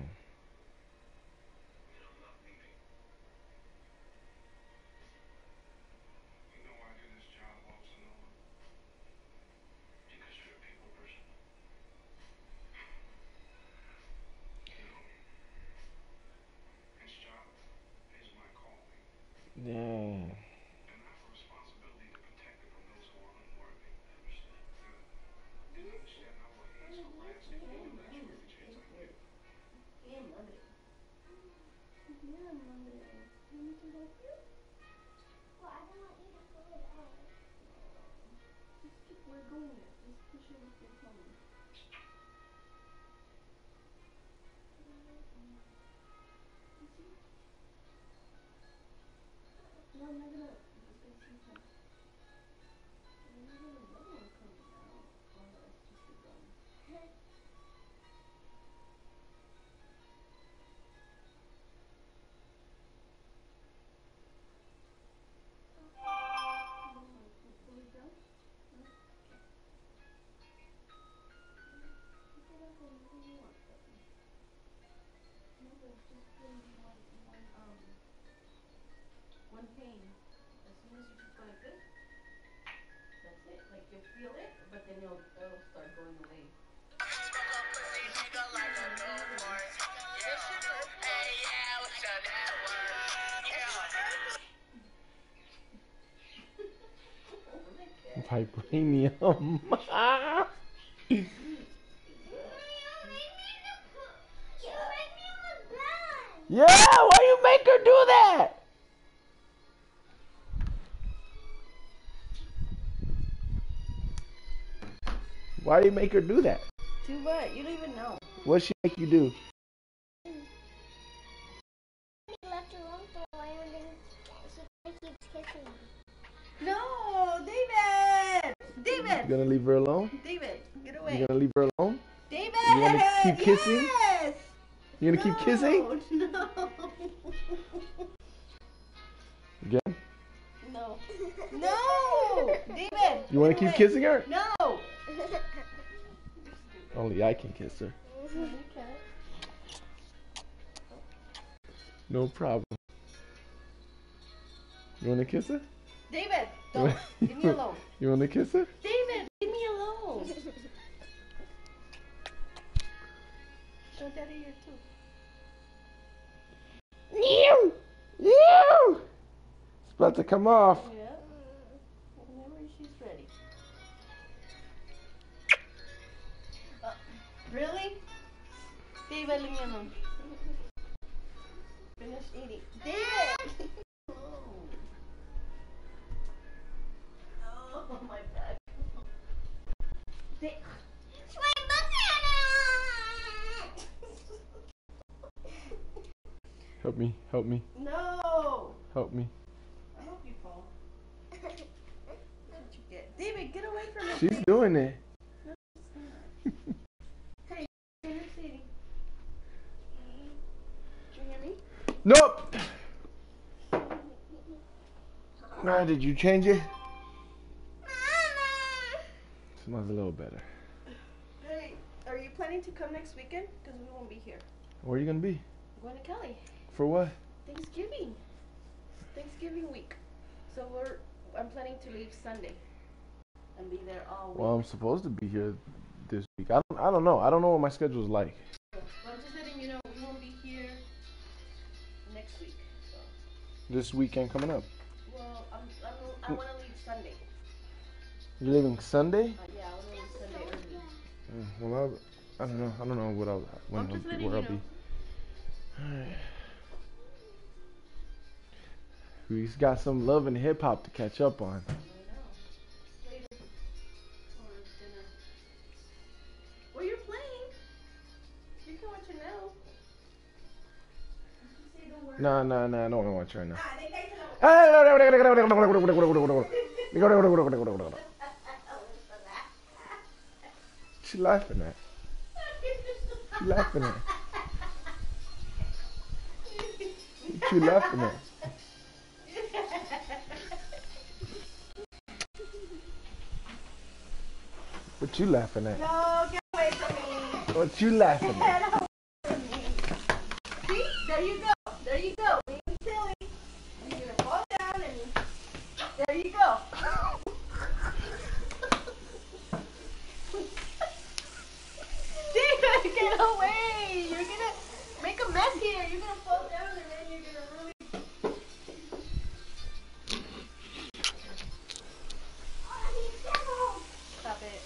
Vibranium. yeah, why you make her do that? Why do you make her do that? Too what? You don't even know. What she make you do? left David! You gonna leave her alone? David, get away. You gonna leave her alone? David! You wanna keep kissing? Yes! You gonna keep kissing? No. Again? No. No! David! You wanna keep away. kissing her? No! Only I can kiss her. No problem. You wanna kiss her? David, don't. Leave me alone. You wanna kiss her? David, leave me alone. Show daddy here too. Ew! Ew! It's about to come off. Yeah. Whenever she's ready. Uh, really? David, leave me alone. Finish eating. David! Da- Help me, help me, no! help me. I hope you fall. You get. David, get away from me. She's doing it. Hey, finish eating. Do you hear me? Nope! Alright, did you change it? Smells a little better. Hey, are you planning to come next weekend? Because we won't be here. Where are you gonna be? I'm going to Cali. For what? Thanksgiving. Thanksgiving week. So we're I'm planning to leave Sunday and be there all week. Well, I'm supposed to be here this week. I don't, I don't know. I don't know what my schedule's like. But I'm just letting you know we won't be here next week. So This weekend coming up. well, I'm, I'm I want to leave Sunday. You're leaving Sunday? Uh, yeah, I want to leave Sunday early. Mm, Well, I'll, I don't know. I don't know what I'll when I'm I'll be, where I'll be. Alright. We've got some love and hip hop to catch up on. Later. Or dinner. Well, you're playing. You can watch it now. Just say the word. Nah, nah, nah. I don't want to watch right now. What you laughing at? What you laughing at? What you laughing at? What you laughing at? No, get away from me. What you laughing at? Get away from me. See? There you go. There you go. Being silly. You're gonna fall down and there you go. Get away. You're gonna make a mess here. You're gonna fall down and then you're gonna really. Stop it.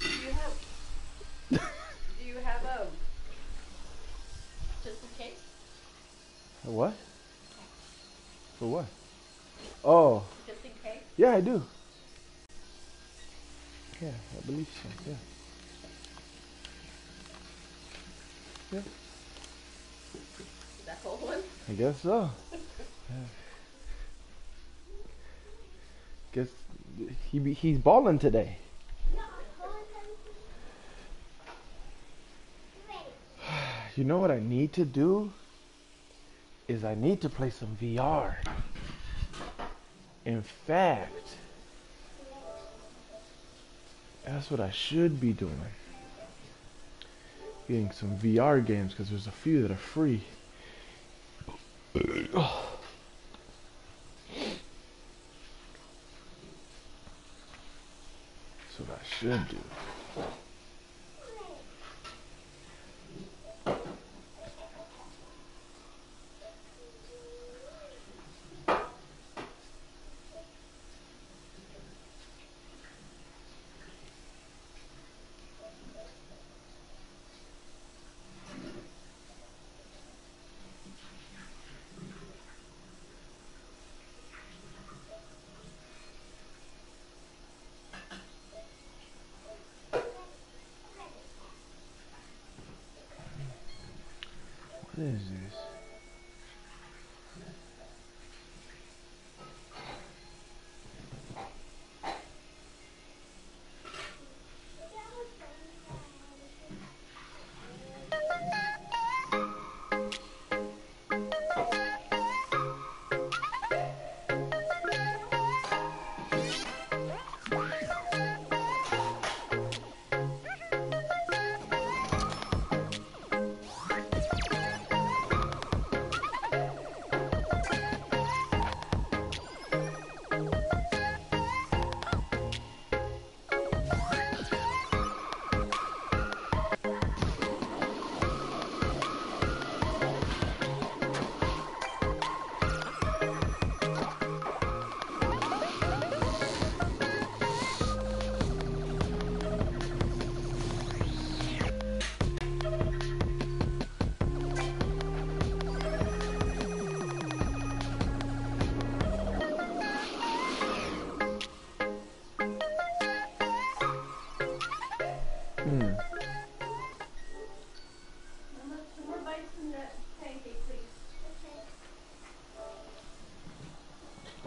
Do you have? Do you have a? Just in case. A What? For what? Oh, Just in case. yeah, I do. Yeah, I believe so. Yeah. Yeah, That whole one. I guess so. Yeah. Guess he be, he's balling today. You know what I need to do? Is I need to play some VR. In fact, that's what I should be doing. Getting some VR games because there's a few that are free. That's what I should do.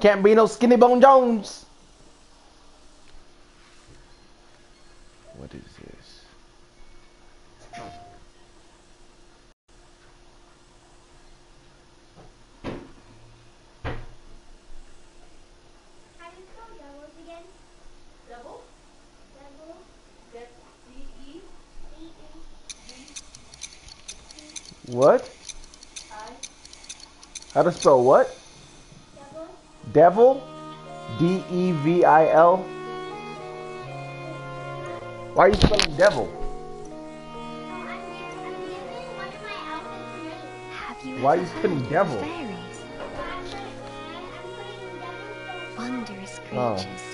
Can't be no skinny bone Jones. What is this? How do you spell doubles again? Double? Double. That's D E. D What? How to spell what? Devil? D E V I L? Why are you spelling devil? Why are you spelling devil? Wondrous Oh. creatures who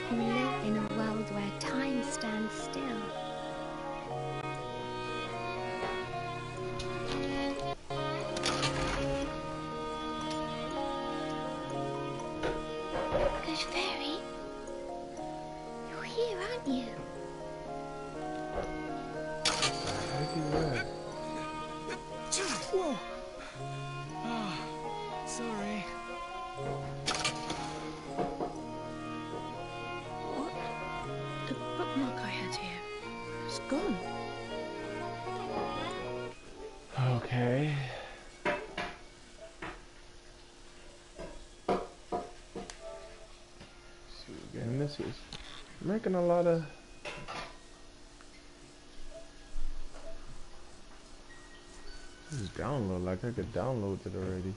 a lot of. This download like I could download it already.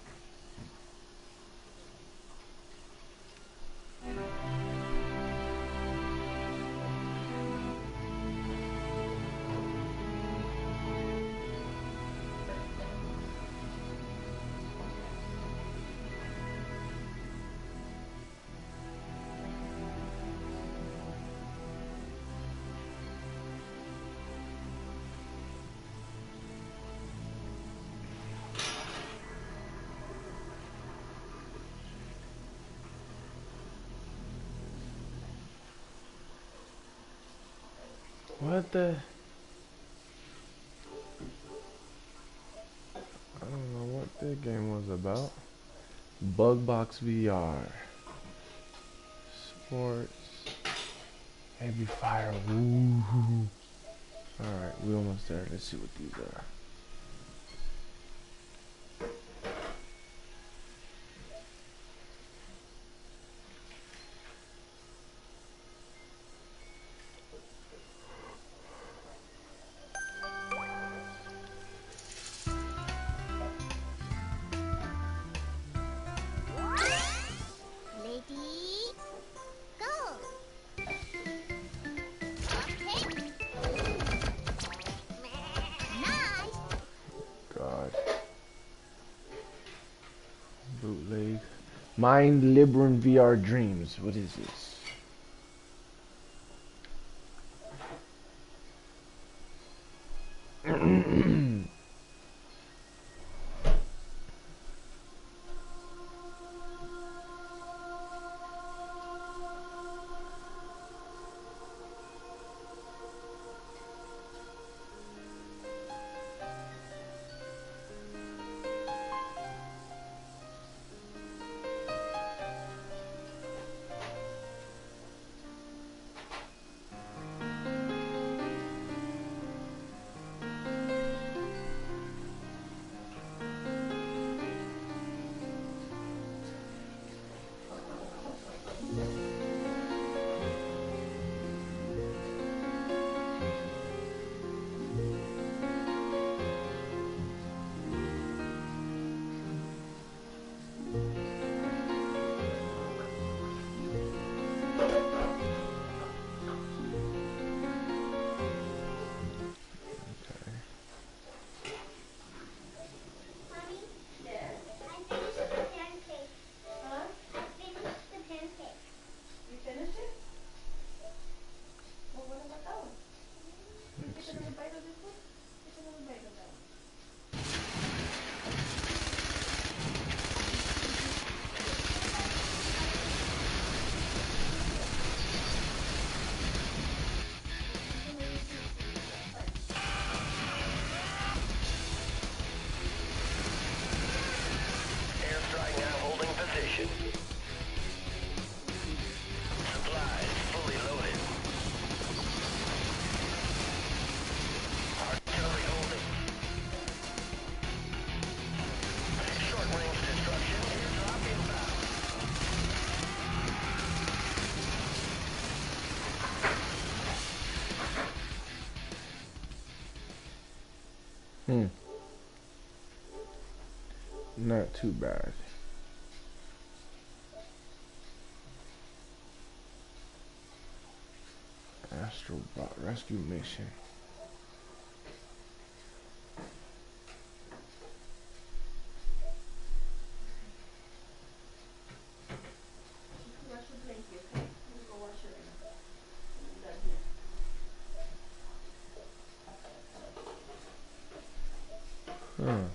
What the? I don't know what the game was about. Bugbox VR. Sports. Heavy fire. Woo. Alright, we almost there. Let's see what these are. Mind VR Dreams. What is this? Not too bad. Astrobot rescue mission. Wash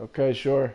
Okay, sure.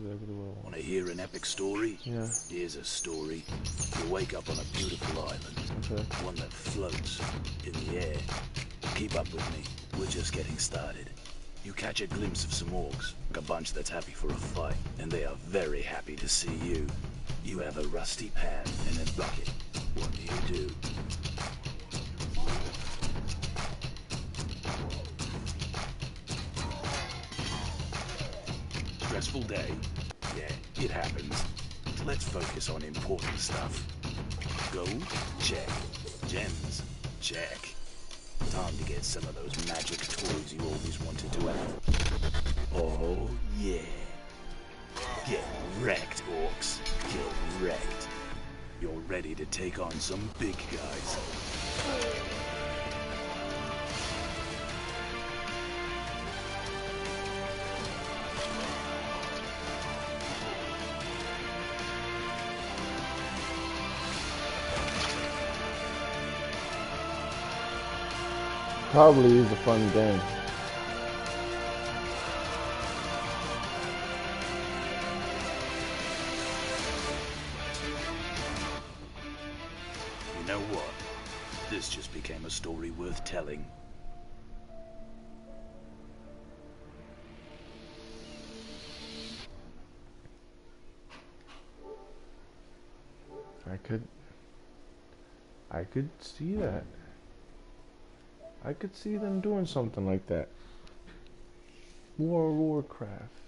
Exactly what I want. want to hear an epic story? Yeah. Here's a story. You wake up on a beautiful island. Okay. One that floats in the air. Keep up with me. We're just getting started. You catch a glimpse of some orcs, a bunch that's happy for a fight, and they are very happy to see you. You have a rusty pan and a bucket. What do you do? Day? Yeah, it happens. Let's focus on important stuff. Gold? Check. Gems? Check. Time to get some of those magic toys you always wanted to have. Oh, yeah. Get wrecked, orcs. Get wrecked. You're ready to take on some big guys. Probably is a fun game. You know what? This just became a story worth telling. I could. I could see that. I could see them doing something like that. War Warcraft.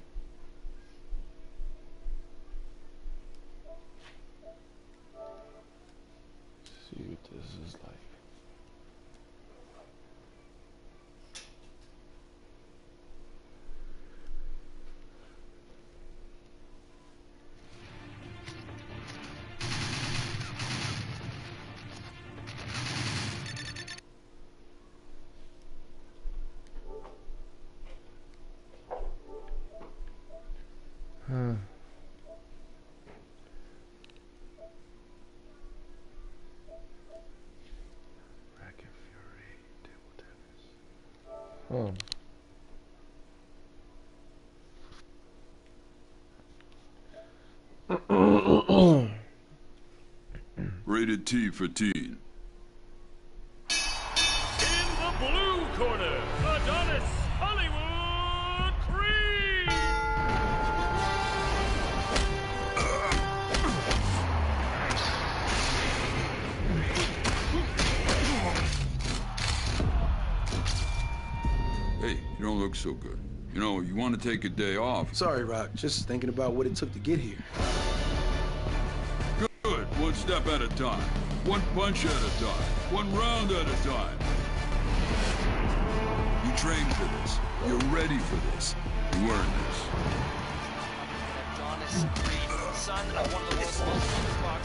rated T for teen. In the blue corner, Adonis Hollywood Creed! hey, you don't look so good. You know, you want to take a day off. Sorry, Rock. Just thinking about what it took to get here. Step at a time. One punch at a time. One round at a time. You trained for this. You're ready for this. You earned this. Adonis Creed, son of one of the world's most.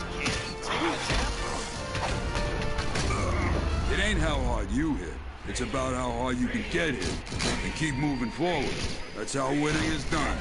It ain't how hard you hit. It's about how hard you can get hit and keep moving forward. That's how winning is done.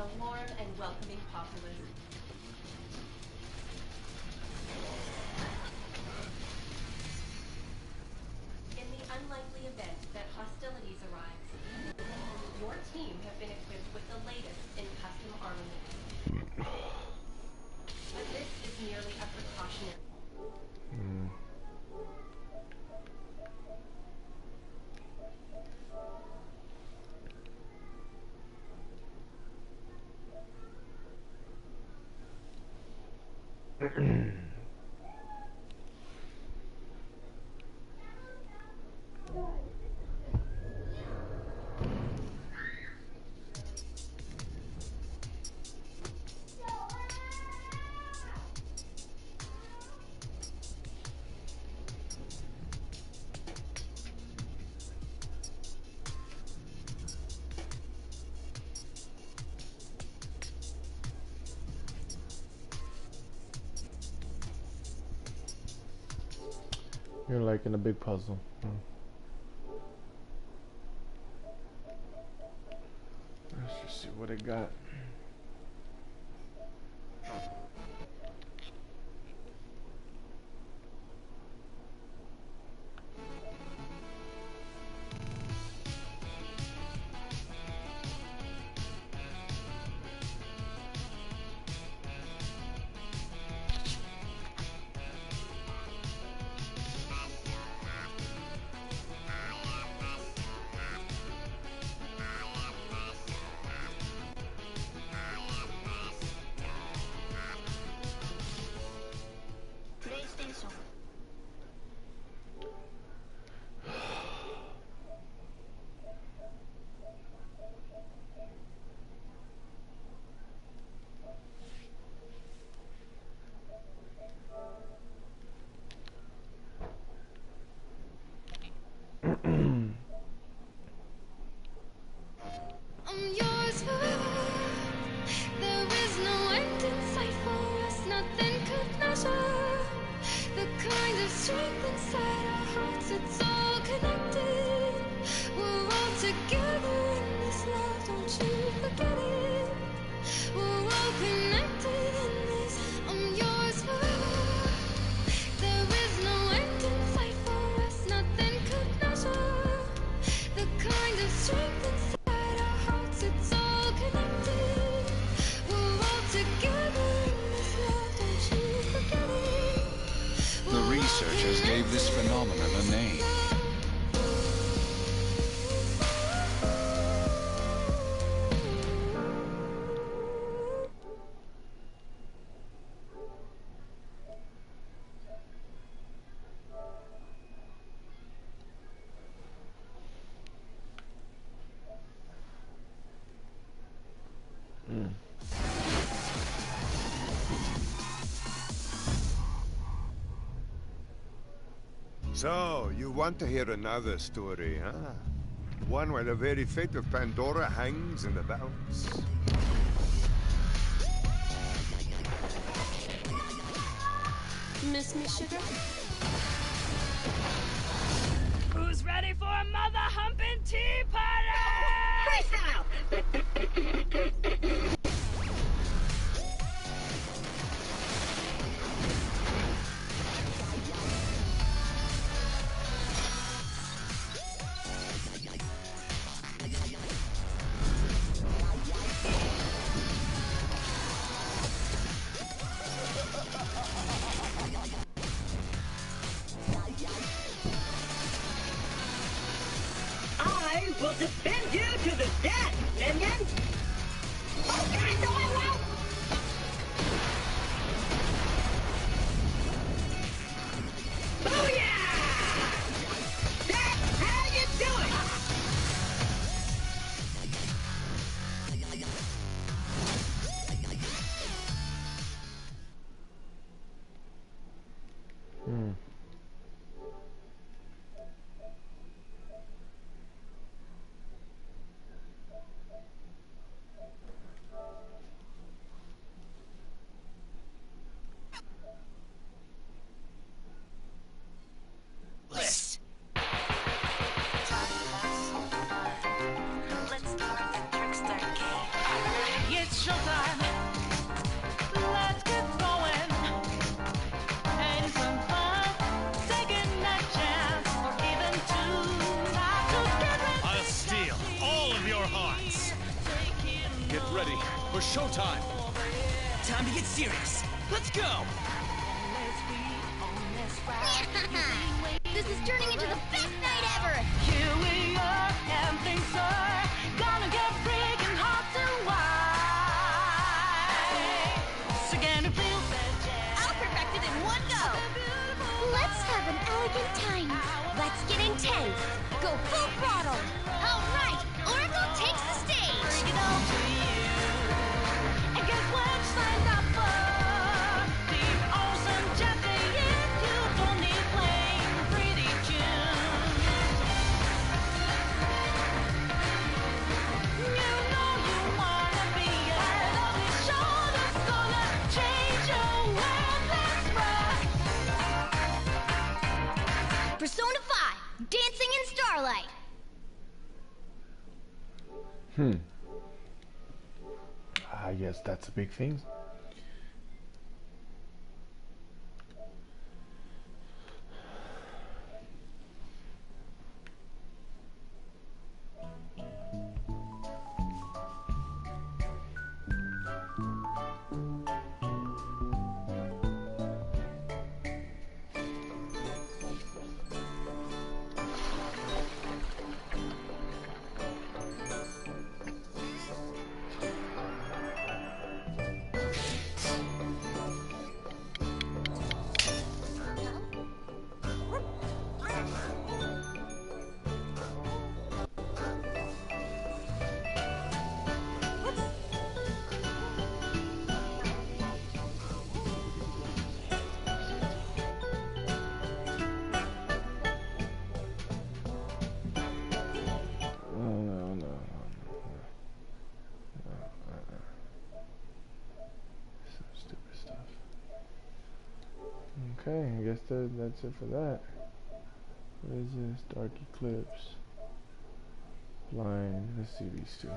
A warm and welcoming You're like in a big puzzle. Hmm. Let's just see what it got. So, you want to hear another story, huh? One where the very fate of Pandora hangs in the balance. Miss me, sugar? Hmm. I guess that's a big thing. for that. What is this? Dark Eclipse. Blind. Let's see these two.